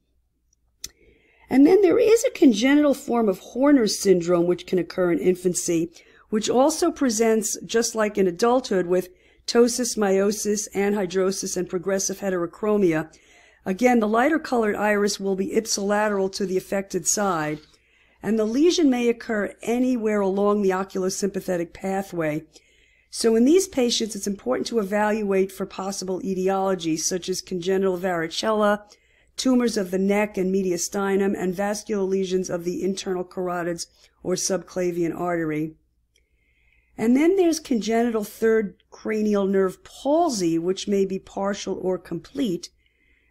And then there is a congenital form of Horner's syndrome which can occur in infancy, which also presents, just like in adulthood, with ptosis, miosis, anhidrosis, and progressive heterochromia. Again, the lighter colored iris will be ipsilateral to the affected side, and the lesion may occur anywhere along the oculosympathetic pathway. So in these patients, it's important to evaluate for possible etiologies such as congenital varicella, tumors of the neck and mediastinum, and vascular lesions of the internal carotids or subclavian artery. And then there's congenital third cranial nerve palsy, which may be partial or complete,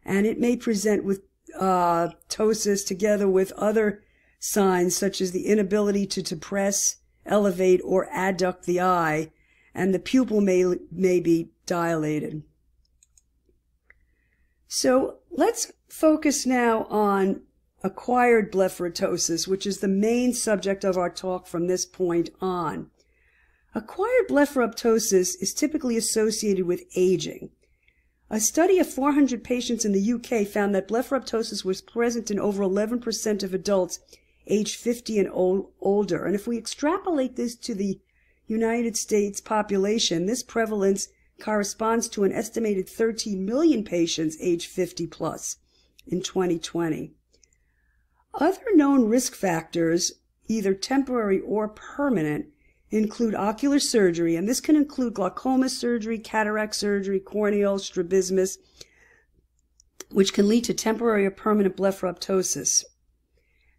and it may present with uh, ptosis together with other signs such as the inability to depress, elevate, or adduct the eye, and the pupil may, may be dilated. So let's focus now on acquired blepharoptosis, which is the main subject of our talk from this point on. Acquired blepharoptosis is typically associated with aging. A study of 400 patients in the UK found that blepharoptosis was present in over 11% of adults aged 50 and old, older. And if we extrapolate this to the United States population, this prevalence corresponds to an estimated 13 million patients aged 50 plus in 2020. Other known risk factors, either temporary or permanent, include ocular surgery, and this can include glaucoma surgery, cataract surgery, corneal strabismus, which can lead to temporary or permanent blepharoptosis.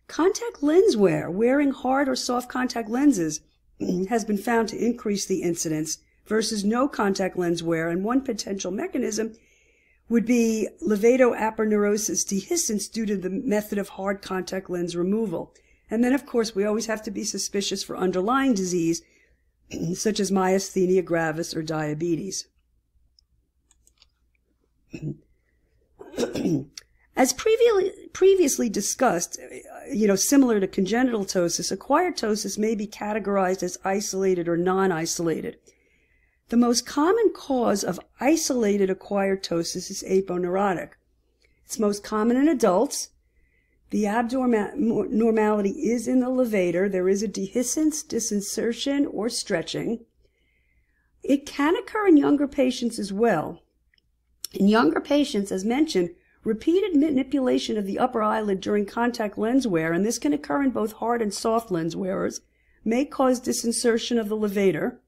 Contact lens wear, wearing hard or soft contact lenses, has been found to increase the incidence versus no contact lens wear, and one potential mechanism would be levato-aponeurosis dehiscence due to the method of hard contact lens removal. And then, of course, we always have to be suspicious for underlying disease, such as myasthenia gravis or diabetes. As previously, previously discussed, uh, you know, similar to congenital ptosis, acquired ptosis may be categorized as isolated or non-isolated. The most common cause of isolated acquired ptosis is aponeurotic. It's most common in adults. The abnormality is in the levator. There is a dehiscence, disinsertion, or stretching. It can occur in younger patients as well. In younger patients, as mentioned, Repeated manipulation of the upper eyelid during contact lens wear, and this can occur in both hard and soft lens wearers, may cause disinsertion of the levator.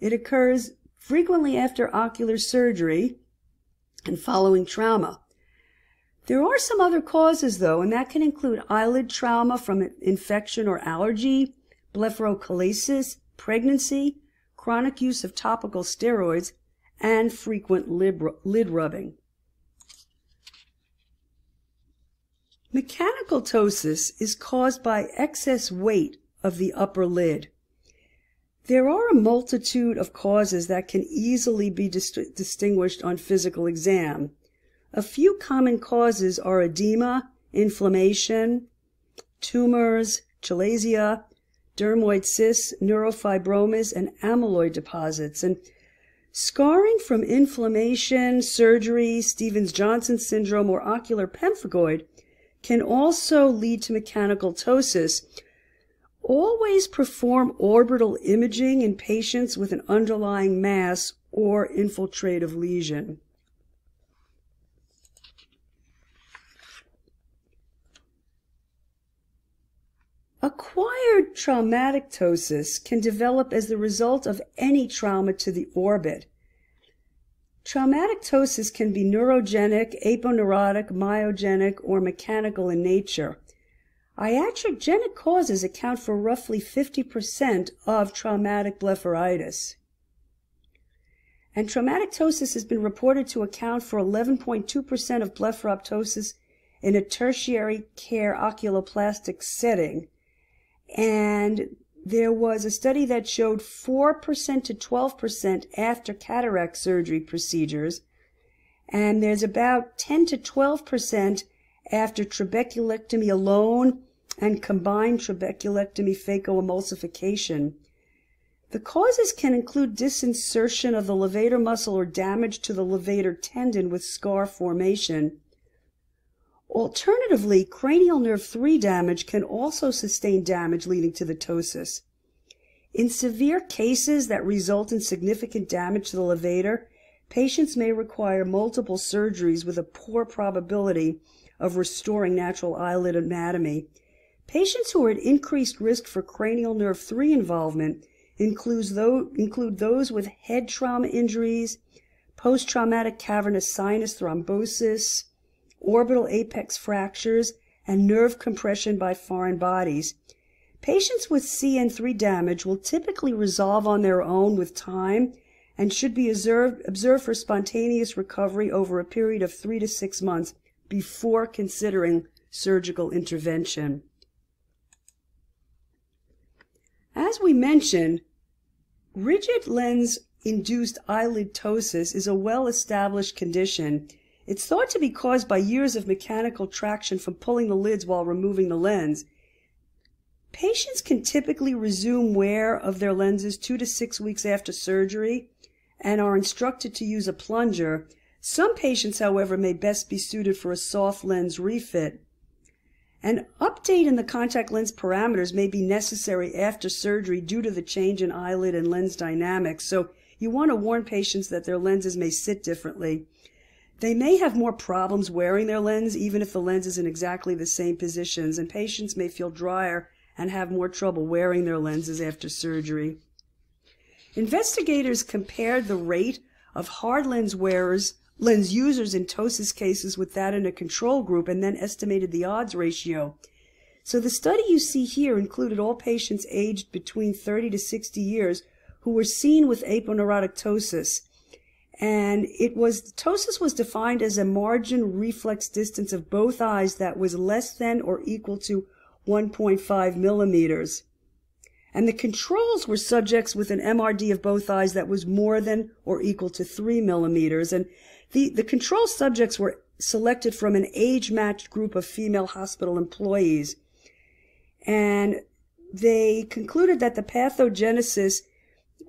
It occurs frequently after ocular surgery and following trauma. There are some other causes though, and that can include eyelid trauma from infection or allergy, blepharochalasis, pregnancy, chronic use of topical steroids, and frequent lid rubbing. Mechanical ptosis is caused by excess weight of the upper lid. There are a multitude of causes that can easily be dis distinguished on physical exam. A few common causes are edema, inflammation, tumors, chalazia, dermoid cysts, neurofibromas, and amyloid deposits. And scarring from inflammation, surgery, Stevens-Johnson syndrome, or ocular pemphigoid can also lead to mechanical ptosis. Always perform orbital imaging in patients with an underlying mass or infiltrative lesion. Acquired traumatic ptosis can develop as the result of any trauma to the orbit. Traumatic ptosis can be neurogenic, aponeurotic, myogenic, or mechanical in nature. Iatrogenic causes account for roughly 50% of traumatic blepharitis. And traumatic ptosis has been reported to account for 11.2% of blepharoptosis in a tertiary care oculoplastic setting. And there was a study that showed 4% to 12% after cataract surgery procedures, and there's about 10 to 12% after trabeculectomy alone and combined trabeculectomy phacoemulsification. The causes can include disinsertion of the levator muscle or damage to the levator tendon with scar formation. Alternatively, cranial nerve 3 damage can also sustain damage leading to the ptosis. In severe cases that result in significant damage to the levator, patients may require multiple surgeries with a poor probability of restoring natural eyelid anatomy. Patients who are at increased risk for cranial nerve 3 involvement includes those, include those with head trauma injuries, post-traumatic cavernous sinus thrombosis, orbital apex fractures, and nerve compression by foreign bodies. Patients with CN3 damage will typically resolve on their own with time and should be observed, observed for spontaneous recovery over a period of three to six months before considering surgical intervention. As we mentioned, rigid lens induced eyelid ptosis is a well established condition it's thought to be caused by years of mechanical traction from pulling the lids while removing the lens. Patients can typically resume wear of their lenses two to six weeks after surgery and are instructed to use a plunger. Some patients, however, may best be suited for a soft lens refit. An update in the contact lens parameters may be necessary after surgery due to the change in eyelid and lens dynamics, so you want to warn patients that their lenses may sit differently. They may have more problems wearing their lens even if the lens is in exactly the same positions, and patients may feel drier and have more trouble wearing their lenses after surgery. Investigators compared the rate of hard lens wearers, lens users in ptosis cases with that in a control group and then estimated the odds ratio. So the study you see here included all patients aged between 30 to 60 years who were seen with aponeurotic ptosis and it was ptosis was defined as a margin reflex distance of both eyes that was less than or equal to 1.5 millimeters. And the controls were subjects with an MRD of both eyes that was more than or equal to 3 millimeters. And the, the control subjects were selected from an age-matched group of female hospital employees. And they concluded that the pathogenesis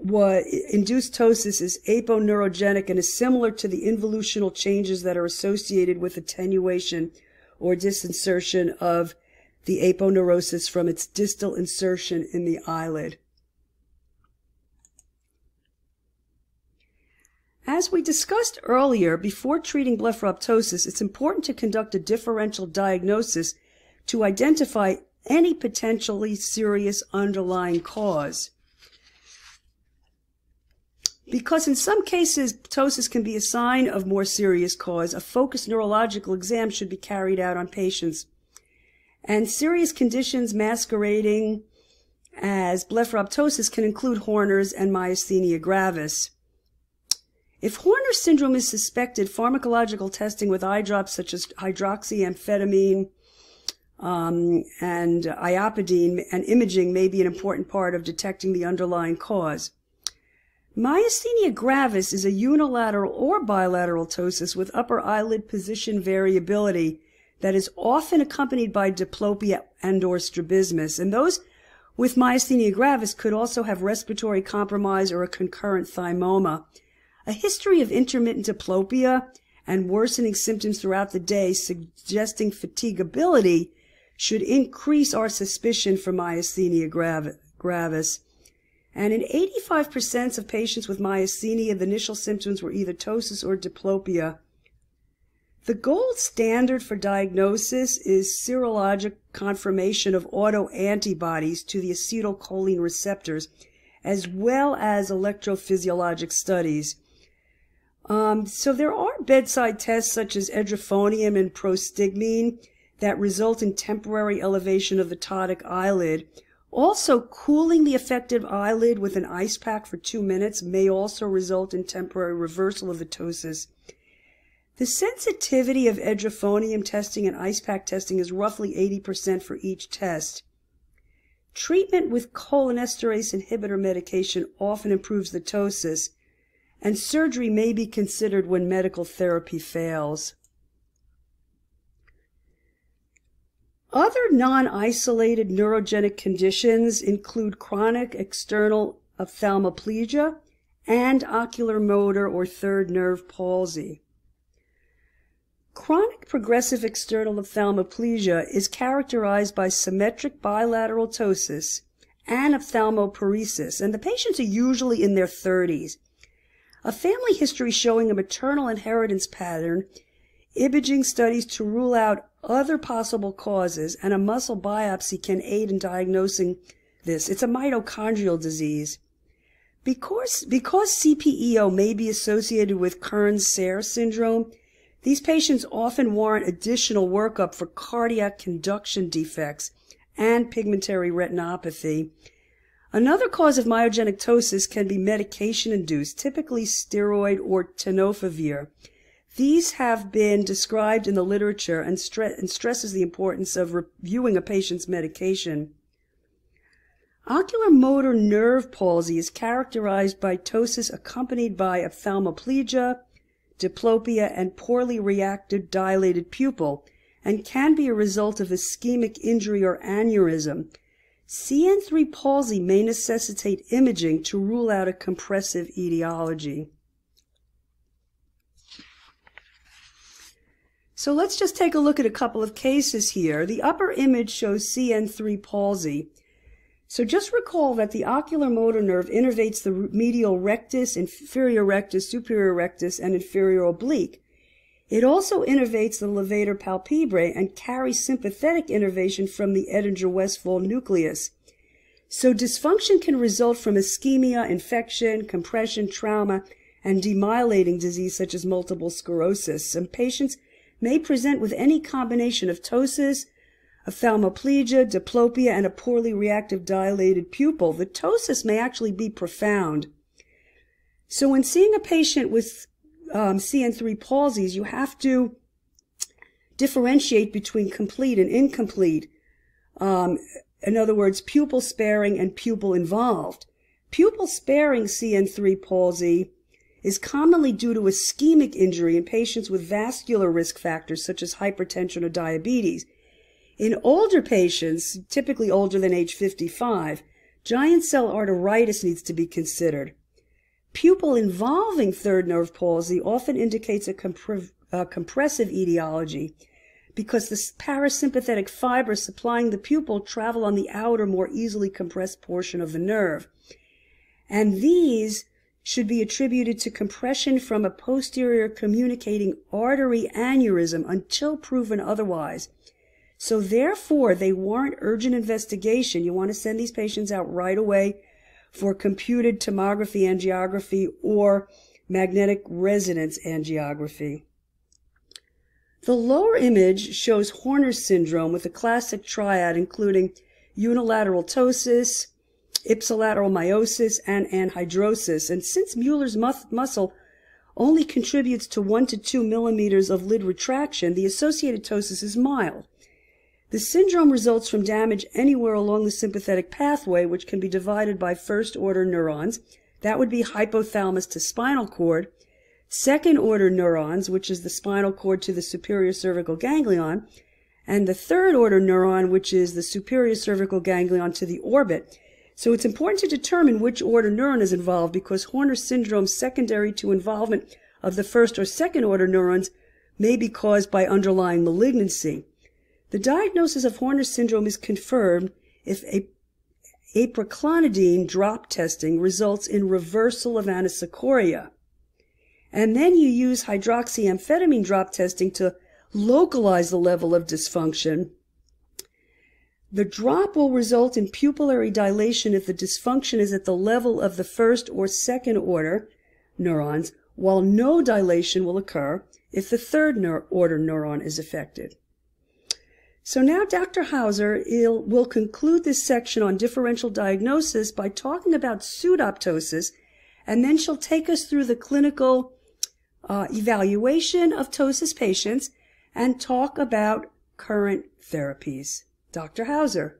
what induced ptosis is aponeurogenic and is similar to the involutional changes that are associated with attenuation or disinsertion of the aponeurosis from its distal insertion in the eyelid. As we discussed earlier, before treating blepharoptosis, it's important to conduct a differential diagnosis to identify any potentially serious underlying cause. Because in some cases, ptosis can be a sign of more serious cause, a focused neurological exam should be carried out on patients. And serious conditions masquerading as blepharoptosis can include Horner's and myasthenia gravis. If Horner syndrome is suspected, pharmacological testing with eye drops such as hydroxyamphetamine um, and iopidine and imaging may be an important part of detecting the underlying cause. Myasthenia gravis is a unilateral or bilateral ptosis with upper eyelid position variability that is often accompanied by diplopia and or strabismus. And those with myasthenia gravis could also have respiratory compromise or a concurrent thymoma. A history of intermittent diplopia and worsening symptoms throughout the day suggesting fatigability should increase our suspicion for myasthenia gravis. And in 85% of patients with myasthenia, the initial symptoms were either ptosis or diplopia. The gold standard for diagnosis is serologic confirmation of autoantibodies to the acetylcholine receptors, as well as electrophysiologic studies. Um, so there are bedside tests such as edrophonium and prostigmine that result in temporary elevation of the ptotic eyelid. Also, cooling the affected eyelid with an ice pack for two minutes may also result in temporary reversal of the ptosis. The sensitivity of edrophonium testing and ice pack testing is roughly 80% for each test. Treatment with cholinesterase inhibitor medication often improves the ptosis, and surgery may be considered when medical therapy fails. Other non-isolated neurogenic conditions include chronic external ophthalmoplegia and ocular motor or third nerve palsy. Chronic progressive external ophthalmoplegia is characterized by symmetric bilateral ptosis and ophthalmoparesis, and the patients are usually in their 30s. A family history showing a maternal inheritance pattern, imaging studies to rule out other possible causes, and a muscle biopsy can aid in diagnosing this. It's a mitochondrial disease. Because, because CPEO may be associated with Kearns-Sayre syndrome, these patients often warrant additional workup for cardiac conduction defects and pigmentary retinopathy. Another cause of myogenic ptosis can be medication induced, typically steroid or tenofovir. These have been described in the literature and, stre- and stresses the importance of reviewing a patient's medication. Ocular motor nerve palsy is characterized by ptosis accompanied by ophthalmoplegia, diplopia, and poorly reactive dilated pupil, and can be a result of ischemic injury or aneurysm. CN3 palsy may necessitate imaging to rule out a compressive etiology. So let's just take a look at a couple of cases here. The upper image shows CN3 palsy. So just recall that the ocular motor nerve innervates the medial rectus, inferior rectus, superior rectus, and inferior oblique. It also innervates the levator palpebrae and carries sympathetic innervation from the Edinger-Westphal nucleus. So dysfunction can result from ischemia, infection, compression, trauma, and demyelinating disease such as multiple sclerosis. Some patients may present with any combination of ptosis, ophthalmoplegia, diplopia, and a poorly reactive dilated pupil. The ptosis may actually be profound. So when seeing a patient with um, CN3 palsies, you have to differentiate between complete and incomplete. Um, in other words, pupil sparing and pupil involved. Pupil sparing CN3 palsy is commonly due to ischemic injury in patients with vascular risk factors such as hypertension or diabetes. In older patients, typically older than age 55, giant cell arteritis needs to be considered. Pupil involving third nerve palsy often indicates a, a compressive etiology because the parasympathetic fibers supplying the pupil travel on the outer, more easily compressed portion of the nerve. And these should be attributed to compression from a posterior communicating artery aneurysm until proven otherwise. So therefore, they warrant urgent investigation. You want to send these patients out right away for computed tomography angiography or magnetic resonance angiography. The lower image shows Horner's syndrome with a classic triad including unilateral ptosis, ipsilateral miosis, and anhidrosis. And since Mueller's muscle only contributes to 1 to 2 millimeters of lid retraction, the associated ptosis is mild. The syndrome results from damage anywhere along the sympathetic pathway, which can be divided by first order neurons. That would be hypothalamus to spinal cord, second order neurons, which is the spinal cord to the superior cervical ganglion, and the third order neuron, which is the superior cervical ganglion to the orbit. So it's important to determine which order neuron is involved because Horner syndrome secondary to involvement of the first or second order neurons may be caused by underlying malignancy. The diagnosis of Horner syndrome is confirmed if a apraclonidine drop testing results in reversal of anisocoria. And then you use hydroxyamphetamine drop testing to localize the level of dysfunction. The drop will result in pupillary dilation if the dysfunction is at the level of the first or second order neurons while no dilation will occur if the third neur- order neuron is affected. So now Dr. Hauser will conclude this section on differential diagnosis by talking about pseudoptosis, and then she'll take us through the clinical uh, evaluation of ptosis patients and talk about current therapies. Dr. Hauser.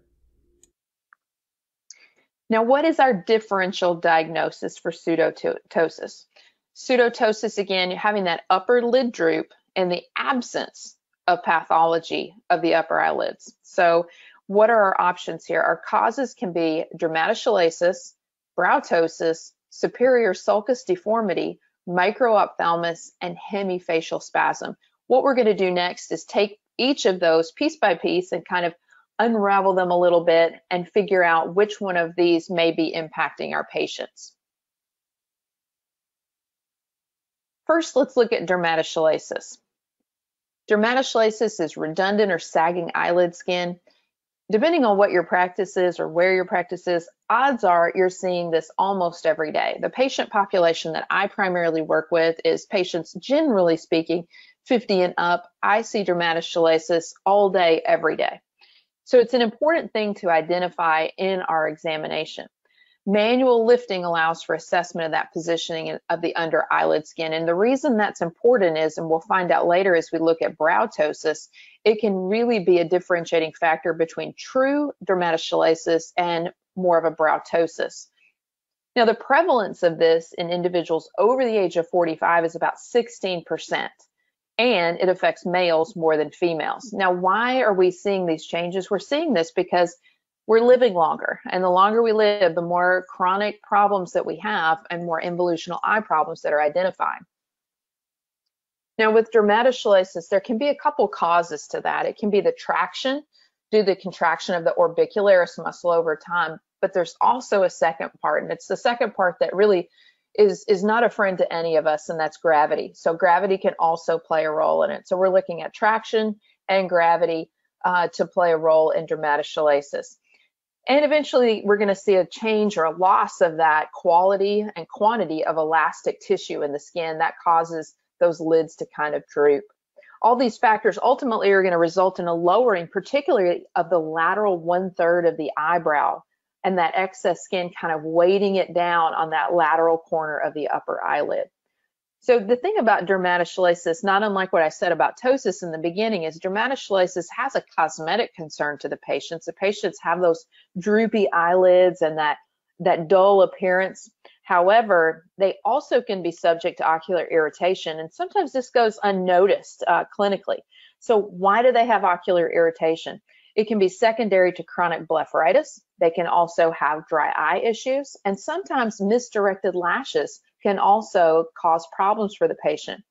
Now, what is our differential diagnosis for pseudoptosis? Pseudoptosis, again, you're having that upper lid droop and the absence of pathology of the upper eyelids. So what are our options here? Our causes can be dermatochalasis, brow ptosis, superior sulcus deformity, microphthalmos, and hemifacial spasm. What we're going to do next is take each of those piece by piece and kind of unravel them a little bit and figure out which one of these may be impacting our patients. First, let's look at dermatochalasis. Dermatochalasis is redundant or sagging eyelid skin. Depending on what your practice is or where your practice is, odds are you're seeing this almost every day. The patient population that I primarily work with is patients, generally speaking, 50 and up. I see dermatochalasis all day, every day. So it's an important thing to identify in our examination. Manual lifting allows for assessment of that positioning of the under eyelid skin. And the reason that's important is, and we'll find out later as we look at brow ptosis, it can really be a differentiating factor between true dermatochalasis and more of a brow ptosis. Now, the prevalence of this in individuals over the age of 45 is about 16%, and it affects males more than females. Now, why are we seeing these changes? We're seeing this because we're living longer. And the longer we live, the more chronic problems that we have and more involutional eye problems that are identified. Now with dermatochalasis, there can be a couple causes to that. It can be the traction due to the contraction of the orbicularis muscle over time, but there's also a second part, and it's the second part that really is, is not a friend to any of us, and that's gravity. So gravity can also play a role in it. So we're looking at traction and gravity uh, to play a role in dermatochalasis. And eventually we're going to see a change or a loss of that quality and quantity of elastic tissue in the skin that causes those lids to kind of droop. All these factors ultimately are going to result in a lowering, particularly of the lateral one third of the eyebrow and that excess skin kind of weighting it down on that lateral corner of the upper eyelid. So the thing about dermatochalasis, not unlike what I said about ptosis in the beginning, is dermatochalasis has a cosmetic concern to the patients. The patients have those droopy eyelids and that, that dull appearance. However, they also can be subject to ocular irritation, and sometimes this goes unnoticed uh, clinically. So why do they have ocular irritation? It can be secondary to chronic blepharitis. They can also have dry eye issues and sometimes misdirected lashes can also cause problems for the patient.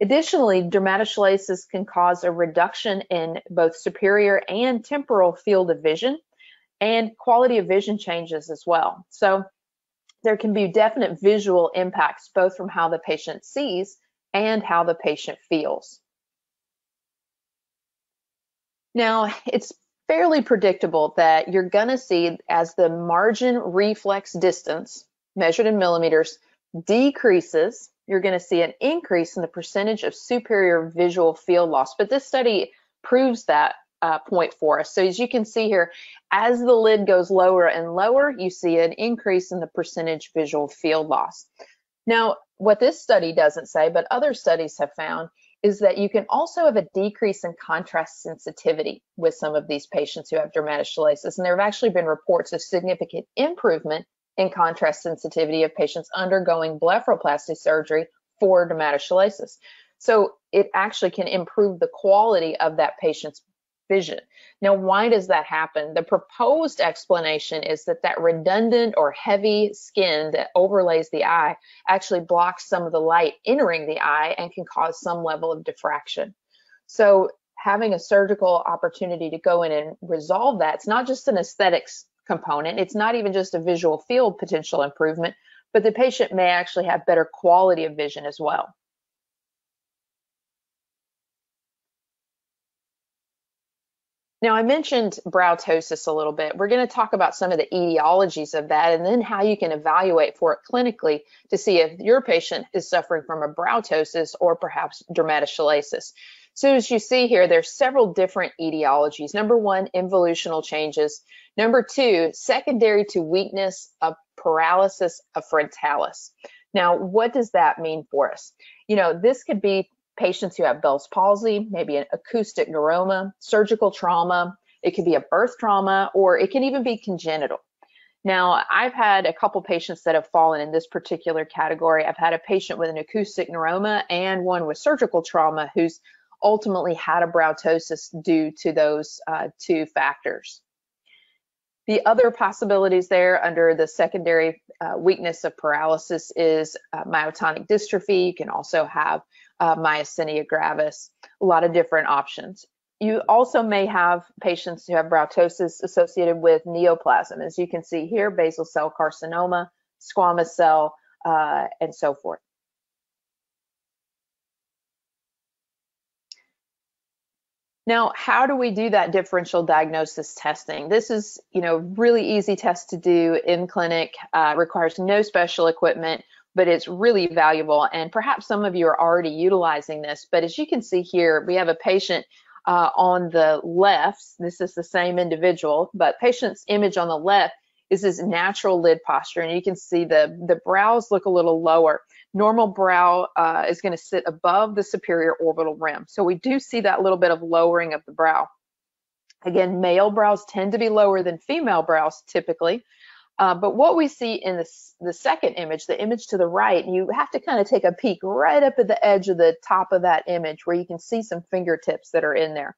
Additionally, dermatochalasis can cause a reduction in both superior and temporal field of vision and quality of vision changes as well. So there can be definite visual impacts both from how the patient sees and how the patient feels. Now, it's fairly predictable that you're going to see as the margin reflex distance measured in millimeters decreases, you're going to see an increase in the percentage of superior visual field loss. But this study proves that uh, point for us. So as you can see here, as the lid goes lower and lower, you see an increase in the percentage visual field loss. Now, what this study doesn't say, but other studies have found, is that you can also have a decrease in contrast sensitivity with some of these patients who have dermatochalasis. And there have actually been reports of significant improvement in contrast sensitivity of patients undergoing blepharoplasty surgery for dermatochalasis. So it actually can improve the quality of that patient's vision. Now, why does that happen? The proposed explanation is that that redundant or heavy skin that overlays the eye actually blocks some of the light entering the eye and can cause some level of diffraction. So having a surgical opportunity to go in and resolve that, it's not just an aesthetics component. It's not even just a visual field potential improvement, but the patient may actually have better quality of vision as well. Now, I mentioned brow ptosis a little bit. We're going to talk about some of the etiologies of that and then how you can evaluate for it clinically to see if your patient is suffering from a brow ptosis or perhaps dermatochalasis. So as you see here, there's several different etiologies. Number one, involutional changes. Number two, secondary to weakness of paralysis of frontalis. Now, what does that mean for us? You know, this could be patients who have Bell's palsy, maybe an acoustic neuroma, surgical trauma, it could be a birth trauma, or it can even be congenital. Now, I've had a couple patients that have fallen in this particular category. I've had a patient with an acoustic neuroma and one with surgical trauma who's ultimately had a brow ptosis due to those uh, two factors. The other possibilities there under the secondary uh, weakness of paralysis is uh, myotonic dystrophy. You can also have uh, myasthenia gravis, a lot of different options. You also may have patients who have brow ptosis associated with neoplasm, as you can see here, basal cell carcinoma, squamous cell, uh, and so forth. Now, how do we do that differential diagnosis testing? This is, you know, really easy test to do in clinic, uh, requires no special equipment but it's really valuable. And perhaps some of you are already utilizing this, but as you can see here, we have a patient uh, on the left. This is the same individual, but patient's image on the left is his natural lid posture. And you can see the, the brows look a little lower. Normal brow uh, is gonna sit above the superior orbital rim. So we do see that little bit of lowering of the brow. Again, male brows tend to be lower than female brows typically. Uh, but what we see in the, the second image, the image to the right, you have to kind of take a peek right up at the edge of the top of that image where you can see some fingertips that are in there.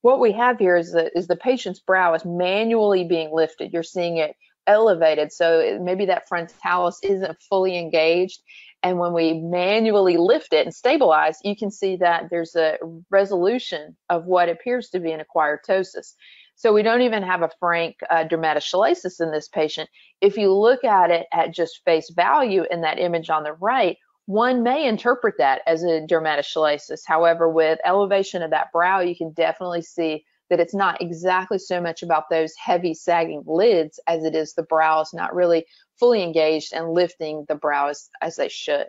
What we have here is the, is the patient's brow is manually being lifted. You're seeing it elevated. So maybe that frontalis isn't fully engaged. And when we manually lift it and stabilize, you can see that there's a resolution of what appears to be an acquired ptosis. So we don't even have a frank uh, in this patient. If you look at it at just face value in that image on the right, one may interpret that as a dermatochalasis. However, with elevation of that brow, you can definitely see that it's not exactly so much about those heavy sagging lids as it is the brows not really fully engaged and lifting the brows as they should.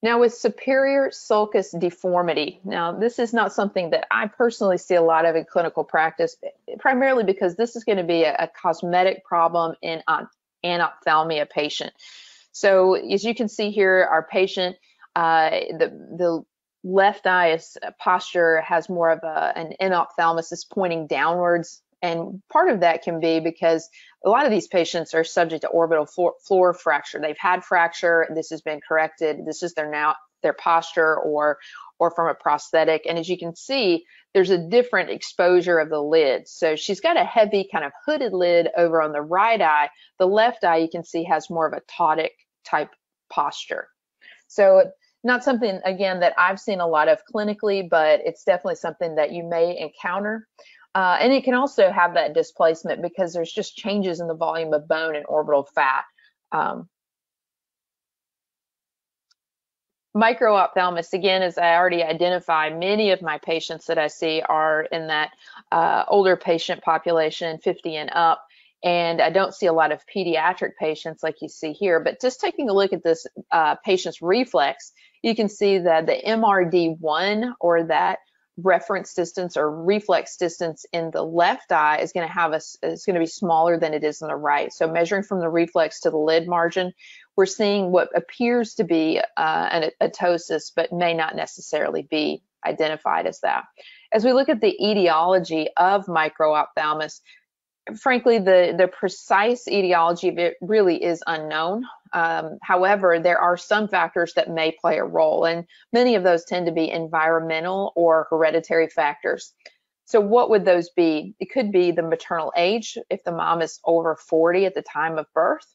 Now with superior sulcus deformity, now this is not something that I personally see a lot of in clinical practice, primarily because this is going to be a, a cosmetic problem in an anophthalmia patient. So as you can see here, our patient, uh, the, the left eye is, uh, posture has more of a, an anophthalmos pointing downwards and part of that can be because a lot of these patients are subject to orbital floor, floor fracture. They've had fracture, this has been corrected, this is their now their posture or or from a prosthetic. And as you can see, there's a different exposure of the lid. So she's got a heavy kind of hooded lid over on the right eye. The left eye you can see has more of a ptotic type posture. So not something again that I've seen a lot of clinically, but it's definitely something that you may encounter. Uh, and it can also have that displacement because there's just changes in the volume of bone and orbital fat. Um, microphthalmos, again, as I already identified, many of my patients that I see are in that uh, older patient population, 50 and up. And I don't see a lot of pediatric patients like you see here, but just taking a look at this uh, patient's reflex, you can see that the MRD1 or that reference distance or reflex distance in the left eye is going to have a is going to be smaller than it is in the right. So measuring from the reflex to the lid margin, we're seeing what appears to be uh, an ptosis, but may not necessarily be identified as that. As we look at the etiology of microphthalmos, frankly, the, the precise etiology of it really is unknown. Um, however, there are some factors that may play a role, and many of those tend to be environmental or hereditary factors. So, what would those be? It could be the maternal age, if the mom is over 40 at the time of birth,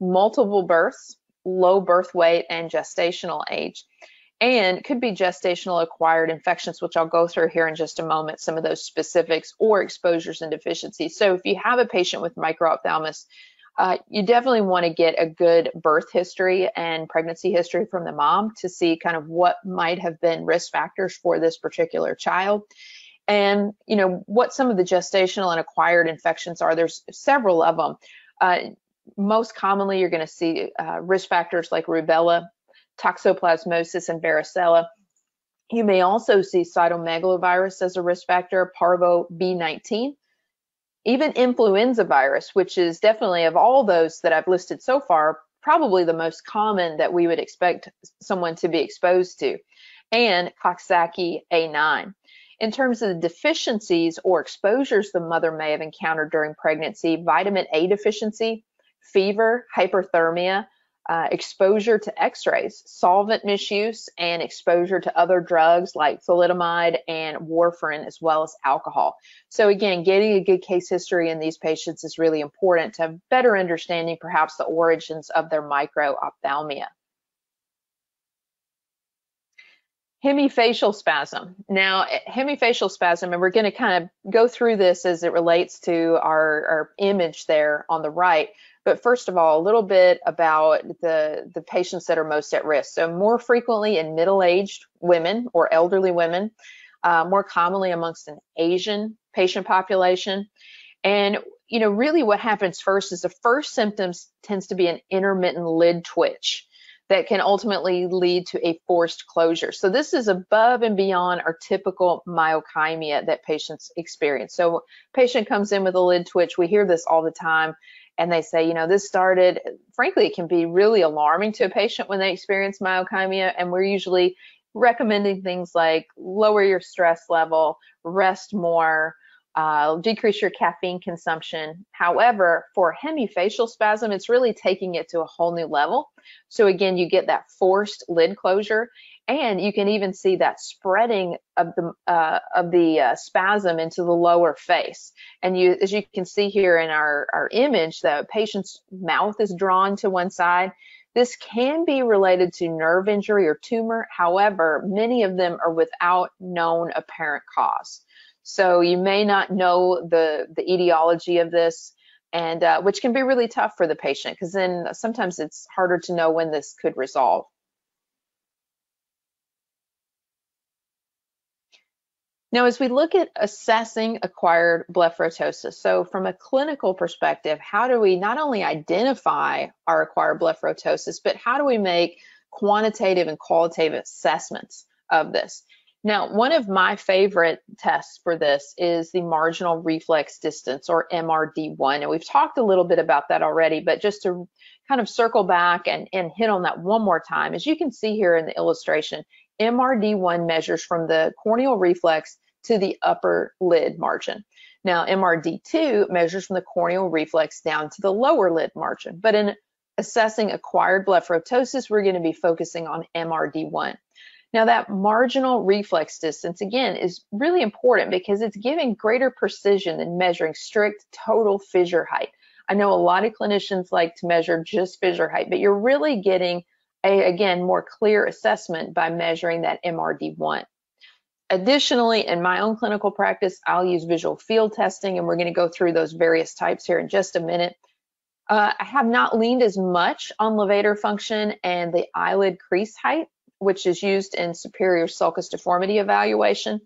multiple births, low birth weight, and gestational age and could be gestational acquired infections, which I'll go through here in just a moment, some of those specifics or exposures and deficiencies. So if you have a patient with microphthalmos, uh, you definitely want to get a good birth history and pregnancy history from the mom to see kind of what might have been risk factors for this particular child and you know what some of the gestational and acquired infections are there's several of them uh, most commonly you're going to see uh, risk factors like rubella toxoplasmosis and varicella you may also see cytomegalovirus as a risk factor parvo b19 even influenza virus, which is definitely of all those that I've listed so far, probably the most common that we would expect someone to be exposed to, and Coxsackie A9. In terms of the deficiencies or exposures the mother may have encountered during pregnancy, vitamin A deficiency, fever, hyperthermia, uh, exposure to x-rays, solvent misuse, and exposure to other drugs like thalidomide and warfarin, as well as alcohol. So again, getting a good case history in these patients is really important to have better understanding perhaps the origins of their microphthalmia. Hemifacial spasm. Now, hemifacial spasm, and we're going to kind of go through this as it relates to our, our image there on the right. But first of all, a little bit about the, the patients that are most at risk. So more frequently in middle-aged women or elderly women, uh, more commonly amongst an Asian patient population. And you know, really what happens first is the first symptoms tends to be an intermittent lid twitch that can ultimately lead to a forced closure. So this is above and beyond our typical myokymia that patients experience. So patient comes in with a lid twitch. We hear this all the time and they say, you know, this started, frankly, it can be really alarming to a patient when they experience myokymia. And we're usually recommending things like lower your stress level, rest more, uh, decrease your caffeine consumption. However, for hemifacial spasm, it's really taking it to a whole new level. So again, you get that forced lid closure and you can even see that spreading of the uh, of the uh, spasm into the lower face. And you, as you can see here in our, our image, the patient's mouth is drawn to one side. This can be related to nerve injury or tumor. However, many of them are without known apparent cause. So you may not know the, the etiology of this, and uh, which can be really tough for the patient because then sometimes it's harder to know when this could resolve. Now, as we look at assessing acquired blepharoptosis, so from a clinical perspective, how do we not only identify our acquired blepharoptosis, but how do we make quantitative and qualitative assessments of this? Now, one of my favorite tests for this is the marginal reflex distance or MRD1. And we've talked a little bit about that already, but just to kind of circle back and, and hit on that one more time, as you can see here in the illustration, MRD1 measures from the corneal reflex to the upper lid margin. Now, MRD2 measures from the corneal reflex down to the lower lid margin. But in assessing acquired blepharoptosis, we're going to be focusing on MRD1. Now, that marginal reflex distance, again, is really important because it's giving greater precision than measuring strict total fissure height. I know a lot of clinicians like to measure just fissure height, but you're really getting a, again, more clear assessment by measuring that MRD1. Additionally, in my own clinical practice, I'll use visual field testing, and we're going to go through those various types here in just a minute. Uh, I have not leaned as much on levator function and the eyelid crease height, which is used in superior sulcus deformity evaluation.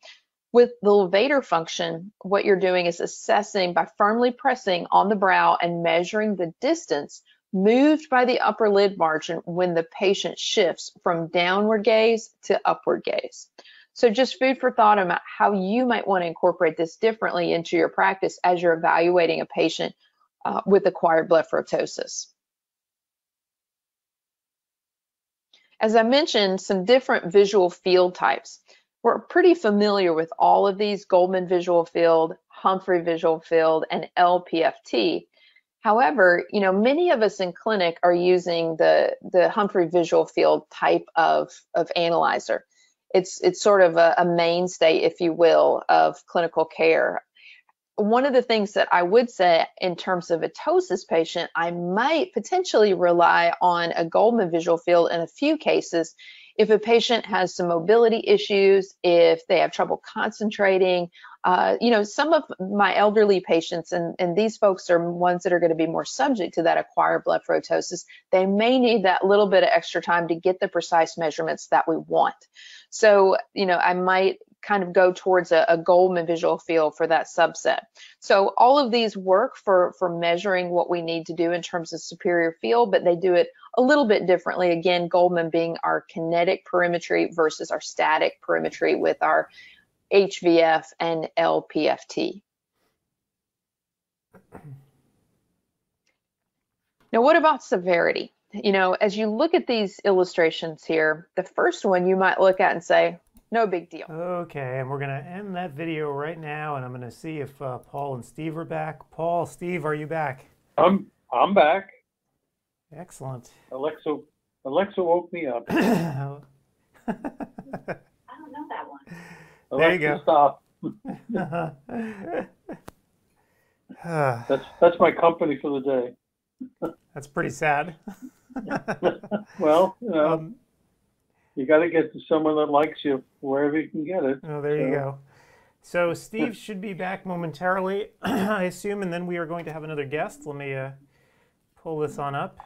With the levator function, what you're doing is assessing by firmly pressing on the brow and measuring the distance moved by the upper lid margin when the patient shifts from downward gaze to upward gaze. So just food for thought about how you might want to incorporate this differently into your practice as you're evaluating a patient uh, with acquired blepharoptosis. As I mentioned, some different visual field types. We're pretty familiar with all of these, Goldmann visual field, Humphrey visual field, and LPFT. However, you know, many of us in clinic are using the, the Humphrey visual field type of, of analyzer. It's, it's sort of a, a mainstay, if you will, of clinical care one of the things that I would say in terms of a ptosis patient, I might potentially rely on a Goldmann visual field in a few cases. If a patient has some mobility issues, if they have trouble concentrating, Uh, you know, some of my elderly patients, and, and these folks are ones that are going to be more subject to that acquired blepharoptosis, they may need that little bit of extra time to get the precise measurements that we want. So, you know, I might kind of go towards a, a Goldmann visual field for that subset. So all of these work for, for measuring what we need to do in terms of superior field, but they do it a little bit differently. Again, Goldman being our kinetic perimetry versus our static perimetry with our HVF and LPFT. Now, what about severity? You know, as you look at these illustrations here, the first one you might look at and say, no big deal. Okay, and we're going to end that video right now, and I'm going to see if uh, Paul and Steve are back. Paul, Steve, are you back? I'm I'm back. Excellent. Alexa Alexa woke me up. I don't know that one. Alexa, there you go. Stop. that's that's my company for the day. That's pretty sad. well, you know, Um, you got to get to someone that likes you wherever you can get it. Oh, there you go. So Steve should be back momentarily, I assume, and then we are going to have another guest. Let me uh, pull this on up.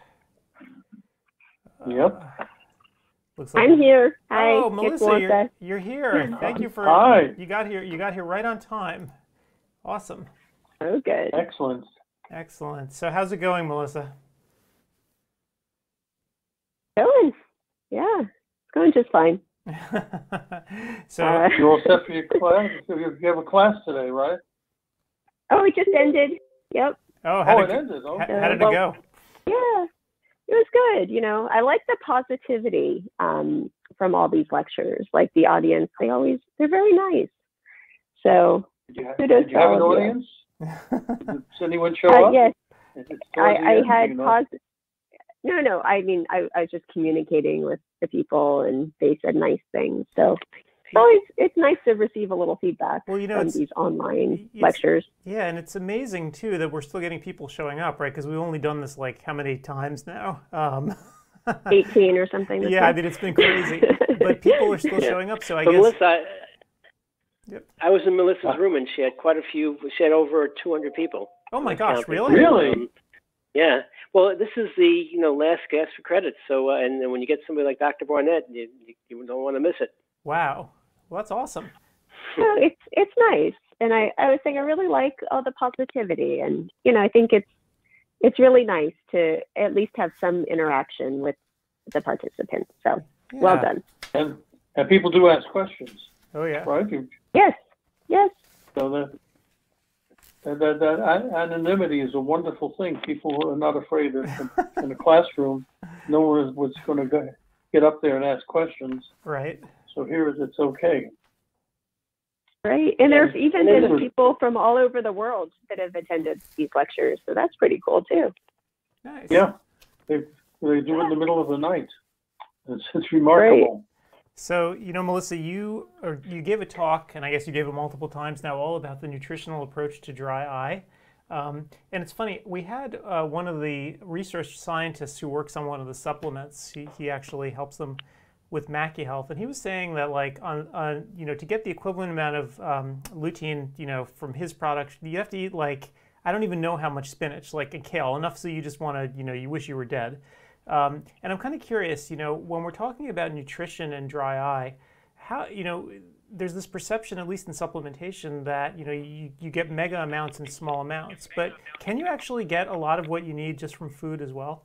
Yep. Looks like I'm here. Hi, Oh, Melissa, Melissa. you're, you're here. Thank you for Hi. you got here. You got here right on time. Awesome. Oh, good. Excellent. Excellent. So how's it going, Melissa? Going. Yeah, it's going just fine. so Uh, You're all set for your class. You have a class today, right? Oh, it just ended. Yep. Oh, how Oh, did it it, ended. how, Okay. how did it go? Yeah, it was good. You know, I like the positivity um, from all these lectures. Like the audience, they always they're very nice. So Did you, ha- Kudos did you have an audience? Does anyone show uh, up? yes, I, I had you know? positive. No, no. I mean, I, I was just communicating with the people, and they said nice things. So it's always it's nice to receive a little feedback Well, you know, from these online lectures. Yeah, and it's amazing too that we're still getting people showing up, right? Because we've only done this like how many times now? Um, 18 or something. this yeah, I mean it's been crazy, but people are still showing up. So I But guess Melissa, I, Yep. I was in Melissa's room and she had quite a few. She had over 200 people. Oh my gosh, really? Really? Um, yeah. Well, this is the you know last gasp for credits. So uh, and, then when you get somebody like Dr. Barnett, you, you, you don't want to miss it. Wow, well that's awesome. so it's it's nice and I, I was saying i really like all the positivity and you know i think it's it's really nice to at least have some interaction with the participants so well done And and people do ask questions, Oh yeah. right? You- yes yes So that that, that, that anonymity is a wonderful thing. People are not afraid of in a classroom. No one was going to get up there and ask questions. Right. So here it's okay. right and there's even been then- people from all over the world that have attended these lectures so that's pretty cool too Nice. Yeah, they they do it in the middle of the night. It's it's remarkable. So you know, Melissa, you or you gave a talk, and I guess you gave it multiple times now, all about the nutritional approach to dry eye. Um, and it's funny, we had uh, one of the research scientists who works on one of the supplements. He, he actually helps them with MacuHealth, and he was saying that like on, on you know to get the equivalent amount of um, lutein, you know, from his product, you have to eat like I don't even know how much spinach, like a kale, enough so you just want to, you know, you wish you were dead. Um, and I'm kind of curious, you know, when we're talking about nutrition and dry eye, how, you know, there's this perception, at least in supplementation, that, you know, you, you get mega amounts in small amounts. But can you actually get a lot of what you need just from food as well?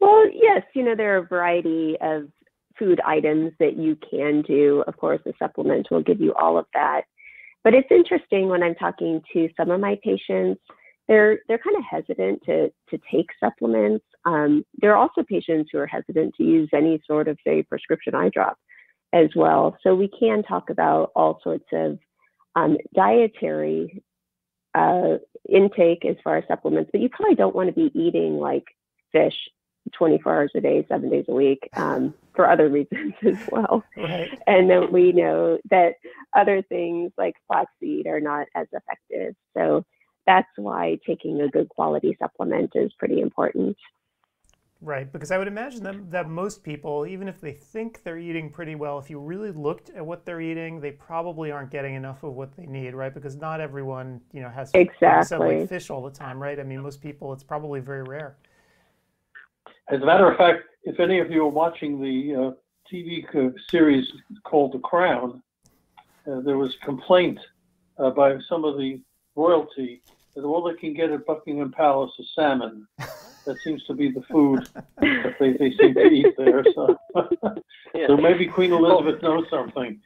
Well, yes, you know, there are a variety of food items that you can do. Of course, the supplement will give you all of that. But it's interesting when I'm talking to some of my patients, they're they're kind of hesitant to to take supplements. Um, there are also patients who are hesitant to use any sort of say prescription eye drop as well. So we can talk about all sorts of um, dietary uh, intake as far as supplements, but you probably don't want to be eating like fish 24 hours a day, seven days a week um, for other reasons as well. Right. And then we know that other things like flaxseed are not as effective. So that's why taking a good quality supplement is pretty important. Right, because I would imagine that, that most people, even if they think they're eating pretty well, if you really looked at what they're eating, they probably aren't getting enough of what they need, right? Because not everyone, you know, has exactly like fish all the time, right? I mean, most people, it's probably very rare. As a matter of fact, if any of you are watching the uh, TV series called The Crown, uh, there was complaint uh, by some of the royalty that all they can get at Buckingham Palace is salmon. that seems to be the food that they, they seem to eat there. So, yeah. so maybe Queen Elizabeth knows something.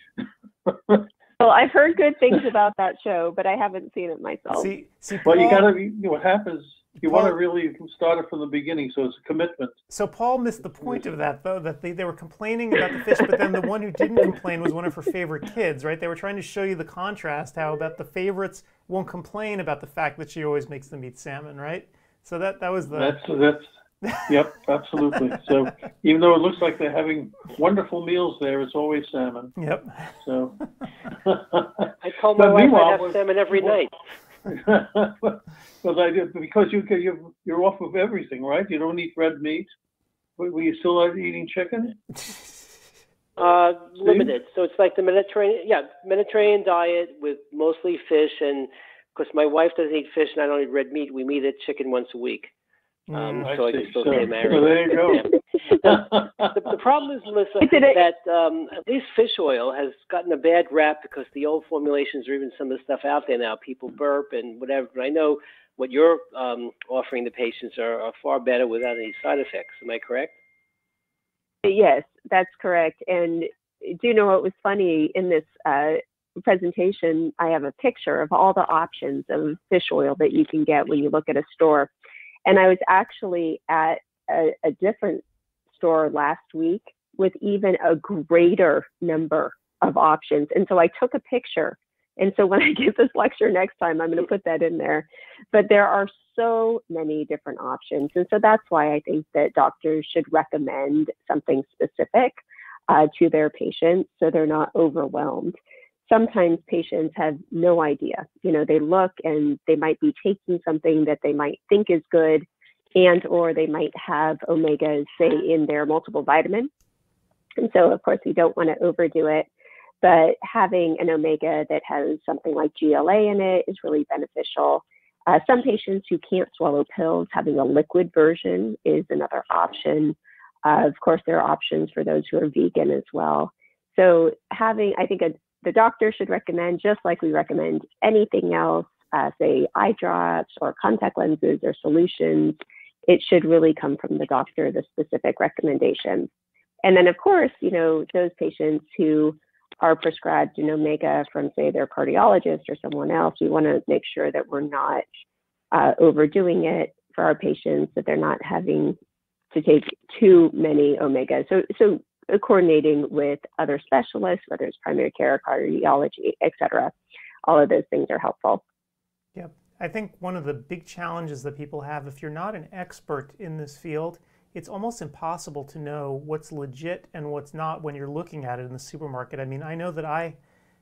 well, I've heard good things about that show, but I haven't seen it myself. See, see, well, you gotta. You know, what happens? You Paul, want to really start it from the beginning, so it's a commitment. So Paul missed the point of that, though, that they, they were complaining about the fish, but then the one who didn't complain was one of her favorite kids, right? They were trying to show you the contrast, how about the favorites won't complain about the fact that she always makes them eat salmon, right? So that that was the. That's that's. yep, absolutely. So even though it looks like they're having wonderful meals there, it's always salmon. Yep. So. I told my wife I have salmon every night. Because I did, because you you you're off of everything, right? You don't eat red meat. Were you still are eating chicken? Uh, limited. So it's like the Mediterranean, yeah, Mediterranean diet with mostly fish and because my wife doesn't eat fish and I don't eat red meat, we meet at chicken once a week. Um, mm, so I, I can still so, stay married. So there you go. the, the, problem is, Melissa, that um, at least fish oil has gotten a bad rap because the old formulations or even some of the stuff out there now, people burp and whatever. But I know what you're um, offering the patients are, are far better without any side effects. Am I correct? Yes, that's correct. And do you know what was funny in this uh, presentation, I have a picture of all the options of fish oil that you can get when you look at a store. And I was actually at a, a different store last week with even a greater number of options. And so I took a picture. And so when I give this lecture next time, I'm going to put that in there. But there are so many different options. And so that's why I think that doctors should recommend something specific uh, to their patients so they're not overwhelmed sometimes patients have no idea. You know, they look and they might be taking something that they might think is good and or they might have omegas say in their multiple vitamins. And so of course we don't want to overdo it, but having an omega that has something like GLA in it is really beneficial. Uh, some patients who can't swallow pills, having a liquid version is another option. Uh, of course, there are options for those who are vegan as well. So having, I think, a, the doctor should recommend, just like we recommend anything else, uh, say eye drops or contact lenses or solutions, it should really come from the doctor, the specific recommendation. And then, of course, you know, those patients who are prescribed an omega from, say, their cardiologist or someone else, we want to make sure that we're not uh, overdoing it for our patients, that they're not having to take too many omegas. So, so coordinating with other specialists, whether it's primary care, cardiology, et cetera. All of those things are helpful. Yep. I think one of the big challenges that people have, if you're not an expert in this field, it's almost impossible to know what's legit and what's not when you're looking at it in the supermarket. I mean, I know that I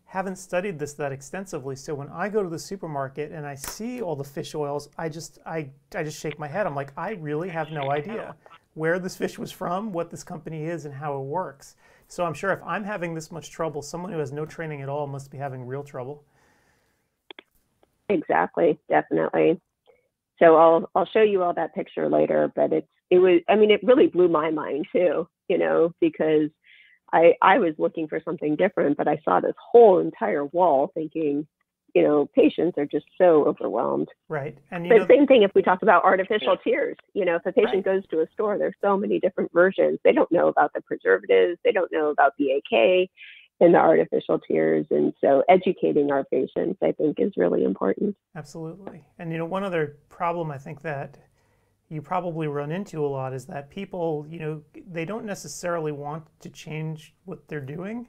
haven't studied this that extensively, so when I go to the supermarket and I see all the fish oils, I just I I just shake my head. I'm like, I really have no idea where this fish was from, what this company is, and how it works. So I'm sure if I'm having this much trouble, someone who has no training at all must be having real trouble. Exactly, definitely. So I'll I'll show you all that picture later, but it's it was I mean it really blew my mind too, you know, because I I was looking for something different, but I saw this whole entire wall thinking, you know, patients are just so overwhelmed. Right. And the same thing if we talk about artificial tears. You know, if a patient right. goes to a store, there's so many different versions. They don't know about the preservatives, they don't know about BAK and the artificial tears. And so educating our patients, I think, is really important. Absolutely. And you know, one other problem I think that you probably run into a lot is that people, you know, they don't necessarily want to change what they're doing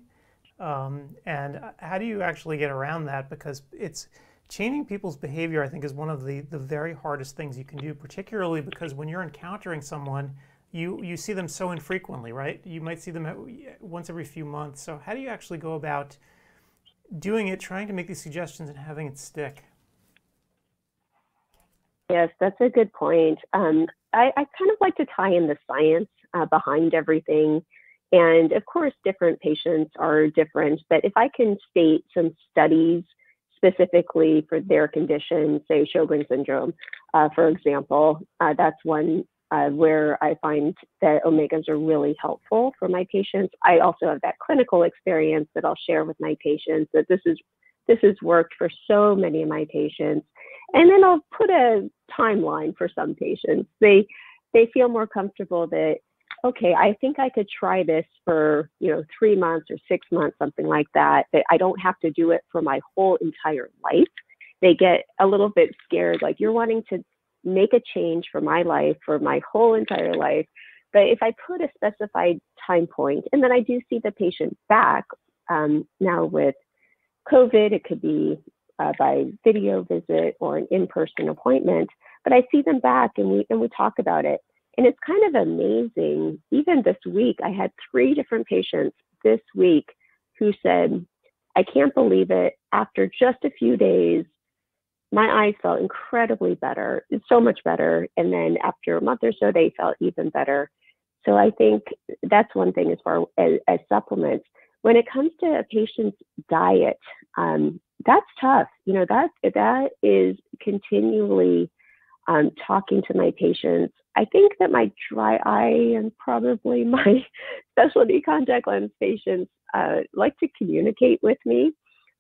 um, and how do you actually get around that? Because it's changing people's behavior, I think, is one of the, the very hardest things you can do, particularly because when you're encountering someone, you, you see them so infrequently, right? You might see them once every few months. So, how do you actually go about doing it, trying to make these suggestions and having it stick? Yes, that's a good point. Um, I, I kind of like to tie in the science uh, behind everything. And of course, different patients are different, but if I can state some studies specifically for their condition, say Sjogren's syndrome, uh, for example, uh, that's one uh, where I find that omegas are really helpful for my patients. I also have that clinical experience that I'll share with my patients that this is this has worked for so many of my patients. And then I'll put a timeline for some patients. They they feel more comfortable that okay, I think I could try this for, you know, 3 months or 6 months something like that that I don't have to do it for my whole entire life. They get a little bit scared like you're wanting to make a change for my life for my whole entire life. But if I put a specified time point, and then I do see the patient back um, now with COVID, it could be uh, by video visit or an in-person appointment, but I see them back and we and we talk about it. And it's kind of amazing. Even this week, I had three different patients this week who said, I can't believe it. After just a few days, my eyes felt incredibly better, so much better. And then after a month or so, they felt even better. So I think that's one thing as far as, as supplements. When it comes to a patient's diet, um, that's tough. You know, that that is continually um, talking to my patients. I think that my dry eye and probably my specialty contact lens patients uh, like to communicate with me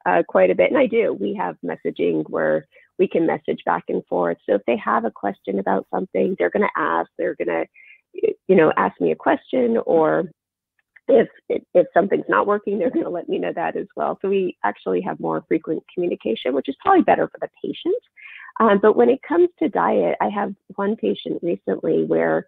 uh, quite a bit, and I do. We have messaging where we can message back and forth. So if they have a question about something, they're going to ask. They're going to, you know, ask me a question, or if if something's not working, they're going to let me know that as well. So we actually have more frequent communication, which is probably better for the patient. Um, but when it comes to diet, I have one patient recently where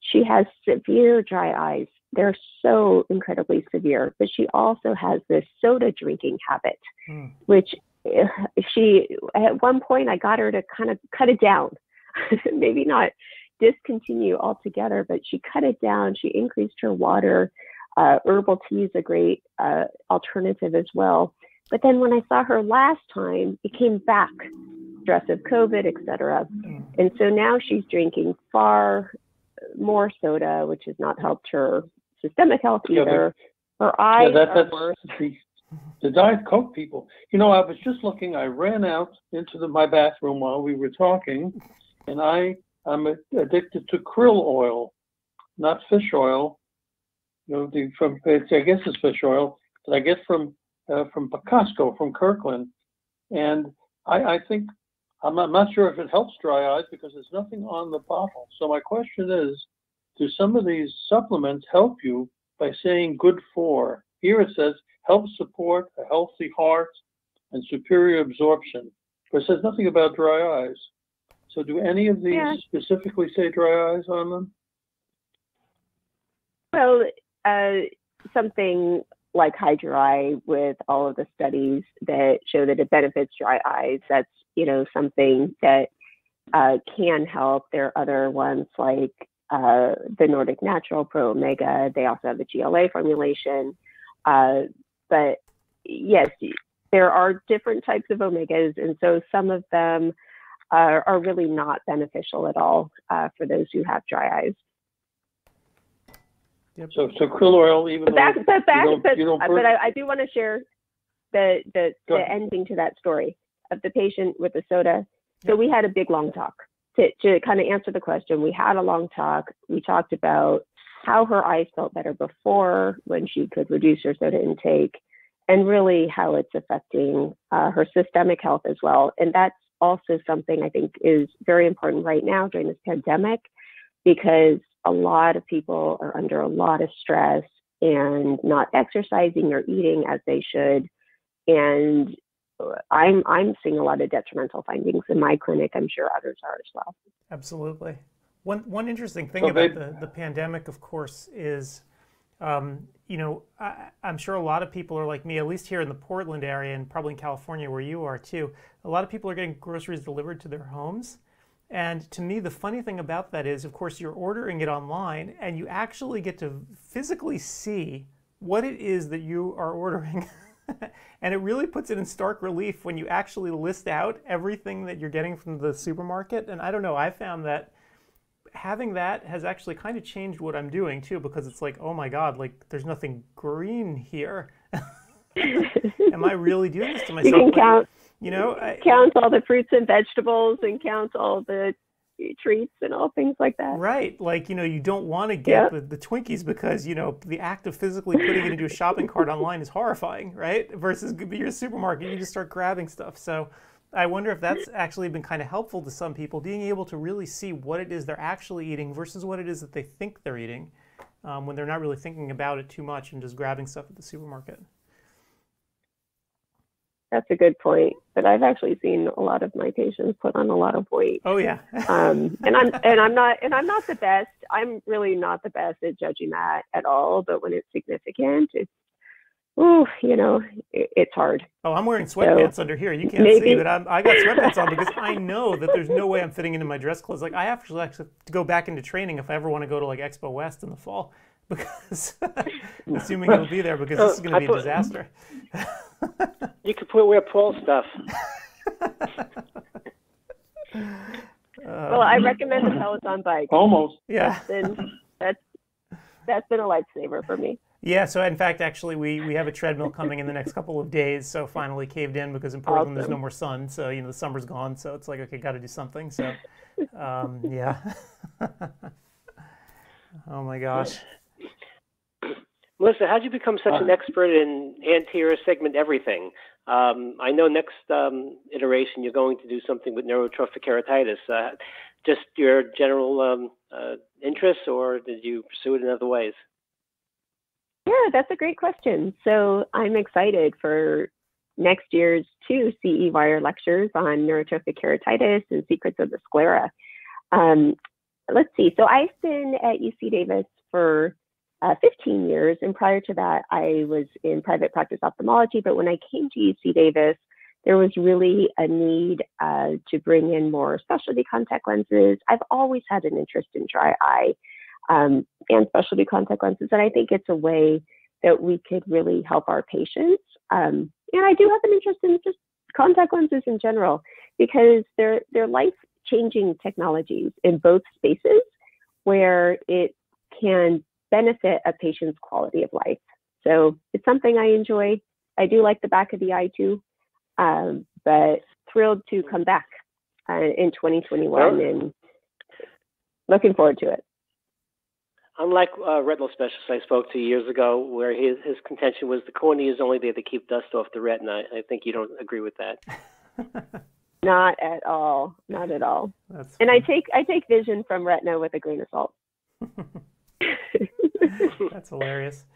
she has severe dry eyes. They're so incredibly severe, but she also has this soda drinking habit, mm. which she at one point I got her to kind of cut it down, maybe not discontinue altogether, but she cut it down. She increased her water. Uh, herbal tea is a great uh, alternative as well. But then when I saw her last time, it came back, stress of COVID, etc. Mm. And so now she's drinking far more soda, which has not helped her systemic health either. Yeah, her eyes yeah, that, are worse the Diet Coke people. You know, I was just looking. I ran out into the, my bathroom while we were talking, and I I'm addicted to krill oil, not fish oil. You know, the, from I guess it's fish oil that I get from uh, from Costco from Kirkland, and I, I think I'm, I'm not sure if it helps dry eyes because there's nothing on the bottle. So my question is, do some of these supplements help you by saying good for? Here it says help support a healthy heart and superior absorption. But it says nothing about dry eyes. So do any of these yeah. specifically say dry eyes on them? Well, uh, something like HydroEye with all of the studies that show that it benefits dry eyes, that's, you know, something that uh, can help. There are other ones like uh, the Nordic Natural Pro Omega. They also have the GLA formulation. Uh, but yes, there are different types of omegas, and so some of them are, are really not beneficial at all uh, for those who have dry eyes. Yep. So, so krill oil, even but back, though but back, but, but I, I, do want to share the the, the ending to that story of the patient with the soda. So yep. we had a big long talk to to kind of answer the question. We had a long talk. We talked about how her eyes felt better before when she could reduce her soda intake, and really how it's affecting uh, her systemic health as well. And that's also something I think is very important right now during this pandemic because a lot of people are under a lot of stress and not exercising or eating as they should. And I'm I'm seeing a lot of detrimental findings in my clinic. I'm sure others are as well. Absolutely. One one interesting thing about the, the pandemic, of course, is um, you know I, am sure a lot of people are like me, at least here in the Portland area and probably in California where you are too. A lot of people are getting groceries delivered to their homes. And to me, the funny thing about that is, of course, you're ordering it online and you actually get to physically see what it is that you are ordering. and it really puts it in stark relief when you actually list out everything that you're getting from the supermarket. And I don't know, I found that having that has actually kind of changed what I'm doing too, because it's like, oh my god, like there's nothing green here. Am I really doing this to myself? You can count. You know, I, count all the fruits and vegetables, and count all the eh, treats and all things like that. Right. Like, you know, you don't want to get the, the Twinkies because, you know, the act of physically putting it into a shopping cart online is horrifying, right? Versus your supermarket, you just start grabbing stuff. So I wonder if that's actually been kind of helpful to some people, being able to really see what it is they're actually eating versus what it is that they think they're eating um, when they're not really thinking about it too much and just grabbing stuff at the supermarket. That's a good point. But I've actually seen a lot of my patients put on a lot of weight. Oh yeah. um, and I'm and I'm not and I'm not the best. I'm really not the best at judging that at all. But when it's significant, it's oh, you know, it's hard. Oh, I'm wearing sweatpants so, under here. You can't maybe. see, but I'm, I got sweatpants on because I know that there's no way I'm fitting into my dress clothes. Like I actually have to go back into training if I ever want to go to like Expo West in the fall because assuming it'll be there because this is oh, going to be a disaster. you could put wear Paul stuff. well, I um, recommend the Peloton bike. Almost. Yeah. That's been that's that's been a lifesaver for me. Yeah, so in fact, actually, we, we have a treadmill coming in the next couple of days. So finally caved in because in Portland awesome. there's no more sun. So you know the summer's gone. So it's like okay, got to do something. So um, yeah. oh my gosh. Melissa, how did you become such an expert in anterior segment everything? Um, I know next um, iteration you're going to do something with neurotrophic keratitis. Uh, just your general um, uh, interests, or did you pursue it in other ways? Yeah, that's a great question. So I'm excited for next year's two CEwire lectures on neurotrophic keratitis and secrets of the sclera. Um, let's see. So I've been at UC Davis for uh, 15 years. And prior to that, I was in private practice ophthalmology. But when I came to UC Davis, there was really a need uh, to bring in more specialty contact lenses. I've always had an interest in dry eye um, and specialty contact lenses, and I think it's a way that we could really help our patients. Um, and I do have an interest in just contact lenses in general because they're they're life changing technologies in both spaces where it can benefit a patient's quality of life. So it's something I enjoy. I do like the back of the eye too, um, but thrilled to come back uh, in 2021 and looking forward to it. Unlike a retinal specialist I spoke to years ago, where his, his contention was the cornea is only there to keep dust off the retina, I think you don't agree with that. Not at all. Not at all. That's and I take I take vision from retina with a grain of salt. That's hilarious.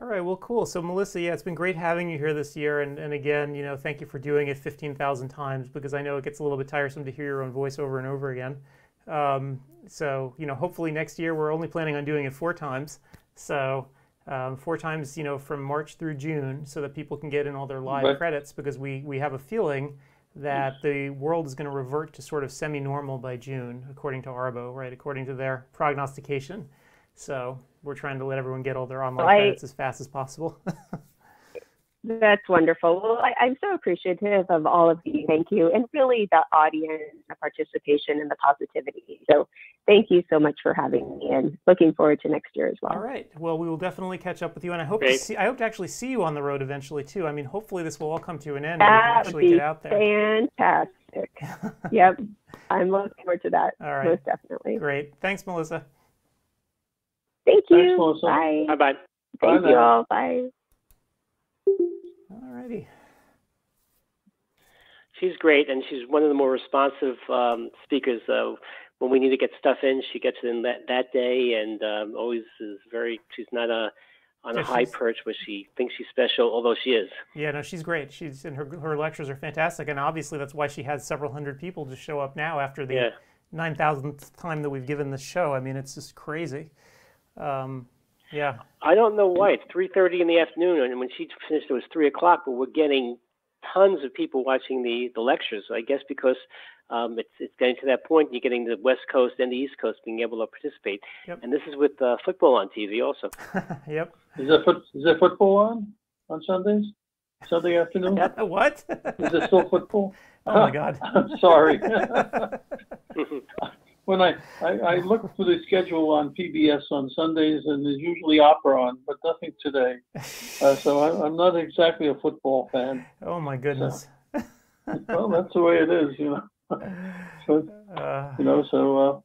All right, well, cool. So, Melissa, yeah, it's been great having you here this year. And, and again, you know, thank you for doing it 15,000 times because I know it gets a little bit tiresome to hear your own voice over and over again. Um, so, you know, hopefully next year we're only planning on doing it four times. So, um, four times, you know, from March through June so that people can get in all their live right. credits because we, we have a feeling that the world is going to revert to sort of semi normal by June, according to ARBO, right? According to their prognostication. So we're trying to let everyone get all their online well, credits as fast as possible. That's wonderful. Well, I, am so appreciative of all of you. Thank you. And really the audience, the participation, and the positivity. So thank you so much for having me and looking forward to next year as well. All right. Well, we will definitely catch up with you. And I hope to see, I hope to actually see you on the road eventually too. I mean, hopefully this will all come to an end that and we can actually get out there. Fantastic. yep. I'm looking forward to that. All right. Most definitely. Great. Thanks, Melissa. Thank you. Thanks, bye. Bye bye. Thank bye, you all. Bye. Alrighty. She's great, and she's one of the more responsive um, speakers. Uh, when we need to get stuff in, she gets it in that, that day, and um, always is very. She's not a on yeah, a high perch where she thinks she's special, although she is. Yeah, no, she's great. She's and her her lectures are fantastic, and obviously that's why she has several hundred people to show up now after the yeah. nine thousandth time that we've given this show. I mean, it's just crazy. Um, yeah. I don't know why. It's 3.30 in the afternoon, and when she finished, it was 3 o'clock, but we're getting tons of people watching the, the lectures. I guess because um, it's, it's getting to that point, you're getting the West Coast and the East Coast being able to participate. Yep. And this is with uh, football on TV also. yep. Is there, foot, is there football on on Sundays? Sunday afternoon? what? is there still football? Oh, my God. I'm sorry. When I, I, I look for the schedule on PBS on Sundays, and there's usually opera on, but nothing today. Uh, so I, I'm not exactly a football fan. Oh my goodness. So, well, that's the way it is, you know. so, Uh, you know, so. Uh,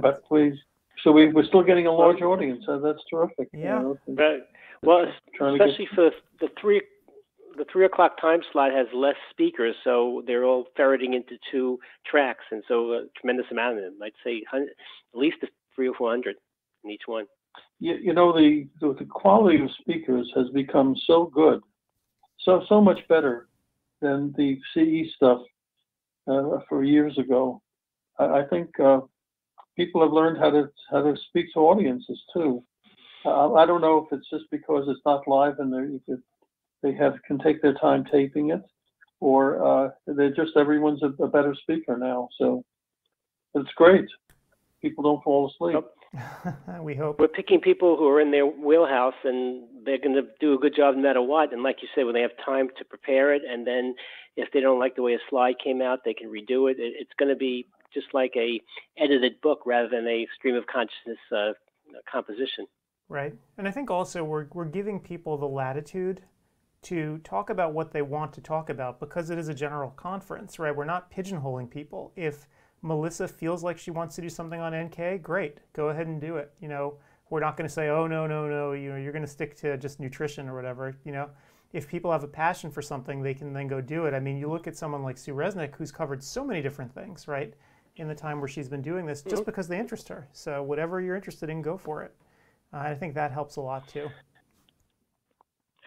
but please, so we, we're still getting a large audience. So that's terrific. you Yeah. know, Right. Well, trying to get- especially for the three the three o'clock time slot has less speakers, so they're all ferreting into two tracks, and so a tremendous amount of them. I'd say at least three or four hundred in each one. you, you know the, the the quality of speakers has become so good, so so much better than the CE stuff uh, for years ago. I, I think uh, people have learned how to how to speak to audiences too. I don't know if it's just because it's not live and they they have can take their time taping it, or uh, they're just everyone's a, a better speaker now. So it's great. People don't fall asleep. we hope. We're picking people who are in their wheelhouse, and they're going to do a good job no matter what. And like you said, when they have time to prepare it, and then if they don't like the way a slide came out, they can redo it. it it's going to be just like a edited book rather than a stream of consciousness uh, composition. Right. And I think also we're, we're giving people the latitude to talk about what they want to talk about because it is a general conference, right? We're not pigeonholing people. If Melissa feels like she wants to do something on NK, great, go ahead and do it. You know, we're not going to say, oh, no, no, no, you know, you're going to stick to just nutrition or whatever. You know, if people have a passion for something, they can then go do it. I mean, you look at someone like Sue Resnick, who's covered so many different things, right? In the time where she's been doing this, just because they interest her. So whatever you're interested in, go for it. Uh, I think that helps a lot too.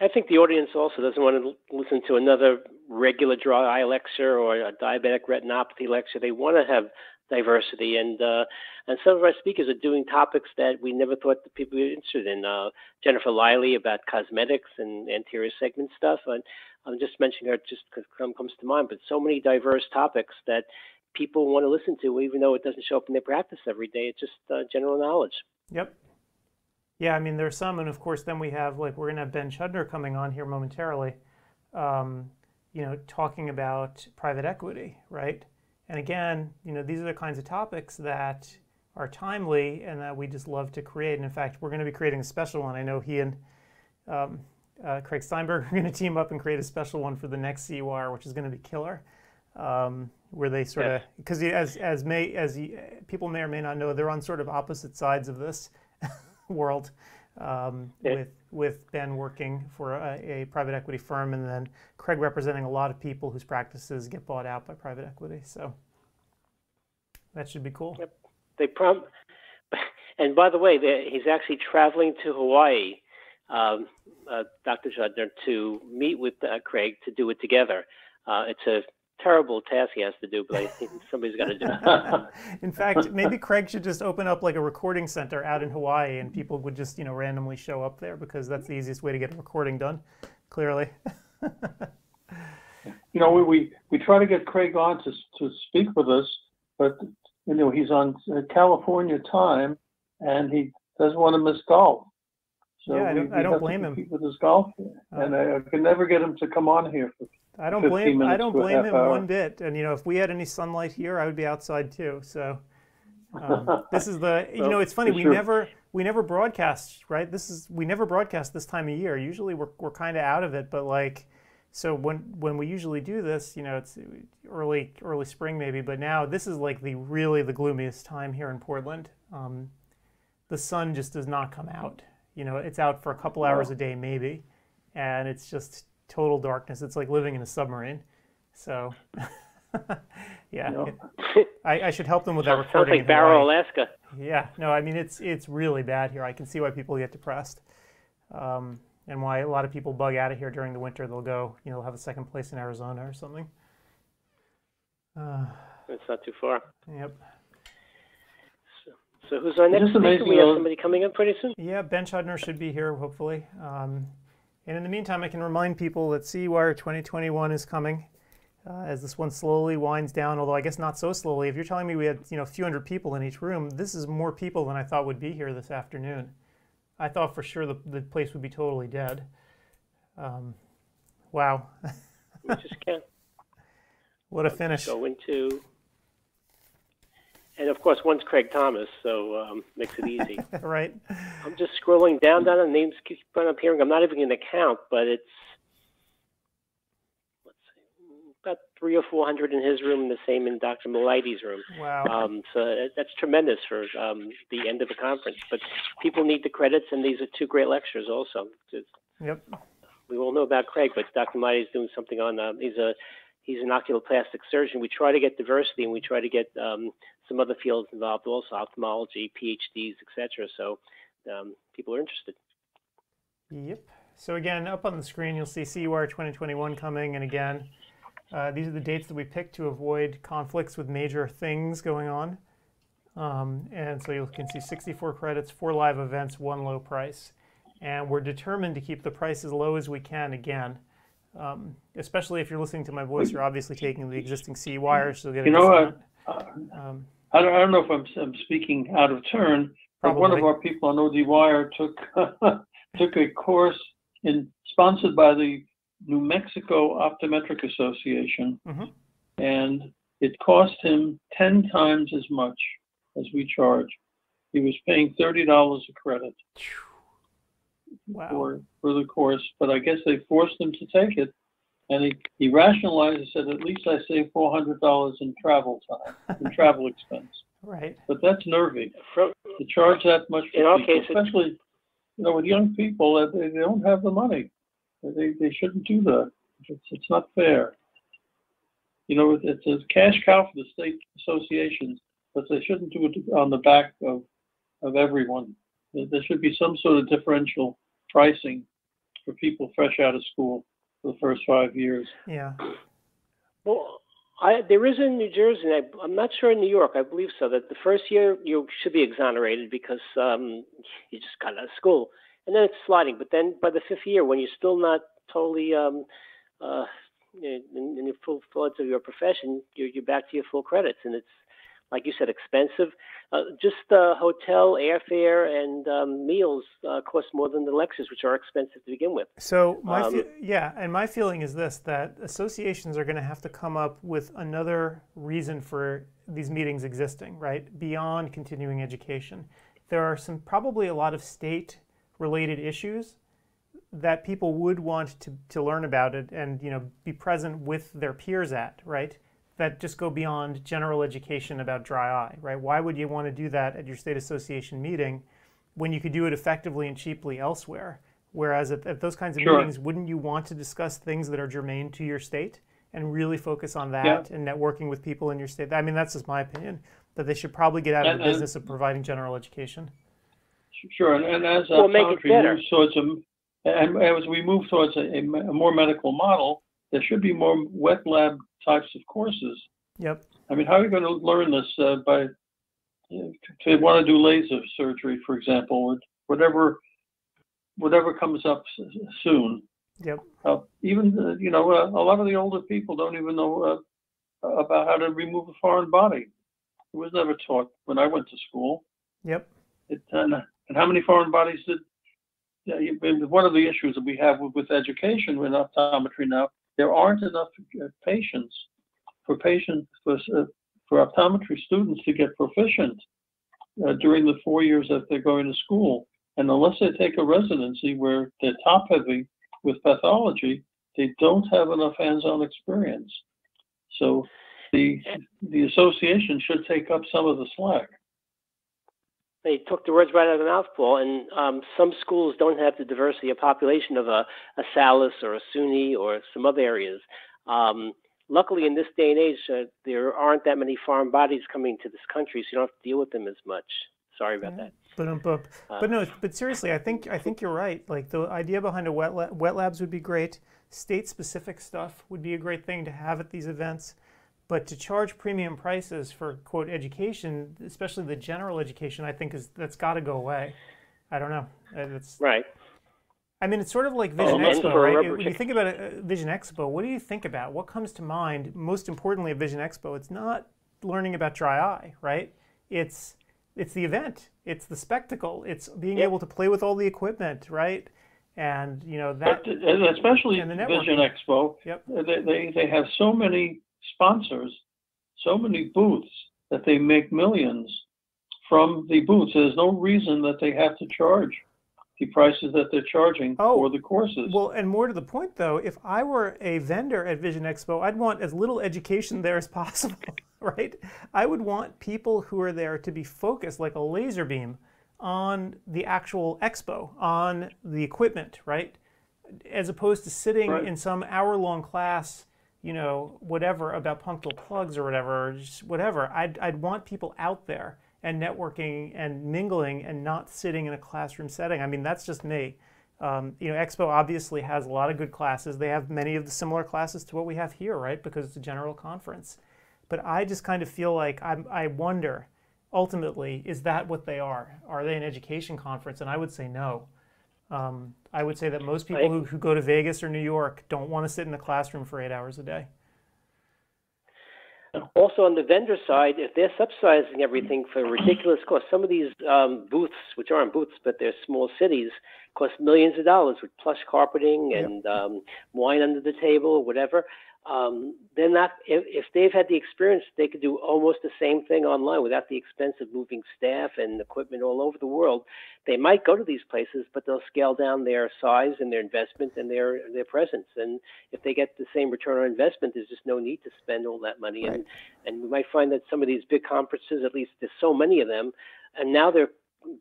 I think the audience also doesn't want to listen to another regular dry eye lecture or a diabetic retinopathy lecture. They want to have diversity, and uh, and some of our speakers are doing topics that we never thought the people were interested in. Uh, Jennifer Liley about cosmetics and anterior segment stuff, and I'm just mentioning her just because comes to mind. But so many diverse topics that people want to listen to, even though it doesn't show up in their practice every day. It's just uh, general knowledge. Yep. Yeah, I mean, there's some, and of course, then we have like we're gonna have Ben Chudner coming on here momentarily, um, you know, talking about private equity, right? And again, you know, these are the kinds of topics that are timely and that we just love to create. And in fact, we're going to be creating a special one. I know he and um, uh, Craig Steinberg are going to team up and create a special one for the next CEwire, which is going to be killer. Um, where they sort of because as as may as you, people may or may not know, they're on sort of opposite sides of this world. Um, Yeah. with with Ben working for a, a private equity firm, and then Craig representing a lot of people whose practices get bought out by private equity. So that should be cool. Yep. They prom, and by the way, he's actually traveling to Hawaii, um, uh, Dr. Chudner, to meet with uh, Craig to do it together. Uh, it's a terrible task he has to do, but I think somebody's got to do it. in fact, maybe Craig should just open up like a recording center out in Hawaii, and people would just you know randomly show up there because that's the easiest way to get a recording done. Clearly. you know, we, we, we try to get Craig on to, to speak with us, but, you know, he's on uh, California time and he doesn't want to miss golf. So Yeah, I don't- I we don't have to blame him. compete With his golf, and I, I can never get him to come on here for I don't blame I don't blame him hour. one bit. And you know, if we had any sunlight here, I would be outside too. So um, this is the you know it's funny we sure. never we never broadcast right. This is we never broadcast this time of year. Usually we're we're kind of out of it, but like so when when we usually do this, you know, it's early early spring maybe, but now this is like the really the gloomiest time here in Portland. Um, the sun just does not come out. You know, it's out for a couple hours a day maybe, and it's just total darkness. It's like living in a submarine. So, yeah, it- I, I should help them with that Sounds recording. like Barrow, Alaska. Yeah, no, I mean it's it's really bad here. I can see why people get depressed, um, and why a lot of people bug out of here during the winter. They'll go, you know, they'll have a second place in Arizona or something. Uh, It's not too far. yep. So who's our next Just amazing We have somebody coming in pretty soon. Yeah, Ben Chudner should be here hopefully. Um, and in the meantime, I can remind people that CEwire 2021 is coming. Uh, as this one slowly winds down, although I guess not so slowly. If you're telling me we had you know a few hundred people in each room, this is more people than I thought would be here this afternoon. I thought for sure the, the place would be totally dead. Um, wow, We just can't what a finish! go into. And of course one's Craig Thomas, so um, makes it easy. right. I'm just scrolling down, down, and names keep on appearing. I'm not even going to count, but it's let's see, about three or four hundred in his room, and the same in Dr. Malaity's room. Wow. Um, so that's tremendous for um, the end of a conference. But people need the credits, and these are two great lectures also. It's- Yep. we all know about Craig, but Dr. Malaity's doing something on. Um, he's a he's an oculoplastic surgeon. We try to get diversity, and we try to get um, some other fields involved also, ophthalmology, PhDs, etc. So um, people are interested. Yep. So again, up on the screen, you'll see CEwire 2021 coming, and again, uh, these are the dates that we picked to avoid conflicts with major things going on. Um, and so you can see 64 credits, four live events, one low price. And we're determined to keep the price as low as we can again. Um, especially if you're listening to my voice, you're obviously taking the existing CEwires, so you'll get a You know discount. Um, I don't, I don't know if I'm, I'm speaking out of turn, but one of our people on ODwire took took a course in sponsored by the New Mexico Optometric Association, Mhm. and it cost him ten times as much as we charge. He was paying thirty dollars a credit wow. for for the course, but I guess they forced him to take it. And he, he rationalized and said, at least I save four hundred dollars in travel time, in travel expense. Right. But that's nervy From, to charge that much In for our people, case, it- especially you know with young people that they, they don't have the money. They they shouldn't do that. It's it's not fair. You know, it's a cash cow for the state associations, but they shouldn't do it on the back of of everyone. There, there should be some sort of differential pricing for people fresh out of school for the first five years. Yeah. Well, I, there is in New Jersey, and I, I'm not sure in New York. I believe so. That the first year you should be exonerated because um, you just got out of school, and then it's sliding. But then by the fifth year, when you're still not totally um, uh, in, in the full floods of your profession, you're, you're back to your full credits, and it's like you said, expensive. Uh, just uh, hotel, airfare, and um, meals uh, cost more than the lectures, which are expensive to begin with. So my Um, fe- yeah, and my feeling is this: that associations are going to have to come up with another reason for these meetings existing, right? Beyond continuing education, there are some probably a lot of state-related issues that people would want to, to learn about it and you know be present with their peers at, right? That just go beyond general education about dry eye, right? Why would you want to do that at your state association meeting when you could do it effectively and cheaply elsewhere? Whereas at, at those kinds of Sure. meetings, wouldn't you want to discuss things that are germane to your state and really focus on that and networking with people in your state? I mean, that's just my opinion. That they should probably get out of the business of providing general education. Sure, and, and as Well, make it optometry moves towards a, and as we move towards a, a a more medical model, there should be more wet lab types of courses. Yep. I mean, how are you going to learn this uh, by you know, to want to do laser surgery, for example, or whatever whatever comes up soon? Yep. Uh, even uh, you know, uh, a lot of the older people don't even know uh, about how to remove a foreign body. It was never taught when I went to school. Yep. It, and, and how many foreign bodies did? Yeah, one of the issues that we have with, with education with optometry now, there aren't enough uh, patients for patients for, uh, for optometry students to get proficient uh, during the four years that they're going to school. And unless they take a residency where they're top heavy with pathology, they don't have enough hands-on experience. So the the association should take up some of the slack. They took the words right out of the mouth, Paul. And um, some schools don't have the diversity of population of a, a Salus or a SUNY or some other areas. Um, luckily, in this day and age, uh, there aren't that many foreign bodies coming to this country, so you don't have to deal with them as much. Sorry about that. But um, but, Uh, but no, but seriously, I think I think you're right. Like the idea behind a wet la- wet labs would be great. State specific stuff would be a great thing to have at these events. But to charge premium prices for quote education, especially the general education, I think is that's got to go away. I don't know. Uh, It's Right. I mean, it's sort of like Oh, Vision and Expo, right? When you think about a, a Vision Expo, what do you think about? What comes to mind? Most importantly, at Vision Expo, it's not learning about dry eye, right? It's it's the event, it's the spectacle, it's being Yep. able to play with all the equipment, right? And you know that, But uh, especially and the Vision. Expo, Yep. they, they they have so many sponsors, so many booths that they make millions from the booths. There's no reason that they have to charge the prices that they're charging Oh, for the courses. Well, and more to the point, though, if I were a vendor at Vision Expo, I'd want as little education there as possible, right? I would want people who are there to be focused like a laser beam on the actual expo, on the equipment, right? As opposed to sitting Right. in some hour-long class, you know, whatever about punctal plugs or whatever, just whatever. I'd, I'd want people out there and networking and mingling and not sitting in a classroom setting. I mean, that's just me. Um, you know, Expo obviously has a lot of good classes. They have many of the similar classes to what we have here, right? Because it's a general conference. But I just kind of feel like I'm, I wonder, ultimately, is that what they are? Are they an education conference? And I would say no. Um, I would say that most people who, who go to Vegas or New York don't want to sit in the classroom for eight hours a day. Also, on the vendor side, if they're subsidizing everything for ridiculous cost, some of these um, booths, which aren't booths but they're small cities, cost millions of dollars with plush carpeting and um, wine under the table or whatever. Um, they're not. If, if they've had the experience, they could do almost the same thing online without the expense of moving staff and equipment all over the world. They might go to these places, but they'll scale down their size and their investment and their their presence. And if they get the same return on investment, there's just no need to spend all that money. And and we might find that some of these big conferences, at least there's so many of them, and now they're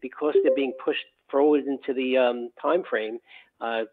because they're being pushed forward into the um, time frame uh,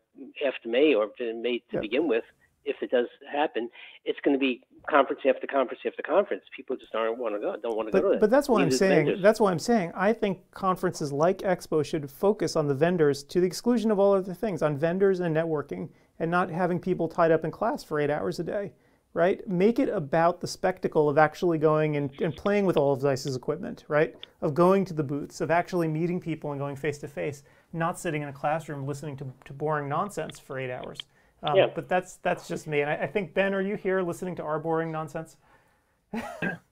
after May or May to begin with. If it does happen, it's going to be conference after conference after conference. People just aren't want to go, don't want to go to But, that. but that's what I'm saying. vendors. That's what I'm saying. I think conferences like Expo should focus on the vendors to the exclusion of all other things, on vendors and networking, and not having people tied up in class for eight hours a day, right? Make it about the spectacle of actually going and, and playing with all of Zeiss's equipment, right? Of going to the booths, of actually meeting people and going face to face, not sitting in a classroom listening to, to boring nonsense for eight hours. Um, Yeah. But that's that's just me. And I, I think Ben, are you here listening to our boring nonsense?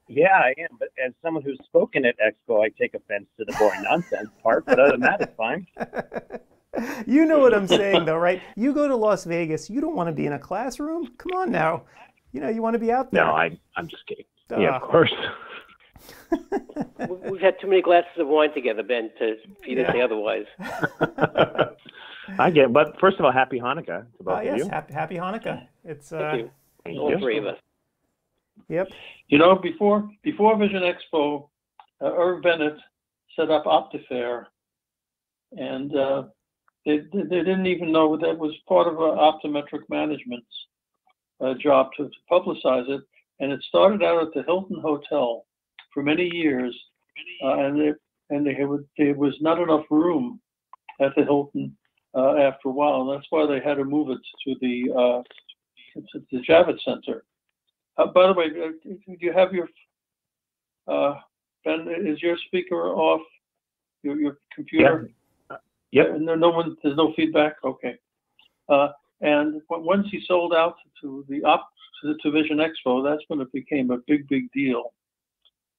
Yeah, I am. But as someone who's spoken at Expo, I take offense to the boring nonsense part. But other than that, it's fine. You know what I'm saying, though, right? You go to Las Vegas, you don't want to be in a classroom. Come on now. You know, you want to be out there. No, I, I'm just kidding. Yeah, Ah. of course. We- We've had too many glasses of wine together, Ben, to for you to Yeah. say otherwise. I get. it. But first of all, happy Hanukkah to both Ah, yes, of you. happy, happy Hanukkah. It's uh, Thank you. Thank All you. three of us. Yep. You know, before before Vision Expo, uh, Irv Bennett set up OptiFair, and uh, they they they didn't even know that was part of uh, Optometric Management's uh, job to, to publicize it. And it started out at the Hilton Hotel for many years, uh, and there and there, was- there was not enough room at the Hilton uh, after a while. And that's why they had to move it to the uh, to the Javits Center. Uh, by the way, uh, do you have your uh, Ben? Is your speaker off? Your your computer? Yep. Uh, No, no one. There's no feedback. Okay. Uh, and once he sold out to the op to, to Vision Expo, that's when it became a big, big deal.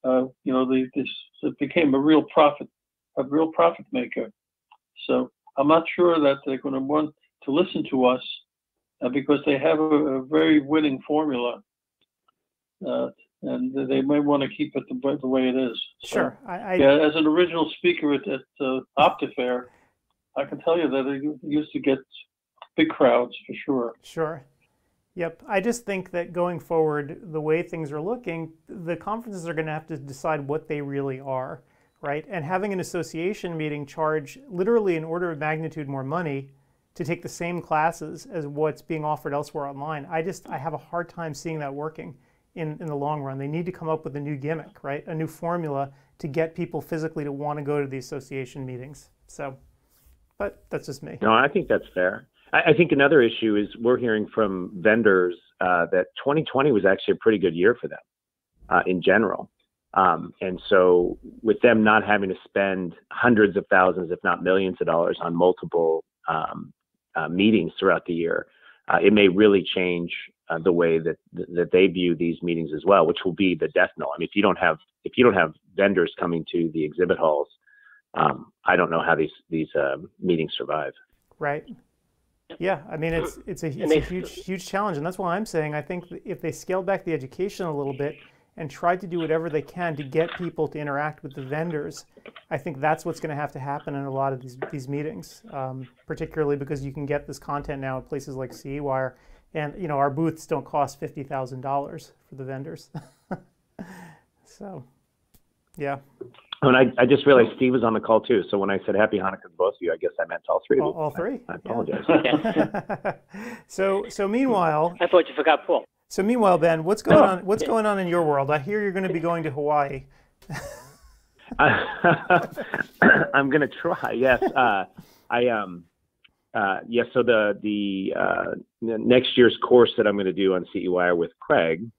Uh, you know, the, this it became a real profit, a real profit maker. So I'm not sure that they're going to want to listen to us uh, because they have a, a very winning formula, uh, and they may want to keep it the, way- the way it is. So, Sure. I, I, yeah, as an original speaker at, at uh, OptiFair, I can tell you that it used to get big crowds for sure. Sure. Yep. I just think that going forward, the way things are looking, the conferences are going to have to decide what they really are, right? And having an association meeting charge literally an order of magnitude more money to take the same classes as what's being offered elsewhere online. I just I have a hard time seeing that working in, in the long run. They need to come up with a new gimmick, right? A new formula to get people physically to want to go to the association meetings. So, but that's just me. No, I think that's fair. I, I think another issue is we're hearing from vendors uh, that 2020 was actually a pretty good year for them uh, in general. Um, and so, with them not having to spend hundreds of thousands, if not millions of dollars on multiple um, uh, meetings throughout the year, uh, it may really change uh, the way that that they view these meetings as well, which will be the death knell. I mean, if you don't have if you don't have vendors coming to the exhibit halls, um, I don't know how these these uh, meetings survive. Right. Yeah, I mean it's it's a, it's a huge huge challenge, and that's why I'm saying I think if they scale back the education a little bit and tried to do whatever they can to get people to interact with the vendors. I think that's what's going to have to happen in a lot of these these meetings, um, particularly because you can get this content now at places like CEwire, and you know our booths don't cost fifty thousand dollars for the vendors. so, yeah. And I, I just realized Steve was on the call too. So when I said Happy Hanukkah to both of you, I guess I meant all three. All, all three. I, I apologize. Yeah. so so meanwhile. I thought you forgot Paul. So meanwhile, Ben, what's going on? What's going on in your world? I hear you're going to be going to Hawaii. I'm going to try. Yes, uh, I um, uh, yes. So the the uh, next year's course that I'm going to do on CEwire with Craig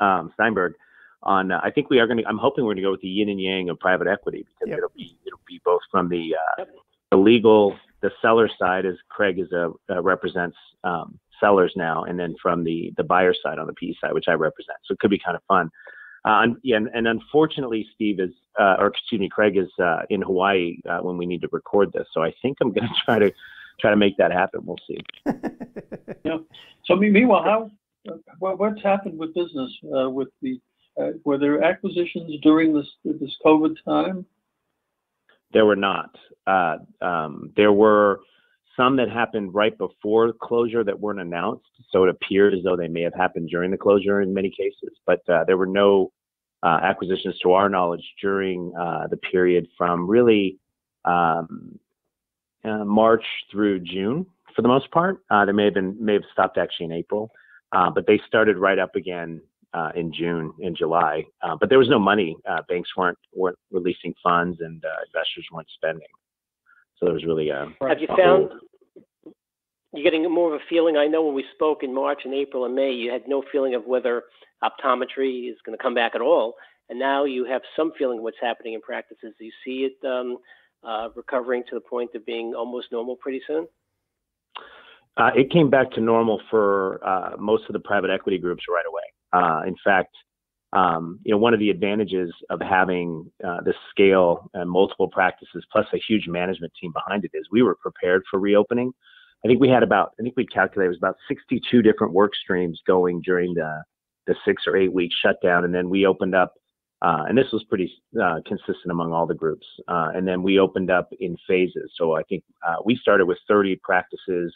um, Steinberg on uh, I think we are going to I'm hoping we're going to go with the yin and yang of private equity because yep. it'll be it'll be both from the uh, yep. the legal the seller side as Craig is a uh, represents um, sellers now and then from the the buyer side on the PE side which I represent. So it could be kind of fun. Uh, and, yeah, and, and, unfortunately Steve is uh, or excuse me Craig is uh, in Hawaii when we need to record this. So I think I'm going to try to try to make that happen. We'll see. Yeah. So meanwhile how what's happened with business with the uh, were there acquisitions during this this COVID time? There were not. Uh, um, there were some that happened right before closure that weren't announced, so it appeared as though they may have happened during the closure in many cases. But uh, there were no uh, acquisitions, to our knowledge, during uh, the period from really um, uh, March through June, for the most part. there may have been may have stopped actually in April, but they started right up again uh, in June and July, uh, but there was no money. Uh, banks weren't weren't releasing funds, and uh, investors weren't spending. So there was really a. Have you a found you're getting more of a feeling? I know when we spoke in March and April and May, you had no feeling of whether optometry is going to come back at all, and now you have some feeling of what's happening in practices. Do you see it um, uh, recovering to the point of being almost normal pretty soon? Uh, it came back to normal for most of the private equity groups right away. Uh, in fact, um, you know, one of the advantages of having uh, the scale and multiple practices plus a huge management team behind it is we were prepared for reopening. I think we had about, I think we calculated it was about 62 different work streams going during the the six or eight week shutdown, and then we opened up, uh, and this was pretty uh, consistent among all the groups. Uh, and then we opened up in phases. So I think uh, we started with 30 practices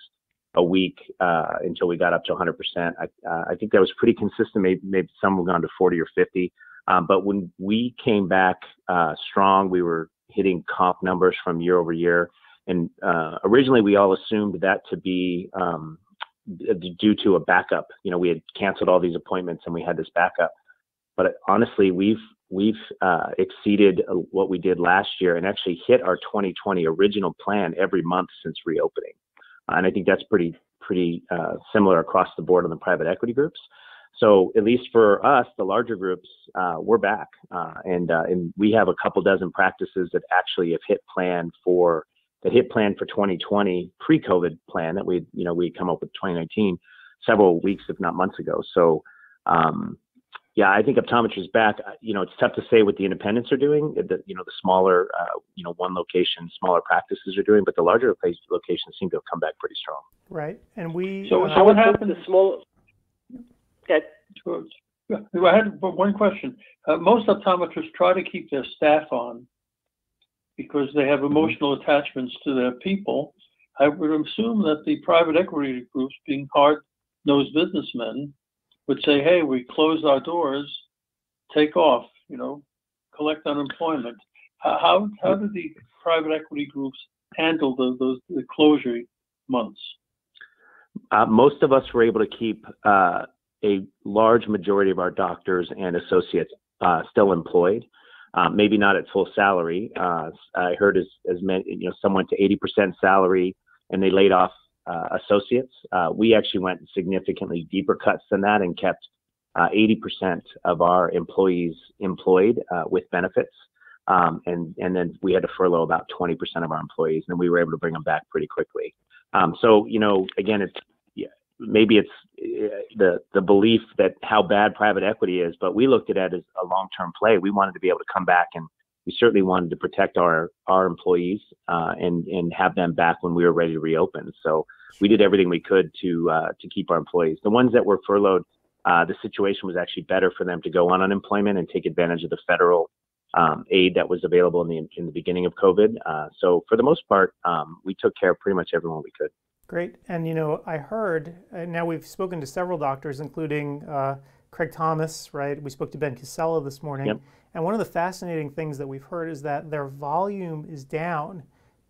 a week uh, until we got up to 100%. I, uh, I think that was pretty consistent. Maybe, maybe some have gone to 40 or 50. Um, but when we came back uh, strong, we were hitting comp numbers from year over year. And uh, originally, we all assumed that to be um, due to a backup. You know, we had canceled all these appointments and we had this backup. But honestly, we've we've uh, exceeded what we did last year and actually hit our 2020 original plan every month since reopening and I think that's pretty pretty uh, similar across the board on the private equity groups. So at least for us, the larger groups, uh, we're back, uh, and uh, and we have a couple dozen practices that actually have hit plan for that hit plan for 2020 pre-COVID plan that we you know we come up with 2019 several weeks if not months ago. So um, yeah, I think optometry is back. You know, it's tough to say what the independents are doing. The, you know, the smaller, uh, you know, one location, smaller practices are doing, but the larger place locations seem to have come back pretty strong. Right, and we. So, uh, so what happened? The small. Okay. I had one question. Uh, most optometrists try to keep their staff on because they have emotional attachments to their people. I would assume that the private equity groups, being hard-nosed businessmen, would say, hey, we closed our doors, take off, you know, collect unemployment. How, how did the private equity groups handle the, those, the closure months? Uh, most of us were able to keep uh, a large majority of our doctors and associates uh, still employed. Uh, maybe not at full salary. Uh, I heard as, as many, you know, some went to 80% salary and they laid off uh, associates. Uh, we actually went significantly deeper cuts than that and kept uh, 80% of our employees employed uh, with benefits. Um, and, and then we had to furlough about 20% of our employees, and we were able to bring them back pretty quickly. Um, so, you know, again, it's maybe it's uh, the the belief that how bad private equity is, but we looked at it as a long term play. We wanted to be able to come back and we certainly wanted to protect our our employees uh, and and have them back when we were ready to reopen. So we did everything we could to uh, to keep our employees. The ones that were furloughed, uh, the situation was actually better for them to go on unemployment and take advantage of the federal um, aid that was available in the in the beginning of COVID. Uh, so for the most part, um, we took care of pretty much everyone we could. Great, and you know, I heard. Uh, now we've spoken to several doctors, including uh, Craig Thomas. Right, we spoke to Ben Casella this morning, yep. and one of the fascinating things that we've heard is that their volume is down,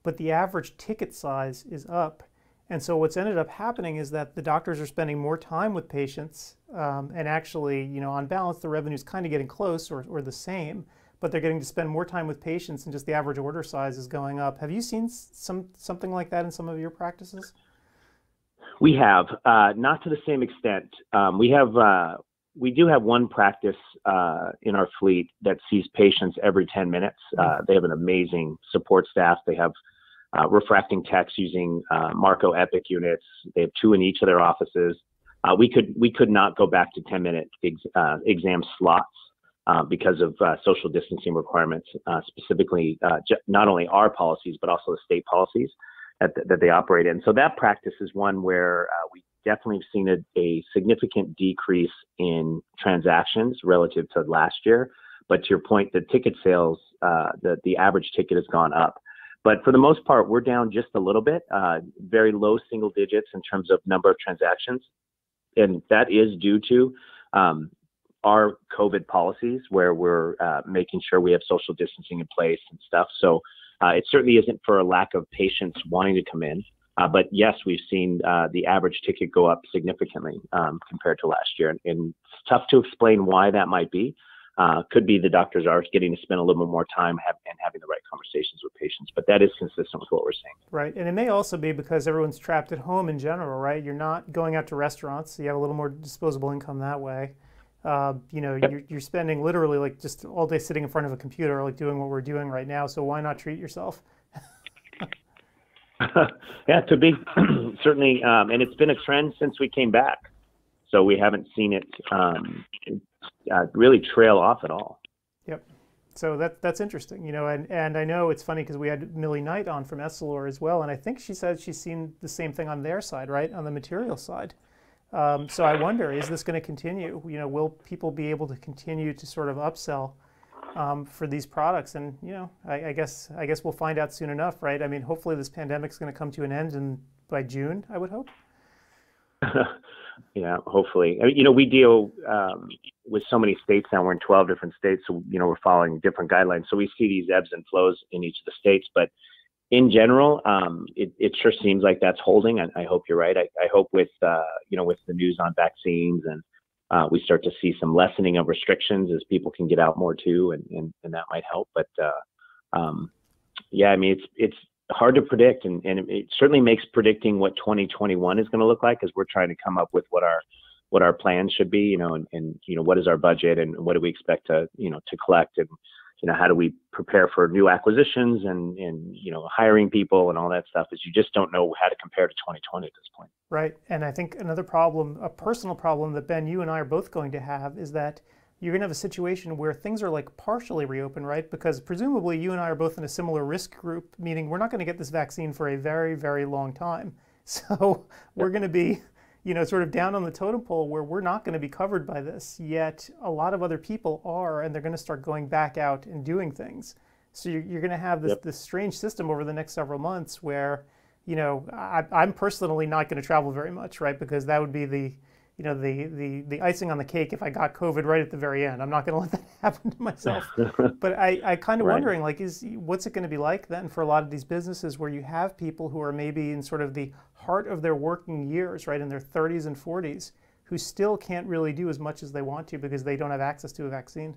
but the average ticket size is up. And so what's ended up happening is that the doctors are spending more time with patients, um, and actually, you know, on balance, the revenue is kind of getting close or, or the same but they're getting to spend more time with patients and just the average order size is going up. Have you seen some something like that in some of your practices? We have, uh, not to the same extent. Um, we have, uh, we do have one practice uh, in our fleet that sees patients every 10 minutes. Mm-hmm. they have an amazing support staff. They have uh, refracting techs using uh, Marco Epic units. They have two in each of their offices. we could we could not go back to 10 minute ex- exam slots uh, because of uh, social distancing requirements, uh, specifically uh, j- not only our policies but also the state policies that, that they operate in. So that practice is one where uh, we definitely have seen a, a, significant decrease in transactions relative to last year. But to your point, the ticket sales, the the average ticket has gone up. But for the most part, we're down just a little bit, very low single digits in terms of number of transactions, and that is due to um, our COVID policies where we're uh, making sure we have social distancing in place and stuff. So uh, it certainly isn't for a lack of patients wanting to come in. Uh, but yes, we've seen uh, the average ticket go up significantly um, compared to last year. And, it's tough to explain why that might be. Uh, could be the doctors are getting to spend a little bit more time have, and having the right conversations with patients, but that is consistent with what we're seeing. Right, and it may also be because everyone's trapped at home in general, right? You're not going out to restaurants, so you have a little more disposable income that way. Uh, you know, you're, you're spending literally like just all day sitting in front of a computer, like doing what we're doing right now. So why not treat yourself? yeah, to be certainly, um, and it's been a trend since we came back. So we haven't seen it um, uh, really trail off at all. Yep. So that that's interesting, you know, and, and I know it's funny because we had Millie Knight on from Essilor as well, and I think she said she's seen the same thing on their side, right, on the material side. Um, so I wonder, is this going to continue? You know, will people be able to continue to sort of upsell um, for these products? And you know, I, I, guess I guess we'll find out soon enough, right? I mean, hopefully this pandemic is going to come to an end, and by June, I would hope. yeah, hopefully. I mean, you know, we deal um, with so many states now. We're in 12 different states, so you know, we're following different guidelines. So we see these ebbs and flows in each of the states, but in general, um, it, it, sure seems like that's holding. I, I hope you're right. I, I hope with uh, you know with the news on vaccines and uh, we start to see some lessening of restrictions as people can get out more too, and, and, and that might help. But uh, um, yeah, I mean it's it's hard to predict, and, and it certainly makes predicting what 2021 is going to look like as we're trying to come up with what our what our plans should be, you know, and, and you know what is our budget and what do we expect to you know to collect and you know, how do we prepare for new acquisitions and, and, you know, hiring people and all that stuff is you just don't know how to compare to 2020 at this point. Right. And I think another problem, a personal problem that Ben, you and I are both going to have is that you're going to have a situation where things are like partially reopened, right? Because presumably you and I are both in a similar risk group, meaning we're not going to get this vaccine for a very, very long time. So we're going to be you know, sort of down on the totem pole where we're not going to be covered by this, yet a lot of other people are, and they're going to start going back out and doing things. So you're, you're going to have this, yep. this strange system over the next several months where, you know, I, I'm personally not going to travel very much, right? Because that would be the, you know, the, the, the icing on the cake if I got COVID right at the very end. I'm not going to let that happen to myself. but I, I kind of right. wondering, like, is what's it going to be like then for a lot of these businesses where you have people who are maybe in sort of the heart of their working years, right, in their 30s and 40s, who still can't really do as much as they want to because they don't have access to a vaccine?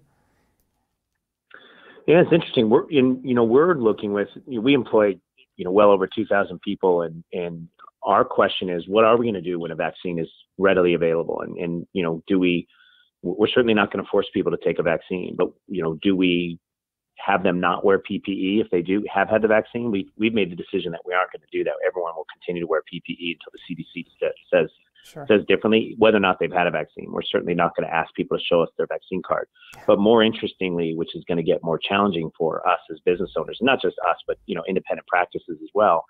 Yeah, it's interesting. We're in, you know, we're looking with, we employ, you know, well over 2,000 people and, and our question is, what are we going to do when a vaccine is readily available? And, and you know, do we? We're certainly not going to force people to take a vaccine, but you know, do we have them not wear PPE if they do have had the vaccine? We we've made the decision that we aren't going to do that. Everyone will continue to wear PPE until the CDC says Sure. says differently, whether or not they've had a vaccine. We're certainly not going to ask people to show us their vaccine card. But more interestingly, which is going to get more challenging for us as business owners, not just us, but you know, independent practices as well,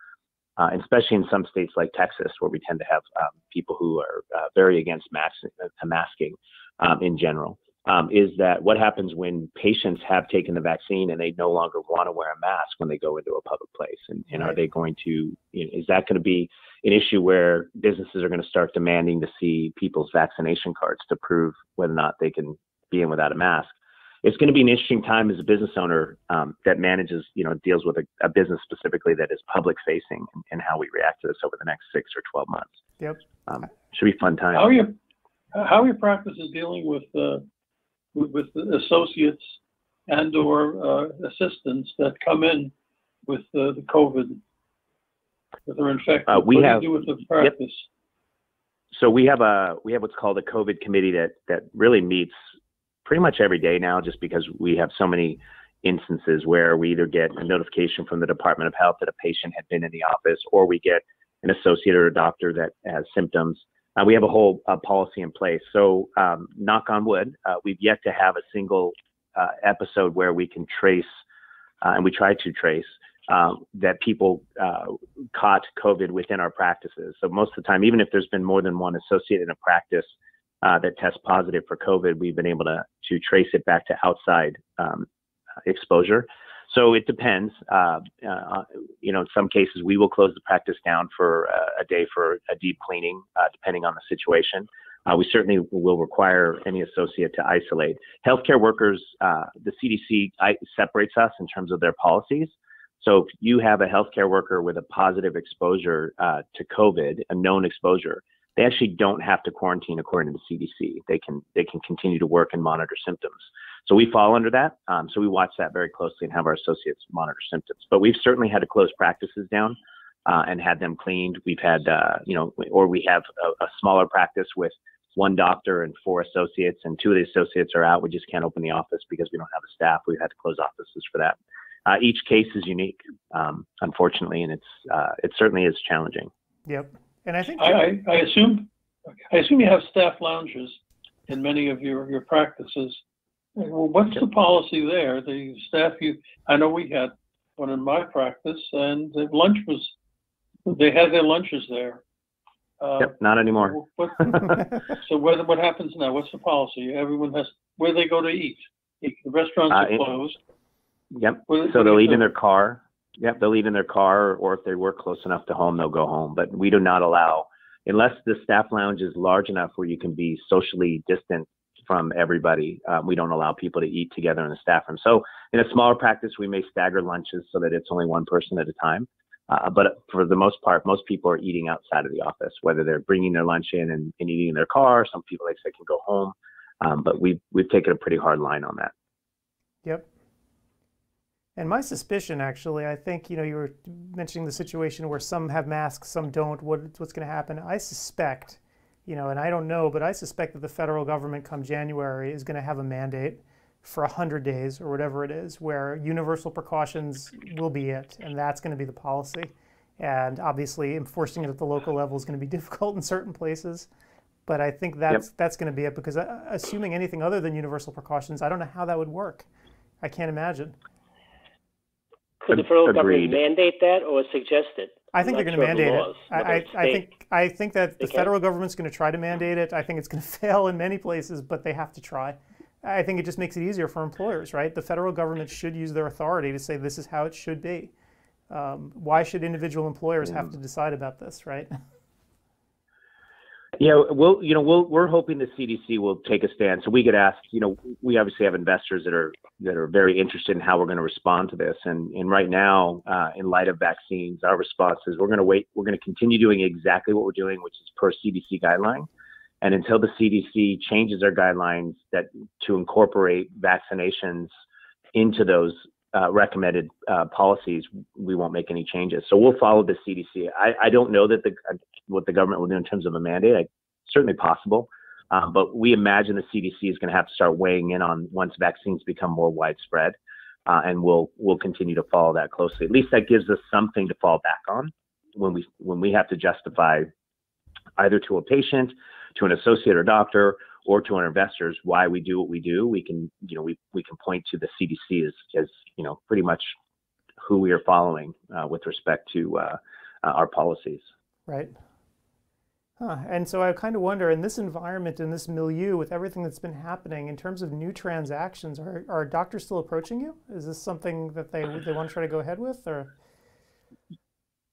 uh, especially in some states like Texas, where we tend to have um, people who are uh, very against mask, uh, masking um, in general, um, is that what happens when patients have taken the vaccine and they no longer want to wear a mask when they go into a public place? And, and are they going to, you know, is that going to be an issue where businesses are going to start demanding to see people's vaccination cards to prove whether or not they can be in without a mask? It's going to be an interesting time as a business owner um, that manages, you know, deals with a, a business specifically that is public facing and, and, how we react to this over the next six or 12 months. Yep. Um, should be fun time. How are your, how are your practices dealing with, uh, with, with associates and or uh, assistants that come in with uh, the COVID, that are infected? Uh, we what have, do you do with the practice? Yep. So we have a we have what's called a COVID committee that that really meets pretty much every day now, just because we have so many instances where we either get a notification from the Department of Health that a patient had been in the office, or we get an associate or a doctor that has symptoms. Uh, we have a whole uh, policy in place. So, um, knock on wood, uh, we've yet to have a single uh, episode where we can trace, uh, and we try to trace, um, that people uh, caught COVID within our practices. So, most of the time, even if there's been more than one associate in a practice, uh, that test positive for COVID, we've been able to to trace it back to outside um, exposure. So it depends. Uh, uh, you know, in some cases, we will close the practice down for a day for a deep cleaning, uh, depending on the situation. Uh, we certainly will require any associate to isolate. Healthcare workers, the CDC separates us in terms of their policies. So if you have a healthcare worker with a positive exposure to COVID, a known exposure, they actually don't have to quarantine according to the CDC. They can they can continue to work and monitor symptoms. So we fall under that. Um, so we watch that very closely and have our associates monitor symptoms. But we've certainly had to close practices down uh, and had them cleaned. We've had uh, you know, or we have a, a smaller practice with one doctor and four associates, and two of the associates are out. We just can't open the office because we don't have a staff. We've had to close offices for that. Uh, each case is unique, um, unfortunately, and it's uh, it certainly is challenging. Yep. And I think I, I, I assume I assume you have staff lounges in many of your, your practices. Well, what's the policy there? The staff you I know we had one in my practice, and the lunch was they had their lunches there. Uh, yep, not anymore. What, so what what happens now? What's the policy? Everyone has where they go to eat. The restaurants uh, are closed. Yep. Where, so they'll eat in their car. Yep, they'll eat in their car, or if they work close enough to home, they'll go home. But we do not allow, unless the staff lounge is large enough where you can be socially distant from everybody, um, we don't allow people to eat together in the staff room. So in a smaller practice, we may stagger lunches so that it's only one person at a time. Uh, but for the most part, most people are eating outside of the office, whether they're bringing their lunch in and, and eating in their car. Some people, like I said, can go home. Um, but we've, we've taken a pretty hard line on that. Yep. And my suspicion, actually, I think you know you were mentioning the situation where some have masks, some don't. What, what's going to happen? I suspect, you know, and I don't know, but I suspect that the federal government, come January, is going to have a mandate for 100 days or whatever it is, where universal precautions will be it, and that's going to be the policy. And obviously, enforcing it at the local level is going to be difficult in certain places. But I think that's yep. that's going to be it because uh, assuming anything other than universal precautions, I don't know how that would work. I can't imagine. Could the federal Agreed. government mandate that or suggest it? I think they're going to mandate it. I, I, I, think I think that the federal government's going to try to mandate it. I think it's going to fail in many places, but they have to try. I think it just makes it easier for employers, right? The federal government should use their authority to say this is how it should be. Um, why should individual employers have to decide about this, right? Yeah, we'll, you know, we'll, we're hoping the CDC will take a stand. So we get asked, you know, we obviously have investors that are that are very interested in how we're going to respond to this. And and right now, uh, in light of vaccines, our response is we're going to wait. We're going to continue doing exactly what we're doing, which is per CDC guideline. And until the CDC changes their guidelines that to incorporate vaccinations into those uh, recommended uh, policies, we won't make any changes. So we'll follow the CDC. I, I don't know that the what the government will do in terms of a mandate. I, certainly possible, um, but we imagine the CDC is going to have to start weighing in on once vaccines become more widespread, uh, and we'll we'll continue to follow that closely. At least that gives us something to fall back on when we when we have to justify either to a patient, to an associate or doctor, or to our investors why we do what we do. We can you know we we can point to the CDC as as you know pretty much who we are following uh, with respect to uh, our policies. Right. Huh. And so I kind of wonder, in this environment, in this milieu, with everything that's been happening, in terms of new transactions, are, are doctors still approaching you? Is this something that they they want to try to go ahead with, or?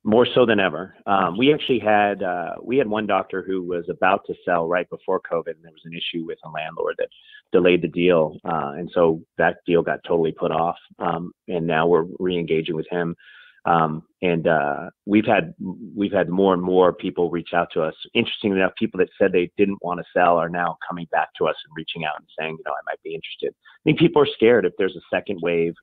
More so than ever. Um, we actually had uh, we had one doctor who was about to sell right before COVID, and there was an issue with a landlord that delayed the deal, uh, and so that deal got totally put off. Um, and now we're re-engaging with him. Um, and uh, we've had we've had more and more people reach out to us. Interestingly enough, people that said they didn't want to sell are now coming back to us and reaching out and saying, you know, I might be interested. I think people are scared if there's a second wave.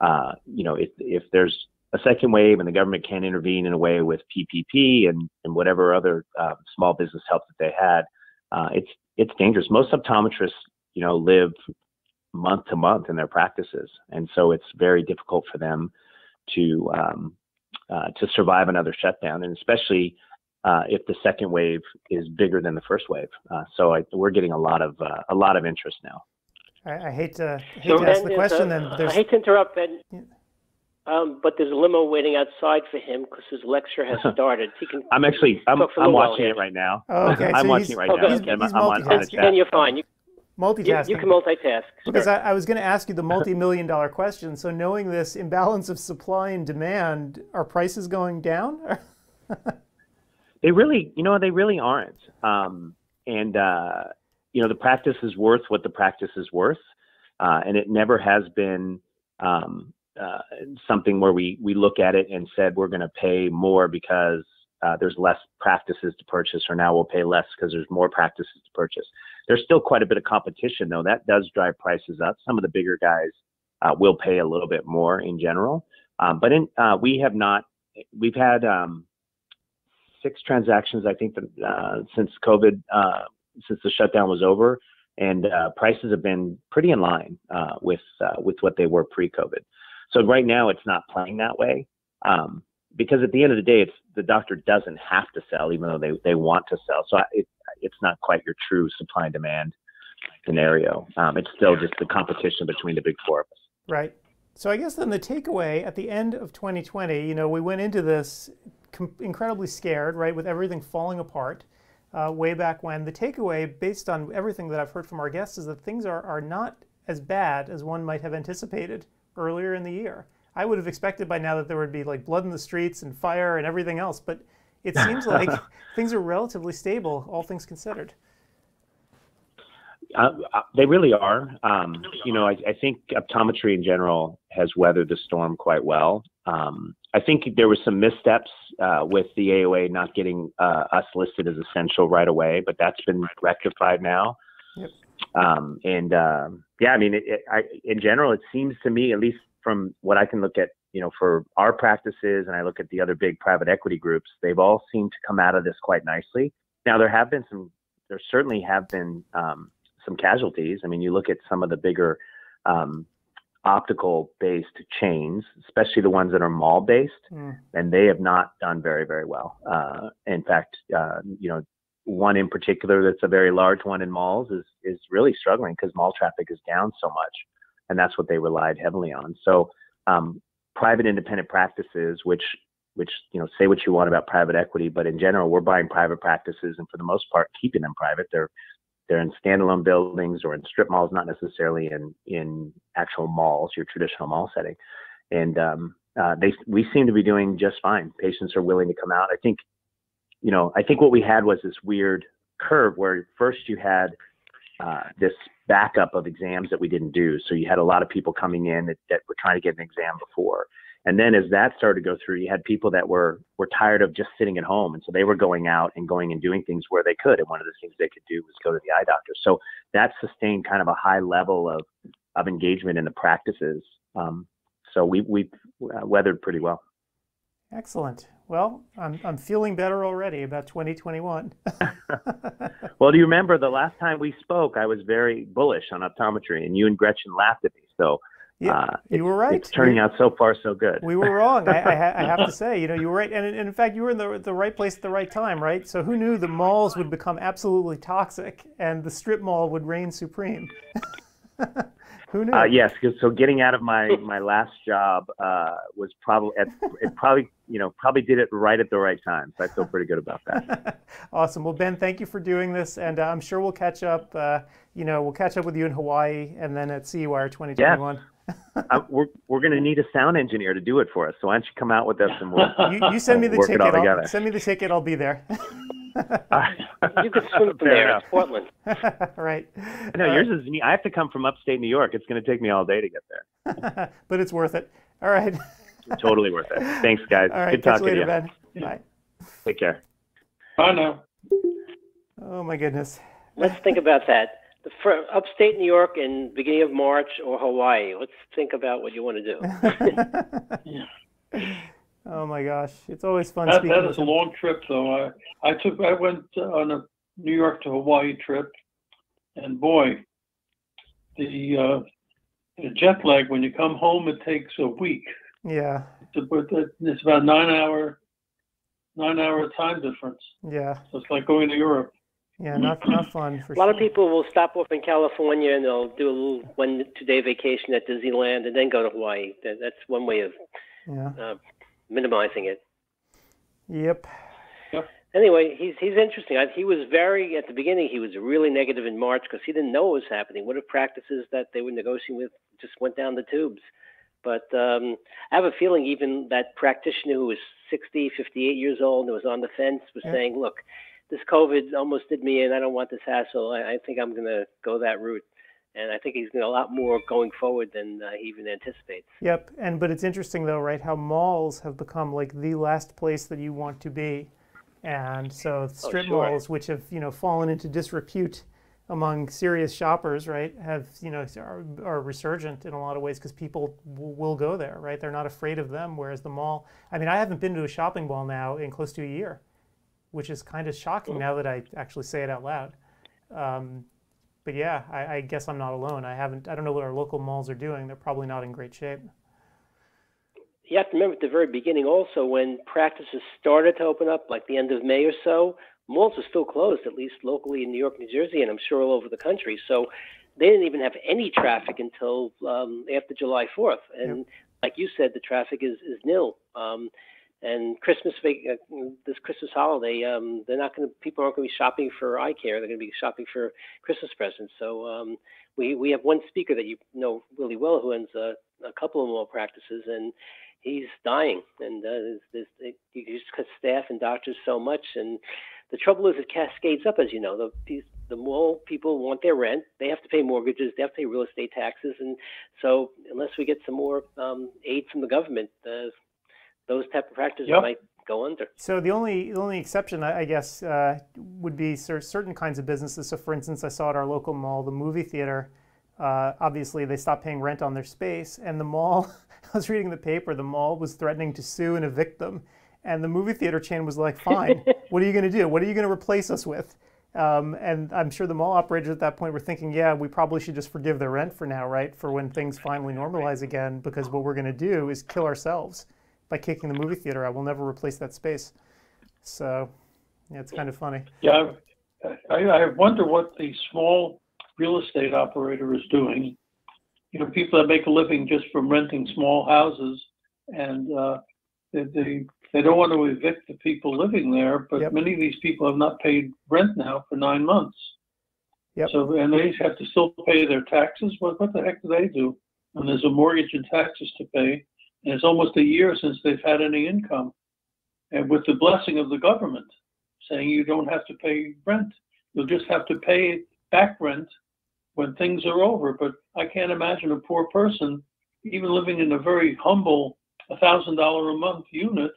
Uh, you know, if if there's a second wave and the government can't intervene in a way with PPP and and whatever other uh, small business help that they had, uh, it's it's dangerous. Most optometrists, you know, live month to month in their practices, and so it's very difficult for them to um, uh, to survive another shutdown, and especially uh, if the second wave is bigger than the first wave. Uh, so I, we're getting a lot of uh, a lot of interest now. I, I hate to hate so to ask the question. then I hate to interrupt, Ben. Yeah. Um, but there's a limo waiting outside for him because his lecture has started. He can. I'm actually I'm, I'm watching it right now. Oh, okay. I'm so watching it right okay. now. He's, he's I'm, on, on Then you're fine. You, multitasking. You, you, can multitask. Because I, I, was going to ask you the multi-million dollar question. So knowing this imbalance of supply and demand, are prices going down? they really, you know, they really aren't. Um, and uh, you know, the practice is worth what the practice is worth, uh, and it never has been. Um, uh, something where we we look at it and said we're going to pay more because uh, there's less practices to purchase, or now we'll pay less because there's more practices to purchase. There's still quite a bit of competition, though. That does drive prices up. Some of the bigger guys uh, will pay a little bit more in general, um, but in, uh, we have not. We've had um, six transactions, I think, that, uh, since COVID, since the shutdown was over, and prices have been pretty in line with with what they were pre-COVID. So right now, it's not playing that way. Um, because at the end of the day, it's the doctor doesn't have to sell, even though they, they want to sell. So it, it's not quite your true supply and demand scenario. Um, it's still just the competition between the big four of us. Right. So I guess then the takeaway at the end of 2020, you know, we went into this incredibly scared, right, with everything falling apart uh, way back when. The takeaway, based on everything that I've heard from our guests, is that things are, are not as bad as one might have anticipated earlier in the year. I would have expected by now that there would be like blood in the streets and fire and everything else, but it seems like things are relatively stable, all things considered. Uh, uh, they really are. Um, you know, I, I, think optometry in general has weathered the storm quite well. Um, I think there were some missteps uh, with the AOA not getting uh, us listed as essential right away, but that's been rectified now. Yep. Um, and um, yeah, I mean, it, it, I, in general, it seems to me, at least from what I can look at, you know, for our practices, and I look at the other big private equity groups, they've all seemed to come out of this quite nicely. Now, there have been some, there certainly have been um, some casualties. I mean, you look at some of the bigger um, optical based chains, especially the ones that are mall based, mm. and they have not done very, very well. Uh, in fact, uh, you know, one in particular that's a very large one in malls is is really struggling because mall traffic is down so much and that's what they relied heavily on. So um, private independent practices, which which you know say what you want about private equity, but in general, we're buying private practices and for the most part keeping them private. They're they're in standalone buildings or in strip malls, not necessarily in in actual malls, your traditional mall setting. And um, uh, they we seem to be doing just fine. Patients are willing to come out. I think, you know, I think what we had was this weird curve where first you had uh, this backup of exams that we didn't do. So you had a lot of people coming in that, that were trying to get an exam before. And then as that started to go through, you had people that were were tired of just sitting at home, and so they were going out and going and doing things where they could. And one of the things they could do was go to the eye doctor. So that sustained kind of a high level of of engagement in the practices. Um, so we we uh, weathered pretty well. Excellent. Well, I'm, I'm feeling better already about 2021. well, do you remember the last time we spoke? I was very bullish on optometry, and you and Gretchen laughed at me. So, yeah, uh, you were right. It's turning we, out so far so good. We were wrong. I, I, I, have to say, you know, you were right, and, and, in fact, you were in the the right place at the right time, right? So, who knew the malls would become absolutely toxic, and the strip mall would reign supreme? Who knew? Uh, yes, so getting out of my my last job uh, was probably at, it probably you know probably did it right at the right time. So I feel pretty good about that. Awesome. Well, Ben, thank you for doing this, and uh, I'm sure we'll catch up. Uh, you know, we'll catch up with you in Hawaii, and then at CEwire 2021. uh, we're we're gonna need a sound engineer to do it for us. So why don't you come out with us and we'll You, you send me the work it ticket. all I'll, together. send me the ticket. I'll be there. You could swim from there. enough. It's Portland. right. No, Uh, yours is. neat. I have to come from upstate New York. It's going to take me all day to get there. but it's worth it. All right. Totally worth it. Thanks, guys. All right. Good catch talking later, to you. Ben. Bye. Take care. I know. Oh my goodness. Let's think about that. The upstate New York in beginning of March or Hawaii. Let's think about what you want to do. Oh my gosh, it's always fun That, speaking that with is a long trip, though. I, I took, I went uh, on a New York to Hawaii trip, and boy, the, uh, the jet lag when you come home, it takes a week. Yeah, It's about, it's about nine hour, nine hour time difference. yeah, So it's like going to Europe. yeah. Not not fun for A lot sure. of people will stop off in California and they'll do a little one two day vacation at Disneyland and then go to Hawaii. That, that's one way of Yeah. uh, minimizing it. Yep. Anyway, he's he's interesting. I, he was very at the beginning. He was really negative in March because he didn't know what was happening. What if practices that they were negotiating with just went down the tubes? But um, I have a feeling even that practitioner who was 60, 58 years old and was on the fence was Yeah. saying, "Look, this COVID almost did me in. I don't want this hassle. I, I think I'm going to go that route." And I think he's going to a lot more going forward than uh, he even anticipates. Yep. And but it's interesting though, right? How malls have become like the last place that you want to be, and so strip sure. malls, which have you know fallen into disrepute among serious shoppers, right? Have you know are, are resurgent in a lot of ways because people w- will go there, right? They're not afraid of them. Whereas the mall, I mean, I haven't been to a shopping mall now in close to a year, which is kind of shocking now that I actually say it out loud. Um, but yeah, I, I guess I'm not alone. I haven't. I don't know what our local malls are doing. They're probably not in great shape. you have to remember at the very beginning also when practices started to open up, like the end of May or so, malls were still closed, at least locally in New York, New Jersey, and I'm sure all over the country. So they didn't even have any traffic until um, after July 4th. And like you said, the traffic is, is nil. Um, and Christmas, uh, this Christmas holiday, um, they're not going to. People aren't going to be shopping for eye care. They're going to be shopping for Christmas presents. So um, we we have one speaker that you know really well who owns a, a couple of mall practices, and he's dying. And uh, there's, it, you just cut staff and doctors so much, and the trouble is it cascades up, as you know. The these, the mall people want their rent. They have to pay mortgages. They have to pay real estate taxes, and so unless we get some more um, aid from the government, uh, those type of practices Yep. might go under. So the only the only exception, I I guess, uh, would be certain kinds of businesses. So, for instance, I saw at our local mall, the movie theater. Uh, obviously, they stopped paying rent on their space, and the mall. I was reading the paper. The mall was threatening to sue and evict them, and the movie theater chain was like, "Fine, what are you going to do? What are you going to replace us with?" Um, and I'm sure the mall operators at that point were thinking, "Yeah, we probably should just forgive their rent for now, right? For when things finally normalize again, because what we're going to do is kill ourselves by kicking the movie theater out. We'll never replace that space." So, yeah, it's kind of funny. Yeah, I, I wonder what the small real estate operator is doing. You know, people that make a living just from renting small houses, and uh, they, they they don't want to evict the people living there, but Yep. many of these people have not paid rent now for nine months. Yep. So and they have to still pay their taxes. What what the heck do they do? And there's a mortgage and taxes to pay, and it's almost a year since they've had any income. And with the blessing of the government, saying you don't have to pay rent. You'll just have to pay back rent when things are over. But I can't imagine a poor person, even living in a very humble thousand dollar a month unit,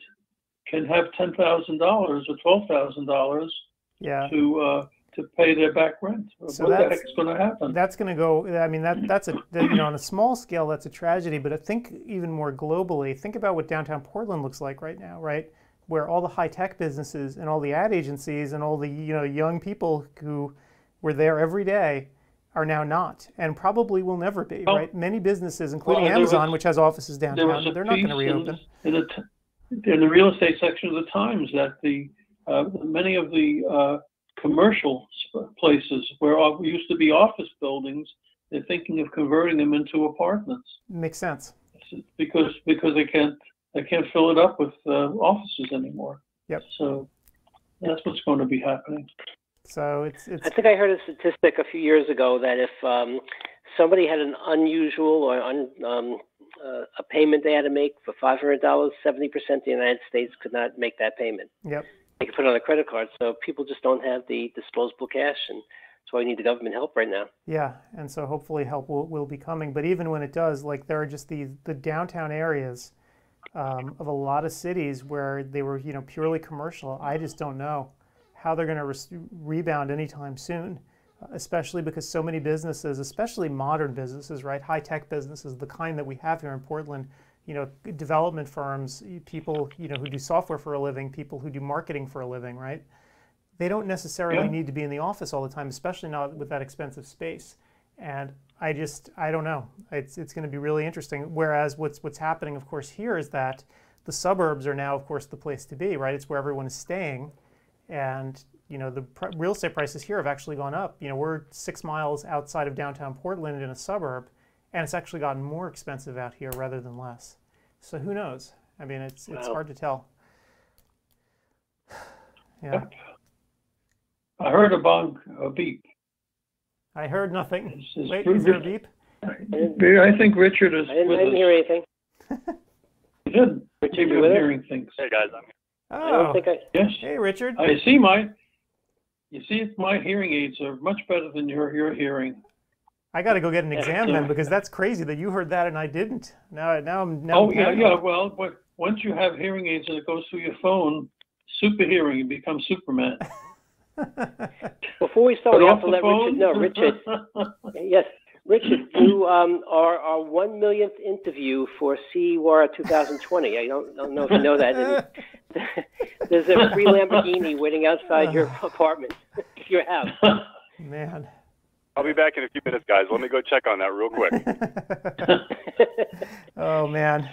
can have ten thousand dollars or twelve thousand dollars Yeah. to uh, to pay their back rent. So what the that's- heck's going to happen? That's going to go. I mean, that that's a that, you know on a small scale that's a tragedy. But I think even more globally, think about what downtown Portland looks like right now, right? Where all the high tech businesses and all the ad agencies and all the you know young people who were there every day are now not, and probably will never be, Well- right? Many businesses, including Well, there was- Amazon, which has offices downtown, they're not going to piece in- reopen. in the, in the real estate section of the Times that the uh, many of the uh, commercial places where all- used to be office buildings they're thinking of converting them into apartments Makes sense. because because they can't they can't fill it up with uh, offices anymore. Yep. So that's what's going to be happening. So it's it's I think I heard a statistic a few years ago that if um, somebody had an unusual or un, um, uh, a payment they had to make for five hundred dollars, seventy percent of the United States could not make that payment. yep. They could put it on a credit card, so people just don't have the disposable cash, and that's why we need the government help right now. Yeah, and so hopefully help will, will be coming. But even when it does, like there are just the the downtown areas um, of a lot of cities where they were you know purely commercial. I just don't know how they're going to re- rebound anytime soon, especially because so many businesses, especially modern businesses, right, high tech businesses, the kind that we have here in Portland. You know, development firms, people you know who do software for a living, people who do marketing for a living, right? they don't necessarily Yeah. need to be in the office all the time, especially not with that expensive space. And I just I don't know. It's it's going to be really interesting. Whereas what's what's happening, of course, here is that the suburbs are now, of course, the place to be. Right? It's where everyone is staying, and you know the pr- real estate prices here have actually gone up. You know we're six miles outside of downtown Portland in a suburb, and it's actually gotten more expensive out here rather than less. So who knows? I mean, it's it's Wow. hard to tell. Yeah. I heard a bong, a beep. I heard nothing. It's- it's Wait, is there a beep? I think Richard is I didn't, I didn't us. hear anything. He didn't. Richard, Maybe you I'm with us? hearing things. Hey guys, I'm here. Oh. I don't Oh, think I. Yes. hey Richard. I see my. You see, my hearing aids are much better than your your hearing. I got to go get an exam then because that's crazy that you heard that and I didn't. Now, now I'm now. Oh I'm yeah, paranoid. yeah. Well, but once you have hearing aids and it goes through your phone, super hearing, you become Superman. Before we start, But we have off to the let phone. Richard know. Richard, yes, Richard, you um, are our one millionth interview for CEwire 2020. I don't, don't know if you know that. And there's a free Lamborghini waiting outside your apartment, your house. Man. I'll be back in a few minutes, guys. Let me go check on that real quick. oh man.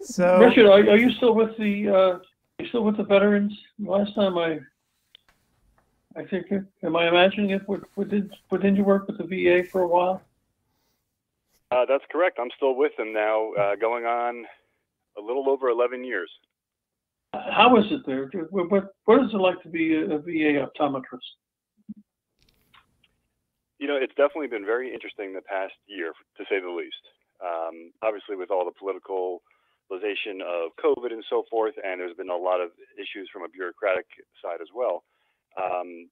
So Richard, are, are you still with the? Uh, you still with the veterans? Last time I. I think. Am I imagining it? What, what did? Didn't you work with the VA for a while? Uh, that's correct. I'm still with them now, uh, going on a little over 11 years. How is it there? What, what, what is it like to be a, a VA optometrist? You know, it's definitely been very interesting the past year, to say the least. Um, obviously, with all the politicalization of COVID and so forth, and there's been a lot of issues from a bureaucratic side as well. Um,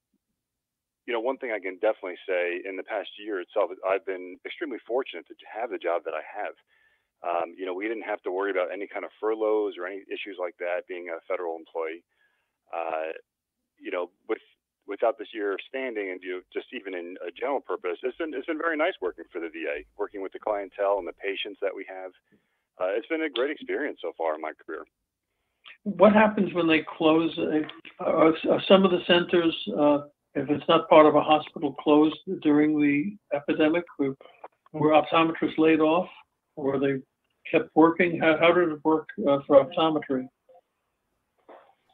you know, one thing I can definitely say in the past year itself, I've been extremely fortunate to have the job that I have. Um, you know, we didn't have to worry about any kind of furloughs or any issues like that being a federal employee. Uh, you know, with without this year standing and you just even in a general purpose, it's been it's been very nice working for the VA, working with the clientele and the patients that we have. Uh, it's been a great experience so far in my career. What happens when they close? uh, Are, some of the centers, uh, if it's not part of a hospital, closed during the epidemic? Were, were optometrists laid off, or they kept working? How, how did it work uh, for optometry?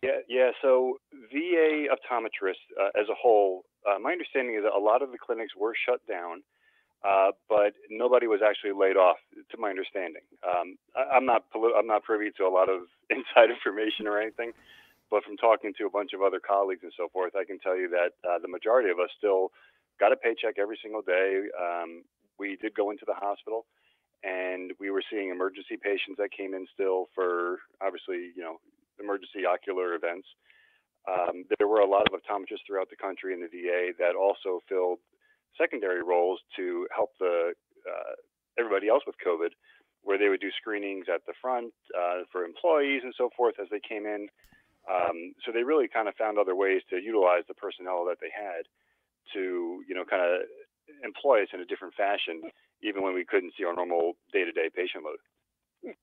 Yeah, yeah. So VA optometrists uh, as a whole, uh, my understanding is that a lot of the clinics were shut down, uh, but nobody was actually laid off, to my understanding. Um, I, I'm not poli- I'm not privy to a lot of inside information or anything, but from talking to a bunch of other colleagues and so forth, I can tell you that uh, the majority of us still got a paycheck every single day. Um, we did go into the hospital. And we were seeing emergency patients that came in still for obviously, you know, emergency ocular events. Um, there were a lot of optometrists throughout the country in the VA that also filled secondary roles to help the uh, everybody else with COVID, where they would do screenings at the front uh, for employees and so forth as they came in. Um, so they really kind of found other ways to utilize the personnel that they had to, you know, kind of employ us in a different fashion, even when we couldn't see our normal day-to-day patient load.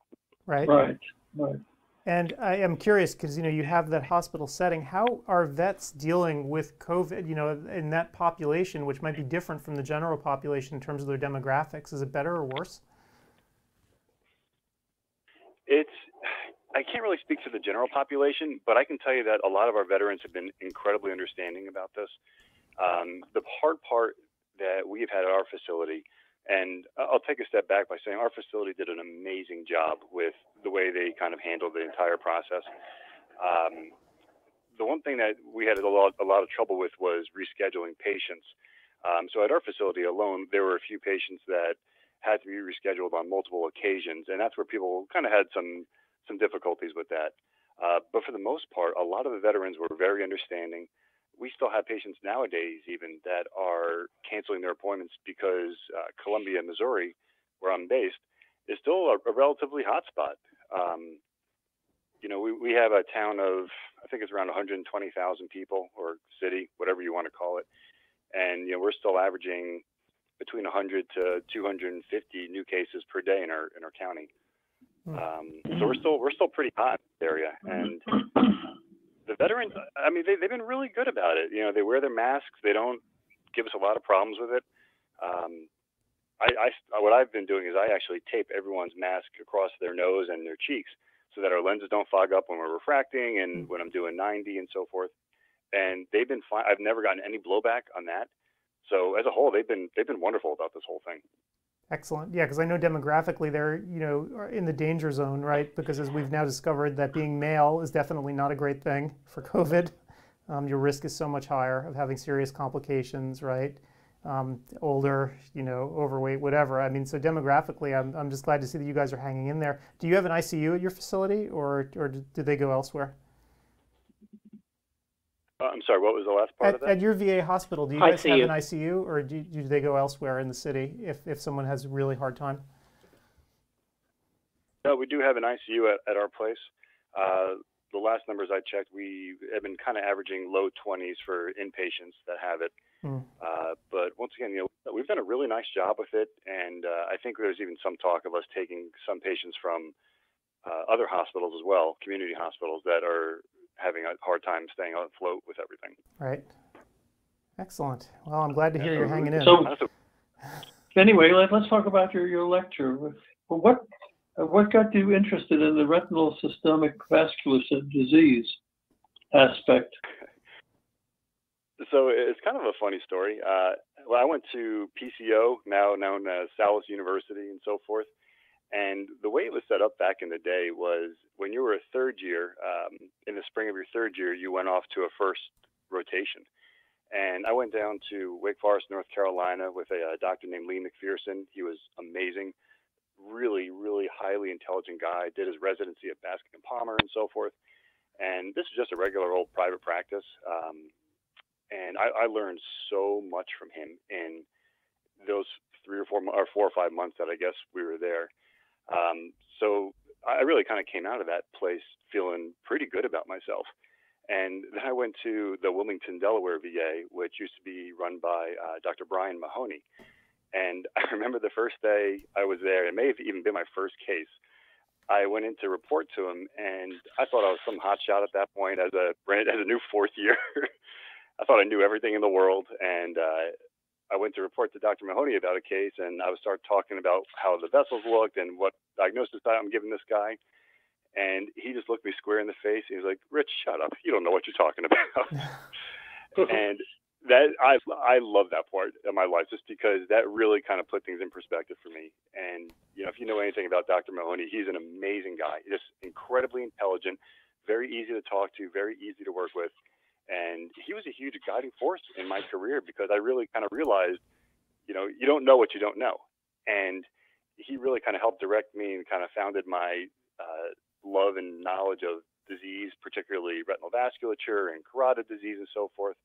right. Right, right. And I am curious because you know you have that hospital setting. How are vets dealing with COVID? You know, in that population, which might be different from the general population in terms of their demographics. Is it better or worse? It's I can't really speak to the general population, but I can tell you that a lot of our veterans have been incredibly understanding about this. Um, the hard part that we've had at our facility, And I'll take a step back by saying our facility did an amazing job with the way they kind of handled the entire process. Um, the one thing that we had a lot, a lot of trouble with was rescheduling patients. Um, so at our facility alone, there were a few patients that had to be rescheduled on multiple occasions, and that's where people kind of had some some difficulties with that. Uh, but for the most part, a lot of the veterans were very understanding. We still have patients nowadays, even that are canceling their appointments because uh, Columbia, Missouri, where I'm based, is still a, a relatively hot spot. Um, you know, we, we have a town of, I think it's around 120,000 people or city, whatever you want to call it. And, you know, we're still averaging between 100 to 250 new cases per day in our, in our county. Um, so we're still, we're still pretty hot in this area. And the veterans, I mean, they, they've been really good about it. You know, they wear their masks. They don't give us a lot of problems with it. Um, I, I, what I've been doing is I actually tape everyone's mask across their nose and their cheeks so that our lenses don't fog up when we're refracting and when I'm doing 90 and so forth. And they've been fine. I've never gotten any blowback on that. So as a whole, they've been they've been wonderful about this whole thing. Excellent. Yeah, because I know demographically they're you know in the danger zone, right? Because as we've now discovered that being male is definitely not a great thing for COVID. Um, your risk is so much higher of having serious complications, right? Um, older, you know, overweight, whatever. I mean, so demographically, I'm, I'm just glad to see that you guys are hanging in there. Do you have an ICU at your facility, or or do they go elsewhere? Uh, I'm sorry, what was the last part at, of that? At your VA hospital, do you guys ICU. have an ICU, or do, do they go elsewhere in the city if, if someone has a really hard time? No, we do have an ICU at, at our place. Uh, the last numbers I checked, we have been kind of averaging low 20s for inpatients that have it. Hmm. Uh, but once again, you know, we've done a really nice job with it, and uh, I think there's even some talk of us taking some patients from uh, other hospitals as well, community hospitals that are having a hard time staying afloat with everything. Right. Excellent. Well, I'm glad to hear you're hanging in. So, anyway, let, us talk about your, your lecture. Well, what what got you interested in the retinal systemic vascular disease aspect? So it's kind of a funny story. Uh, well, I went to PCO, now known as Salus University, and so forth. And the way it was set up back in the day was when you were a third year, um, in the spring of your third year, you went off to a first rotation. And I went down to Wake Forest, North Carolina with a, a doctor named Lee McPherson. He was amazing, really, really highly intelligent guy. Did his residency at Bascom and Palmer and so forth. And this is just a regular old private practice. Um, and I, I learned so much from him in those three or four or four or five months that I guess we were there. Um, so I really kind of came out of that place feeling pretty good about myself. And then I went to the Wilmington, Delaware VA, which used to be run by uh, Dr. Brian Mahoney. And I remember the first day I was there, it may have even been my first case. I went in to report to him, and I thought I was some hotshot at that point as a as a new fourth year. I thought I knew everything in the world, and uh, I went to report to Dr. Mahoney about a case, and I would start talking about how the vessels looked and what diagnosis I'm giving this guy. And he just looked me square in the face. He was like, "Rich, shut up. You don't know what you're talking about." and that I I love that part of my life just because that really kind of put things in perspective for me. And you know, if you know anything about Dr. Mahoney, he's an amazing guy. Just incredibly intelligent, very easy to talk to, very easy to work with. And he was a huge guiding force in my career because I really kind of realized, you know, you don't know what you don't know. And he really kind of helped direct me and kind of founded my uh, love and knowledge of disease, particularly retinal vasculature and carotid disease and so forth.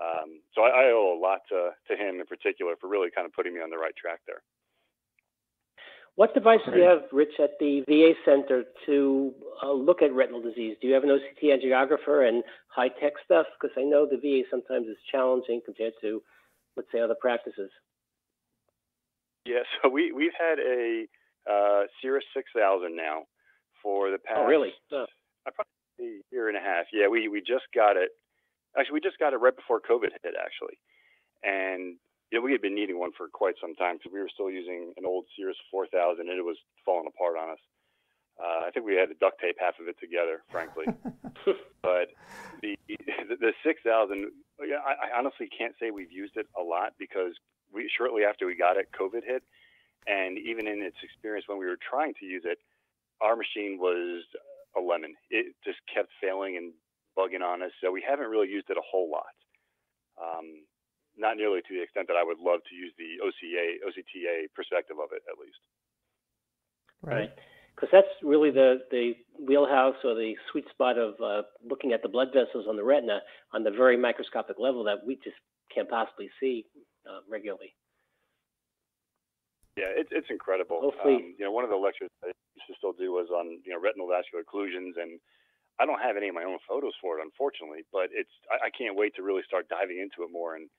Um, so I, I owe a lot to, to him in particular for really kind of putting me on the right track there. What device do you have, Rich, at the VA Center to uh, look at retinal disease? Do you have an OCT angiographer and high tech stuff? Because I know the VA sometimes is challenging compared to, let's say, other practices. Yeah, so we we've had a uh, Cirrus 6000 now for the past. Oh, really? Oh. Probably a year and a half. Yeah, we we just got it. Actually, we just got it right before COVID hit, actually, and you know, we had been needing one for quite some time because we were still using an old Cirrus 4000 and it was falling apart on us. Uh, I think we had to duct tape half of it together, frankly. but the the 6000, I, I honestly can't say we've used it a lot because we shortly after we got it, COVID hit, and even in its experience when we were trying to use it, our machine was a lemon. It just kept failing and bugging on us, so we haven't really used it a whole lot. Um, not nearly to the extent that I would love to use the OCA, OCTA perspective of it, at least. Right. Because that's really the, the wheelhouse or the sweet spot of uh, looking at the blood vessels on the retina on the very microscopic level that we just can't possibly see uh, regularly. Yeah, it's it's incredible. Hopefully- Um, you know, one of the lectures I used to still do was on you know retinal vascular occlusions, and I don't have any of my own photos for it, unfortunately. But it's I, I can't wait to really start diving into it more and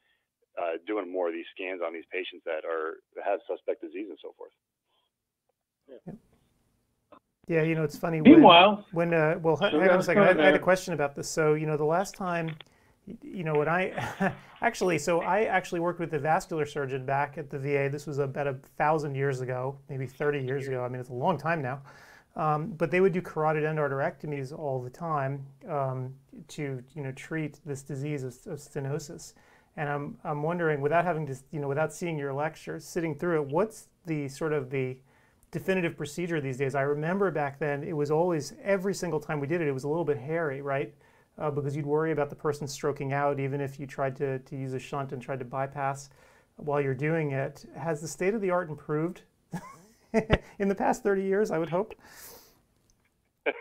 uh, doing more of these scans on these patients that are have suspect disease and so forth. Yeah, you know, it's funny. Meanwhile- when, when uh, well, So hang on a second. I, I had a question about this. So, you know, the last time, you know, when I actually, so I actually worked with a vascular surgeon back at the VA. This was about a thousand years ago, maybe 30 years ago. I mean, it's a long time now. Um, but they would do carotid endarterectomies all the time um, to, you know, treat this disease of, of stenosis. And I'm, I'm wondering, without having to, you know, without seeing your lecture, sitting through it, what's the sort of the definitive procedure these days. I remember back then it was always every single time we did it, it was a little bit hairy, right? Uh, because you'd worry about the person stroking out, even if you tried to, to use a shunt and tried to bypass while you're doing it. Has the state of the art improved in the past 30 years? I would hope. it,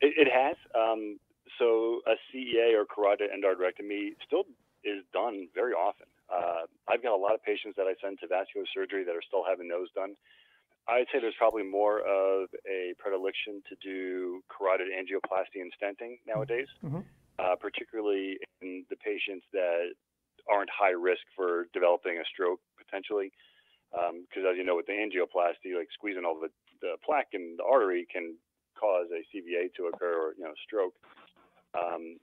it has. Um, so a CEA or carotid endarterectomy still is done very often. Uh, I've got a lot of patients that I send to vascular surgery that are still having those done. I'd say there's probably more of a predilection to do carotid angioplasty and stenting nowadays, uh, particularly in the patients that aren't high risk for developing a stroke potentially. Because as you know, with the angioplasty, like squeezing all the, the plaque in the artery can cause a CVA to occur or you know stroke. Um,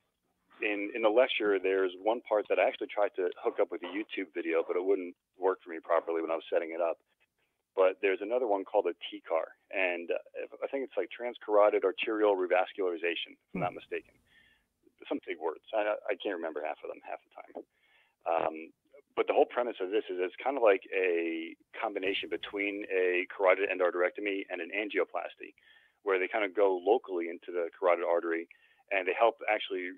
in in the lecture, there's one part that I actually tried to hook up with a YouTube video, but it wouldn't work for me properly when I was setting it up. But there's another one called a TCAR, and uh, I think it's like transcarotid arterial revascularization, if I'm not mistaken. Some big words. I, I can't remember half of them half the time. Um, but the whole premise of this is it's kind of like a combination between a carotid endarterectomy and an angioplasty, where they kind of go locally into the carotid artery and they help actually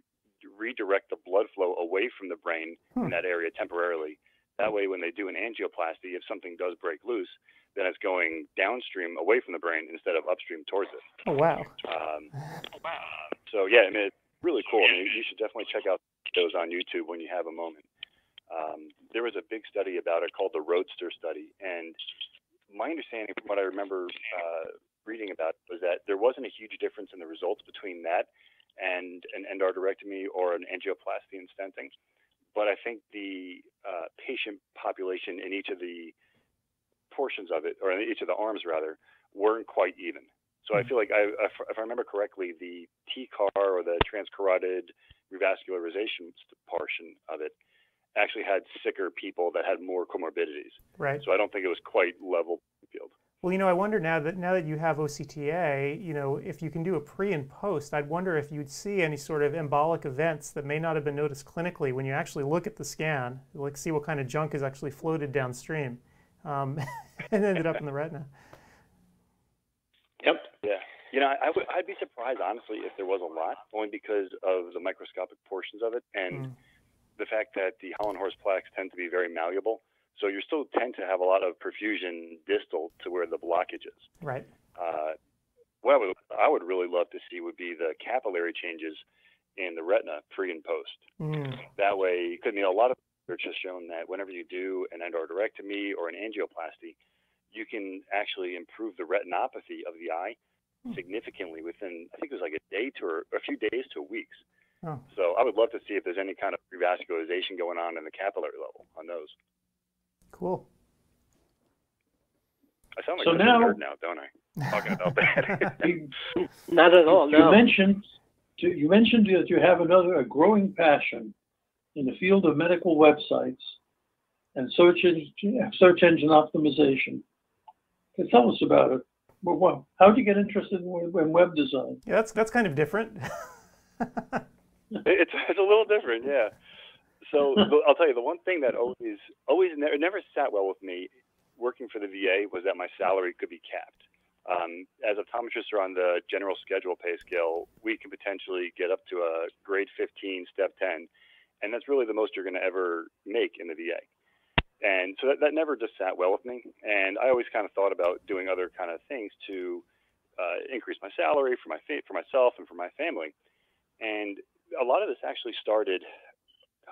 redirect the blood flow away from the brain in that area temporarily. That way, when they do an angioplasty, if something does break loose, then it's going downstream away from the brain instead of upstream towards it. Oh, wow. Um, so yeah, I mean, it's really cool. I mean, you should definitely check out those on YouTube when you have a moment. Um, there was a big study about it called the Roadster study, and my understanding from what I remember uh, reading about was that there wasn't a huge difference in the results between that and an endarterectomy or an angioplasty and stenting. But I think the uh, patient population in each of the portions of it, or in each of the arms rather, weren't quite even. So I feel like I, if if I remember correctly, the TCAR or the transcarotid revascularization portion of it actually had sicker people that had more comorbidities. Right. So I don't think it was quite level field. Well, you know, I wonder now that now that you have OCTA, you know, if you can do a pre and post, I'd wonder if you'd see any sort of embolic events that may not have been noticed clinically when you actually look at the scan, like see what kind of junk is actually floated downstream, um, and ended up in the retina. Yep. Yeah. You know, I would be surprised honestly if there was a lot, only because of the microscopic portions of it and Mm. the fact that the Hollenhorst plaques tend to be very malleable. So you still tend to have a lot of perfusion distal to where the blockage is. Right. Uh, what I would, I would really love to see would be the capillary changes in the retina pre and post. Mm. That way, because you know, a lot of research has shown that whenever you do an endarterectomy or an angioplasty, you can actually improve the retinopathy of the eye significantly within, I think it was like a day to or a few days to weeks. Oh. So I would love to see if there's any kind of revascularization going on in the capillary level on those. Cool. I sound like So such now- a nerd now, don't I? Talking about that. Not at all. You No. mentioned you mentioned that you have another a growing passion in the field of medical websites and search engine search engine optimization. Can tell us about it? Well, how did you get interested in, in web design? Yeah, that's that's kind of different. it's it's a little different, yeah. So I'll tell you the one thing that always, always never, never sat well with me working for the VA was that my salary could be capped. Um, as optometrists are on the general schedule pay scale, we can potentially get up to a grade 15, step 10, and that's really the most you're going to ever make in the VA. And so that, that never just sat well with me. And I always kind of thought about doing other kind of things to uh, increase my salary for my fa- for myself and for my family. And a lot of this actually started,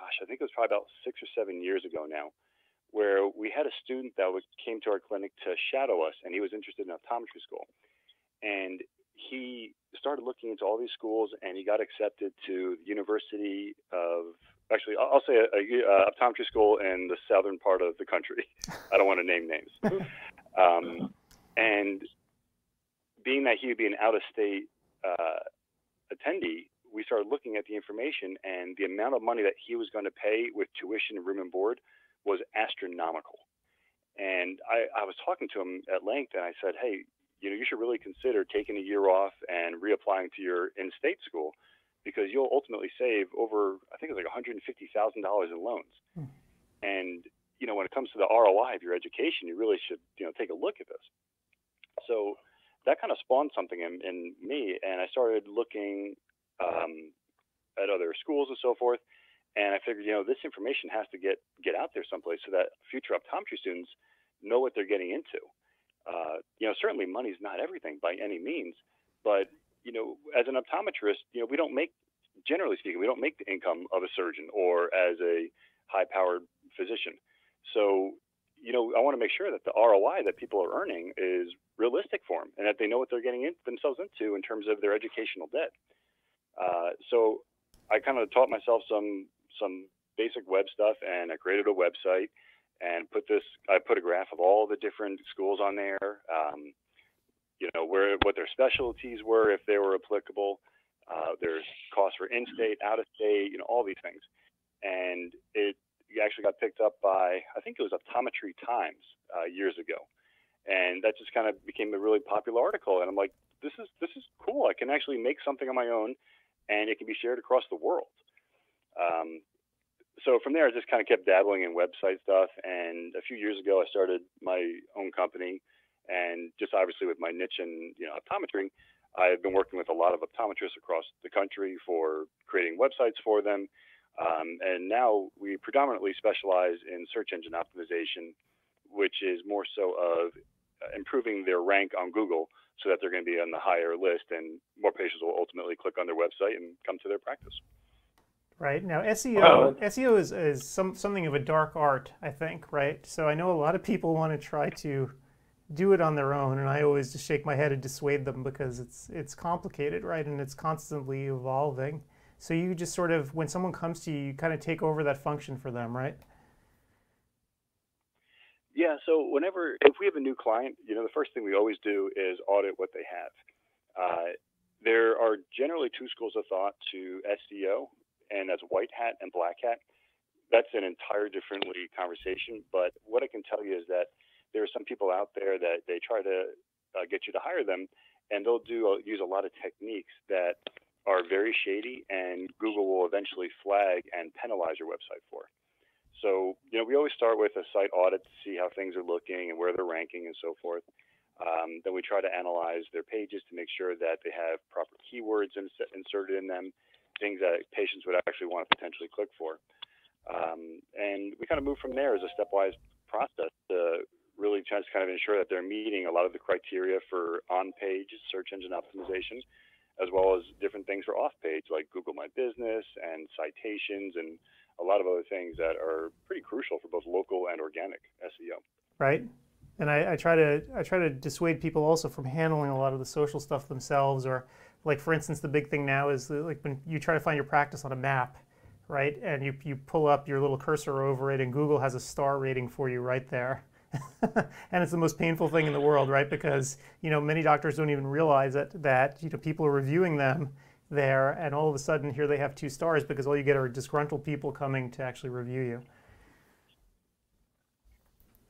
gosh, I think it was probably about six or seven years ago now, where we had a student that was, came to our clinic to shadow us, and he was interested in optometry school. And he started looking into all these schools, and he got accepted to the University of actually, I'll say a, a, a optometry school in the southern part of the country. I don't want to name names. um, and being that he would be an out-of-state uh, attendee, we started looking at the information, and the amount of money that he was going to pay with tuition, and room, and board was astronomical. And I, I was talking to him at length, and I said, "Hey, you know, you should really consider taking a year off and reapplying to your in-state school." because you'll ultimately save over I think it's like $150,000 in loans. Hmm. And you know when it comes to the ROI of your education, you really should you know take a look at this. So that kind of spawned something in, in me, and I started looking um, at other schools and so forth. And I figured, you know, this information has to get get out there someplace so that future optometry students know what they're getting into. Uh, you know, certainly money's not everything by any means, but you know, as an optometrist, you know, we don't make, generally speaking, we don't make the income of a surgeon or as a high-powered physician. So, you know, I want to make sure that the ROI that people are earning is realistic for them and that they know what they're getting in, themselves into in terms of their educational debt. Uh, so, I kind of taught myself some some basic web stuff, and I created a website and put this. I put a graph of all the different schools on there. Um, you know, where what their specialties were, if they were applicable. Uh, there's costs for in-state, out-of-state, you know, all these things, and it actually got picked up by I think it was Optometry Times uh, years ago, and that just kind of became a really popular article. And I'm like, this is this is cool. I can actually make something on my own, and it can be shared across the world. Um, so from there, I just kind of kept dabbling in website stuff. And a few years ago, I started my own company and just obviously with my niche in you know optometry, I've been working with a lot of optometrists across the country for creating websites for them. Um, and now we predominantly specialize in search engine optimization, which is more so of improving their rank on Google so that they're going to be on the higher list and more patients will ultimately click on their website and come to their practice. Right. Now, SEO oh. SEO is, is some something of a dark art, I think. Right, so I know a lot of people want to try to do it on their own and i always just shake my head and dissuade them because it's it's complicated right? And it's constantly evolving. So you just sort of when someone comes to you you kind of take over that function for them right yeah so whenever if we have a new client you know the first thing we always do is audit what they have uh, there are generally two schools of thought to seo and that's white hat and black hat that's an entire differently conversation but what i can tell you is that there are some people out there that they try to uh, get you to hire them, and they'll do uh, use a lot of techniques that are very shady, and Google will eventually flag and penalize your website for. So, you know, we always start with a site audit to see how things are looking and where they're ranking and so forth. Um, then we try to analyze their pages to make sure that they have proper keywords inserted in them, things that patients would actually want to potentially click for. Um, and we kind of move from there as a stepwise process to really tries to kind of ensure that they're meeting a lot of the criteria for on-page search engine optimization, as well as different things for off-page like Google My Business and citations and a lot of other things that are pretty crucial for both local and organic SEO. Right. And I, I try to I try to dissuade people also from handling a lot of the social stuff themselves, or like for instance, the big thing now is like when you try to find your practice on a map, right? And you, you pull up your little cursor over it, and Google has a star rating for you right there. and it's the most painful thing in the world, right? Because you know many doctors don't even realize that that you know people are reviewing them there, and all of a sudden here they have two stars because all you get are disgruntled people coming to actually review you.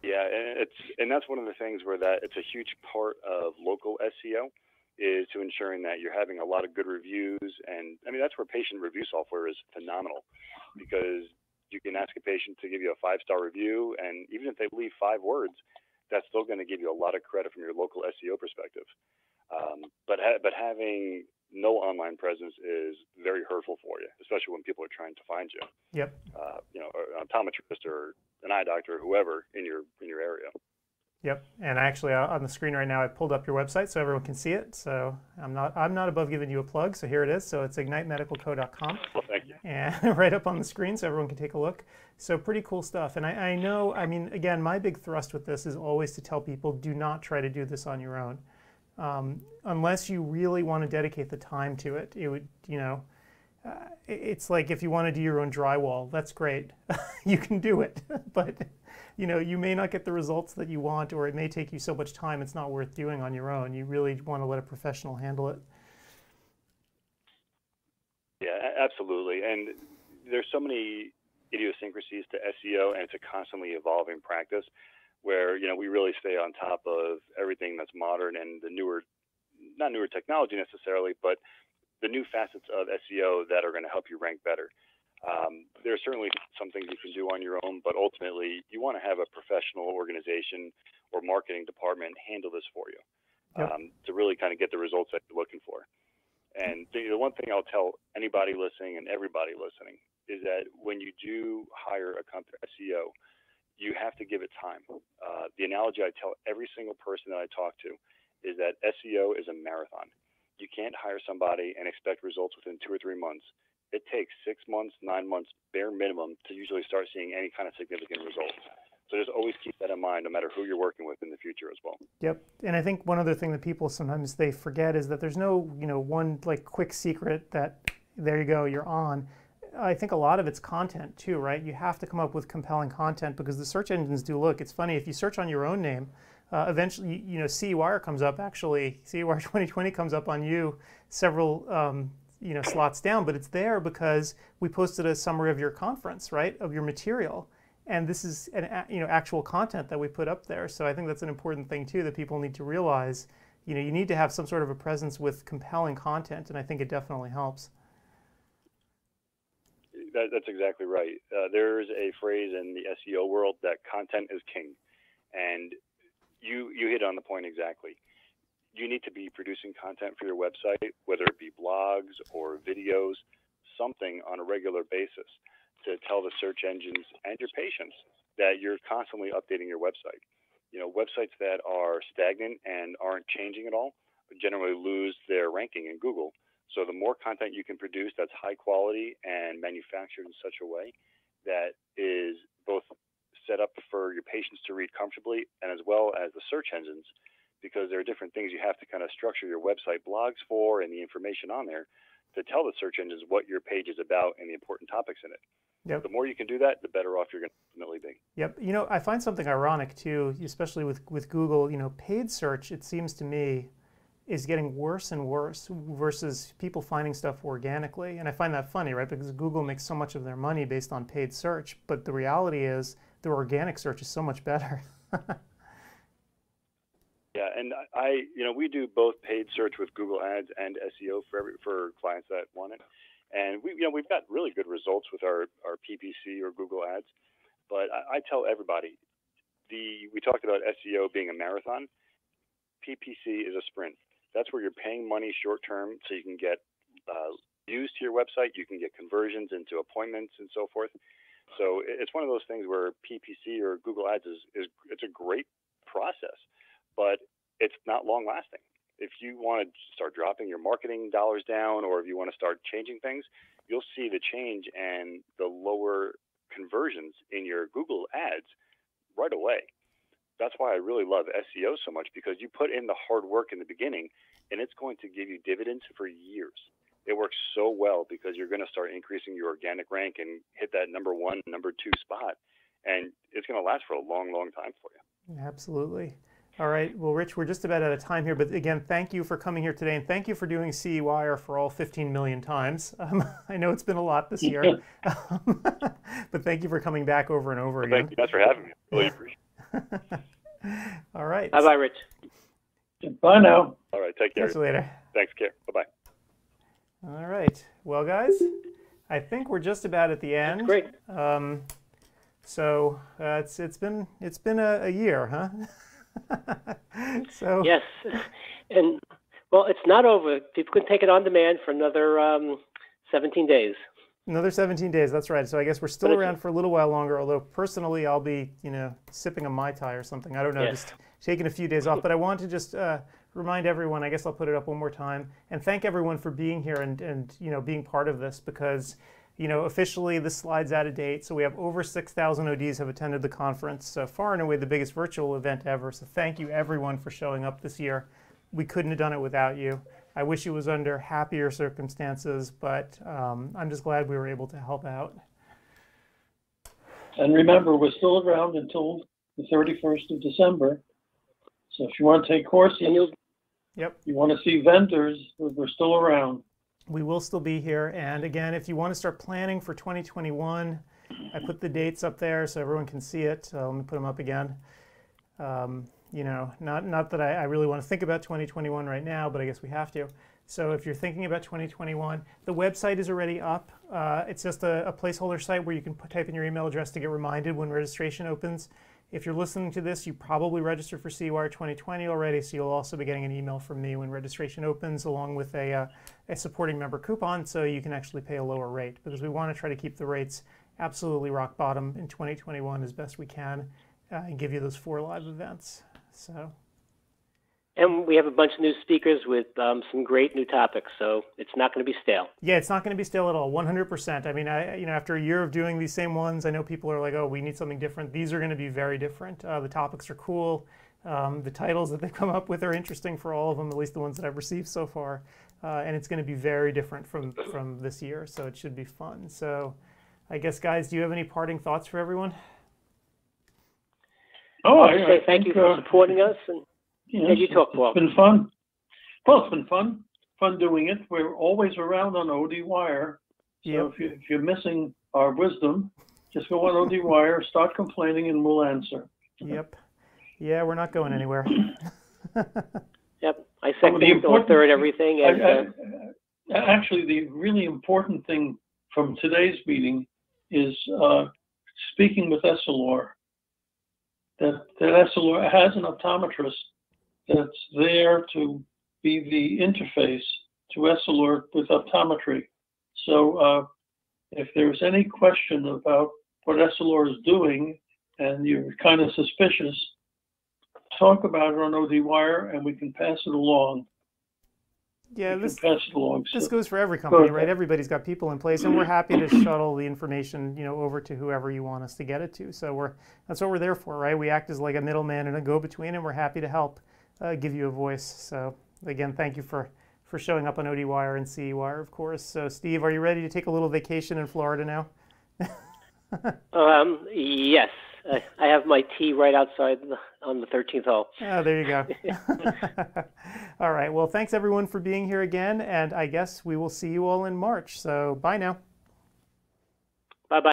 Yeah, and it's and that's one of the things where that it's a huge part of local SEO is to ensuring that you're having a lot of good reviews and I mean that's where patient review software is phenomenal because You can ask a patient to give you a five star review, and even if they leave five words, that's still going to give you a lot of credit from your local SEO perspective. Um, but ha- but having no online presence is very hurtful for you, especially when people are trying to find you. Yep. Uh, you know, an optometrist or an eye doctor, or whoever in your in your area. Yep. And actually, uh, on the screen right now, I pulled up your website so everyone can see it. So I'm not I'm not above giving you a plug. So here it is. So it's ignitemedicalco.com. Well, thank you. And right up on the screen so everyone can take a look. So pretty cool stuff. And I, I know, I mean, again, my big thrust with this is always to tell people do not try to do this on your own. Um, unless you really want to dedicate the time to it, it would, you know, uh, it's like if you want to do your own drywall, that's great. you can do it, but you know, you may not get the results that you want, or it may take you so much time it's not worth doing on your own. You really want to let a professional handle it. Yeah, absolutely. And there's so many idiosyncrasies to SEO, and it's a constantly evolving practice where you know we really stay on top of everything that's modern and the newer, not newer technology necessarily, but the new facets of SEO that are going to help you rank better. Um, there are certainly some things you can do on your own, but ultimately you want to have a professional organization or marketing department handle this for you Yep. um, to really kind of get the results that you're looking for. And the, the one thing I'll tell anybody listening and everybody listening is that when you do hire a company SEO, you have to give it time. Uh, the analogy I tell every single person that I talk to is that SEO is a marathon. You can't hire somebody and expect results within two or three months. It takes six months, nine months, bare minimum, to usually start seeing any kind of significant results. So just always keep that in mind, no matter who you're working with in the future as well. Yep. And I think one other thing that people sometimes they forget is that there's no, you know, one like quick secret that there you go, you're on. I think a lot of it's content too, right? You have to come up with compelling content because the search engines do look. It's funny if you search on your own name, uh, eventually, you know, CEwire comes up. Actually, CEwire 2020 comes up on you several, um, you know, slots down, but it's there because we posted a summary of your conference, right, of your material, and this is an you know actual content that we put up there. So I think that's an important thing too that people need to realize. You know, you need to have some sort of a presence with compelling content, and I think it definitely helps. That, that's exactly right. Uh, there's a phrase in the SEO world that content is king, and you you hit on the point exactly. You need to be producing content for your website, whether it be blogs or videos, something on a regular basis to tell the search engines and your patients that you're constantly updating your website. You know, websites that are stagnant and aren't changing at all generally lose their ranking in Google. So the more content you can produce that's high quality and manufactured in such a way that is both set up for your patients to read comfortably and as well as the search engines because there are different things you have to kind of structure your website blogs for and the information on there to tell the search engines what your page is about and the important topics in it. Yep. The more you can do that, the better off you're going to ultimately be. Yep. You know, I find something ironic too, especially with, with Google. You know, paid search, it seems to me, is getting worse and worse versus people finding stuff organically. And I find that funny, right? Because Google makes so much of their money based on paid search. But the reality is their organic search is so much better. Yeah, and I, you know, we do both paid search with Google Ads and SEO for every, for clients that want it, and we, you know, we've got really good results with our our PPC or Google Ads. But I, I tell everybody, the we talked about SEO being a marathon. PPC is a sprint. That's where you're paying money short term, so you can get uh, views to your website, you can get conversions into appointments and so forth. So it's one of those things where PPC or Google Ads is, is it's a great process, but it's not long lasting. If you want to start dropping your marketing dollars down, or if you want to start changing things, you'll see the change and the lower conversions in your Google Ads right away. That's why I really love SEO so much because you put in the hard work in the beginning and it's going to give you dividends for years. It works so well because you're going to start increasing your organic rank and hit that number one, number two spot. And it's going to last for a long, long time for you. Absolutely. All right. Well, Rich, we're just about out of time here. But again, thank you for coming here today. And thank you for doing CEwire for all 15 million times. Um, I know it's been a lot this year. but thank you for coming back over and over Well, again. thank you guys for having me. Really appreciate All right. Bye bye, Rich. Bye now. All right, take care. Catch you later. Thanks, care. Bye bye. All right. Well, guys, I think we're just about at the end. That's great. Um, so uh, it's it's been it's been a, a year, huh? so Yes, and well, it's not over. People can take it on demand for another um, 17 days. Another 17 days. That's right. So I guess we're still around for a little while longer. Although personally, I'll be, you know, sipping a mai tai or something. I don't know, just taking a few days off. But I want to just uh, remind everyone. I guess I'll put it up one more time and thank everyone for being here and and you know being part of this because. You know, officially this slide's out of date, so we have over 6,000 ODs have attended the conference. So far and away the biggest virtual event ever. So thank you everyone for showing up this year. We couldn't have done it without you. I wish it was under happier circumstances, but um, I'm just glad we were able to help out. And remember, we're still around until the 31st of December. So if you want to take courses, Yep. you want to see vendors, we're we're still around. We will still be here. And again, if you want to start planning for 2021, I put the dates up there so everyone can see it. So let me put them up again. Um, you know, not, not that I, I really want to think about 2021 right now, but I guess we have to. So if you're thinking about 2021, the website is already up. Uh, it's just a, a placeholder site where you can put, type in your email address to get reminded when registration opens. If you're listening to this, you probably registered for CEwire 2020 already, so you'll also be getting an email from me when registration opens, along with a, uh, a supporting member coupon, so you can actually pay a lower rate. Because we want to try to keep the rates absolutely rock bottom in 2021 as best we can, uh, and give you those four live events. So And we have a bunch of new speakers with um, some great new topics, so it's not going to be stale. yeah, it's not going to be stale at all, 100%. I mean, I you know after a year of doing these same ones, I know people are like, oh, we need something different. These are going to be very different. Uh, the topics are cool. Um, the titles that they've come up with are interesting for all of them, at least the ones that I've received so far. Uh, and it's going to be very different from from this year, so it should be fun. So, I guess, guys, do you have any parting thoughts for everyone? Oh, I'll I, just I thank think, you for uh, supporting us, and yes, yeah, you talk, Paul. It's been fun. Well, it's been fun, fun doing it. We're always around on ODwire. So Yep. if, you, if you're missing our wisdom, just go on OD Wire, start complaining, and we'll answer. Yep. Yeah, we're not going anywhere. Yep, I second the or important- third everything, and I- uh, I- actually, the really important thing from today's meeting is uh, speaking with Essilor. That, that Essilor has an optometrist that's there to be the interface to Essilor with optometry. So uh, if there's any question about what Essilor is doing and you're kind of suspicious, talk about it on ODwire and we can pass it along. Yeah, this can pass it along. this So- goes for every company, right? Everybody's got people in place, and we're happy to shuttle the information, you know, over to whoever you want us to get it to. So we're that's what we're there for, right? We act as like a middleman and a go-between, and we're happy to help uh, give you a voice. So again, thank you for for showing up on ODwire and CEwire, of course. So Steve, are you ready to take a little vacation in Florida now? um, yes, I, I have my tee right outside on the 13th hole. Oh, there you go. all right. Well, thanks everyone for being here again, and I guess we will see you all in March. So bye now.